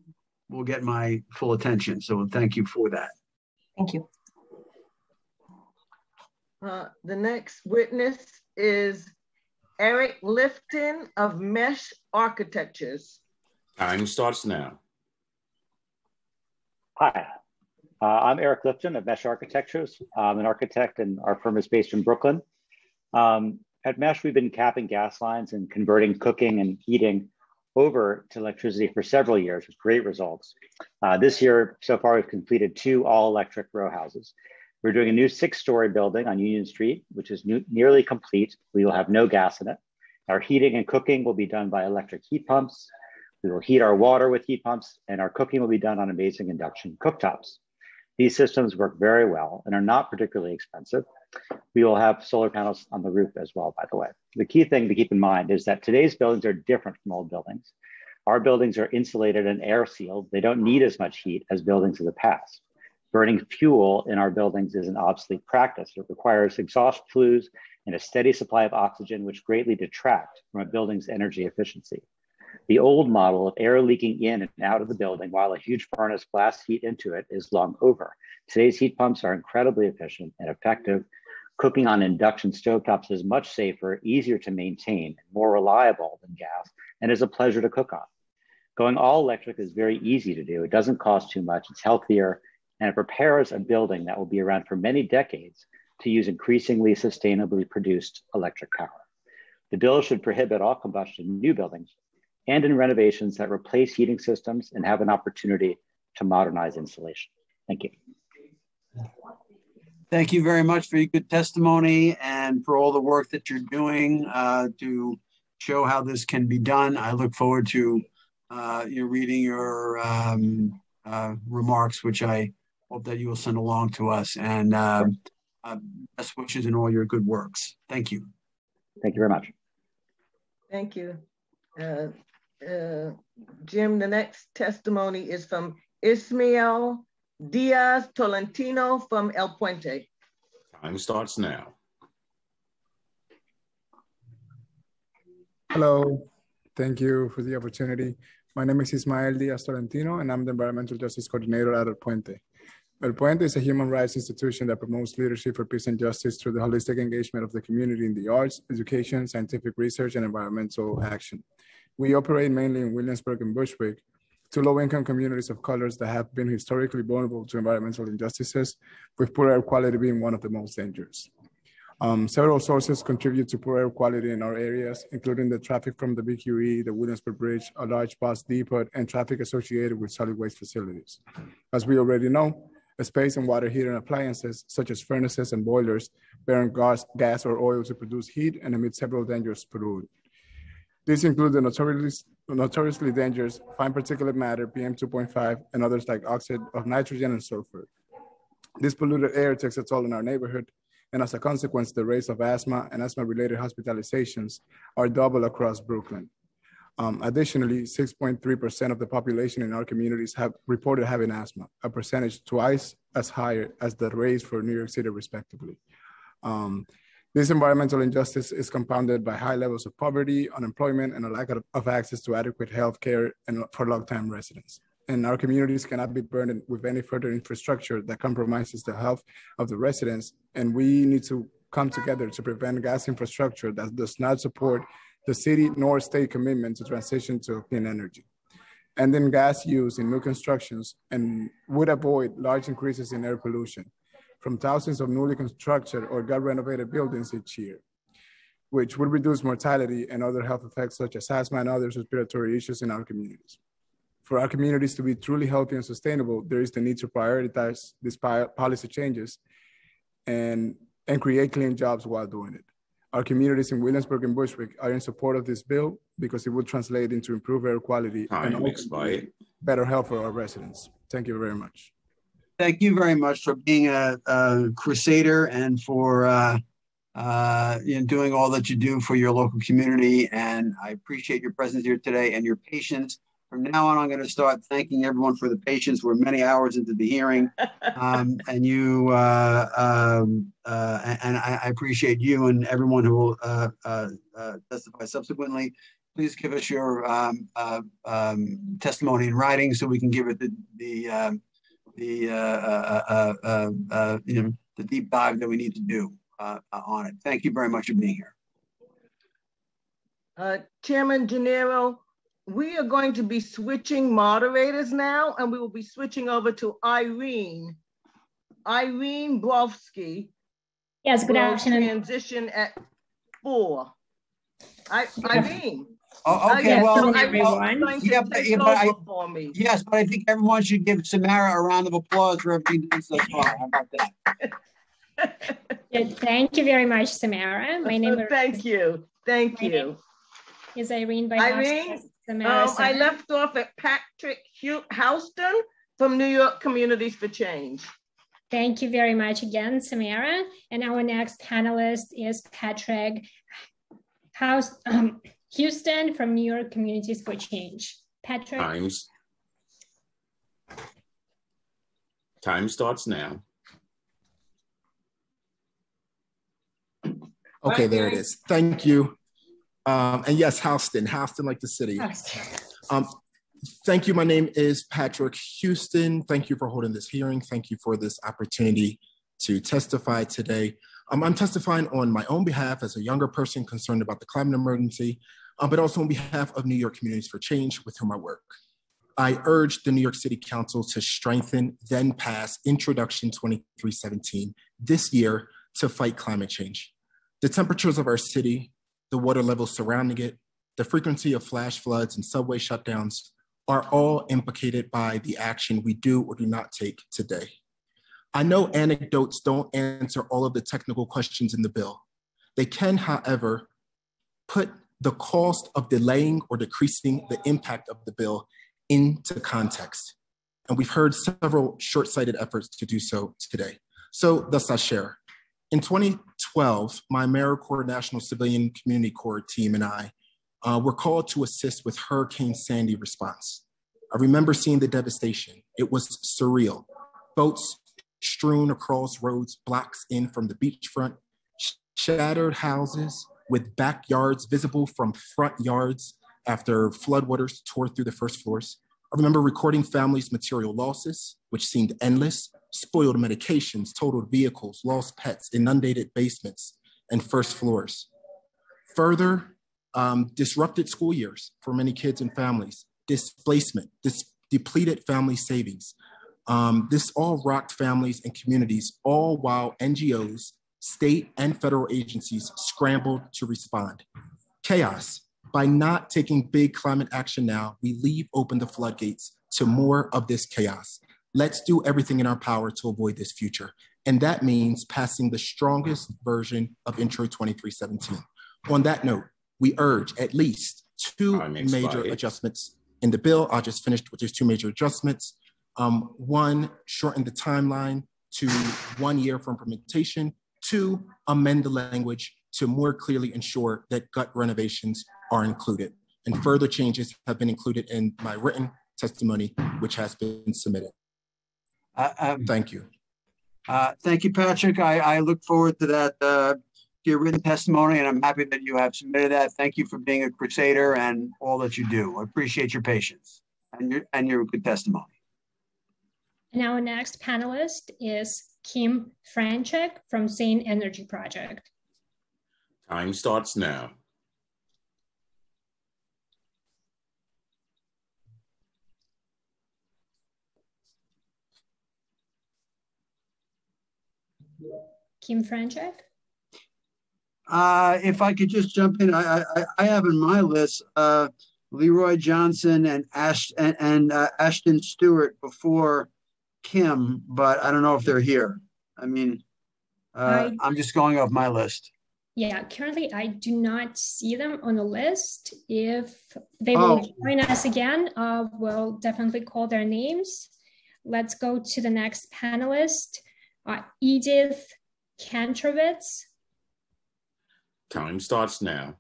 will get my full attention. So thank you for that. Thank you. Uh, the next witness is Eric Liftin of Mesh Architectures. Time starts now. Hi, uh, I'm Eric Liftin of Mesh Architectures. I'm an architect and our firm is based in Brooklyn. Um, at Mesh, we've been capping gas lines and converting cooking and heating over to electricity for several years with great results. Uh, this year, so far, we've completed two all electric row houses. We're doing a new six story building on Union Street, which is new, nearly complete. We will have no gas in it. Our heating and cooking will be done by electric heat pumps. We will heat our water with heat pumps and our cooking will be done on amazing induction cooktops. These systems work very well and are not particularly expensive. We will have solar panels on the roof as well, by the way. The key thing to keep in mind is that today's buildings are different from old buildings. Our buildings are insulated and air sealed. They don't need as much heat as buildings of the past. Burning fuel in our buildings is an obsolete practice. It requires exhaust flues and a steady supply of oxygen, which greatly detract from a building's energy efficiency. The old model of air leaking in and out of the building while a huge furnace blasts heat into it is long over. Today's heat pumps are incredibly efficient and effective. Cooking on induction stovetops is much safer, easier to maintain, more reliable than gas, and is a pleasure to cook on. Going all electric is very easy to do. It doesn't cost too much, it's healthier, and it prepares a building that will be around for many decades to use increasingly sustainably produced electric power. The bill should prohibit all combustion in new buildings and in renovations that replace heating systems and have an opportunity to modernize insulation. Thank you. Thank you very much for your good testimony and for all the work that you're doing uh, to show how this can be done. I look forward to uh, you reading your um, uh, remarks, which I hope that you will send along to us. And um, uh, best wishes in all your good works. Thank you. Thank you very much. Thank you. Uh, Jim, the next testimony is from Ismael Diaz Tolentino from El Puente. Time starts now. Hello, thank you for the opportunity. My name is Ismael Diaz Tolentino, and I'm the Environmental Justice Coordinator at El Puente. El Puente is a human rights institution that promotes leadership for peace and justice through the holistic engagement of the community in the arts, education, scientific research, and environmental action. We operate mainly in Williamsburg and Bushwick, two low-income communities of colors that have been historically vulnerable to environmental injustices, with poor air quality being one of the most dangerous. Um, several sources contribute to poor air quality in our areas, including the traffic from the BQE, the Williamsburg Bridge, a large bus depot, and traffic associated with solid waste facilities. As we already know, space and water heating appliances, such as furnaces and boilers, burn gas, gas or oil to produce heat and emit several dangerous pollutants. These include the notoriously, notoriously dangerous fine particulate matter, PM2.5, and others like oxide of nitrogen and sulfur. This polluted air takes a toll on our neighborhood, and as a consequence, the rates of asthma and asthma-related hospitalizations are double across Brooklyn. Um, additionally, 6.3% of the population in our communities have reported having asthma, a percentage twice as high as the rates for New York City, respectively. Um, this environmental injustice is compounded by high levels of poverty, unemployment, and a lack of, of access to adequate health care and for long-time residents. And our communities cannot be burdened with any further infrastructure that compromises the health of the residents. And we need to come together to prevent gas infrastructure that does not support the city nor state commitment to transition to clean energy. And then gas use in new constructions and would avoid large increases in air pollution from thousands of newly constructed or got renovated buildings each year, which would reduce mortality and other health effects such as asthma and other respiratory issues in our communities. For our communities to be truly healthy and sustainable, there is the need to prioritize these policy changes and, and create clean jobs while doing it. Our communities in Williamsburg and Bushwick are in support of this bill because it would translate into improved air quality Time and better health for our residents. Thank you very much. Thank you very much for being a, a crusader and for uh, uh, you know, doing all that you do for your local community. And I appreciate your presence here today and your patience. From now on, I'm going to start thanking everyone for the patience. We're many hours into the hearing, um, and you uh, um, uh, and I, I, appreciate you and everyone who will uh, uh, uh testify subsequently. Please give us your um, uh, um, testimony in writing so we can give it the the um, the uh, uh, uh, you know the deep dive that we need to do on it. Thank you very much for being here. Chairman Gennaro, we are going to be switching moderators now, and we will be switching over to Irene. Irene Brovsky. Yes, good afternoon. Transition at four. I, Irene. Oh, okay, yes, well, so well, yeah, but, yeah, but I, for me. yes, but I think everyone should give Samara a round of applause for everything done so far. How about that? Yeah, Thank you very much, Samara. My name is Thank you. Thank My you. is Irene by Irene, Samara, Um, I left off at Patrick Hu- Houston from New York Communities for Change. Thank you very much again, Samara. And our next panelist is Patrick House, um, Houston from New York Communities for Change. Patrick, Times. Time starts now. Okay, there it is. Thank you. Um, and yes, Houston, Houston like the city. Um, thank you. My name is Patrick Houston. Thank you for holding this hearing. Thank you for this opportunity to testify today. Um, I'm testifying on my own behalf as a younger person concerned about the climate emergency, uh, but also on behalf of New York Communities for Change, with whom I work. I urge the New York City Council to strengthen, then pass Introduction 2317 this year to fight climate change. The temperatures of our city, the water levels surrounding it, the frequency of flash floods and subway shutdowns are all implicated by the action we do or do not take today. I know anecdotes don't answer all of the technical questions in the bill. They can, however, put the cost of delaying or decreasing the impact of the bill into context. And we've heard several short sighted efforts to do so today. So, thus, I share. In 2012, my AmeriCorps National Civilian Community Corps team and I uh, were called to assist with Hurricane Sandy response. I remember seeing the devastation. It was surreal. Boats strewn across roads blocks in from the beachfront, sh- shattered houses with backyards visible from front yards after floodwaters tore through the first floors. I remember recording families' material losses, which seemed endless, spoiled medications, totaled vehicles, lost pets, inundated basements, and first floors. Further, um, disrupted school years for many kids and families, displacement, dis- depleted family savings. Um, this all rocked families and communities, all while NGOs, state and federal agencies scrambled to respond. Chaos. By not taking big climate action now, we leave open the floodgates to more of this chaos. Let's do everything in our power to avoid this future. And that means passing the strongest version of Intro 2317. On that note, we urge at least two major adjustments in the bill. I'll just finish with just two major adjustments. Um, one, shorten the timeline to one year for implementation. Two, amend the language to more clearly ensure that gut renovations are included. And further changes have been included in my written testimony, which has been submitted. Thank you. Uh, Thank you, Patrick. I, I look forward to that, uh, your written testimony, and I'm happy that you have submitted that. Thank you for being a crusader and all that you do. I appreciate your patience and your, and your good testimony. And our next panelist is Kim Franchek from Sane Energy Project. Time starts now. Kim Franchek? Uh, if I could just jump in, I, I, I have in my list, uh, Leroy Johnson and Ash, and, and uh, Ashton Stewart before Kim, but I don't know if they're here. I mean, uh, I- I'm just going off my list. Yeah, currently I do not see them on the list. If they Oh. will join us again, uh, we'll definitely call their names. Let's go to the next panelist, uh, Edith Kantrowitz. Time starts now.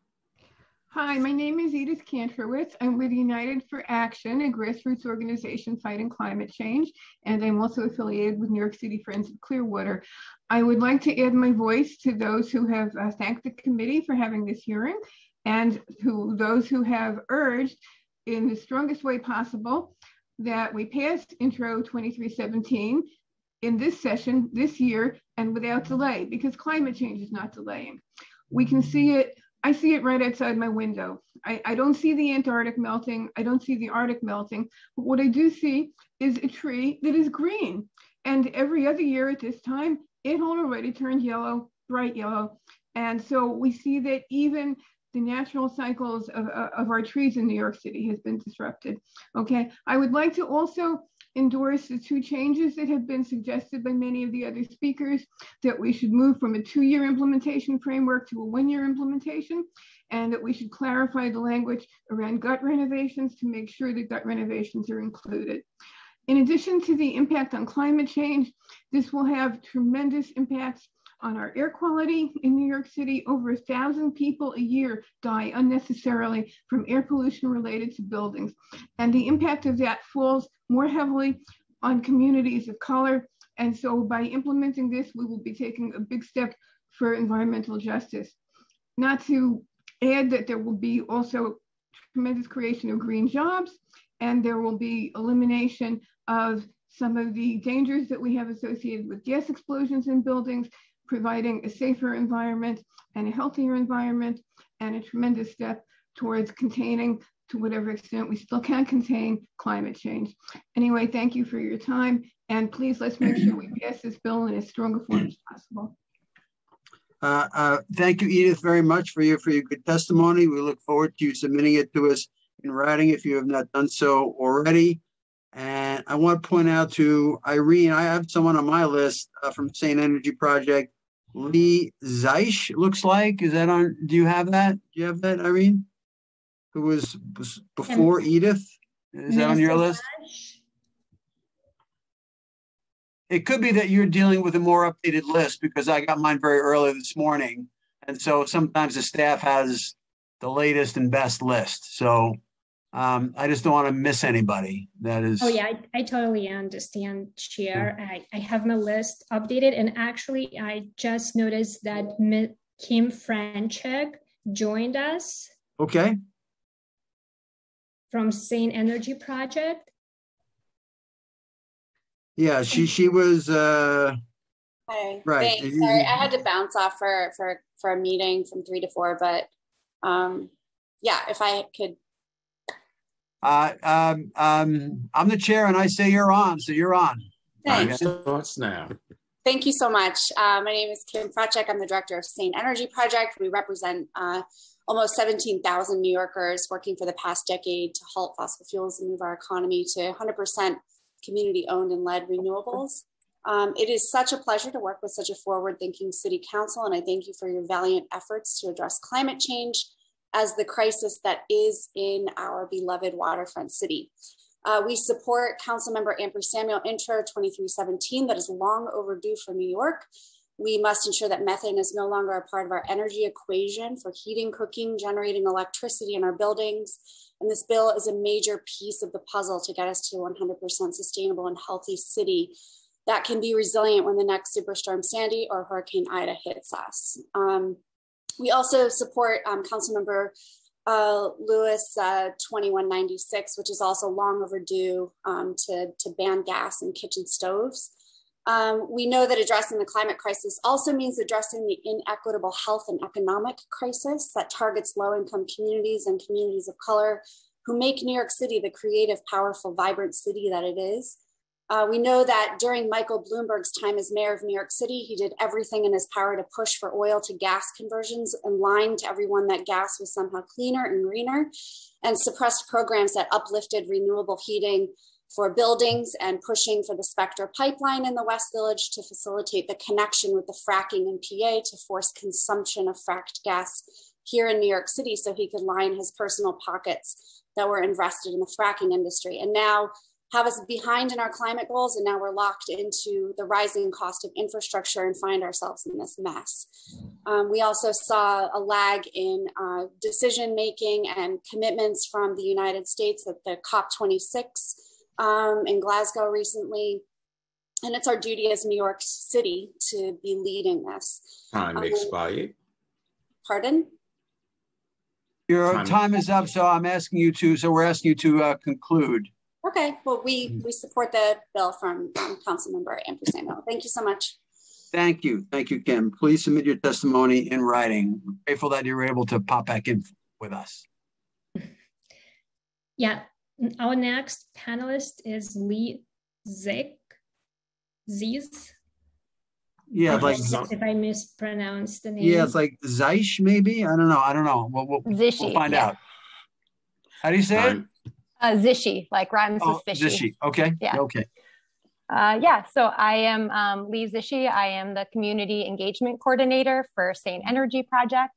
Hi, my name is Edith Kantrowitz. I'm with United for Action, a grassroots organization fighting climate change, and I'm also affiliated with New York City Friends of Clearwater. I would like to add my voice to those who have uh, thanked the committee for having this hearing and to those who have urged in the strongest way possible that we passed Intro 2317 in this session this year and without delay because climate change is not delaying. We can see it I see it right outside my window. I, I don't see the Antarctic melting. I don't see the Arctic melting. But what I do see is a tree that is green. And every other year at this time, it already turned yellow, bright yellow. And so we see that even the natural cycles of of our trees in New York City has been disrupted. Okay. I would like to also endorse the two changes that have been suggested by many of the other speakers that we should move from a two-year implementation framework to a one-year implementation and that we should clarify the language around gut renovations to make sure that gut renovations are included. In addition to the impact on climate change, this will have tremendous impacts on our air quality in New York City. Over a thousand people a year die unnecessarily from air pollution related to buildings. And the impact of that falls more heavily on communities of color. And so by implementing this, we will be taking a big step for environmental justice. Not to add that there will be also tremendous creation of green jobs and there will be elimination of some of the dangers that we have associated with gas explosions in buildings, providing a safer environment and a healthier environment, and a tremendous step towards containing, to whatever extent we still can contain, climate change. Anyway, thank you for your time, and please let's make sure we pass this bill in as strong a form as possible. Uh, uh, thank you, Edith, very much for your for your good testimony. We look forward to you submitting it to us in writing if you have not done so already. And I want to point out to Irene, I have someone on my list uh, from Sane Energy Project, Lee Zeish, looks like. Is that on? Do you have that? Do you have that, Irene? Who was, was before Edith? Is that on your list? It could be that you're dealing with a more updated list because I got mine very early this morning. And so sometimes the staff has the latest and best list. So um, I just don't want to miss anybody. That is. Oh yeah, I, I totally understand, Chair. I, I have my list updated, and actually, I just noticed that Kim Franchek joined us. Okay. From Sane Energy Project. Yeah, she she was. uh Hi. Right. Thanks. Sorry, I had to bounce off for for for a meeting from three to four, but um, yeah, if I could. Uh, um, um, I'm the chair, and I say you're on, so you're on. Thanks. Starts now. Thank you so much. Uh, my name is Kim Fraczek. I'm the director of Sane Energy Project. We represent uh, almost 17,000 New Yorkers working for the past decade to halt fossil fuels and move our economy to 100% community owned and led renewables. Um, it is such a pleasure to work with such a forward thinking city council, and I thank you for your valiant efforts to address climate change as the crisis that is in our beloved waterfront city. Uh, we support Councilmember Ampry Samuel Intro 2317 that is long overdue for New York. We must ensure that methane is no longer a part of our energy equation for heating, cooking, generating electricity in our buildings. And this bill is a major piece of the puzzle to get us to 100% sustainable and healthy city that can be resilient when the next Superstorm Sandy or Hurricane Ida hits us. Um, we also support um, Councilmember uh, Lewis uh, 2196, which is also long overdue um, to, to ban gas and kitchen stoves. Um, we know that addressing the climate crisis also means addressing the inequitable health and economic crisis that targets low income communities and communities of color who make New York City the creative, powerful, vibrant city that it is. Uh, we know that during Michael Bloomberg's time as mayor of New York City, he did everything in his power to push for oil to gas conversions and lying to everyone that gas was somehow cleaner and greener, and suppressed programs that uplifted renewable heating for buildings and pushing for the Spectra pipeline in the West Village to facilitate the connection with the fracking in PA to force consumption of fracked gas here in New York City so he could line his personal pockets that were invested in the fracking industry. And now have us behind in our climate goals, and now we're locked into the rising cost of infrastructure and find ourselves in this mess. Um, we also saw a lag in uh, decision making and commitments from the United States at the COP26 um, in Glasgow recently. And it's our duty as New York City to be leading this. Time Um, expired. Pardon? Your Time. time is up, so I'm asking you to, so we're asking you to uh, conclude. Okay, well, we, we support the bill from um, Councilmember Ampry Samuel. Thank you so much. Thank you. Thank you, Kim. Please submit your testimony in writing. Grateful that you were able to pop back in with us. Yeah, our next panelist is Lee Zick. Ziz. Yeah, like if I mispronounced the name. yeah, it's like Zeish, maybe. I don't know. I don't know. We'll, we'll, we'll find yeah. out. How do you say it? Uh, Ziesche, like rhymes Oh, with fishy. Ziesche. Okay. Yeah. Okay. Uh, yeah, so I am um, Lee Ziesche. I am the Community Engagement Coordinator for Sane Energy Project.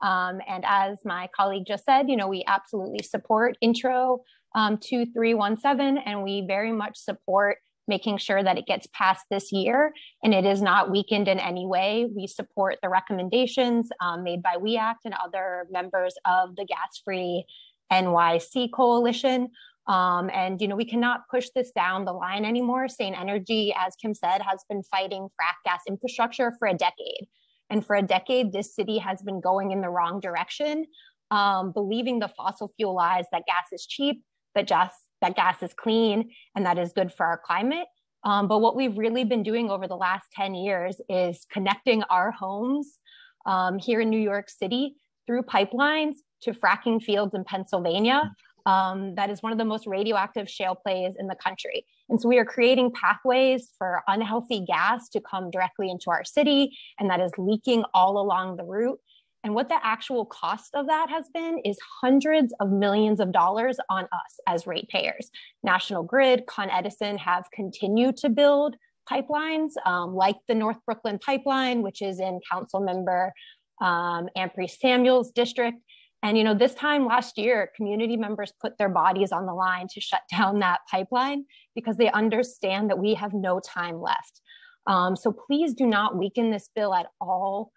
Um, and as my colleague just said, you know, we absolutely support intro um, 2317 and we very much support making sure that it gets passed this year and it is not weakened in any way. We support the recommendations um, made by WE ACT and other members of the Gas Free NYC Coalition. Um, and you know we cannot push this down the line anymore. Sane Energy, as Kim said, has been fighting frac gas infrastructure for a decade, and for a decade, this city has been going in the wrong direction, um, believing the fossil fuel lies that gas is cheap, that just that gas is clean, and that is good for our climate. Um, but what we've really been doing over the last 10 years is connecting our homes um, here in New York City through pipelines to fracking fields in Pennsylvania. Um, that is one of the most radioactive shale plays in the country. And so we are creating pathways for unhealthy gas to come directly into our city, and that is leaking all along the route. And what the actual cost of that has been is hundreds of millions of dollars on us as ratepayers. National Grid, Con Edison have continued to build pipelines um, like the North Brooklyn Pipeline, which is in Council Member um, Ampry Samuel's district. And you know, this time last year, community members put their bodies on the line to shut down that pipeline because they understand that we have no time left. Um, so please do not weaken this bill at all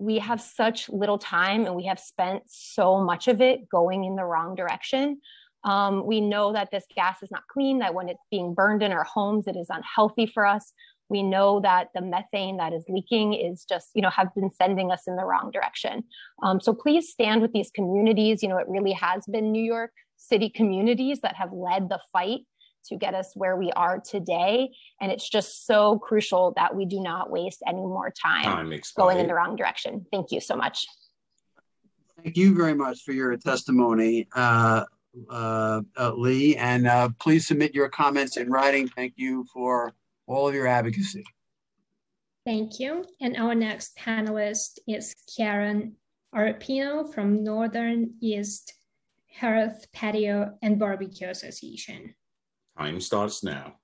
we have such little time and we have spent so much of it going in the wrong direction. Um, we know that this gas is not clean, that when it's being burned in our homes, it is unhealthy for us. We know that the methane that is leaking is just, you know, have been sending us in the wrong direction. Um, so please stand with these communities. You know, it really has been New York City communities that have led the fight to get us where we are today. And it's just so crucial that we do not waste any more time, time going in the wrong direction. Thank you so much. Thank you very much for your testimony, uh, uh, uh, Lee. And uh, please submit your comments in writing. Thank you for all of your advocacy. Thank you. And our next panelist is Karen Arpino from Northern East Hearth Patio and Barbecue Association. Time starts now.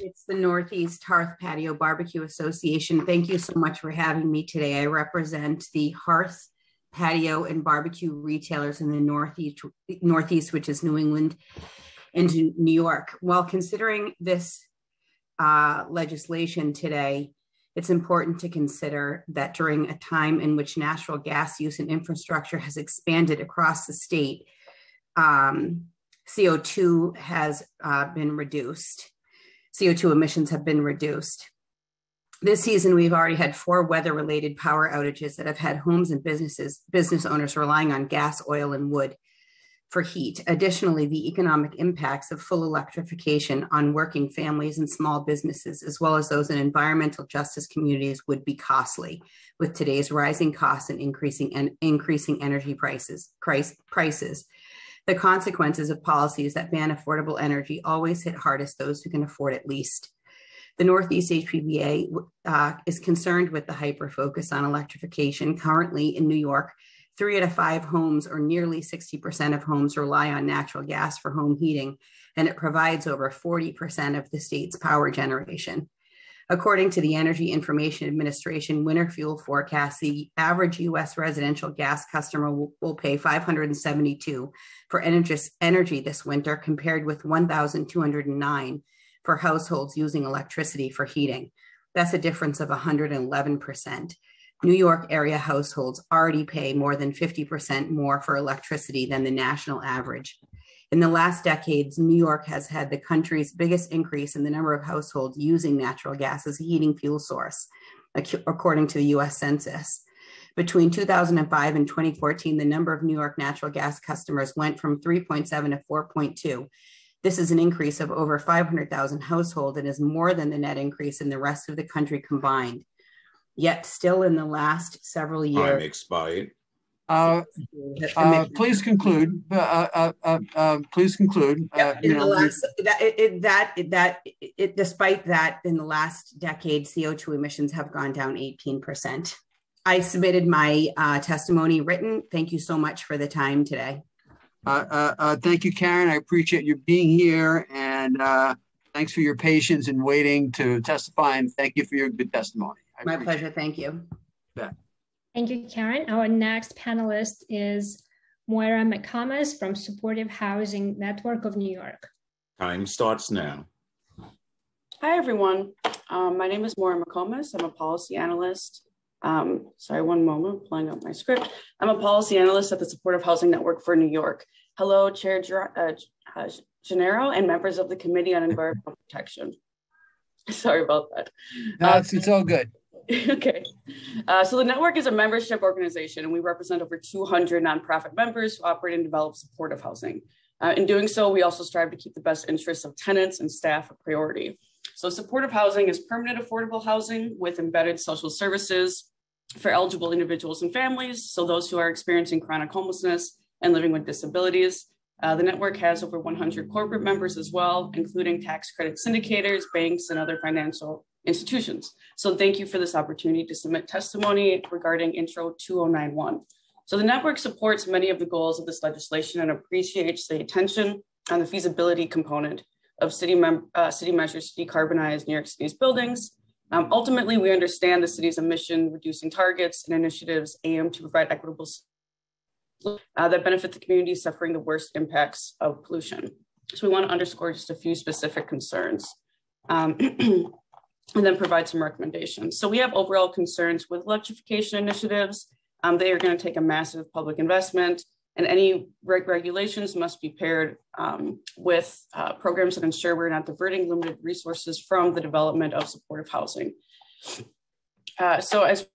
It's the Northeast Hearth Patio Barbecue Association. Thank you so much for having me today. I represent the Hearth Patio and Barbecue retailers in the Northeast, Northeast, which is New England and New York. While considering this uh, legislation today, it's important to consider that during a time in which natural gas use and infrastructure has expanded across the state, um, CO2 has uh, been reduced. CO2 emissions have been reduced. This season, we've already had four weather related power outages that have had homes and businesses, business owners relying on gas, oil, and wood for heat. Additionally, the economic impacts of full electrification on working families and small businesses, as well as those in environmental justice communities, would be costly with today's rising costs and increasing and increasing energy prices. prices. The consequences of policies that ban affordable energy always hit hardest those who can afford it least. The Northeast HPBA uh, is concerned with the hyper focus on electrification currently in New York Three out of five homes, or nearly 60% of homes, rely on natural gas for home heating, and it provides over 40% of the state's power generation. According to the Energy Information Administration winter fuel forecast, the average US residential gas customer will, will pay 572 for energy this winter compared with 1,209 for households using electricity for heating. That's a difference of 111%. New York area households already pay more than 50% more for electricity than the national average. In the last decades, New York has had the country's biggest increase in the number of households using natural gas as a heating fuel source, according to the US Census. Between 2005 and 2014, the number of New York natural gas customers went from 3.7 to 4.2. This is an increase of over 500,000 households and is more than the net increase in the rest of the country combined. Yet, still in the last several years, Time years, expired. Uh, uh, please conclude. Uh, uh, uh, uh, please conclude. Uh, you in the know, last that it, it- that that it, despite that, in the last decade, CO2 emissions have gone down 18%. I submitted my uh, testimony written. Thank you so much for the time today. Uh, uh, uh, thank you, Karen. I appreciate you being here, and uh, thanks for your patience in waiting to testify, and thank you for your good testimony. I My appreciate pleasure. Thank you. that. Thank you, Karen. Our next panelist is Moira McComas from Supportive Housing Network of New York. Time starts now. Hi, everyone. Um, my name is Maura McComas. I'm a policy analyst. Um, sorry, one moment, pulling up my script. I'm a policy analyst at the Supportive Housing Network for New York. Hello, Chair uh, uh, Gennaro and members of the Committee on Environmental Protection. Sorry about that. No, it's, it's all good. okay. Uh, so the network is a membership organization, and we represent over 200 nonprofit members who operate and develop supportive housing. Uh, in doing so, we also strive to keep the best interests of tenants and staff a priority. So supportive housing is permanent affordable housing with embedded social services for eligible individuals and families. So those who are experiencing chronic homelessness and living with disabilities. Uh, the network has over 100 corporate members as well, including tax credit syndicators, banks, and other financial institutions. So thank you for this opportunity to submit testimony regarding Intro 2091. So the network supports many of the goals of this legislation and appreciates the attention on the feasibility component of city, mem- uh, city measures to decarbonize New York City's buildings. Um, ultimately, we understand the city's emission reducing targets and initiatives aim to provide equitable uh, that benefit the communities suffering the worst impacts of pollution. So we want to underscore just a few specific concerns um, and then provide some recommendations. So we have overall concerns with electrification initiatives. Um, they are going to take a massive public investment and any reg regulations must be paired um, with uh, programs that ensure we're not diverting limited resources from the development of supportive housing. Uh, so as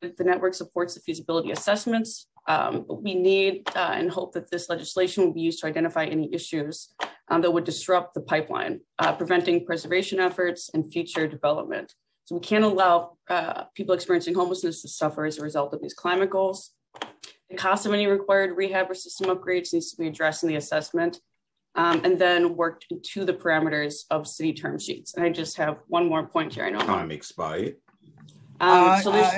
the network supports the feasibility assessments, um, we need uh, and hope that this legislation will be used to identify any issues um, that would disrupt the pipeline, uh, preventing preservation efforts and future development. So we can't allow uh, people experiencing homelessness to suffer as a result of these climate goals. The cost of any required rehab or system upgrades needs to be addressed in the assessment um, and then worked into the parameters of city term sheets. And I just have one more point here. I know. Time expired. Um, so there's,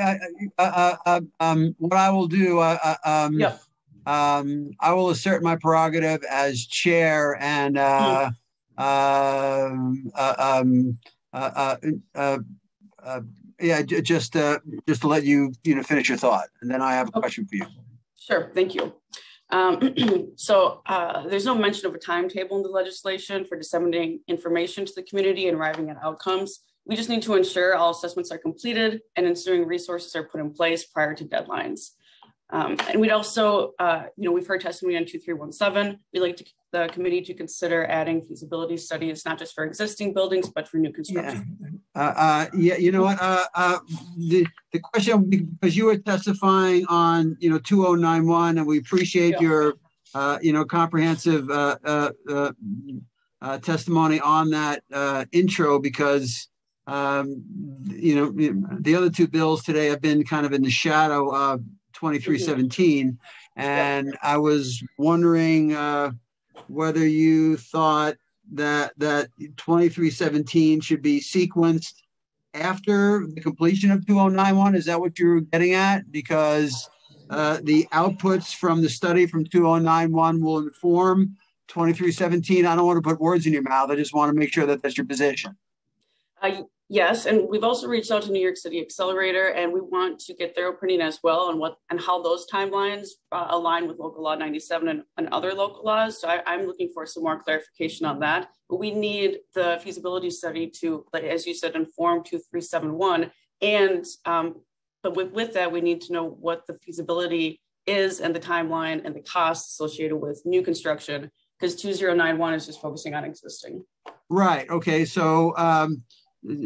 uh, uh, um, what I will do, uh, uh, um, Yep. um, I will assert my prerogative as chair and, uh, um, uh, um, uh, uh, uh, uh, yeah, j- just, uh, just to let you, you know, finish your thought, and then I have a question for you. Sure, thank you. Um, so uh, there's no mention of a timetable in the legislation for disseminating information to the community and arriving at outcomes. We just need to ensure all assessments are completed and ensuing resources are put in place prior to deadlines. Um, and we'd also, uh, you know, we've heard testimony on 2317. We'd like to, the committee to consider adding feasibility studies, not just for existing buildings, but for new construction. Uh, uh, yeah, you know what, uh, uh, the, the question, because you were testifying on, you know, 2091, and we appreciate Yeah. your, uh, you know, comprehensive, uh, uh, uh, uh, testimony on that, uh, intro, because, um, you know, the other two bills today have been kind of in the shadow of 2317. And I was wondering, uh, whether you thought that, that 2317 should be sequenced after the completion of 2091? Is that what you're getting at? Because uh, the outputs from the study from 2091 will inform 2317. I don't want to put words in your mouth. I just want to make sure that that's your position. Uh, yes, and we've also reached out to New York City Accelerator, and we want to get their opinion as well on what and how those timelines uh, align with Local Law 97 and, and other local laws. So I, I'm looking for some more clarification on that. But we need the feasibility study to, as you said, inform 2371. And um, but with, with that, we need to know what the feasibility is and the timeline and the costs associated with new construction, because 2091 is just focusing on existing. Right. Okay. So, um,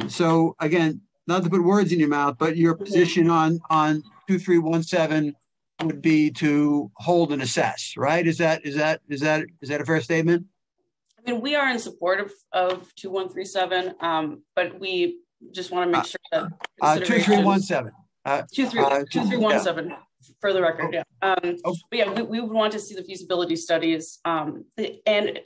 so again, not to put words in your mouth, but your position on on 2317 would be to hold and assess, right? Is that is that is that is that a fair statement? I mean, we are in support of, of 2137, um, but we just want to make uh, sure that. Uh, 2317. Uh, uh for the record, yeah. Um, but yeah, we, we would want to see the feasibility studies. Um, and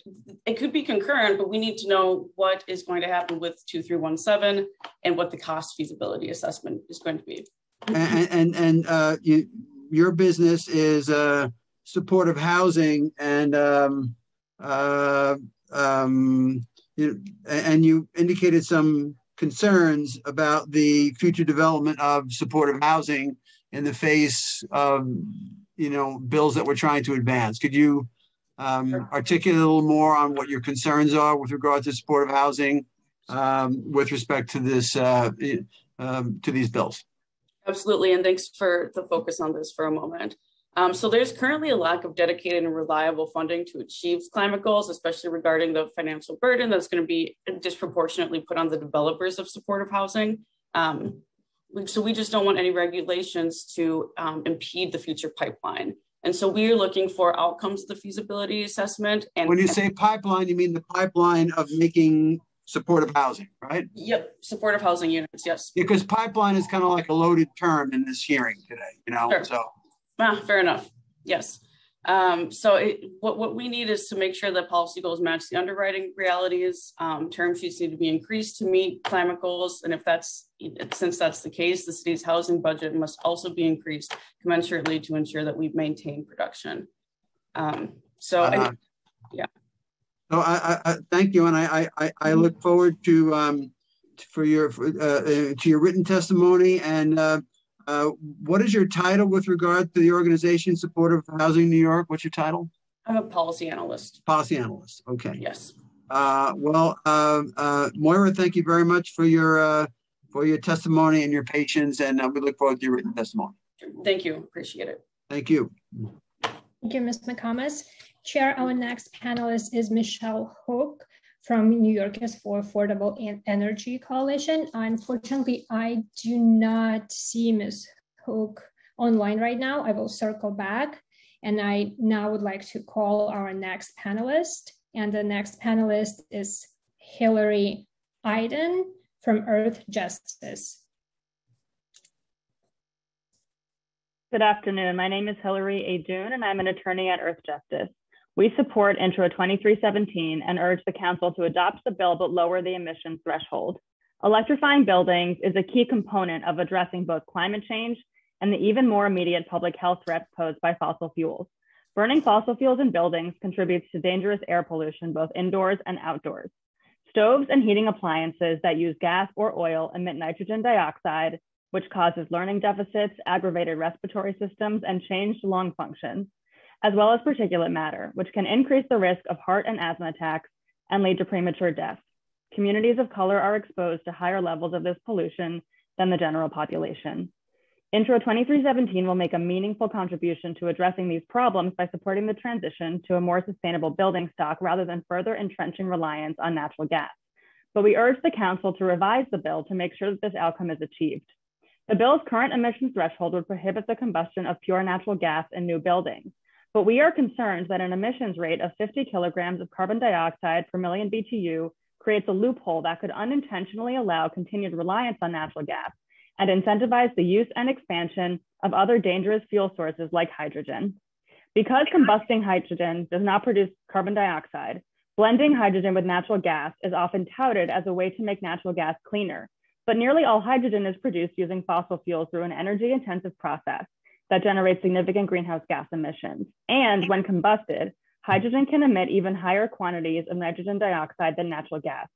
it could be concurrent, but we need to know what is going to happen with two three one seven and what the cost feasibility assessment is going to be. and and and uh, you, your business is uh, supportive housing, and um, uh, um, you and you indicated some concerns about the future development of supportive housing in the face of you know bills that we're trying to advance. Could you um, articulate a little more on what your concerns are with regard to supportive housing um, with respect to this uh, um, to these bills? Absolutely, and thanks for the focus on this for a moment. Um, so there's currently a lack of dedicated and reliable funding to achieve climate goals, especially regarding the financial burden that's going to be disproportionately put on the developers of supportive housing. Um, so we just don't want any regulations to um, impede the future pipeline. And so we are looking for outcomes of the feasibility assessment. And when you say pipeline, you mean the pipeline of making supportive housing, right? Yep, supportive housing units, yes. Because pipeline is kind of like a loaded term in this hearing today, you know. Sure. So Ah, fair enough. Yes. Um, so it, what, what we need is to make sure that policy goals match the underwriting realities. Um, term sheets need to be increased to meet climate goals. And if that's, since that's the case, the city's housing budget must also be increased commensurately to ensure that we maintain production. Um, so, Uh-huh. I, yeah. So I, I, I thank you, and I, I, I look forward to um, for your for, uh, uh, to your written testimony. And uh, uh, what is your title with regard to the organization Supportive Housing New York? What's your title? I'm a policy analyst. Policy analyst. Okay. Yes. Uh, well, uh, uh, Moira, thank you very much for your uh, for your testimony and your patience, and uh, we look forward to your written testimony. Thank you. Appreciate it. Thank you. Thank you, Ms. McComas. Chair, our next panelist is Michelle Hook from New Yorkers for Affordable Energy Coalition. Unfortunately, I do not see Ms. Hook online right now. I will circle back. And I now would like to call our next panelist. And the next panelist is Hillary Aidun from Earth Justice. Good afternoon. My name is Hillary A. And I'm an attorney at Earth Justice. We support Intro 2317 and urge the Council to adopt the bill but lower the emissions threshold. Electrifying buildings is a key component of addressing both climate change and the even more immediate public health threats posed by fossil fuels. Burning fossil fuels in buildings contributes to dangerous air pollution both indoors and outdoors. Stoves and heating appliances that use gas or oil emit nitrogen dioxide, which causes learning deficits, aggravated respiratory systems, and changed lung function, as well as particulate matter, which can increase the risk of heart and asthma attacks and lead to premature death. Communities of color are exposed to higher levels of this pollution than the general population. Intro 2317 will make a meaningful contribution to addressing these problems by supporting the transition to a more sustainable building stock rather than further entrenching reliance on natural gas. But we urge the council to revise the bill to make sure that this outcome is achieved. The bill's current emissions threshold would prohibit the combustion of pure natural gas in new buildings. But we are concerned that an emissions rate of 50 kilograms of carbon dioxide per million BTU creates a loophole that could unintentionally allow continued reliance on natural gas and incentivize the use and expansion of other dangerous fuel sources like hydrogen. Because combusting hydrogen does not produce carbon dioxide, blending hydrogen with natural gas is often touted as a way to make natural gas cleaner. But nearly all hydrogen is produced using fossil fuels through an energy intensive process that generates significant greenhouse gas emissions. And when combusted, hydrogen can emit even higher quantities of nitrogen dioxide than natural gas.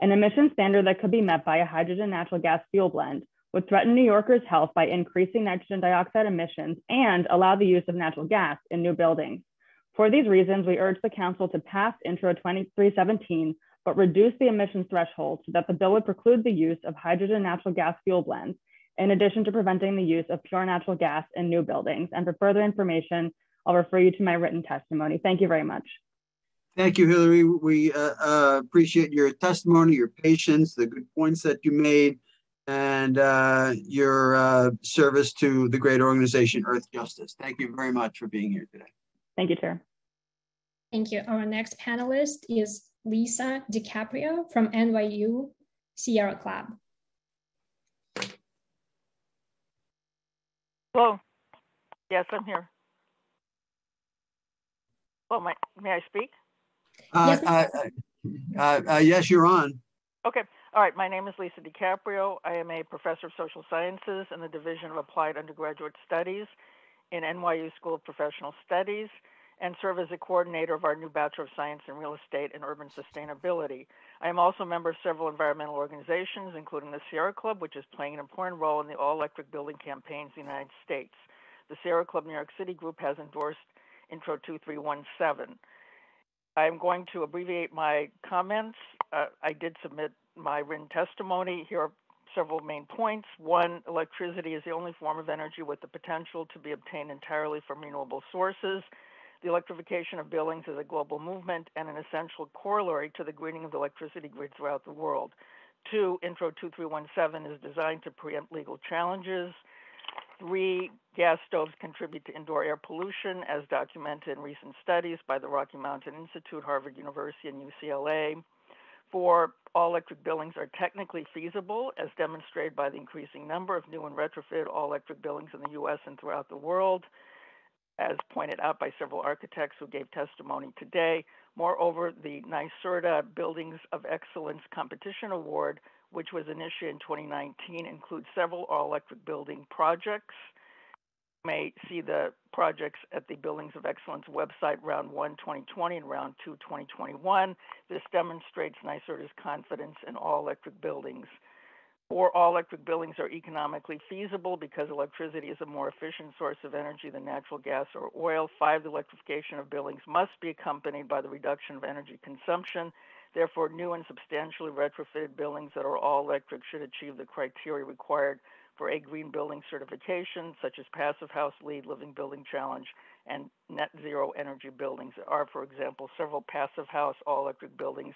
An emission standard that could be met by a hydrogen natural gas fuel blend would threaten New Yorkers' health by increasing nitrogen dioxide emissions and allow the use of natural gas in new buildings. For these reasons, we urge the Council to pass Intro 2317, but reduce the emissions threshold so that the bill would preclude the use of hydrogen natural gas fuel blends, in addition to preventing the use of pure natural gas in new buildings. And for further information, I'll refer you to my written testimony. Thank you very much. Thank you, Hillary. We uh, uh, appreciate your testimony, your patience, the good points that you made, and uh, your uh, service to the great organization Earth Justice. Thank you very much for being here today. Thank you, Chair. Thank you. Our next panelist is Lisa DiCaprio from NYU Sierra Club. Hello. Yes, I'm here. Well, my, may I speak? Uh, uh, uh, uh, yes, you're on. Okay. All right. My name is Lisa DiCaprio. I am a professor of social sciences in the Division of Applied Undergraduate Studies in NYU School of Professional Studies. And serve as a coordinator of our new Bachelor of Science in Real Estate and Urban Sustainability. I am also a member of several environmental organizations, including the Sierra Club, which is playing an important role in the all electric building campaigns in the United States. The Sierra Club New York City group has endorsed Intro 2317. I'm going to abbreviate my comments. Uh, I did submit my written testimony. Here are several main points. One, electricity is the only form of energy with the potential to be obtained entirely from renewable sources. The electrification of buildings is a global movement and an essential corollary to the greening of the electricity grid throughout the world. Two, Intro 2317 is designed to preempt legal challenges. Three, gas stoves contribute to indoor air pollution, as documented in recent studies by the Rocky Mountain Institute, Harvard University, and UCLA. Four, all electric buildings are technically feasible, as demonstrated by the increasing number of new and retrofit all electric buildings in the US and throughout the world, as pointed out by several architects who gave testimony today. Moreover, the NYSERDA Buildings of Excellence Competition Award, which was initiated in 2019, includes several all electric building projects You may see the projects at the Buildings of Excellence website, round one 2020 and round two 2021. This demonstrates NYSERDA's confidence in all electric buildings. Four all electric buildings are economically feasible because electricity is a more efficient source of energy than natural gas or oil. Five, the electrification of buildings must be accompanied by the reduction of energy consumption. Therefore, new and substantially retrofitted buildings that are all electric should achieve the criteria required for a green building certification, such as Passive House LEED Living Building Challenge and Net Zero Energy buildings. There are, for example, several Passive House all electric buildings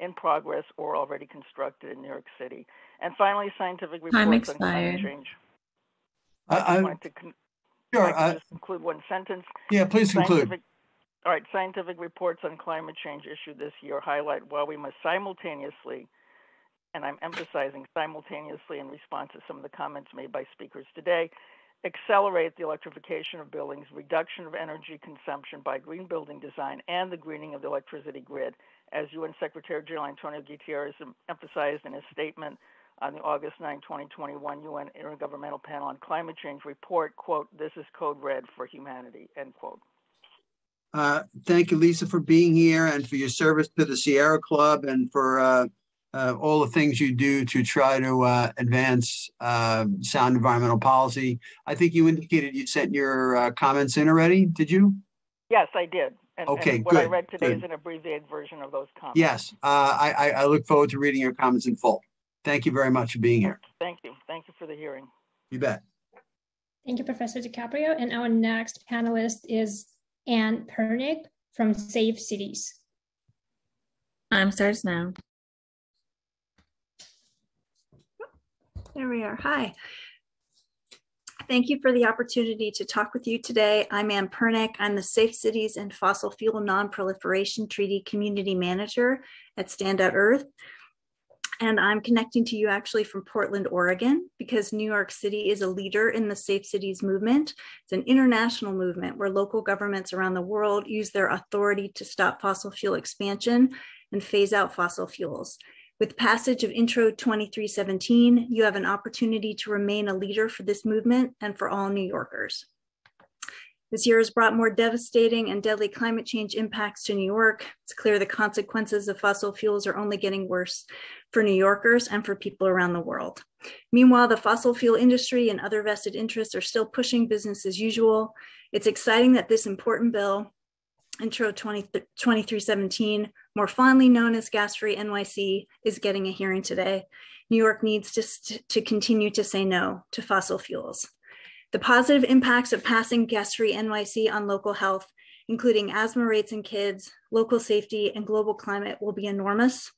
in progress or already constructed in New York City. And finally, scientific reports on climate change. I, I, I wanted to con- sure. I I, just conclude one sentence. yeah, please conclude. All right, scientific reports on climate change issued this year highlight while we must simultaneously and I'm emphasizing simultaneously in response to some of the comments made by speakers today, accelerate the electrification of buildings, reduction of energy consumption by green building design, and the greening of the electricity grid. As UN Secretary General Antonio Guterres emphasized in his statement on the August 9, 2021 UN Intergovernmental Panel on Climate Change report, quote, this is code red for humanity, end quote. Uh, thank you, Lisa, for being here and for your service to the Sierra Club and for uh, uh, all the things you do to try to uh, advance uh, sound environmental policy. I think you indicated you sent your uh, comments in already. Did you? Yes, I did. And, Okay, and what I good, read today good. is an abbreviated version of those comments. Yes. Uh, I, I, I look forward to reading your comments in full. Thank you very much for being here. Thank you. Thank you for the hearing. You bet. Thank you, Professor DiCaprio. And our next panelist is Anne Pernick from Safe Cities. Time starts now. There we are. Hi. Thank you for the opportunity to talk with you today. I'm Anne Pernick. I'm the Safe Cities and Fossil Fuel Non-Proliferation Treaty Community Manager at Stand.earth. And I'm connecting to you actually from Portland, Oregon, because New York City is a leader in the Safe Cities movement. It's an international movement where local governments around the world use their authority to stop fossil fuel expansion and phase out fossil fuels. With passage of Intro 2317, you have an opportunity to remain a leader for this movement and for all New Yorkers. This year has brought more devastating and deadly climate change impacts to New York. It's clear the consequences of fossil fuels are only getting worse for New Yorkers and for people around the world. Meanwhile, the fossil fuel industry and other vested interests are still pushing business as usual. It's exciting that this important bill, Intro 20, 2317, more fondly known as Gas Free NYC, is getting a hearing today. New York needs to, to continue to say no to fossil fuels. The positive impacts of passing Gas Free NYC on local health, including asthma rates in kids, local safety, and global climate, will be enormous.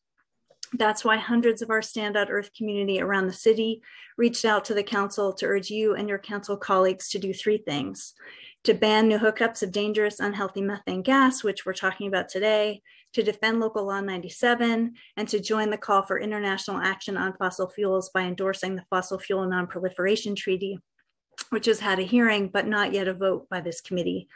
That's why hundreds of our Stand.earth community around the city reached out to the council to urge you and your council colleagues to do three things to ban new hookups of dangerous, unhealthy methane gas, which we're talking about today, to defend Local Law 97, and to join the call for international action on fossil fuels by endorsing the Fossil Fuel Non-Proliferation Treaty, which has had a hearing but not yet a vote by this committee.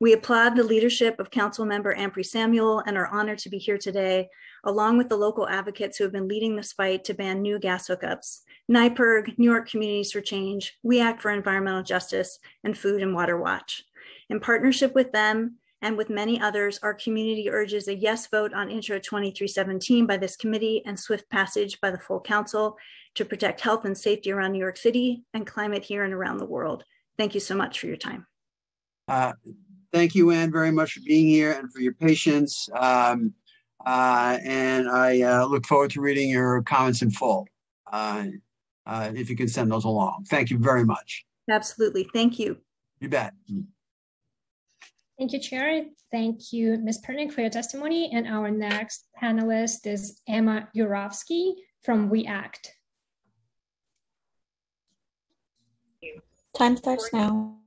We applaud the leadership of Council Member Ampry Samuel and are honored to be here today, along with the local advocates who have been leading this fight to ban new gas hookups. NYPIRG, New York Communities for Change, We Act for Environmental Justice, and Food and Water Watch. In partnership with them and with many others, our community urges a yes vote on Intro 2317 by this committee and swift passage by the full council to protect health and safety around New York City and climate here and around the world. Thank you so much for your time. Uh, thank you, Anne, very much for being here and for your patience. Um, uh, and I uh, look forward to reading your comments in full. Uh, uh, if you can send those along. Thank you very much. Absolutely. Thank you. You bet. Thank you, Chair. Thank you, Ms. Pernick, for your testimony. And our next panelist is Emma Yurovsky from We Act. Time starts now.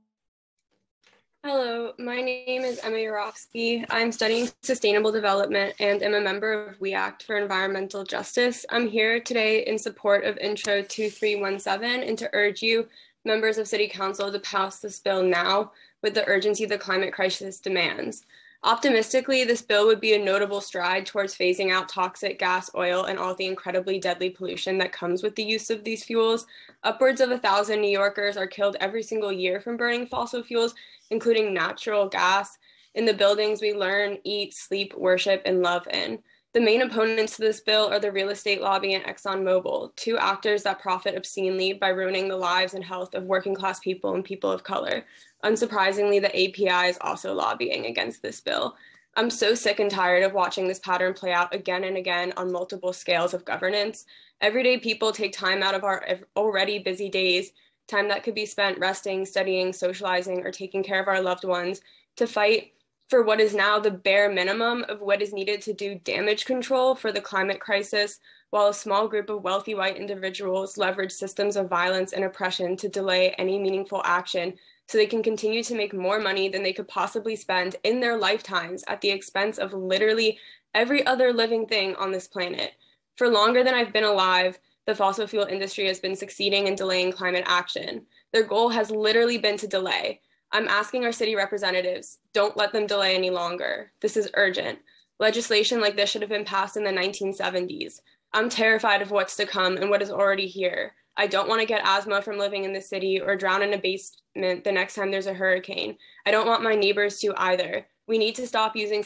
Hello, my name is Emma Yurovsky. I'm studying sustainable development and am a member of We Act for Environmental Justice. I'm here today in support of Intro 2317 and to urge you, members of City Council, to pass this bill now with the urgency the climate crisis demands. Optimistically, this bill would be a notable stride towards phasing out toxic gas, oil, and all the incredibly deadly pollution that comes with the use of these fuels. Upwards of a thousand New Yorkers are killed every single year from burning fossil fuels, including natural gas, in the buildings we learn, eat, sleep, worship, and love in. The main opponents to this bill are the real estate lobby and ExxonMobil, two actors that profit obscenely by ruining the lives and health of working class people and people of color. Unsurprisingly, the API is also lobbying against this bill. I'm so sick and tired of watching this pattern play out again and again on multiple scales of governance. Everyday people take time out of our already busy days, time that could be spent resting, studying, socializing, or taking care of our loved ones, to fight for what is now the bare minimum of what is needed to do damage control for the climate crisis, while a small group of wealthy white individuals leverage systems of violence and oppression to delay any meaningful action so they can continue to make more money than they could possibly spend in their lifetimes at the expense of literally every other living thing on this planet. For longer than I've been alive, the fossil fuel industry has been succeeding in delaying climate action. Their goal has literally been to delay. I'm asking our city representatives, don't let them delay any longer. This is urgent. Legislation like this should have been passed in the 1970s. I'm terrified of what's to come and what is already here. I don't want to get asthma from living in the city or drown in a basement the next time there's a hurricane. I don't want my neighbors to either. We need to stop using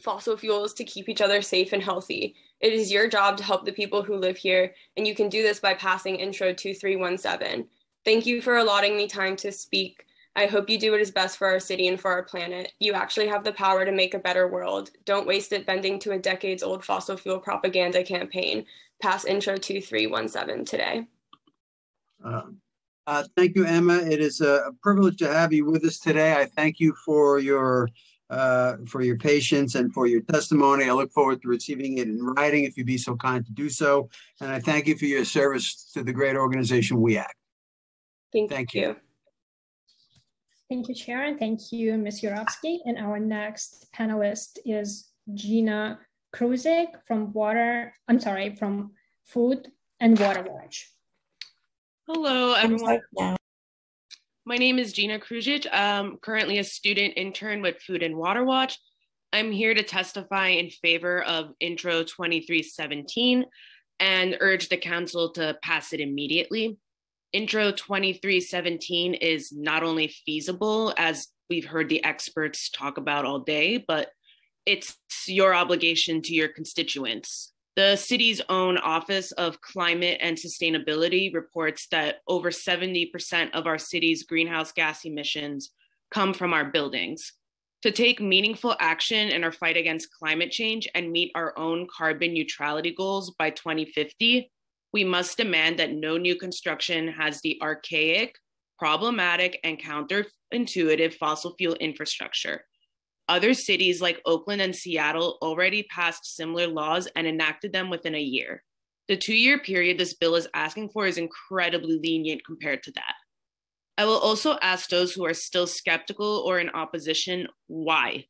fossil fuels to keep each other safe and healthy. It is your job to help the people who live here, and you can do this by passing Intro 2317. Thank you for allotting me time to speak. I hope you do what is best for our city and for our planet. You actually have the power to make a better world. Don't waste it bending to a decades old fossil fuel propaganda campaign. Pass Intro 2317 today. Uh, uh, thank you, Emma. It is a privilege to have you with us today. I thank you for your uh, for your patience and for your testimony. I look forward to receiving it in writing if you'd be so kind to do so. And I thank you for your service to the great organization We Act. Thank, thank you. you. Thank you, Chair, and thank you, Ms. Yurovsky. And our next panelist is Gina Kruzik from Water, I'm sorry, from Food and Water Watch. Hello, everyone. My name is Gina Krujic. I'm um, currently a student intern with Food and Water Watch. I'm here to testify in favor of Intro 2317 and urge the council to pass it immediately. Intro 2317 is not only feasible, as we've heard the experts talk about all day, but it's your obligation to your constituents. The city's own Office of Climate and Sustainability reports that over 70% of our city's greenhouse gas emissions come from our buildings. To take meaningful action in our fight against climate change and meet our own carbon neutrality goals by 2050, we must demand that no new construction has the archaic, problematic, and counterintuitive fossil fuel infrastructure other cities like Oakland and Seattle already passed similar laws and enacted them within a year. The two year period this bill is asking for is incredibly lenient compared to that. I will also ask those who are still skeptical or in opposition why.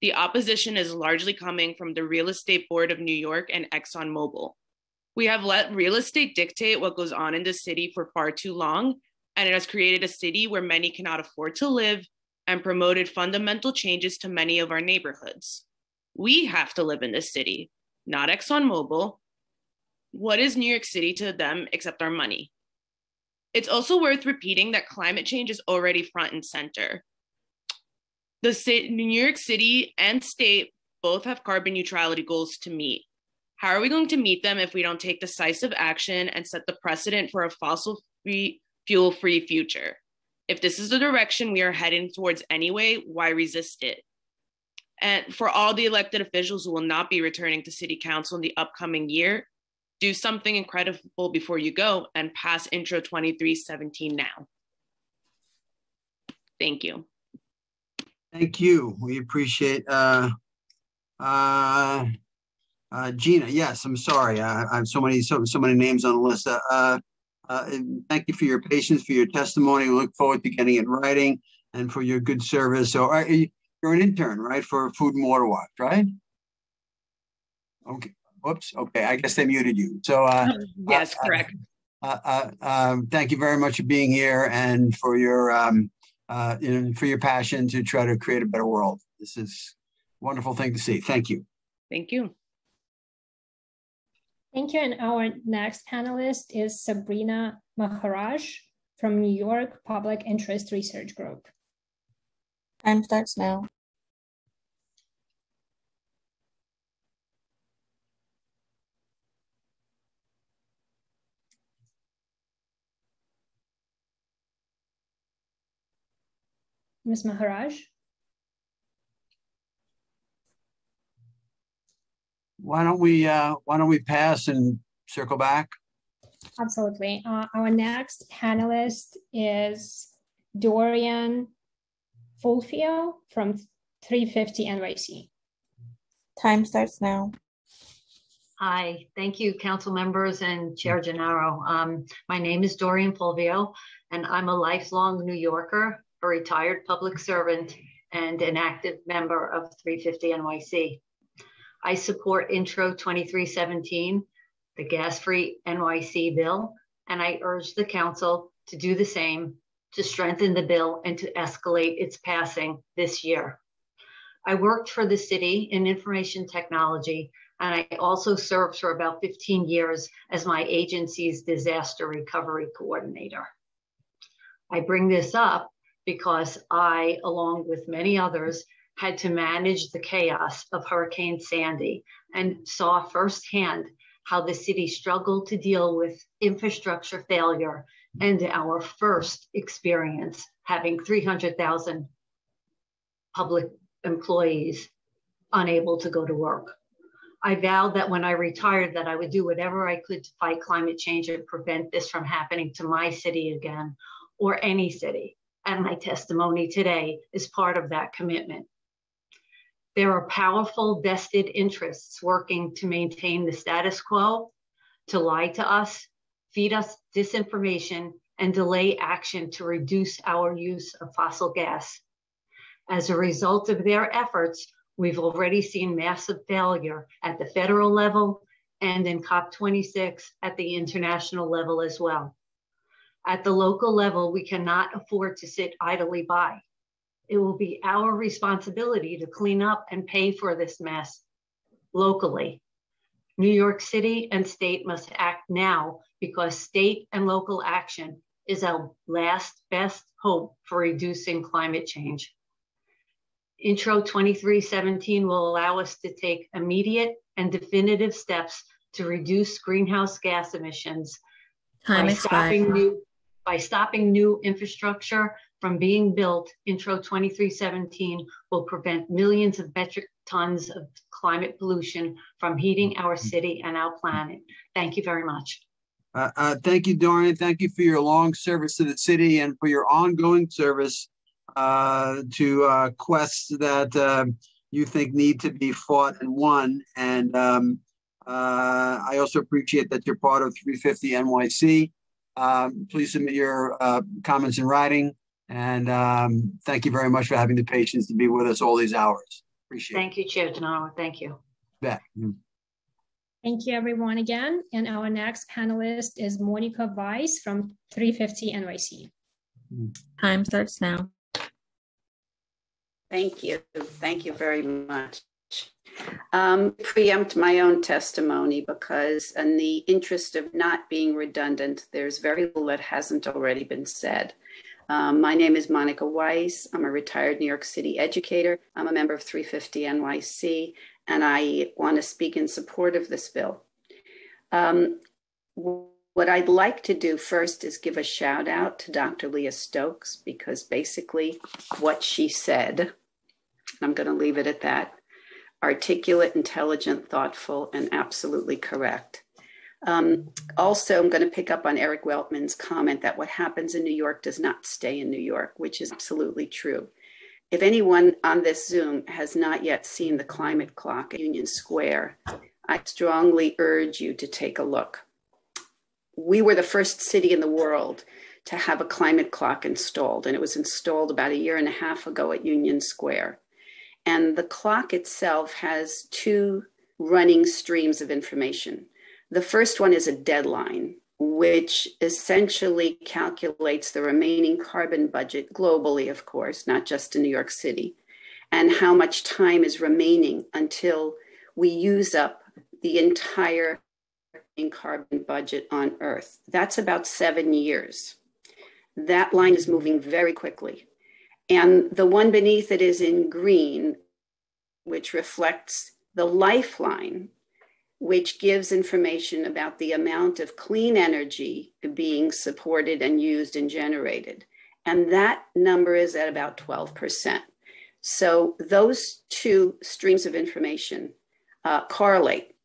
The opposition is largely coming from the Real Estate Board of New York and ExxonMobil. We have let real estate dictate what goes on in the city for far too long, and it has created a city where many cannot afford to live and promoted fundamental changes to many of our neighborhoods. We have to live in this city, not ExxonMobil. What is New York City to them except our money? It's also worth repeating that climate change is already front and center. The New York City and state both have carbon neutrality goals to meet. How are we going to meet them if we don't take decisive action and set the precedent for a fossil free, fuel free future? If this is the direction we are heading towards anyway, why resist it? And for all the elected officials who will not be returning to city council in the upcoming year, do something incredible before you go and pass intro 2317 now. Thank you. Thank you. We appreciate uh uh uh Gina. Yes, I'm sorry. I, I have so many so so many names on the list. Uh, uh uh, thank you for your patience, for your testimony. We look forward to getting it writing and for your good service. So are you, you're an intern, right, for Food and Water Watch, right? Okay. Whoops. Okay. I guess they muted you. So uh, yes, uh, correct. Uh, uh, um, thank you very much for being here and for your um, uh, you know, for your passion to try to create a better world. This is a wonderful thing to see. Thank you. Thank you. Thank you. And our next panelist is Sabrina Maharaj from New York Public Interest Research Group. Time starts now. Ms. Maharaj? Why don't we uh, why don't we pass and circle back? Absolutely. Uh, our next panelist is Dorian Fulvio from 350 NYC. Time starts now. Hi, thank you, council members and Chair Gennaro. Um, my name is Dorian Fulvio, and I'm a lifelong New Yorker, a retired public servant, and an active member of 350 NYC. I support Intro 2317, the gas free NYC bill, and I urge the council to do the same to strengthen the bill and to escalate its passing this year. I worked for the city in information technology, and I also served for about 15 years as my agency's disaster recovery coordinator. I bring this up because I, along with many others, had to manage the chaos of Hurricane Sandy and saw firsthand how the city struggled to deal with infrastructure failure and our first experience having 300,000 public employees unable to go to work. I vowed that when I retired that I would do whatever I could to fight climate change and prevent this from happening to my city again or any city. And my testimony today is part of that commitment. There are powerful vested interests working to maintain the status quo, to lie to us, feed us disinformation, and delay action to reduce our use of fossil gas. As a result of their efforts, we've already seen massive failure at the federal level and in COP26 at the international level as well. At the local level, we cannot afford to sit idly by it will be our responsibility to clean up and pay for this mess locally. New York City and state must act now because state and local action is our last best hope for reducing climate change. Intro 2317 will allow us to take immediate and definitive steps to reduce greenhouse gas emissions Time by expired. stopping, new, by stopping new infrastructure from being built, Intro 2317 will prevent millions of metric tons of climate pollution from heating our city and our planet. Thank you very much. Uh, uh, thank you, Dorian. Thank you for your long service to the city and for your ongoing service uh, to uh, quests that uh, you think need to be fought and won. And um, uh, I also appreciate that you're part of 350 NYC. Um, please submit your uh, comments in writing. And um, thank you very much for having the patience to be with us all these hours. Appreciate Thank you, Chair Donato. Thank you. it. Bet. Thank you everyone again. And our next panelist is Monica Weiss from 350 NYC. Time starts now. Thank you. Thank you very much. Um, preempt my own testimony because, in the interest of not being redundant, there's very little that hasn't already been said. Um, my name is Monica Weiss. I'm a retired New York City educator. I'm a member of 350 NYC, and I want to speak in support of this bill. Um, what I'd like to do first is give a shout out to Dr. Leah Stokes because basically what she said, I'm going to leave it at that articulate, intelligent, thoughtful, and absolutely correct. Um, also, I'm going to pick up on Eric Weltman's comment that what happens in New York does not stay in New York, which is absolutely true. If anyone on this Zoom has not yet seen the climate clock at Union Square, I strongly urge you to take a look. We were the first city in the world to have a climate clock installed, and it was installed about a year and a half ago at Union Square. And the clock itself has two running streams of information. The first one is a deadline, which essentially calculates the remaining carbon budget globally, of course, not just in New York City, and how much time is remaining until we use up the entire carbon budget on Earth. That's about seven years. That line is moving very quickly. And the one beneath it is in green, which reflects the lifeline, which gives information about the amount of clean energy being supported and used and generated. And that number is at about 12%. So those two streams of information uh, correlate.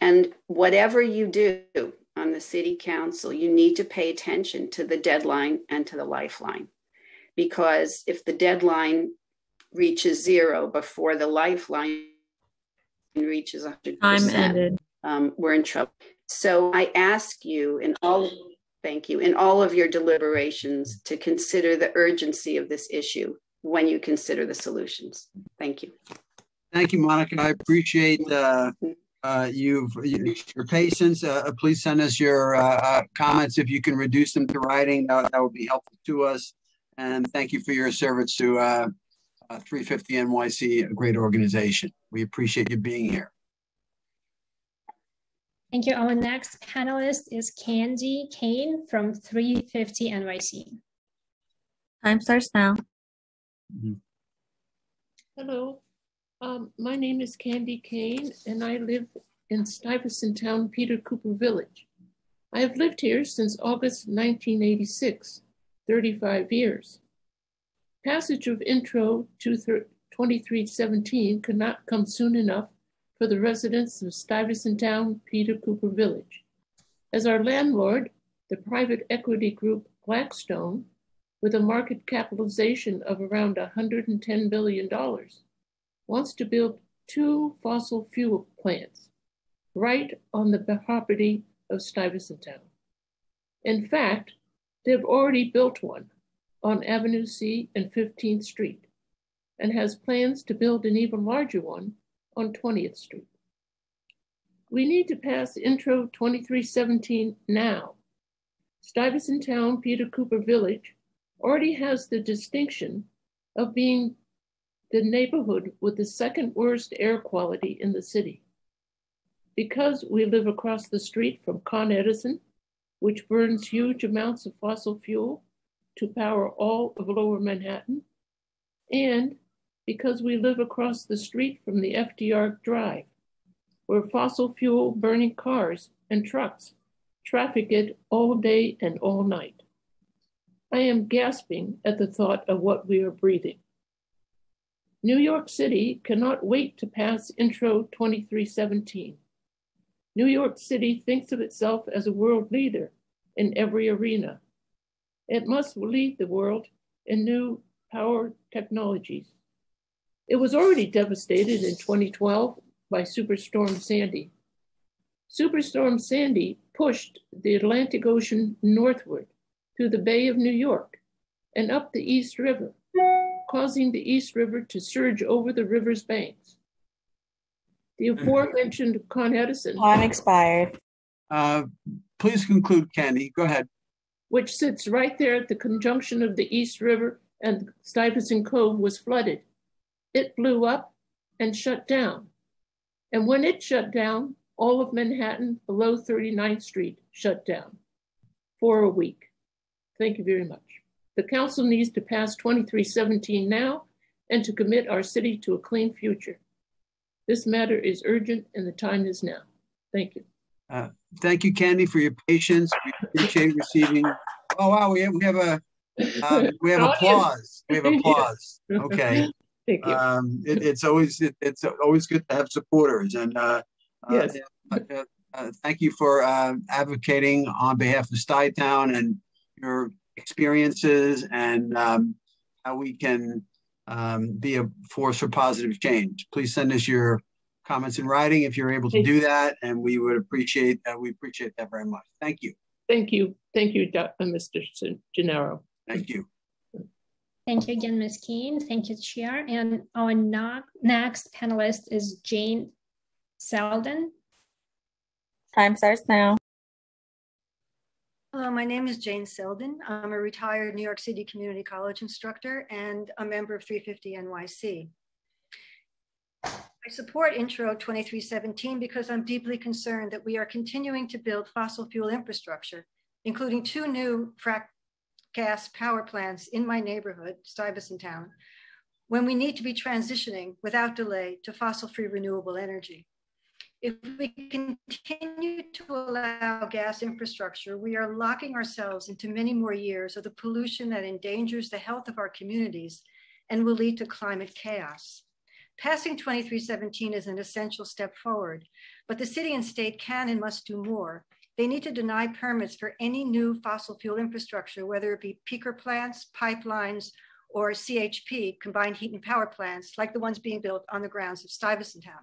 And whatever you do on the city council, you need to pay attention to the deadline and to the lifeline because if the deadline reaches zero before the lifeline reaches 100%, Time ended. Um, we're in trouble. So I ask you in all, thank you, in all of your deliberations to consider the urgency of this issue when you consider the solutions. Thank you. Thank you, Monica. I appreciate uh, uh, you've, your patience. Uh, please send us your uh, uh, comments if you can reduce them to writing. That, that would be helpful to us. And thank you for your service to uh, uh, 350 NYC, a great organization. We appreciate you being here. Thank you. Our next panelist is Candy Kane from 350 NYC. Time starts now. Hello, um, my name is Candy Kane and I live in Stuyvesant Town, Peter Cooper Village. I have lived here since August 1986. 35 years. Passage of Intro 2317 could not come soon enough for the residents of Stuyvesant Town, Peter Cooper Village. As our landlord, the private equity group Blackstone, with a market capitalization of around $110 billion, wants to build two fossil fuel plants right on the property of Stuyvesant Town. In fact, They've already built one on Avenue C and 15th Street and has plans to build an even larger one on 20th Street. We need to pass Intro 2317 now. Stuyvesant Town, Peter Cooper Village already has the distinction of being the neighborhood with the second worst air quality in the city. Because we live across the street from Con Edison which burns huge amounts of fossil fuel to power all of lower Manhattan, and because we live across the street from the FDR Drive, where fossil fuel burning cars and trucks traffic it all day and all night. I am gasping at the thought of what we are breathing. New York City cannot wait to pass Intro 2317 New York City thinks of itself as a world leader in every arena. It must lead the world in new power technologies. It was already devastated in 2012 by Superstorm Sandy. Superstorm Sandy pushed the Atlantic Ocean northward through the Bay of New York and up the East River, causing the East River to surge over the river's banks. The aforementioned Con Edison. Time expired. Uh, please conclude, Candy. Go ahead. Which sits right there at the conjunction of the East River and Stuyvesant Cove was flooded. It blew up and shut down. And when it shut down, all of Manhattan below 39th Street shut down for a week. Thank you very much. The council needs to pass 2317 now and to commit our city to a clean future. This matter is urgent and the time is now. Thank you. Uh, thank you, Candy, for your patience. We appreciate receiving. Oh wow, we have we have a um, we have applause. We have applause. Okay. Thank you. Um, it, it's always it, it's always good to have supporters, and uh, Yes. uh, uh, uh, thank you for uh, advocating on behalf of Stuytown and your experiences and um, how we can um, be a force for positive change. Please send us your comments in writing if you're able to do that, and we would appreciate uh, we appreciate that very much. Thank you. Thank you. Thank you, Doc- uh, Mr. Sen- Gennaro. Thank you. Thank you again, Ms. Keene. Thank you, Chair. And our no- next panelist is Jane Selden. Time starts now. Hello, my name is Jane Selden. I'm a retired New York City Community College instructor and a member of 350 NYC. I support Intro 2317 because I'm deeply concerned that we are continuing to build fossil fuel infrastructure, including two new frac gas power plants in my neighborhood, Stuyvesant Town, when we need to be transitioning without delay to fossil-free renewable energy. If we continue to allow gas infrastructure, we are locking ourselves into many more years of the pollution that endangers the health of our communities and will lead to climate chaos. Passing 2317 is an essential step forward, but the city and state can and must do more. They need to deny permits for any new fossil fuel infrastructure, whether it be peaker plants, pipelines, or CHP, combined heat and power plants, like the ones being built on the grounds of Stuyvesant Town.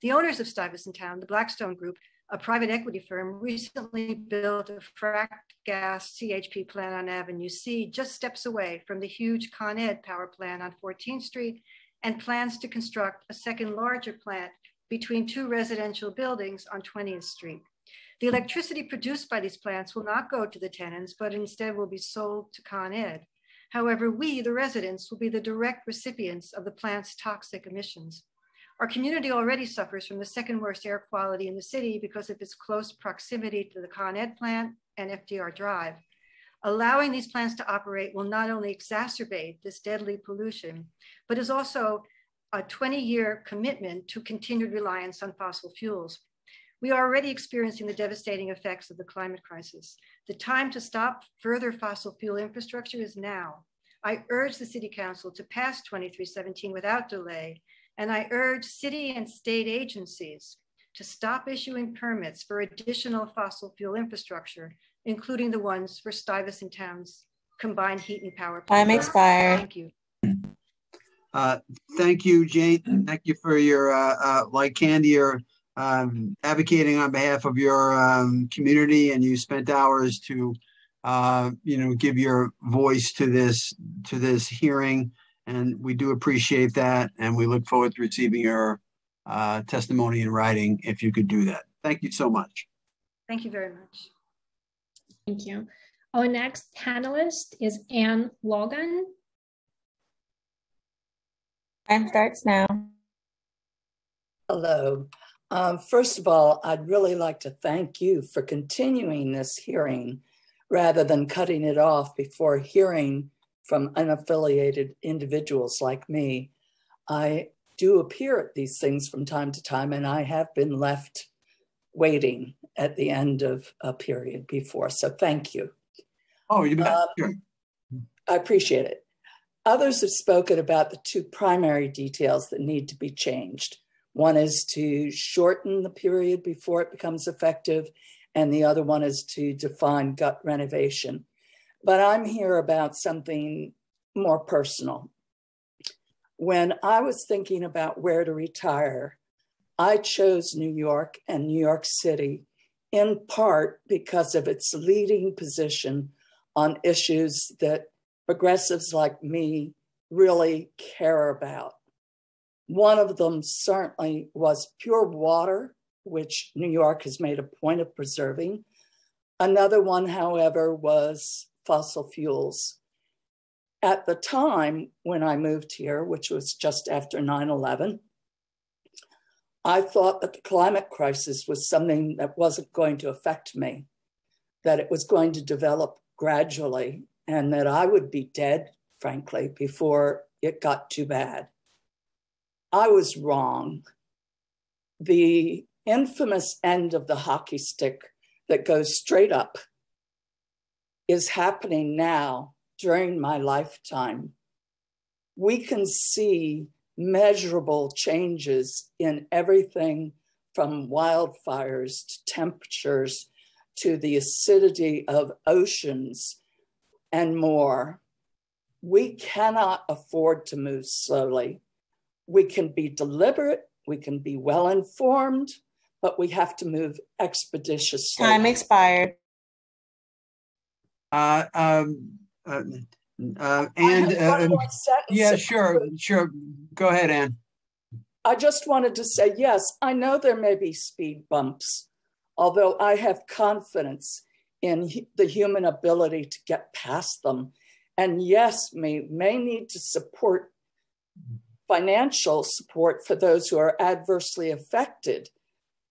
The owners of Stuyvesant Town, the Blackstone Group, a private equity firm, recently built a fracked gas CHP plant on Avenue C, just steps away from the huge Con Ed power plant on 14th Street, and plans to construct a second larger plant between two residential buildings on 20th Street. The electricity produced by these plants will not go to the tenants, but instead will be sold to Con Ed. However, we, the residents, will be the direct recipients of the plant's toxic emissions. Our community already suffers from the second worst air quality in the city because of its close proximity to the Con Ed plant and FDR Drive. Allowing these plants to operate will not only exacerbate this deadly pollution, but is also a 20 year commitment to continued reliance on fossil fuels. We are already experiencing the devastating effects of the climate crisis. The time to stop further fossil fuel infrastructure is now. I urge the City Council to pass 2317 without delay, and I urge city and state agencies to stop issuing permits for additional fossil fuel infrastructure, including the ones for Stuyvesant Town's combined heat and power. Plant. Time plants. expired. Thank you. Uh, thank you, Jane. Thank you for your, uh, uh, like Candy, your um, advocating on behalf of your um, community, and you spent hours to, uh, you know, give your voice to this to this hearing, and we do appreciate that, and we look forward to receiving your uh, testimony in writing if you could do that. Thank you so much. Thank you very much. Thank you. Our next panelist is Anne Logan. Time starts now. Hello. Um, first of all, I'd really like to thank you for continuing this hearing rather than cutting it off before hearing from unaffiliated individuals like me. I do appear at these things from time to time, and I have been left waiting at the end of a period before. So thank you. Oh, you bet. Um, Sure. I appreciate it. Others have spoken about the two primary details that need to be changed. One is to shorten the period before it becomes effective, and the other one is to define gut renovation. But I'm here about something more personal. When I was thinking about where to retire, I chose New York and New York City in part because of its leading position on issues that progressives like me really care about. One of them certainly was pure water, which New York has made a point of preserving. Another one, however, was fossil fuels. At the time when I moved here, which was just after 9 11, I thought that the climate crisis was something that wasn't going to affect me, that it was going to develop gradually and that I would be dead, frankly, before it got too bad. I was wrong. The infamous end of the hockey stick that goes straight up is happening now during my lifetime. We can see measurable changes in everything from wildfires to temperatures to the acidity of oceans and more. We cannot afford to move slowly. We can be deliberate, we can be well informed, but we have to move expeditiously. Time expired. Uh, um, uh, uh, and yeah, sure, sure. Go ahead, Anne. I just wanted to say yes, I know there may be speed bumps, although I have confidence in the human ability to get past them. And yes, we may need to support financial support for those who are adversely affected,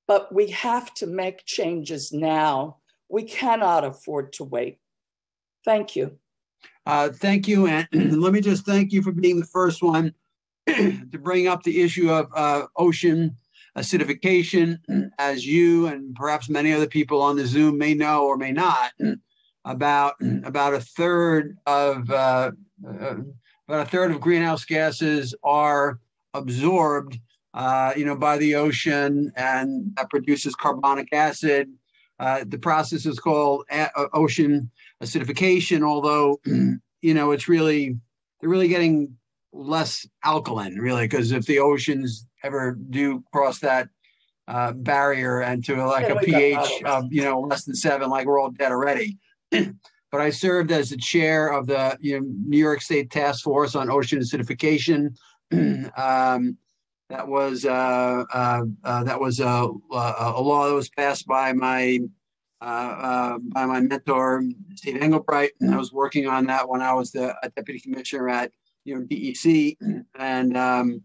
but we have to make changes now. We cannot afford to wait. Thank you. Uh, thank you. And let me just thank you for being the first one to bring up the issue of uh, ocean acidification, as you and perhaps many other people on the Zoom may know or may not, about about a third of uh, uh, about a third of greenhouse gases are absorbed, uh, you know, by the ocean, and that produces carbonic acid. Uh, the process is called a- ocean acidification, although you know it's really they're really getting less alkaline, really, because if the oceans ever do cross that uh, barrier and to like yeah, a pH of you know less than seven, like we're all dead already. but I served as the chair of the you know, New York State Task Force on Ocean Acidification. um, that was uh, uh, uh, that was a, a, law that was passed by my uh, uh, by my mentor Steve Englebright. And I was working on that when I was the deputy commissioner at you know DEC, and um,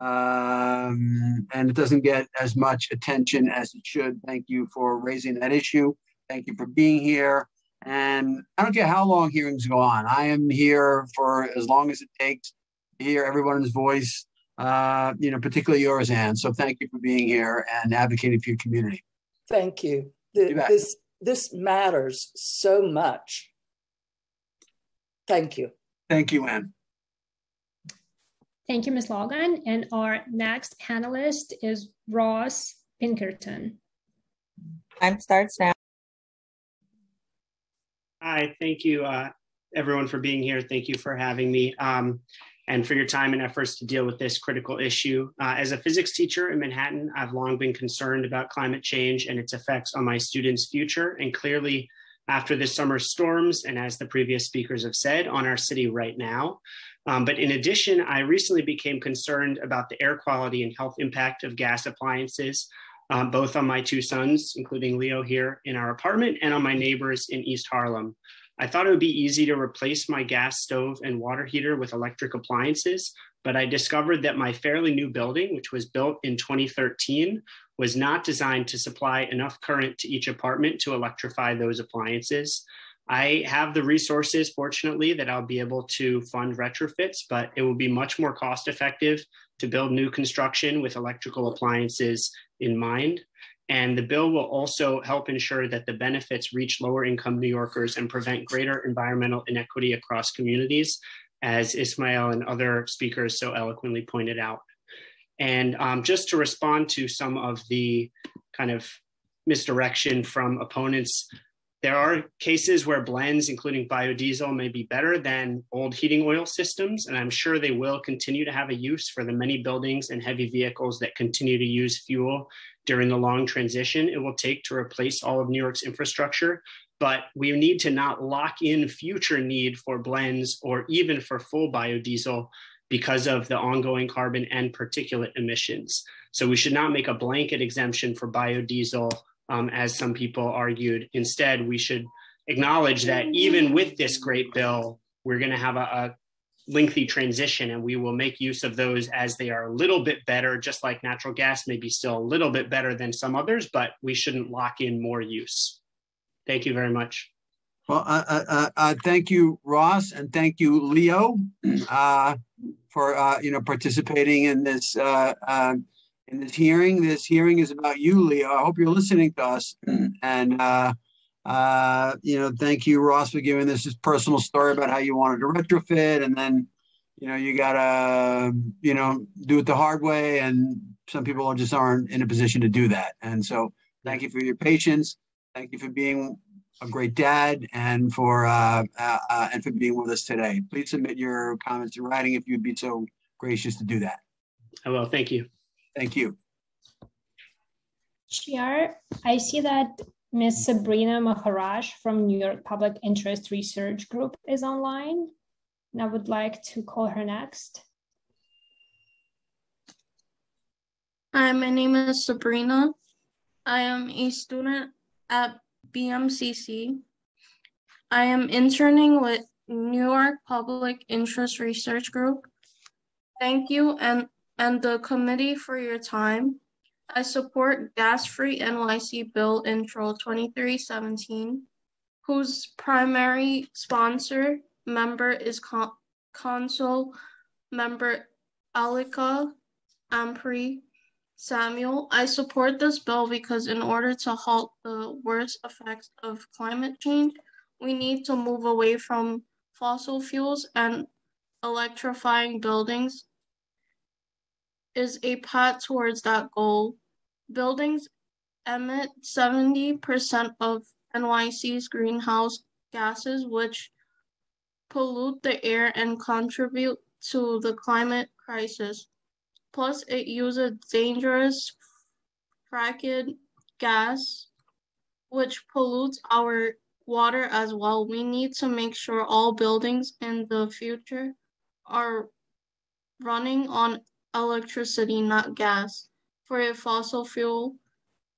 um, and it doesn't get as much attention as it should. Thank you for raising that issue. Thank you for being here. And I don't care how long hearings go on. I am here for as long as it takes to hear everyone's voice, uh, you know, particularly yours, Anne. So thank you for being here and advocating for your community. Thank you. The, this this matters so much. Thank you. Thank you, Anne. Thank you, Ms. Logan. And our next panelist is Ross Pinkerton. Time starts now. Hi, thank you uh, everyone for being here. Thank you for having me um, and for your time and efforts to deal with this critical issue. Uh, as a physics teacher in Manhattan, I've long been concerned about climate change and its effects on my students' future. And clearly, after this summer's storms, and as the previous speakers have said, on our city right now. Um, but in addition, I recently became concerned about the air quality and health impact of gas appliances, um, both on my two sons, including Leo here in our apartment, and on my neighbors in East Harlem. I thought it would be easy to replace my gas stove and water heater with electric appliances, but I discovered that my fairly new building, which was built in 2013, was not designed to supply enough current to each apartment to electrify those appliances. I have the resources, fortunately, that I'll be able to fund retrofits, but it will be much more cost effective to build new construction with electrical appliances in mind. And the bill will also help ensure that the benefits reach lower income New Yorkers and prevent greater environmental inequity across communities, as Ismail and other speakers so eloquently pointed out. And um, just to respond to some of the kind of misdirection from opponents there are cases where blends, including biodiesel, may be better than old heating oil systems, and I'm sure they will continue to have a use for the many buildings and heavy vehicles that continue to use fuel during the long transition it will take to replace all of New York's infrastructure. But we need to not lock in future need for blends or even for full biodiesel because of the ongoing carbon and particulate emissions. So we should not make a blanket exemption for biodiesel um, as some people argued. Instead, we should acknowledge that even with this great bill, we're going to have a, a, lengthy transition and we will make use of those as they are a little bit better, just like natural gas may be still a little bit better than some others, but we shouldn't lock in more use. Thank you very much. Well, uh, uh, uh, thank you, Ross, and thank you, Leo, uh, for uh, you know participating in this uh, uh, in this hearing. This hearing is about you, Leo. I hope you're listening to us, and uh, you know, thank you, Ross, for giving this personal story about how you wanted to retrofit, and then you know you gotta you know do it the hard way, and some people just aren't in a position to do that. And so, thank you for your patience. Thank you for being a great dad and for uh, uh, uh, and for being with us today. Please submit your comments in writing if you'd be so gracious to do that. I will. Thank you. Thank you. Chair, I see that Ms. Sabrina Maharaj from New York Public Interest Research Group is online, and I would like to call her next. Hi, my name is Sabrina. I am a student at BMCC. I am interning with New York Public Interest Research Group. Thank you and, and the committee for your time. I support Gas Free NYC Bill Intro 2317, whose primary sponsor member is Con- Council Member Alika Ampry Samuel, I support this bill because in order to halt the worst effects of climate change, we need to move away from fossil fuels and electrifying buildings is a path towards that goal. Buildings emit 70% of NYC's greenhouse gases, which pollute the air and contribute to the climate crisis. Plus, it uses dangerous fracking gas, which pollutes our water as well. We need to make sure all buildings in the future are running on electricity, not gas, for a fossil fuel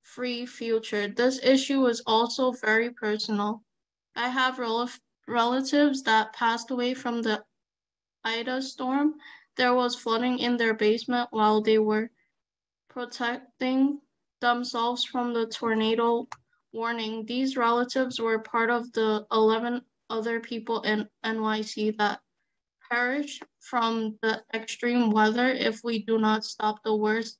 free future. This issue is also very personal. I have rel relatives that passed away from the Ida storm there was flooding in their basement while they were protecting themselves from the tornado warning. These relatives were part of the 11 other people in NYC that perished from the extreme weather. If we do not stop the worst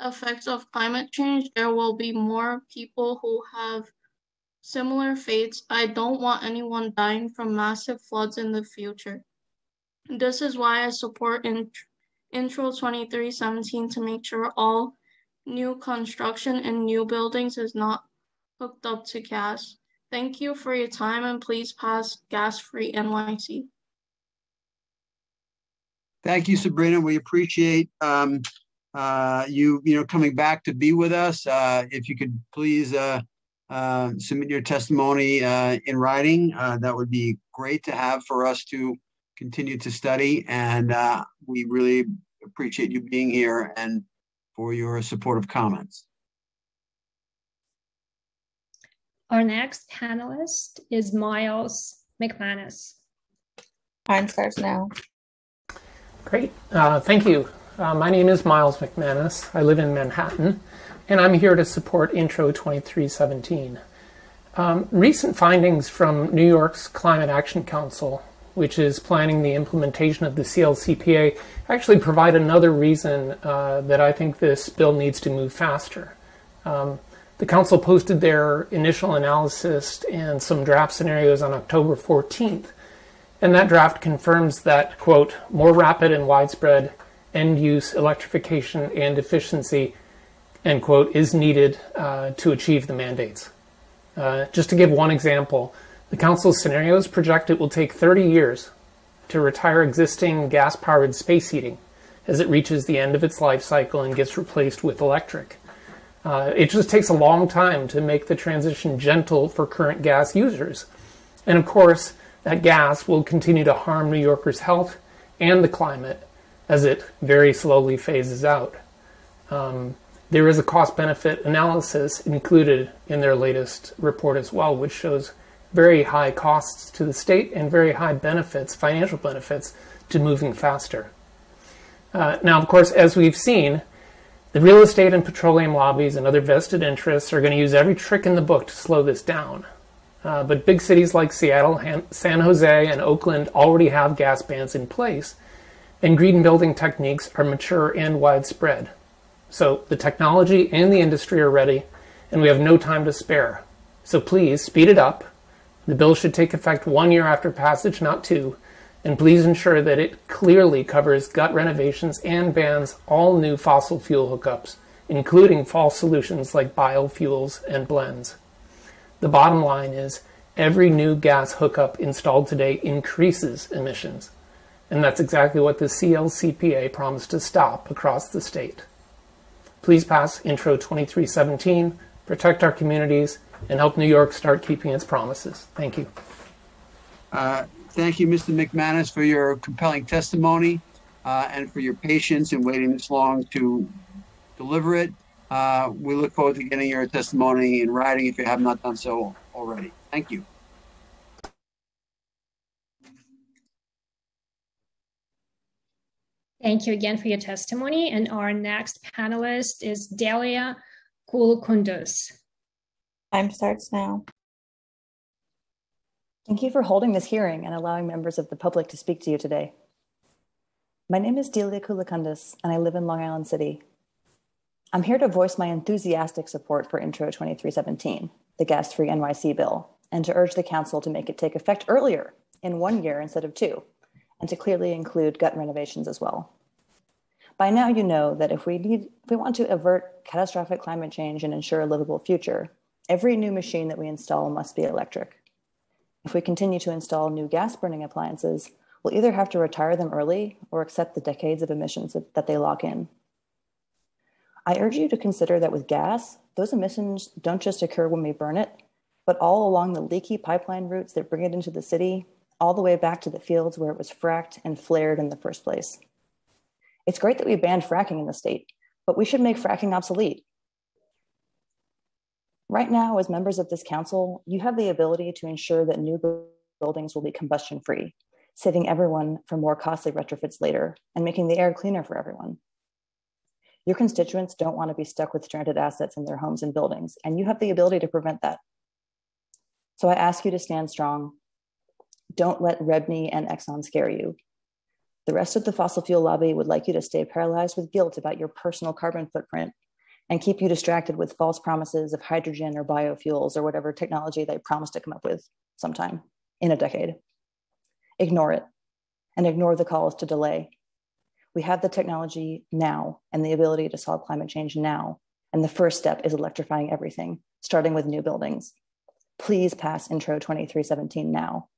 effects of climate change, there will be more people who have similar fates. I don't want anyone dying from massive floods in the future. This is why I support Intro 2317 to make sure all new construction and new buildings is not hooked up to gas. Thank you for your time and please pass gas free NYC. Thank you, Sabrina. We appreciate um, uh, you, you know, coming back to be with us. Uh, if you could please uh, uh submit your testimony uh, in writing, uh, that would be great to have for us to continue to study. And uh, we really appreciate you being here and for your supportive comments. Our next panelist is Miles McManus. Time starts now. Great. Uh, thank you. Uh, my name is Miles McManus. I live in Manhattan, and I'm here to support Intro 2317. Um, recent findings from New York's Climate Action Council which is planning the implementation of the CLCPA, actually provide another reason uh, that I think this bill needs to move faster. Um, the Council posted their initial analysis and some draft scenarios on October 14th, and that draft confirms that, quote, more rapid and widespread end use electrification and efficiency, end quote, is needed uh, to achieve the mandates. Uh, just to give one example, the Council's scenarios project it will take 30 years to retire existing gas powered space heating as it reaches the end of its life cycle and gets replaced with electric. Uh, it just takes a long time to make the transition gentle for current gas users. And of course, that gas will continue to harm New Yorkers' health and the climate as it very slowly phases out. Um, there is a cost benefit analysis included in their latest report as well, which shows very high costs to the state and very high benefits, financial benefits, to moving faster. Uh, now, of course, as we've seen, the real estate and petroleum lobbies and other vested interests are going to use every trick in the book to slow this down. Uh, but big cities like Seattle, Han- San Jose, and Oakland already have gas bans in place, and green building techniques are mature and widespread. So the technology and the industry are ready, and we have no time to spare. So please speed it up. The bill should take effect one year after passage, not two, and please ensure that it clearly covers gut renovations and bans all new fossil fuel hookups, including false solutions like biofuels and blends. The bottom line is every new gas hookup installed today increases emissions, and that's exactly what the CLCPA promised to stop across the state. Please pass Intro 2317, protect our communities, and help New York start keeping its promises. Thank you. Uh, thank you, Mr. McManus, for your compelling testimony uh, and for your patience in waiting this long to deliver it. Uh, we look forward to getting your testimony in writing if you have not done so already. Thank you. Thank you again for your testimony. And our next panelist is Delia Koulkoundos. Time starts now. Thank you for holding this hearing and allowing members of the public to speak to you today. My name is Delia Koulkoundos, and I live in Long Island City. I'm here to voice my enthusiastic support for Intro 2317, the gas free NYC bill, and to urge the Council to make it take effect earlier, in one year instead of two, and to clearly include gut renovations as well. By now, you know that if we, need, if we want to avert catastrophic climate change and ensure a livable future, every new machine that we install must be electric. If we continue to install new gas burning appliances, we'll either have to retire them early or accept the decades of emissions that they lock in. I urge you to consider that with gas, those emissions don't just occur when we burn it, but all along the leaky pipeline routes that bring it into the city, all the way back to the fields where it was fracked and flared in the first place. It's great that we banned fracking in the state, but we should make fracking obsolete. Right now, as members of this council, you have the ability to ensure that new buildings will be combustion free, saving everyone from more costly retrofits later and making the air cleaner for everyone. Your constituents don't want to be stuck with stranded assets in their homes and buildings, and you have the ability to prevent that. So I ask you to stand strong. Don't let REBNY and Exxon scare you. The rest of the fossil fuel lobby would like you to stay paralyzed with guilt about your personal carbon footprint and keep you distracted with false promises of hydrogen or biofuels or whatever technology they promise to come up with sometime in a decade. Ignore it and ignore the calls to delay we have the technology now and the ability to solve climate change now. And the first step is electrifying everything, starting with new buildings. Please pass Intro 2317 now.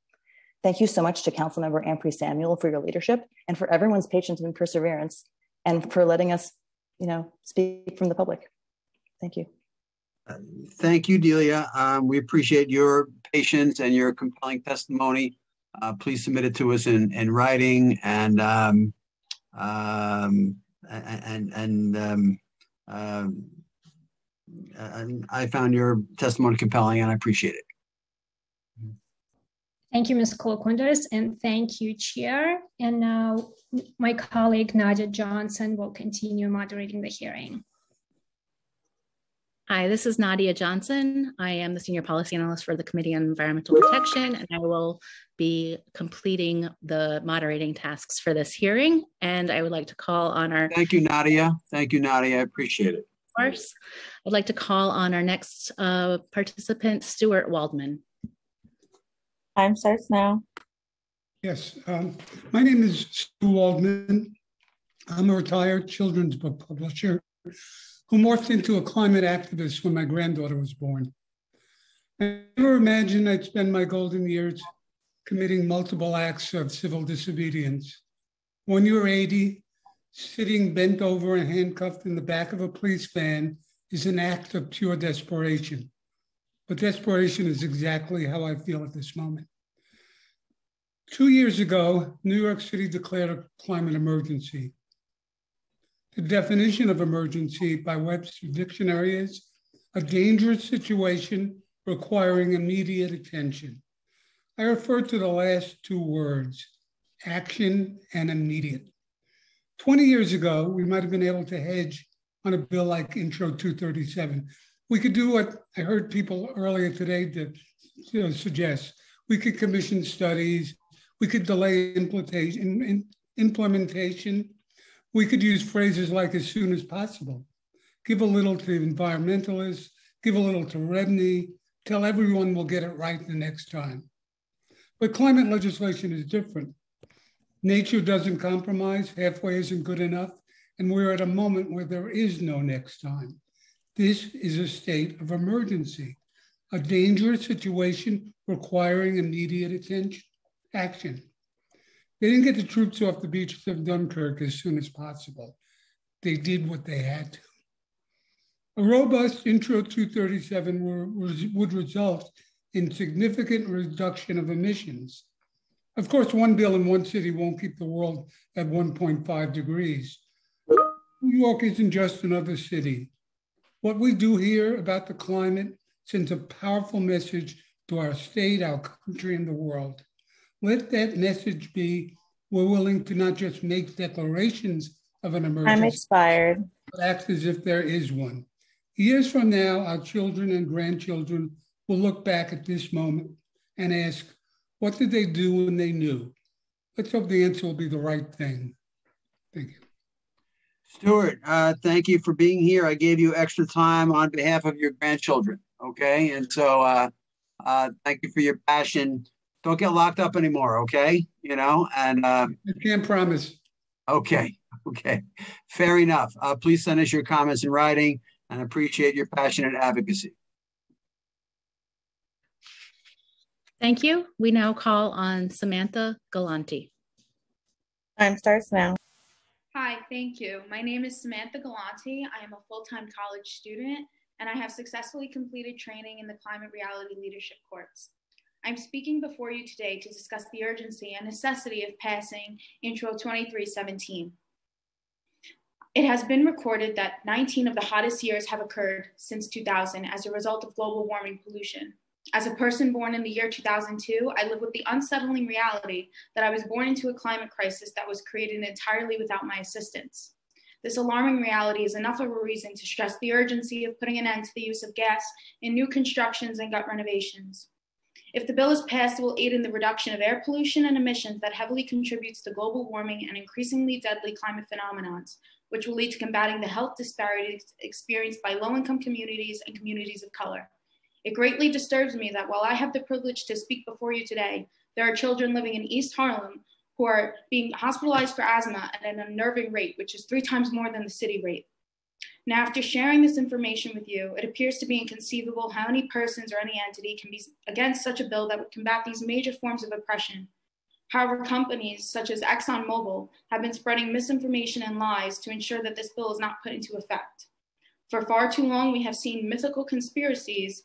Thank you so much to Councilmember Ampry Samuel for your leadership and for everyone's patience and perseverance and for letting us, you know, speak from the public. Thank you. Thank you, Delia. Um, we appreciate your patience and your compelling testimony. Uh, please submit it to us in, in writing and um, um, and and um, um, and I found your testimony compelling, and I appreciate it. Thank you, Ms. Koulkoundos, and thank you, Chair. And now my colleague Nadia Johnson will continue moderating the hearing. Hi, this is Nadia Johnson. I am the Senior Policy Analyst for the Committee on Environmental Protection, and I will be completing the moderating tasks for this hearing. And I would like to call on our- Thank you, Nadia. Thank you, Nadia. I appreciate it. Of course. I'd like to call on our next uh, participant, Stuart Waldman. Time starts now. Yes, um, my name is Stu Waldman. I'm a retired children's book publisher who morphed into a climate activist when my granddaughter was born. I never imagined I'd spend my golden years committing multiple acts of civil disobedience. When you're 80, sitting bent over and handcuffed in the back of a police van is an act of pure desperation. But desperation is exactly how I feel at this moment. Two years ago, New York City declared a climate emergency. The definition of emergency by Webster Dictionary is a dangerous situation requiring immediate attention. I refer to the last two words, action and immediate. 20 years ago, we might have been able to hedge on a bill like Intro 237. We could do what I heard people earlier today you know, suggests. We could commission studies. We could delay implementation. implementation. We could use phrases like as soon as possible. Give a little to the environmentalists, give a little to REBNY, tell everyone we'll get it right the next time. But climate legislation is different. Nature doesn't compromise, halfway isn't good enough, and we're at a moment where there is no next time. This is a state of emergency, a dangerous situation requiring immediate attention, action. They didn't get the troops off the beaches of Dunkirk as soon as possible. They did what they had to. A robust Intro 237 were, would result in significant reduction of emissions. Of course, one bill in one city won't keep the world at 1.5 degrees. New York isn't just another city. What we do here about the climate sends a powerful message to our state, our country, and the world. Let that message be we're willing to not just make declarations of an emergency. I'm expired. But act as if there is one. Years from now, our children and grandchildren will look back at this moment and ask, what did they do when they knew? Let's hope the answer will be the right thing. Thank you. Stuart, uh, thank you for being here. I gave you extra time on behalf of your grandchildren. Okay. And so uh, uh, thank you for your passion. Don't get locked up anymore. Okay. You know, and uh, I can't promise. Okay. Okay. Fair enough. Uh, please send us your comments in writing and appreciate your passionate advocacy. Thank you. We now call on Samantha Galanti. Time starts now. Hi, thank you. My name is Samantha Galanti. I am a full-time college student and I have successfully completed training in the Climate Reality Leadership Course. I'm speaking before you today to discuss the urgency and necessity of passing Intro 2317. It has been recorded that 19 of the hottest years have occurred since 2000 as a result of global warming pollution. As a person born in the year 2002, I live with the unsettling reality that I was born into a climate crisis that was created entirely without my assistance. This alarming reality is enough of a reason to stress the urgency of putting an end to the use of gas in new constructions and gut renovations. If the bill is passed, it will aid in the reduction of air pollution and emissions that heavily contributes to global warming and increasingly deadly climate phenomena, which will lead to combating the health disparities experienced by low income communities and communities of color. It greatly disturbs me that while I have the privilege to speak before you today, there are children living in East Harlem who are being hospitalized for asthma at an unnerving rate, which is three times more than the city rate. Now, after sharing this information with you, it appears to be inconceivable how any persons or any entity can be against such a bill that would combat these major forms of oppression However, companies such as ExxonMobil have been spreading misinformation and lies to ensure that this bill is not put into effect. For far too long, we have seen mythical conspiracies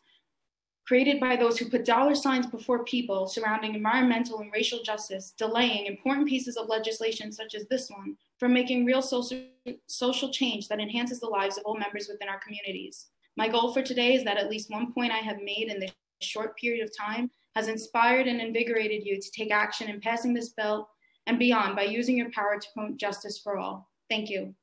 created by those who put dollar signs before people surrounding environmental and racial justice, delaying important pieces of legislation such as this one from making real social, social change that enhances the lives of all members within our communities. My goal for today is that at least one point I have made in this short period of time has inspired and invigorated you to take action in passing this bill and beyond by using your power to promote justice for all. Thank you.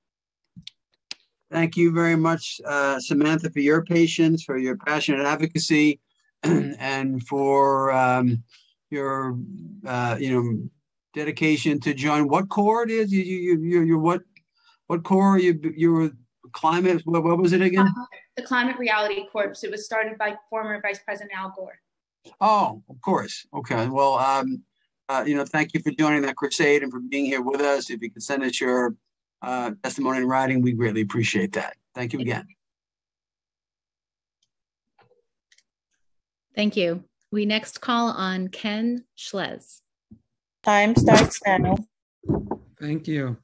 Thank you very much, uh, Samantha, for your patience, for your passionate advocacy, and for um, your, uh, you know, dedication to join. What corps it is? You, you, you, you're what? What corps? You, you were climate. What, what was it again? Uh, the Climate Reality Corps. It was started by former Vice President Al Gore. Oh, of course. Okay. Well, um, uh, you know, thank you for joining that crusade and for being here with us. If you could send us your uh, testimony in writing, we greatly appreciate that. Thank you again. Thank you. We next call on Ken Schles. Time starts now. Thank you.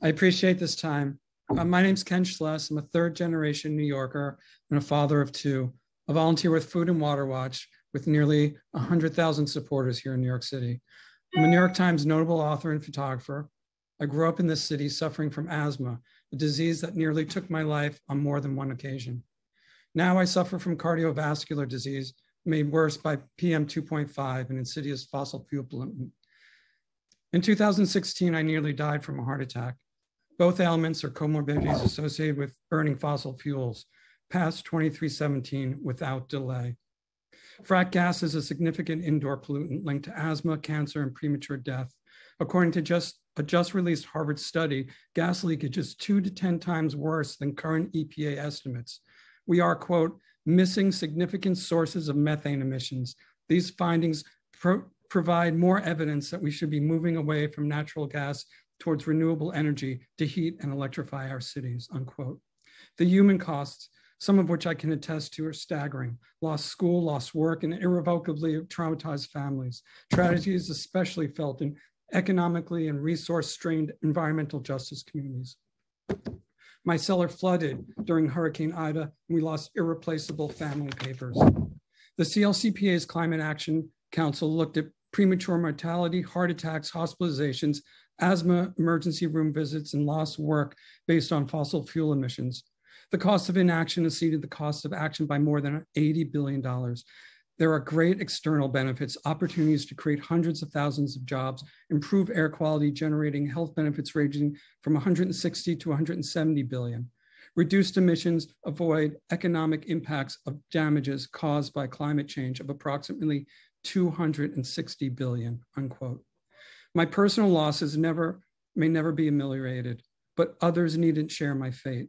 I appreciate this time. Uh, my name's Ken Schles. I'm a third generation New Yorker and a father of two. I volunteer with Food and Water Watch, with nearly 100,000 supporters here in New York City. I'm a New York Times notable author and photographer. I grew up in this city suffering from asthma, a disease that nearly took my life on more than one occasion. Now I suffer from cardiovascular disease made worse by PM 2.5, an insidious fossil fuel pollutant. In 2016, I nearly died from a heart attack. Both ailments are comorbidities associated with burning fossil fuels, past 2317 without delay. Frack gas is a significant indoor pollutant linked to asthma, cancer, and premature death. According to just a just released Harvard study, gas leakage is two to 10 times worse than current EPA estimates. We are, quote, missing significant sources of methane emissions. These findings pro provide more evidence that we should be moving away from natural gas towards renewable energy to heat and electrify our cities, unquote. The human costs, some of which I can attest to, are staggering. Lost school, lost work, and irrevocably traumatized families. Tragedies especially felt in economically and resource strained environmental justice communities. My cellar flooded during Hurricane Ida, and we lost irreplaceable family papers. The CLCPA's Climate Action Council looked at premature mortality, heart attacks, hospitalizations, asthma emergency room visits, and lost work based on fossil fuel emissions. The cost of inaction exceeded the cost of action by more than $80 billion. There are great external benefits, opportunities to create hundreds of thousands of jobs, improve air quality, generating health benefits ranging from 160 to 170 billion. Reduced emissions avoid economic impacts of damages caused by climate change of approximately 260 billion, unquote. My personal losses never may never be ameliorated, but others needn't share my fate.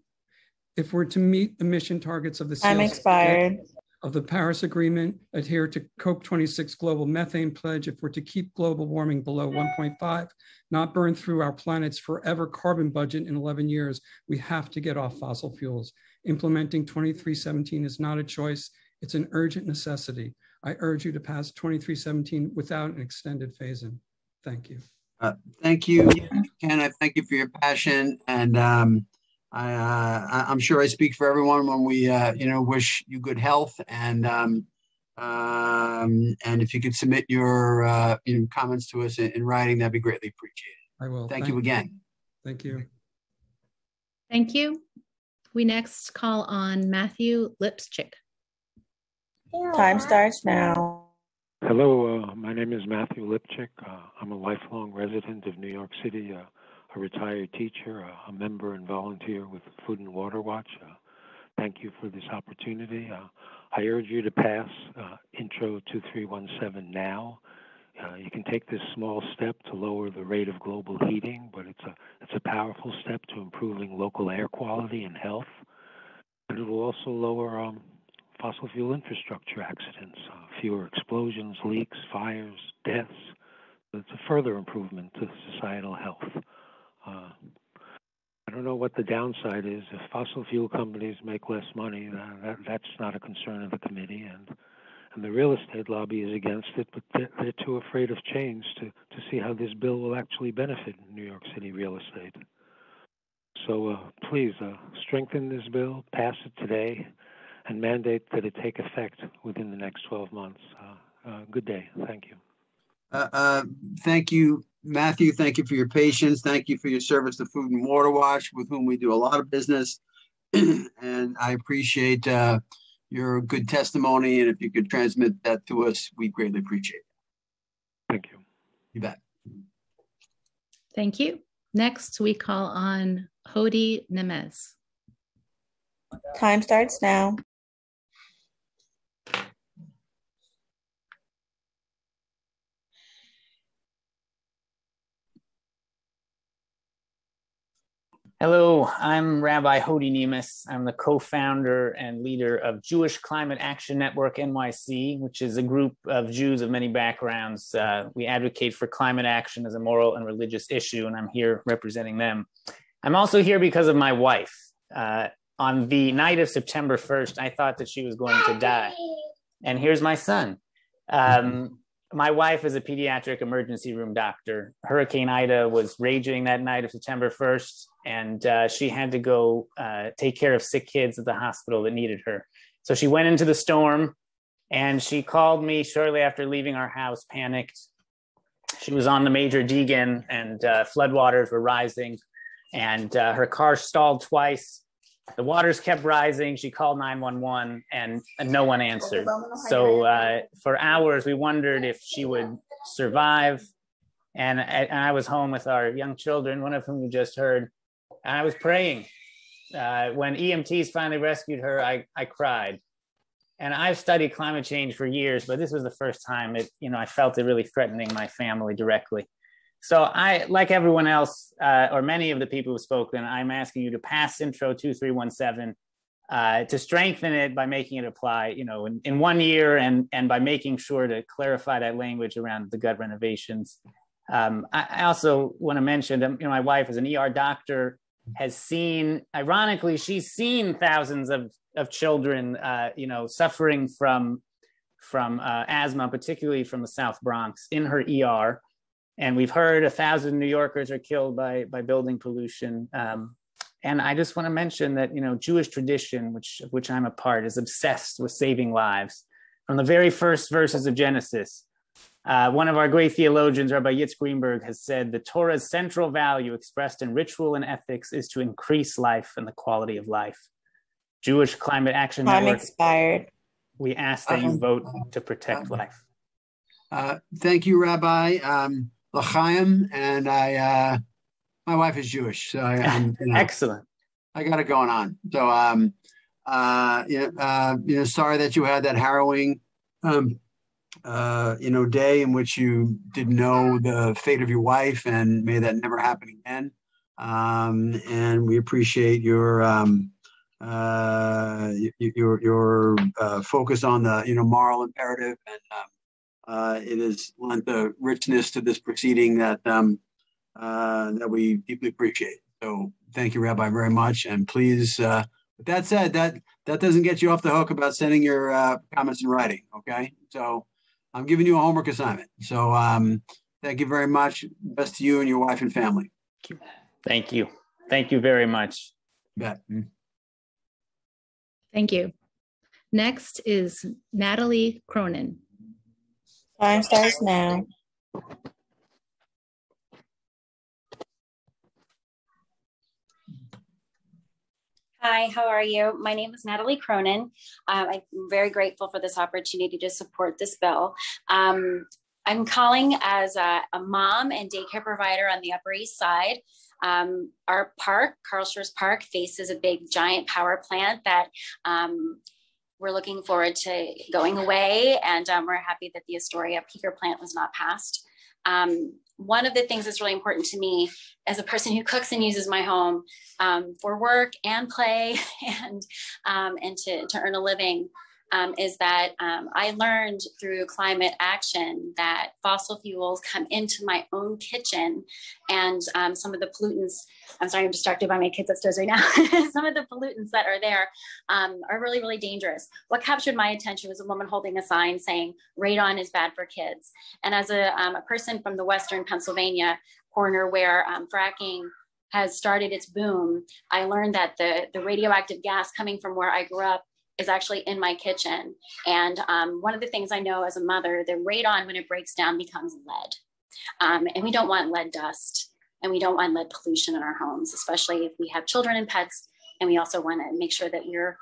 If we're to meet the mission targets of the I'm expired of the Paris Agreement, adhere to COP26 global methane pledge, if we're to keep global warming below 1.5, not burn through our planet's forever carbon budget in 11 years, we have to get off fossil fuels. Implementing 2317 is not a choice, it's an urgent necessity. I urge you to pass 2317 without an extended phase-in. Thank you. Uh, thank you, Ken. I thank you for your passion and um, I, uh, I'm sure I speak for everyone when we, uh, you know, wish you good health and um, um, and if you could submit your, uh, you know, comments to us in, in, writing, that'd be greatly appreciated. I will. Thank, Thank you again. Thank you. Thank you. We next call on Matthew Lipschik. Time starts now. Hello, uh, my name is Matthew Lipchik. Uh, I'm a lifelong resident of New York City, uh, a retired teacher, a member and volunteer with Food and Water Watch. Uh, thank you for this opportunity. Uh, I urge you to pass uh, Intro 2317 now. Uh, you can take this small step to lower the rate of global heating, but it's a it's a powerful step to improving local air quality and health. And it will also lower um, fossil fuel infrastructure accidents, uh, fewer explosions, leaks, fires, deaths. It's a further improvement to societal health. Uh, I don't know what the downside is. If fossil fuel companies make less money, uh, that, that's not a concern of the committee, and and the real estate lobby is against it, but they're, they're too afraid of change to to see how this bill will actually benefit New York City real estate. So uh, please uh, strengthen this bill, pass it today, and mandate that it take effect within the next 12 months. Uh, uh, good day. Thank you. Uh, thank you, Matthew, thank you for your patience. Thank you for your service to Food and Water Watch, with whom we do a lot of business. and I appreciate uh, your good testimony. And if you could transmit that to us, we greatly appreciate it. Thank you. You bet. Thank you. Next, we call on Hodi Nemes. Time starts now. Hello, I'm Rabbi Hodi Nemes. I'm the co founder and leader of Jewish Climate Action Network NYC, which is a group of Jews of many backgrounds. Uh, we advocate for climate action as a moral and religious issue, and I'm here representing them. I'm also here because of my wife. Uh, on the night of September 1st, I thought that she was going to die. And here's my son. Um, my wife is a pediatric emergency room doctor. Hurricane Ida was raging that night of September 1st, and uh, she had to go uh, take care of sick kids at the hospital that needed her. So she went into the storm and she called me shortly after leaving our house, panicked. She was on the Major Deegan, and uh, floodwaters were rising, and uh, her car stalled twice the waters kept rising. She called 911 and, and no one answered. So uh, for hours, we wondered if she would survive. And, and I was home with our young children, one of whom you just heard. And I was praying. Uh, when EMTs finally rescued her, I, I cried. and I've studied climate change for years, but this was the first time it, you know, I felt it really threatening my family directly. So I, like everyone else, uh, or many of the people who've spoken, I'm asking you to pass Intro 2317 uh, to strengthen it by making it apply, you know, in, in one year and, and by making sure to clarify that language around the gut renovations. Um, I, I, also want to mention that, you know, my wife is an ER doctor, has seen, ironically, she's seen thousands of, of children, uh, you know, suffering from, from uh, asthma, particularly from the South Bronx in her ER. And we've heard a thousand New Yorkers are killed by, by building pollution. Um, and I just want to mention that, you know, Jewish tradition, which, of which I'm a part, is obsessed with saving lives. From the very first verses of Genesis, uh, one of our great theologians, Rabbi Yitz Greenberg, has said the Torah's central value expressed in ritual and ethics is to increase life and the quality of life. Jewish Climate Action I'm Network. expired. We ask that you Um, vote to protect life. Uh, thank you, Rabbi um, L'chaim, and I. Uh, my wife is Jewish, so I, I'm you know, excellent. I got it going on. So, um, uh, you know, uh, you know, sorry that you had that harrowing, um, uh, you know, day in which you didn't know the fate of your wife, and may that never happen again. Um, and we appreciate your um, uh, your your uh, focus on the you know moral imperative, and um, uh, it has lent the richness to this proceeding that um, uh, that we deeply appreciate. So thank you, Rabbi, very much. And please, uh, with that said, that that doesn't get you off the hook about sending your uh, comments in writing. Okay, so I'm giving you a homework assignment. So um, thank you very much. Best to you and your wife and family. Thank you. Thank you thank you very much. Bet. Thank you. Next is Natalie Cronin. Time starts now. Hi, how are you? My name is Natalie Cronin. Um, I'm very grateful for this opportunity to support this bill. Um, I'm calling as a, a, mom and daycare provider on the Upper East Side. Um, our park, Carl Schurz Park, faces a big giant power plant that um, we're looking forward to going away, and um, we're happy that the Astoria peaker plant was not passed. Um, one of the things that's really important to me as a person who cooks and uses my home um, for work and play and um, and to, to earn a living um, is that um, I learned through climate action that fossil fuels come into my own kitchen and um, some of the pollutants, I'm sorry, I'm distracted by my kids upstairs right now. some of the pollutants that are there um, are really, really dangerous. What captured my attention was a woman holding a sign saying radon is bad for kids. And as a, um, a person from the Western Pennsylvania corner where um, fracking has started its boom, I learned that the, the radioactive gas coming from where I grew up is actually in my kitchen. And um, one of the things I know as a mother, the radon, when it breaks down, becomes lead. Um, and we don't want lead dust and we don't want lead pollution in our homes, especially if we have children and pets. And we also want to make sure that we're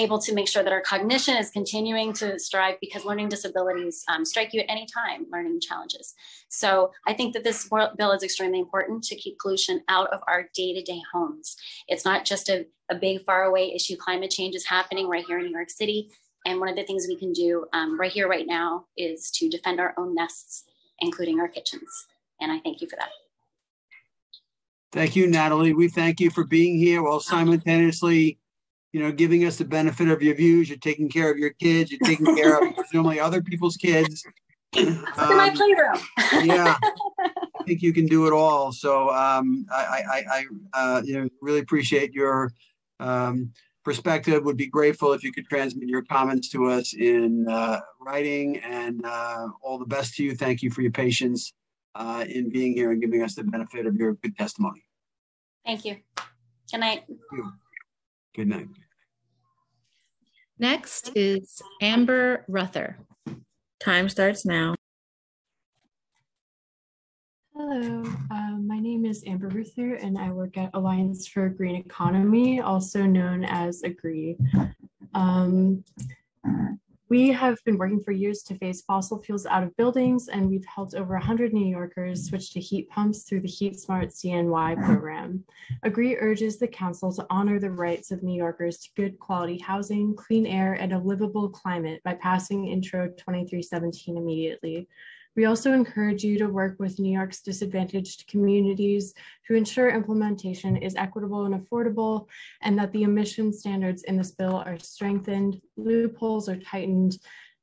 able to make sure that our cognition is continuing to strive because learning disabilities um, strike you at any time, learning challenges. So I think that this bill is extremely important to keep pollution out of our day-to-day homes. It's not just a, a big faraway issue. Climate change is happening right here in New York City. And one of the things we can do um, right here, right now, is to defend our own nests, including our kitchens. And I thank you for that. Thank you, Natalie. We thank you for being here while simultaneously you know, giving us the benefit of your views. You're taking care of your kids. You're taking care of presumably other people's kids. Um, in my playroom. yeah, I think you can do it all. So um, I, I, I uh, you know, really appreciate your um, perspective. Would be grateful if you could transmit your comments to us in uh, writing. And uh, all the best to you. Thank you for your patience uh, in being here and giving us the benefit of your good testimony. Thank you. Good night. Good night. Next is Amber Ruther. Time starts now. Hello, um, my name is Amber Ruther and I work at Alliance for Green Economy, also known as AGREE. Um, We have been working for years to phase fossil fuels out of buildings, and we've helped over 100 New Yorkers switch to heat pumps through the Heat Smart CNY program. Agree urges the council to honor the rights of New Yorkers to good quality housing, clean air, and a livable climate by passing Intro 2317 immediately. We also encourage you to work with New York's disadvantaged communities to ensure implementation is equitable and affordable, and that the emission standards in this bill are strengthened, loopholes are tightened,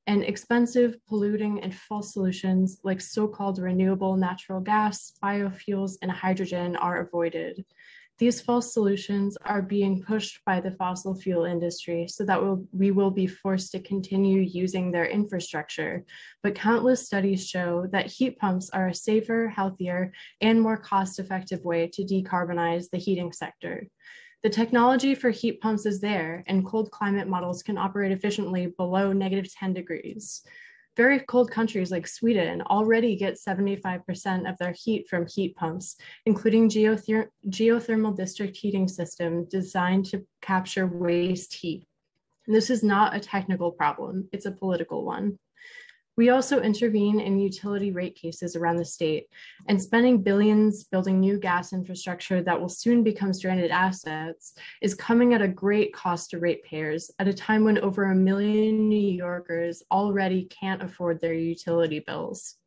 and expensive, polluting, and false solutions like so-called renewable natural gas, biofuels, and hydrogen are avoided. These false solutions are being pushed by the fossil fuel industry so that we'll, we will be forced to continue using their infrastructure. But countless studies show that heat pumps are a safer, healthier, and more cost-effective way to decarbonize the heating sector. The technology for heat pumps is there, and cold climate models can operate efficiently below negative 10 degrees. Very cold countries like Sweden already get 75% of their heat from heat pumps, including geother geothermal district heating system designed to capture waste heat. And this is not a technical problem, it's a political one. We also intervene in utility rate cases around the state and spending billions building new gas infrastructure that will soon become stranded assets is coming at a great cost to ratepayers at a time when over a million New Yorkers already can't afford their utility bills.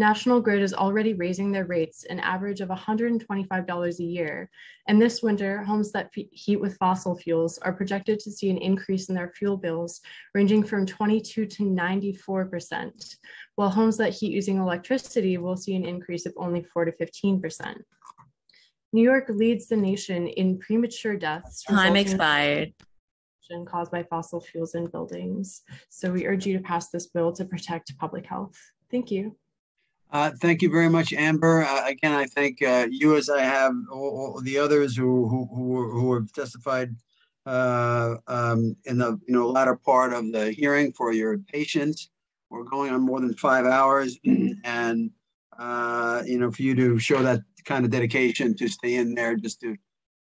National Grid is already raising their rates an average of $125 a year. And this winter, homes that heat with fossil fuels are projected to see an increase in their fuel bills ranging from 22 to 94%, while homes that heat using electricity will see an increase of only 4 to 15%. New York leads the nation in premature deaths. Time expired. Caused by fossil fuels in buildings. So we urge you to pass this bill to protect public health. Thank you. Uh, thank you very much, Amber. Uh, again, I thank uh, you as I have all, all the others who who who, who have testified uh, um, in the you know latter part of the hearing for your patience. We're going on more than five hours, and uh, you know for you to show that kind of dedication to stay in there, just to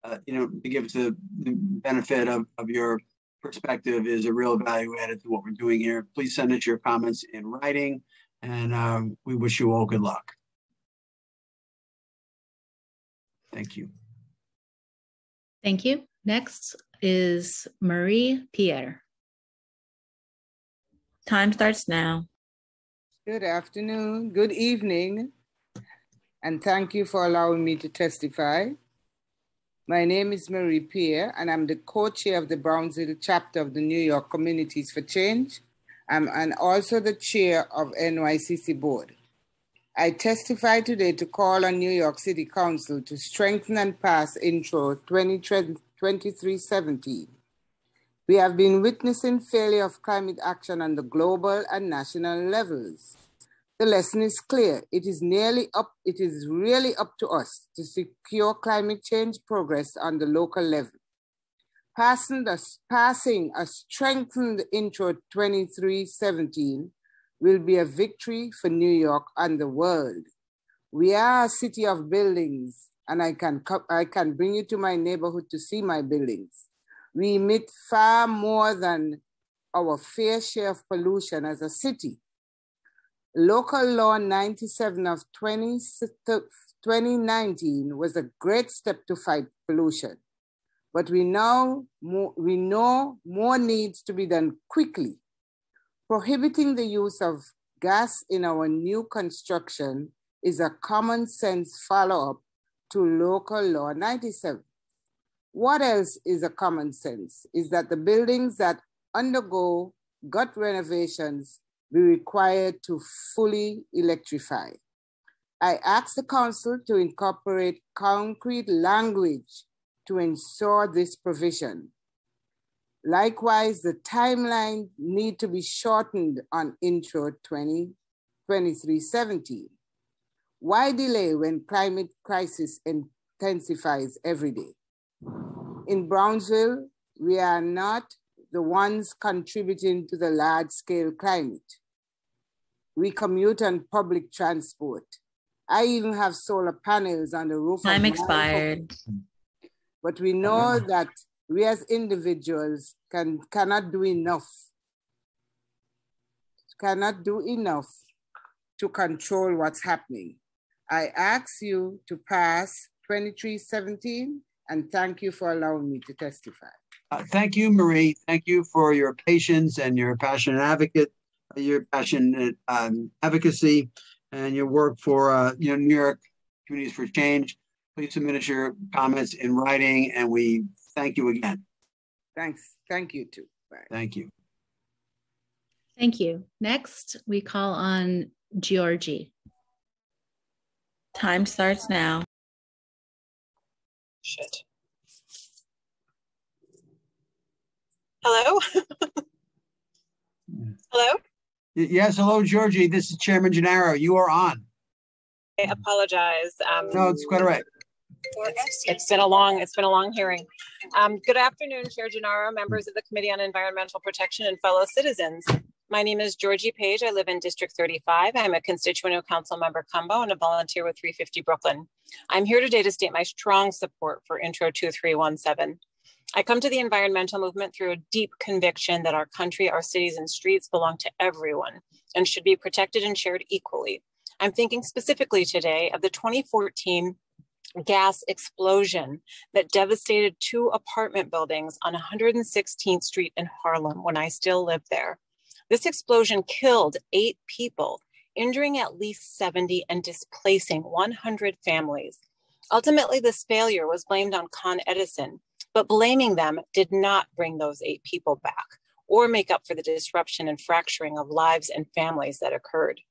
uh, you know to give us the, the benefit of, of your perspective is a real value added to what we're doing here. Please send us your comments in writing and um, we wish you all good luck. Thank you. Thank you. Next is Marie Pierre. Time starts now. Good afternoon, good evening, and thank you for allowing me to testify. My name is Marie Pierre, and I'm the co-chair of the Brownsville chapter of the New York Communities for Change, I'm and also the chair of NYCC board. I testify today to call on New York City Council to strengthen and pass Intro 2317. We have been witnessing failure of climate action on the global and national levels. The lesson is clear. It is nearly up, it is really up to us to secure climate change progress on the local level passing, the, passing a strengthened intro 2317 will be a victory for New York and the world. We are a city of buildings, and I can, I can bring you to my neighborhood to see my buildings. We emit far more than our fair share of pollution as a city. Local Law 97 of 20, 2019 was a great step to fight pollution. But we now more, we know more needs to be done quickly. Prohibiting the use of gas in our new construction is a common sense follow-up to local law 97. What else is a common sense is that the buildings that undergo gut renovations be required to fully electrify. I ask the council to incorporate concrete language to ensure this provision. Likewise, the timeline need to be shortened on Intro 20, 2370. Why delay when climate crisis intensifies every day? In Brownsville, we are not the ones contributing to the large scale climate. We commute on public transport. I even have solar panels on the roof. Time expired. But we know that we as individuals can, cannot do enough. cannot do enough to control what's happening. I ask you to pass 2317 and thank you for allowing me to testify. Uh, thank you, Marie. Thank you for your patience and your passionate advocate, your passionate um, advocacy, and your work for uh, you know New York Communities for Change. Please submit your comments in writing, and we thank you again. Thanks. Thank you too. Bye. Thank you. Thank you. Next, we call on Georgie. Time starts now. Shit. Hello? hello? Yes, hello, Georgie. This is Chairman Gennaro. You are on. I apologize. Um, no, it's quite all right. It's, it's been a long, it's been a long hearing. Um, good afternoon, Chair Gennaro, members of the Committee on Environmental Protection, and fellow citizens. My name is Georgie Page. I live in District 35. I'm a constituent of Council Member Cumbo and a volunteer with 350 Brooklyn. I'm here today to state my strong support for Intro 2317. I come to the environmental movement through a deep conviction that our country, our cities, and streets belong to everyone and should be protected and shared equally. I'm thinking specifically today of the 2014 gas explosion that devastated two apartment buildings on 116th Street in Harlem when I still lived there. This explosion killed eight people, injuring at least 70 and displacing 100 families. Ultimately, this failure was blamed on Con Edison, but blaming them did not bring those eight people back or make up for the disruption and fracturing of lives and families that occurred.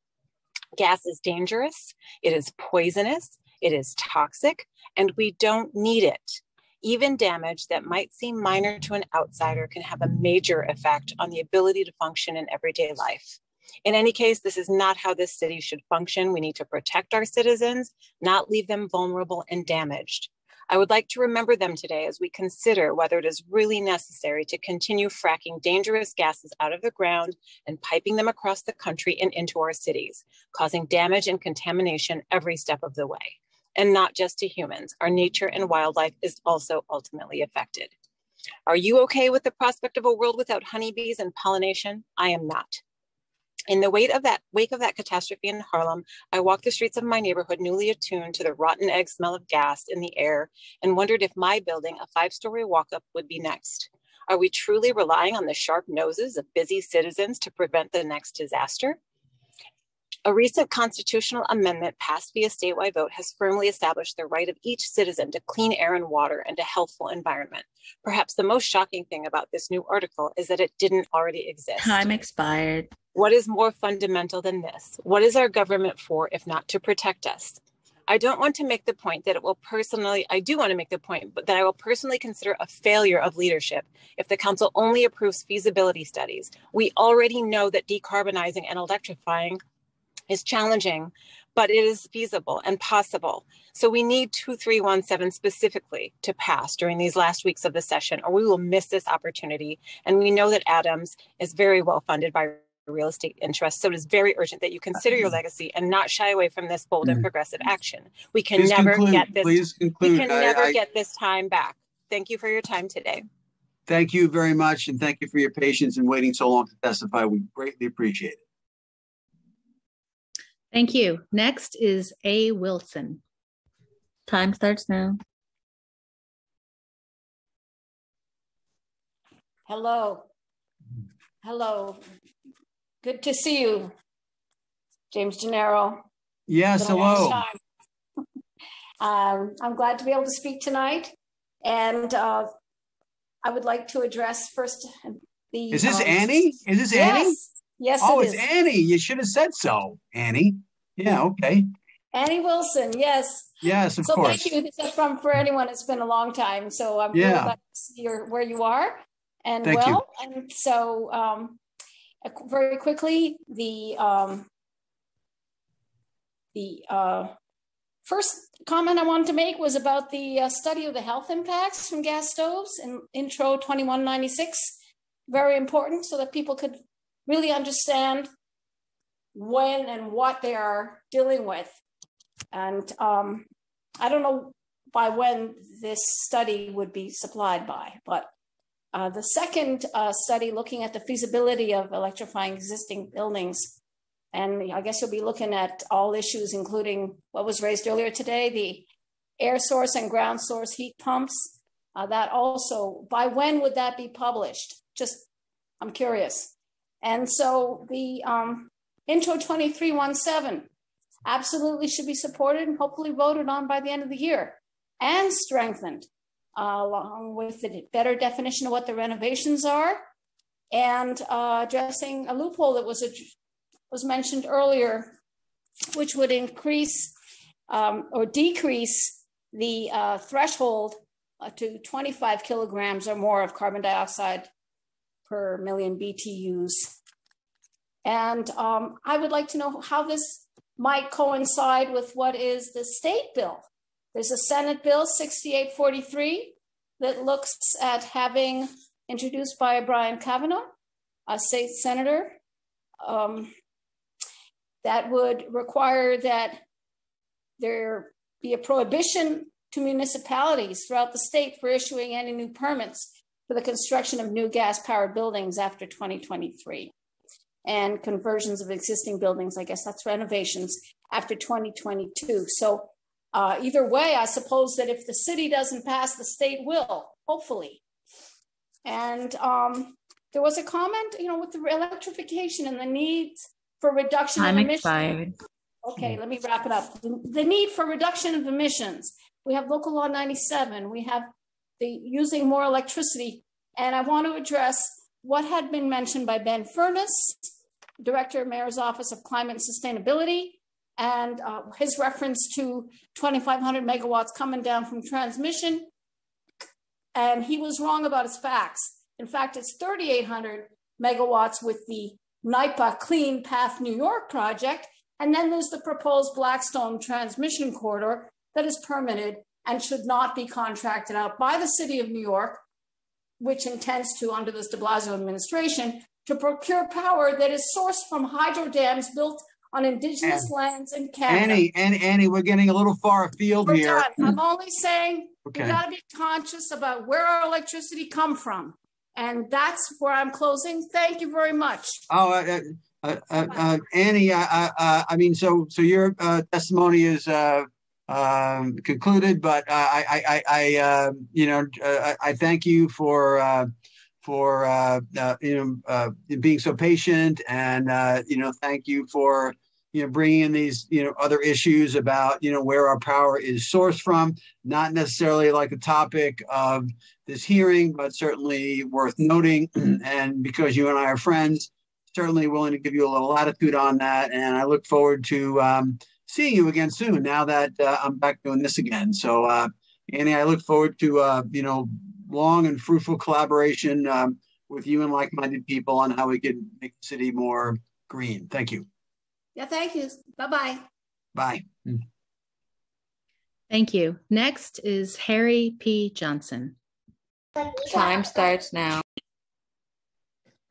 Gas is dangerous, it is poisonous, it is toxic, and we don't need it. Even damage that might seem minor to an outsider can have a major effect on the ability to function in everyday life. In any case, this is not how this city should function. We need to protect our citizens, not leave them vulnerable and damaged. I would like to remember them today as we consider whether it is really necessary to continue fracking dangerous gases out of the ground and piping them across the country and into our cities, causing damage and contamination every step of the way and not just to humans. Our nature and wildlife is also ultimately affected. Are you okay with the prospect of a world without honeybees and pollination? I am not. In the wake of that wake of that catastrophe in Harlem, I walked the streets of my neighborhood newly attuned to the rotten egg smell of gas in the air and wondered if my building, a five-story walk-up, would be next. Are we truly relying on the sharp noses of busy citizens to prevent the next disaster? A recent constitutional amendment passed via statewide vote has firmly established the right of each citizen to clean air and water and a healthful environment. Perhaps the most shocking thing about this new article is that it didn't already exist. Time expired. What is more fundamental than this? What is our government for if not to protect us? I don't want to make the point that it will personally, I do want to make the point, but that I will personally consider a failure of leadership if the council only approves feasibility studies. We already know that decarbonizing and electrifying is challenging, but it is feasible and possible. So we need 2317 specifically to pass during these last weeks of the session, or we will miss this opportunity. And we know that Adams is very well funded by real estate interests. So it is very urgent that you consider your mm-hmm. legacy and not shy away from this bold and mm-hmm. progressive action. We can Please never conclude. get this. Please conclude. We can I- never I- get this time back. Thank you for your time today. Thank you very much, and thank you for your patience and waiting so long to testify. We greatly appreciate it. Thank you. Next is A. Wilson. Time starts now. Hello. Hello. Good to see you, James Gennaro. Yes, Been a long hello. Um, I'm glad to be able to speak tonight. And uh, I would like to address first the. Is this um, Annie? Is this yes. Annie? Yes, Oh, it it's is. Annie. You should have said so, Annie. Yeah, okay. Annie Wilson, yes. Yes, of so course. thank you. This is from for anyone. It's been a long time, so I'm really glad to see your, where you are and Thank you. well. And so, um, very quickly, the um, the uh, first comment I wanted to make was about the uh, study of the health impacts from gas stoves in Intro 2196. Very important, so that people could really understand when and what they are dealing with. And um, I don't know by when this study would be supplied by, but Uh, the second uh, study looking at the feasibility of electrifying existing buildings. And I guess you'll be looking at all issues, including what was raised earlier today, the air source and ground source heat pumps. Uh, that also, by when would that be published? Just, I'm curious. And so the um, Intro 2317 absolutely should be supported and hopefully voted on by the end of the year and strengthened uh, along with the better definition of what the renovations are and uh, addressing a loophole that was, was mentioned earlier, which would increase um, or decrease the uh, threshold uh, to 25 kilograms or more of carbon dioxide per million BTUs. And um, I would like to know how this might coincide with what is the state bill there's a Senate Bill 6843 that looks at having introduced by Brian Kavanagh, a state senator, um, that would require that there be a prohibition to municipalities throughout the state for issuing any new permits for the construction of new gas powered buildings after 2023 and conversions of existing buildings. I guess that's renovations after 2022. So uh, either way, I suppose that if the city doesn't pass, the state will, hopefully. And um, there was a comment, you know, with the electrification and the need for reduction Time of emissions. expired. Okay, let me wrap it up. The, the need for reduction of emissions. We have local law 97. We have the using more electricity. And I want to address what had been mentioned by Ben Furnas, Director of Mayor's Office of Climate and Sustainability, and uh, his reference to 2,500 megawatts coming down from transmission. And he was wrong about his facts. In fact, it's 3,800 megawatts with the NYPA Clean Path New York project. And then there's the proposed Blackstone transmission corridor that is permitted and should not be contracted out by the city of New York, which intends to, under this de Blasio administration, to procure power that is sourced from hydro dams built on indigenous And- lands in Canada. Annie, Annie, Annie, we're getting a little far afield We're here. done. I'm only saying we Okay. gotta be conscious about where our electricity come from. And that's where I'm closing. Thank you very much. Oh, uh, uh, uh, uh, Annie, I, I, uh, I mean, so, so your uh, testimony is uh, um, concluded, but uh, I, I, I, uh, you know, uh, I thank you for, uh, for, uh, uh, you know, uh, being so patient and, you know, thank you for, you know, bringing in these, you know, other issues about, you know, where our power is sourced from, not necessarily like the topic of this hearing, but certainly worth noting. And because you and I are friends, certainly willing to give you a little latitude on that. And I look forward to um, seeing you again soon now that uh, I'm back doing this again. So, uh, Annie, I look forward to, uh, you know, long and fruitful collaboration um, with you and like-minded people on how we can make the city more green. Thank you. Yeah, thank you. Bye-bye. Bye. Thank you. Next is Harry P. Johnson. Time starts now.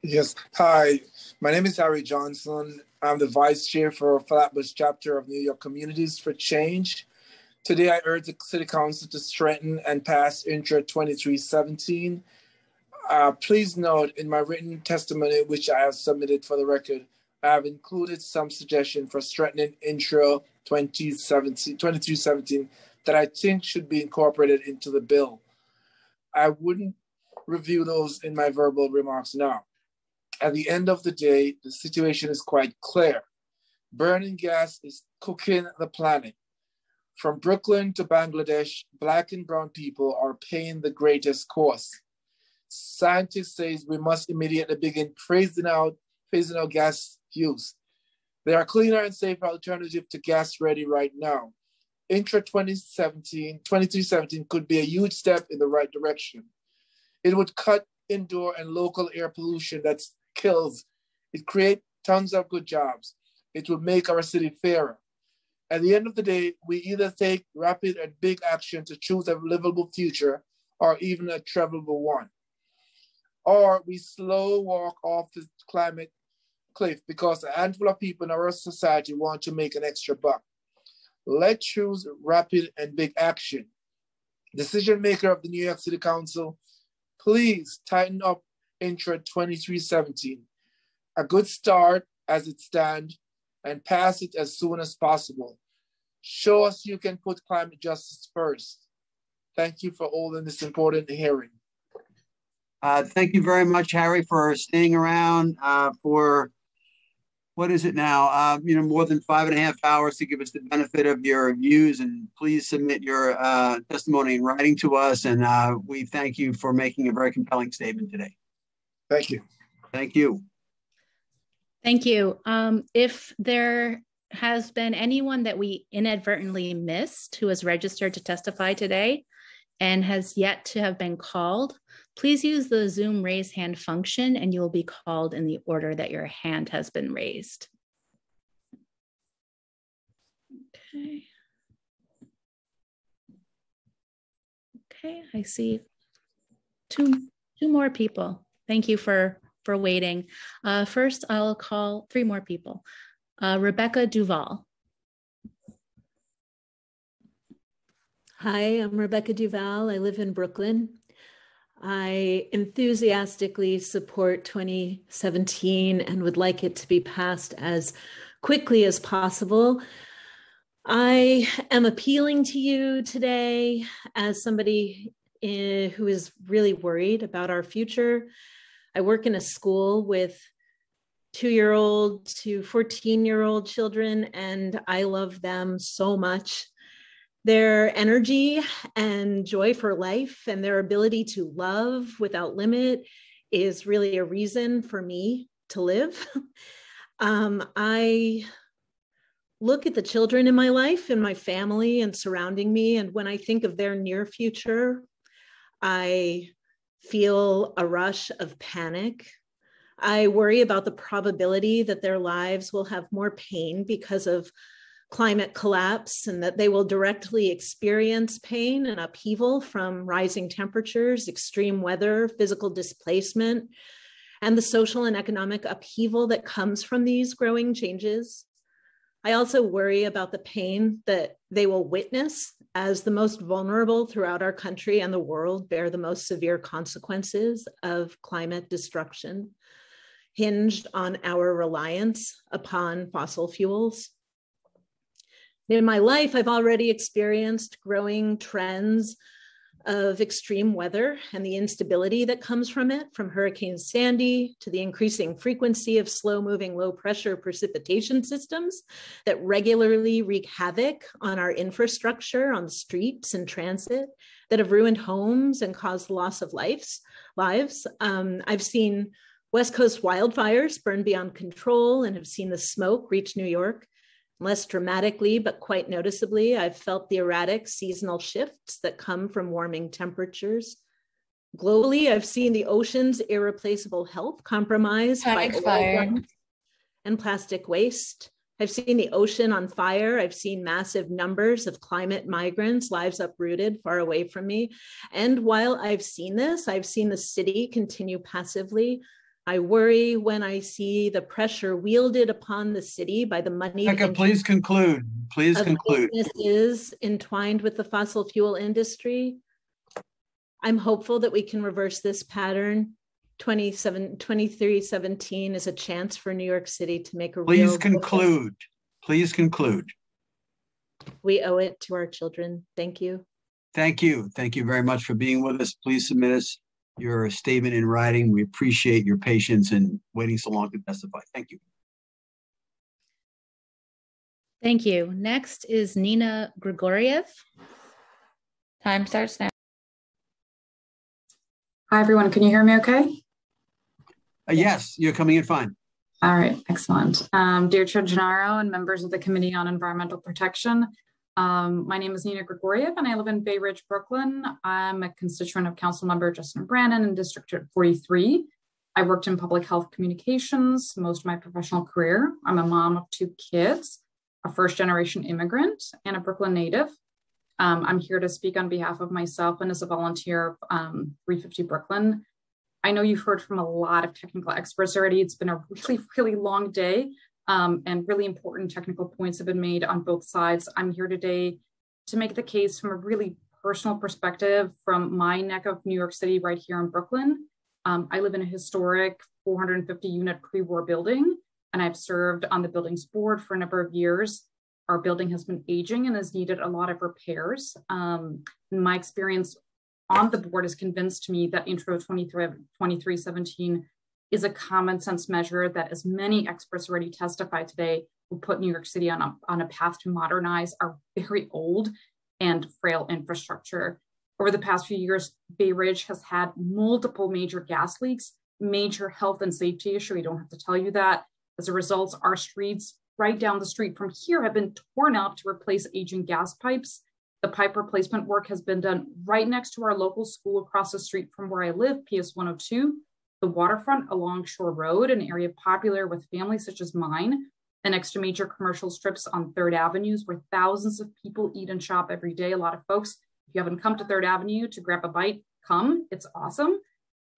Yes. Hi, my name is Harry Johnson. I'm the vice chair for Flatbush chapter of New York Communities for Change. Today, I urge the City Council to strengthen and pass Intro 2317. Uh, please note in my written testimony, which I have submitted for the record, I have included some suggestion for strengthening Intro 2017, 2317 that I think should be incorporated into the bill. I wouldn't review those in my verbal remarks now. At the end of the day, the situation is quite clear. Burning gas is cooking the planet. From Brooklyn to Bangladesh, Black and Brown people are paying the greatest cost. Scientists say we must immediately begin phasing out, phasing out gas use. There are cleaner and safer alternatives to gas ready right now. Intro 2017, 2317 could be a huge step in the right direction. It would cut indoor and local air pollution that kills. It create tons of good jobs. It will make our city fairer. At the end of the day, we either take rapid and big action to choose a livable future or even a travelable one. Or we slow walk off the climate cliff because a handful of people in our society want to make an extra buck. Let's choose rapid and big action. Decision maker of the New York City Council, Please tighten up Intro 2317. A good start as it stands and pass it as soon as possible. Show us you can put climate justice first. Thank you for holding this important hearing. Uh, thank you very much, Harry, for staying around uh, for what is it now? Uh, you know, more than five and a half hours to give us the benefit of your views. And please submit your uh, testimony in writing to us. And uh, we thank you for making a very compelling statement today. Thank you. Thank you. Thank you. Um, if there has been anyone that we inadvertently missed who has registered to testify today and has yet to have been called, Please use the Zoom raise hand function and you will be called in the order that your hand has been raised. Okay. Okay, I see two, two more people. Thank you for, for waiting. Uh, first, I'll call three more people. Uh, Rebecca Duval. Hi, I'm Rebecca Duval. I live in Brooklyn. I enthusiastically support 2017 and would like it to be passed as quickly as possible. I am appealing to you today as somebody eh, who is really worried about our future. I work in a school with two year old to 14 year old children, and I love them so much their energy and joy for life and their ability to love without limit is really a reason for me to live. um, I look at the children in my life and my family and surrounding me, and when I think of their near future, I feel a rush of panic. I worry about the probability that their lives will have more pain because of climate collapse and that they will directly experience pain and upheaval from rising temperatures, extreme weather, physical displacement, and the social and economic upheaval that comes from these growing changes. I also worry about the pain that they will witness as the most vulnerable throughout our country and the world bear the most severe consequences of climate destruction, hinged on our reliance upon fossil fuels. In my life, I've already experienced growing trends of extreme weather and the instability that comes from it, from Hurricane Sandy to the increasing frequency of slow moving low pressure precipitation systems that regularly wreak havoc on our infrastructure, on streets and transit, that have ruined homes and caused loss of lives. lives. Um, I've seen West Coast wildfires burn beyond control and have seen the smoke reach New York. Less dramatically, but quite noticeably, I've felt the erratic seasonal shifts that come from warming temperatures. Globally, I've seen the ocean's irreplaceable health compromised by oil and plastic waste. I've seen the ocean on fire. I've seen massive numbers of climate migrants, lives uprooted far away from me. And while I've seen this, I've seen the city continue passively I worry when I see the pressure wielded upon the city by the money. Becca, please conclude. Please conclude. Businesses entwined with the fossil fuel industry. I'm hopeful that we can reverse this pattern. 27, 2317 is a chance for New York City to make a please conclude. Please conclude. We owe it to our children. Thank you. Thank you. Thank you very much for being with us. Please submit us your statement in writing. We appreciate your patience and waiting so long to testify. Thank you. Thank you. Next is Nina Grigoriev. Time starts now. Hi, everyone. Can you hear me okay? Uh, yes, you're coming in fine. All right, excellent. Um, dear Chair Gennaro and members of the Committee on Environmental Protection, um, my name is Nina Grigoriev and I live in Bay Ridge, Brooklyn. I'm a constituent of Council Member Justin Brannan in District 43. I worked in public health communications most of my professional career. I'm a mom of two kids, a first generation immigrant, and a Brooklyn native. Um, I'm here to speak on behalf of myself and as a volunteer of um, 350 Brooklyn. I know you've heard from a lot of technical experts already. It's been a really, really long day um, and really important technical points have been made on both sides. I'm here today to make the case from a really personal perspective from my neck of New York City right here in Brooklyn. Um, I live in a historic 450 unit pre-war building and I've served on the building's board for a number of years. Our building has been aging and has needed a lot of repairs. Um, my experience on the board has convinced me that Intro 23, 2317 is a common sense measure that as many experts already testified today will put New York City on a, on a path to modernize our very old and frail infrastructure. Over the past few years, Bay Ridge has had multiple major gas leaks, major health and safety issue. We don't have to tell you that. As a result, our streets right down the street from here have been torn up to replace aging gas pipes. The pipe replacement work has been done right next to our local school across the street from where I live, PS 102, the waterfront along Shore Road, an area popular with families such as mine, and next to major commercial strips on Third Avenues where thousands of people eat and shop every day. A lot of folks, if you haven't come to Third Avenue to grab a bite, come. It's awesome.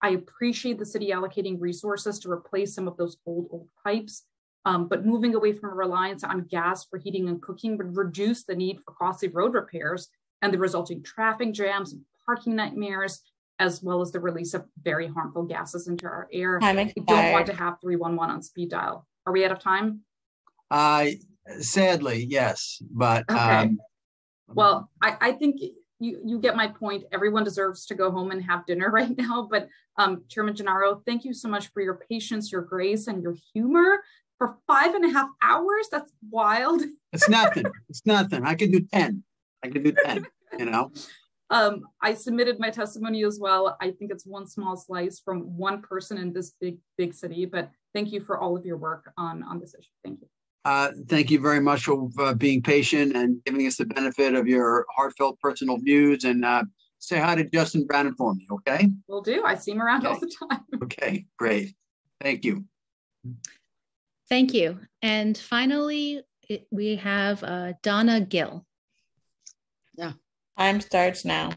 I appreciate the city allocating resources to replace some of those old, old pipes. Um, but moving away from a reliance on gas for heating and cooking would reduce the need for costly road repairs and the resulting traffic jams and parking nightmares, as well as the release of very harmful gases into our air. Time we don't want to have 311 on speed dial. Are we out of time? Uh, sadly, yes, but Okay. um, Well, I, I think you, you get my point. Everyone deserves to go home and have dinner right now. But um, Chairman Gennaro, thank you so much for your patience, your grace, and your humor for five and a half hours. That's wild. it's nothing. It's nothing. I could do 10. I could do 10, you know? Um, I submitted my testimony as well. I think it's one small slice from one person in this big, big city. But thank you for all of your work on, on this issue. Thank you. Uh, thank you very much for uh, being patient and giving us the benefit of your heartfelt personal views. And uh, say hi to Justin Brannan for me, okay? Will do. I see him around all the time. Okay, great. Thank you. Thank you. And finally, it, we have uh, Donna Gill. Yeah. Time starts now.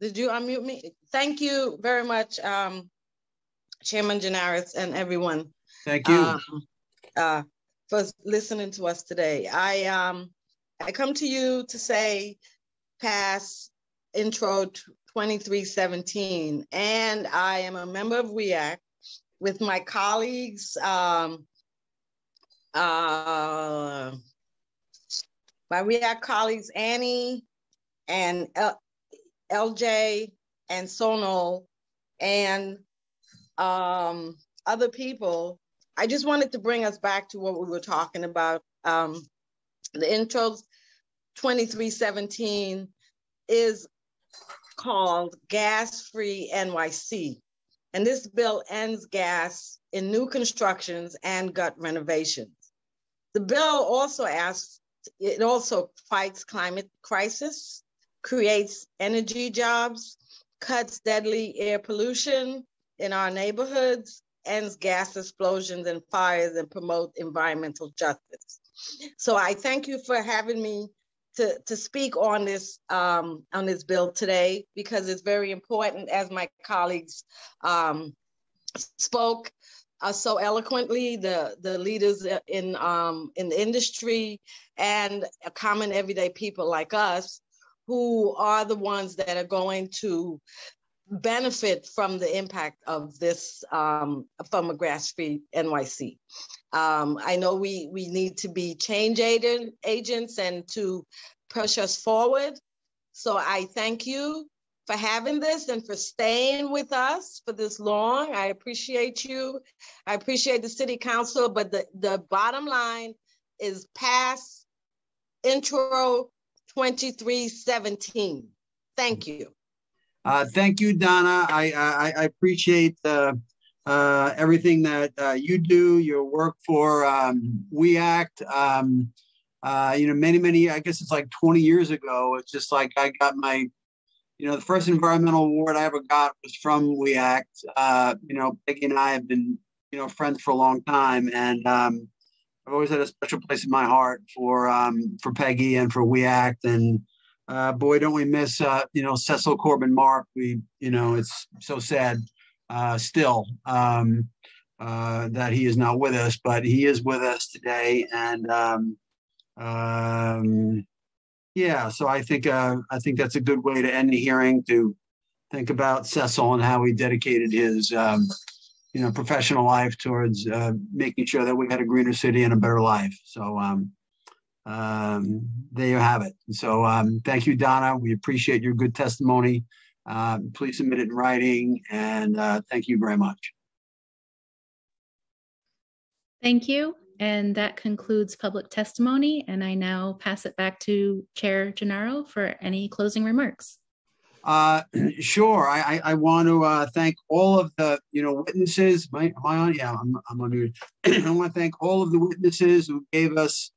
Did you unmute me? Thank you very much, um, Chairman Gennaro and everyone. Thank you. um, uh, for listening to us today. I um, I come to you to say pass intro 2317, and I am a member of WE ACT with my colleagues. Um, uh, my WE ACT colleagues Annie and L- LJ and Sonal and um, other people. I just wanted to bring us back to what we were talking about. Um, the intro 2317 is called Gas Free NYC. And this bill ends gas in new constructions and gut renovations. The bill also asks, it also fights climate crisis, creates energy jobs, cuts deadly air pollution in our neighborhoods, ends gas explosions and fires, and promote environmental justice. So I thank you for having me to, to speak on this um, on this bill today because it's very important as my colleagues um, spoke uh, so eloquently, the, the leaders in, um, in the industry and common everyday people like us who are the ones that are going to benefit from the impact of this um, from a gas-free NYC. Um, I know we, we need to be change agent, agents and to push us forward. So I thank you for having this and for staying with us for this long. I appreciate you. I appreciate the city council, but the, the bottom line is pass intro 2317. Thank you. Uh, thank you, Donna. I, I, I appreciate uh, uh, everything that uh, you do, your work for um, WE ACT. Um, uh, you know, many, many, I guess it's like 20 years ago. It's just like I got my, you know, the first environmental award I ever got was from WE ACT. Uh, you know, Peggy and I have been, you know, friends for a long time. And um, I've always had a special place in my heart for um, for Peggy and for WE ACT. And uh, boy, don't we miss uh, you know Cecil Corbin Mark. We you know it's so sad uh, still. Um, uh, that he is not with us, but he is with us today. And um, um, yeah, so I think uh, I think that's a good way to end the hearing to think about Cecil and how he dedicated his um, you know professional life towards uh, making sure that we had a greener city and a better life. So um, um, there you have it. So um, thank you, Donna. We appreciate your good testimony. Uh, please submit it in writing, and uh, thank you very much. Thank you. And that concludes public testimony. And I now pass it back to Chair Gennaro for any closing remarks. Uh, sure. I, I, I want to uh, thank all of the you know witnesses. Am I, am I on? Yeah, I'm, I'm on mute. I want to thank all of the witnesses who gave us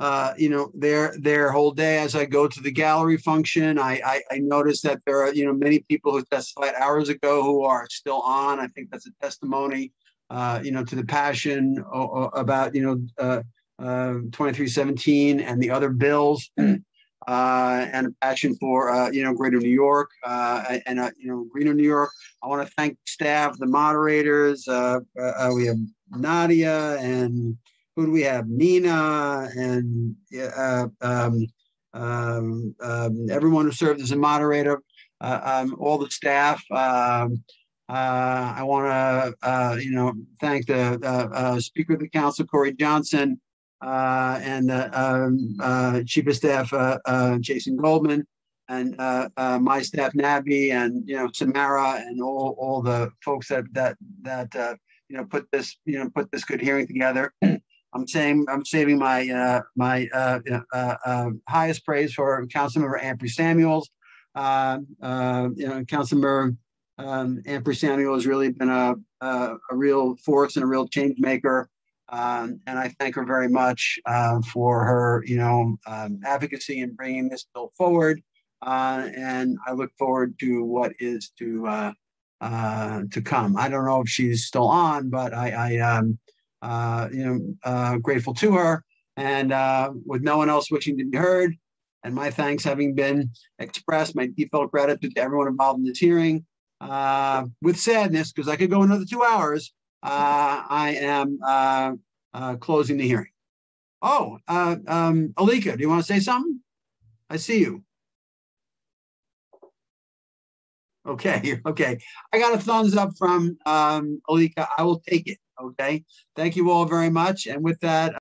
uh, you know their their whole day. As I go to the gallery function, I, I I noticed that there are you know many people who testified hours ago who are still on. I think that's a testimony uh, you know, to the passion about, you know, uh, uh, 2317 and the other bills, uh, and a passion for, uh, you know, Greater New York uh, and, you know, Greener New York. I want to thank staff, the moderators. we have Nadia and who do we have? Nina and um, um, um, everyone who served as a moderator, um, all the staff. Um, uh, I want to, uh, you know, thank the uh, uh, Speaker of the Council, Corey Johnson, uh, and the um, Chief of Staff, Jason Goldman, and my staff, Nabi, and you know, Samara, and all all the folks that that that you know put this you know put this good hearing together. I'm saying I'm saving my uh, my uh, uh, highest praise for Councilmember Ampry Samuels, you know, Councilmember um, Ampry Samuel has really been a, a, a, real force and a real change maker. Um, and I thank her very much uh, for her, you know, um, advocacy in bringing this bill forward. Uh, and I look forward to what is to uh, uh to come. I don't know if she's still on, but I, I um, uh, you know, uh, grateful to her. And with no one else wishing to be heard, and my thanks having been expressed, my default gratitude to everyone involved in this hearing uh, with sadness, because I could go another two hours, uh, I am uh, uh closing the hearing. Oh, uh, um, Alicka, do you want to say something? I see you. Okay, okay. I got a thumbs up from um, Alicka. I will take it. Okay. Thank you all very much. And with that,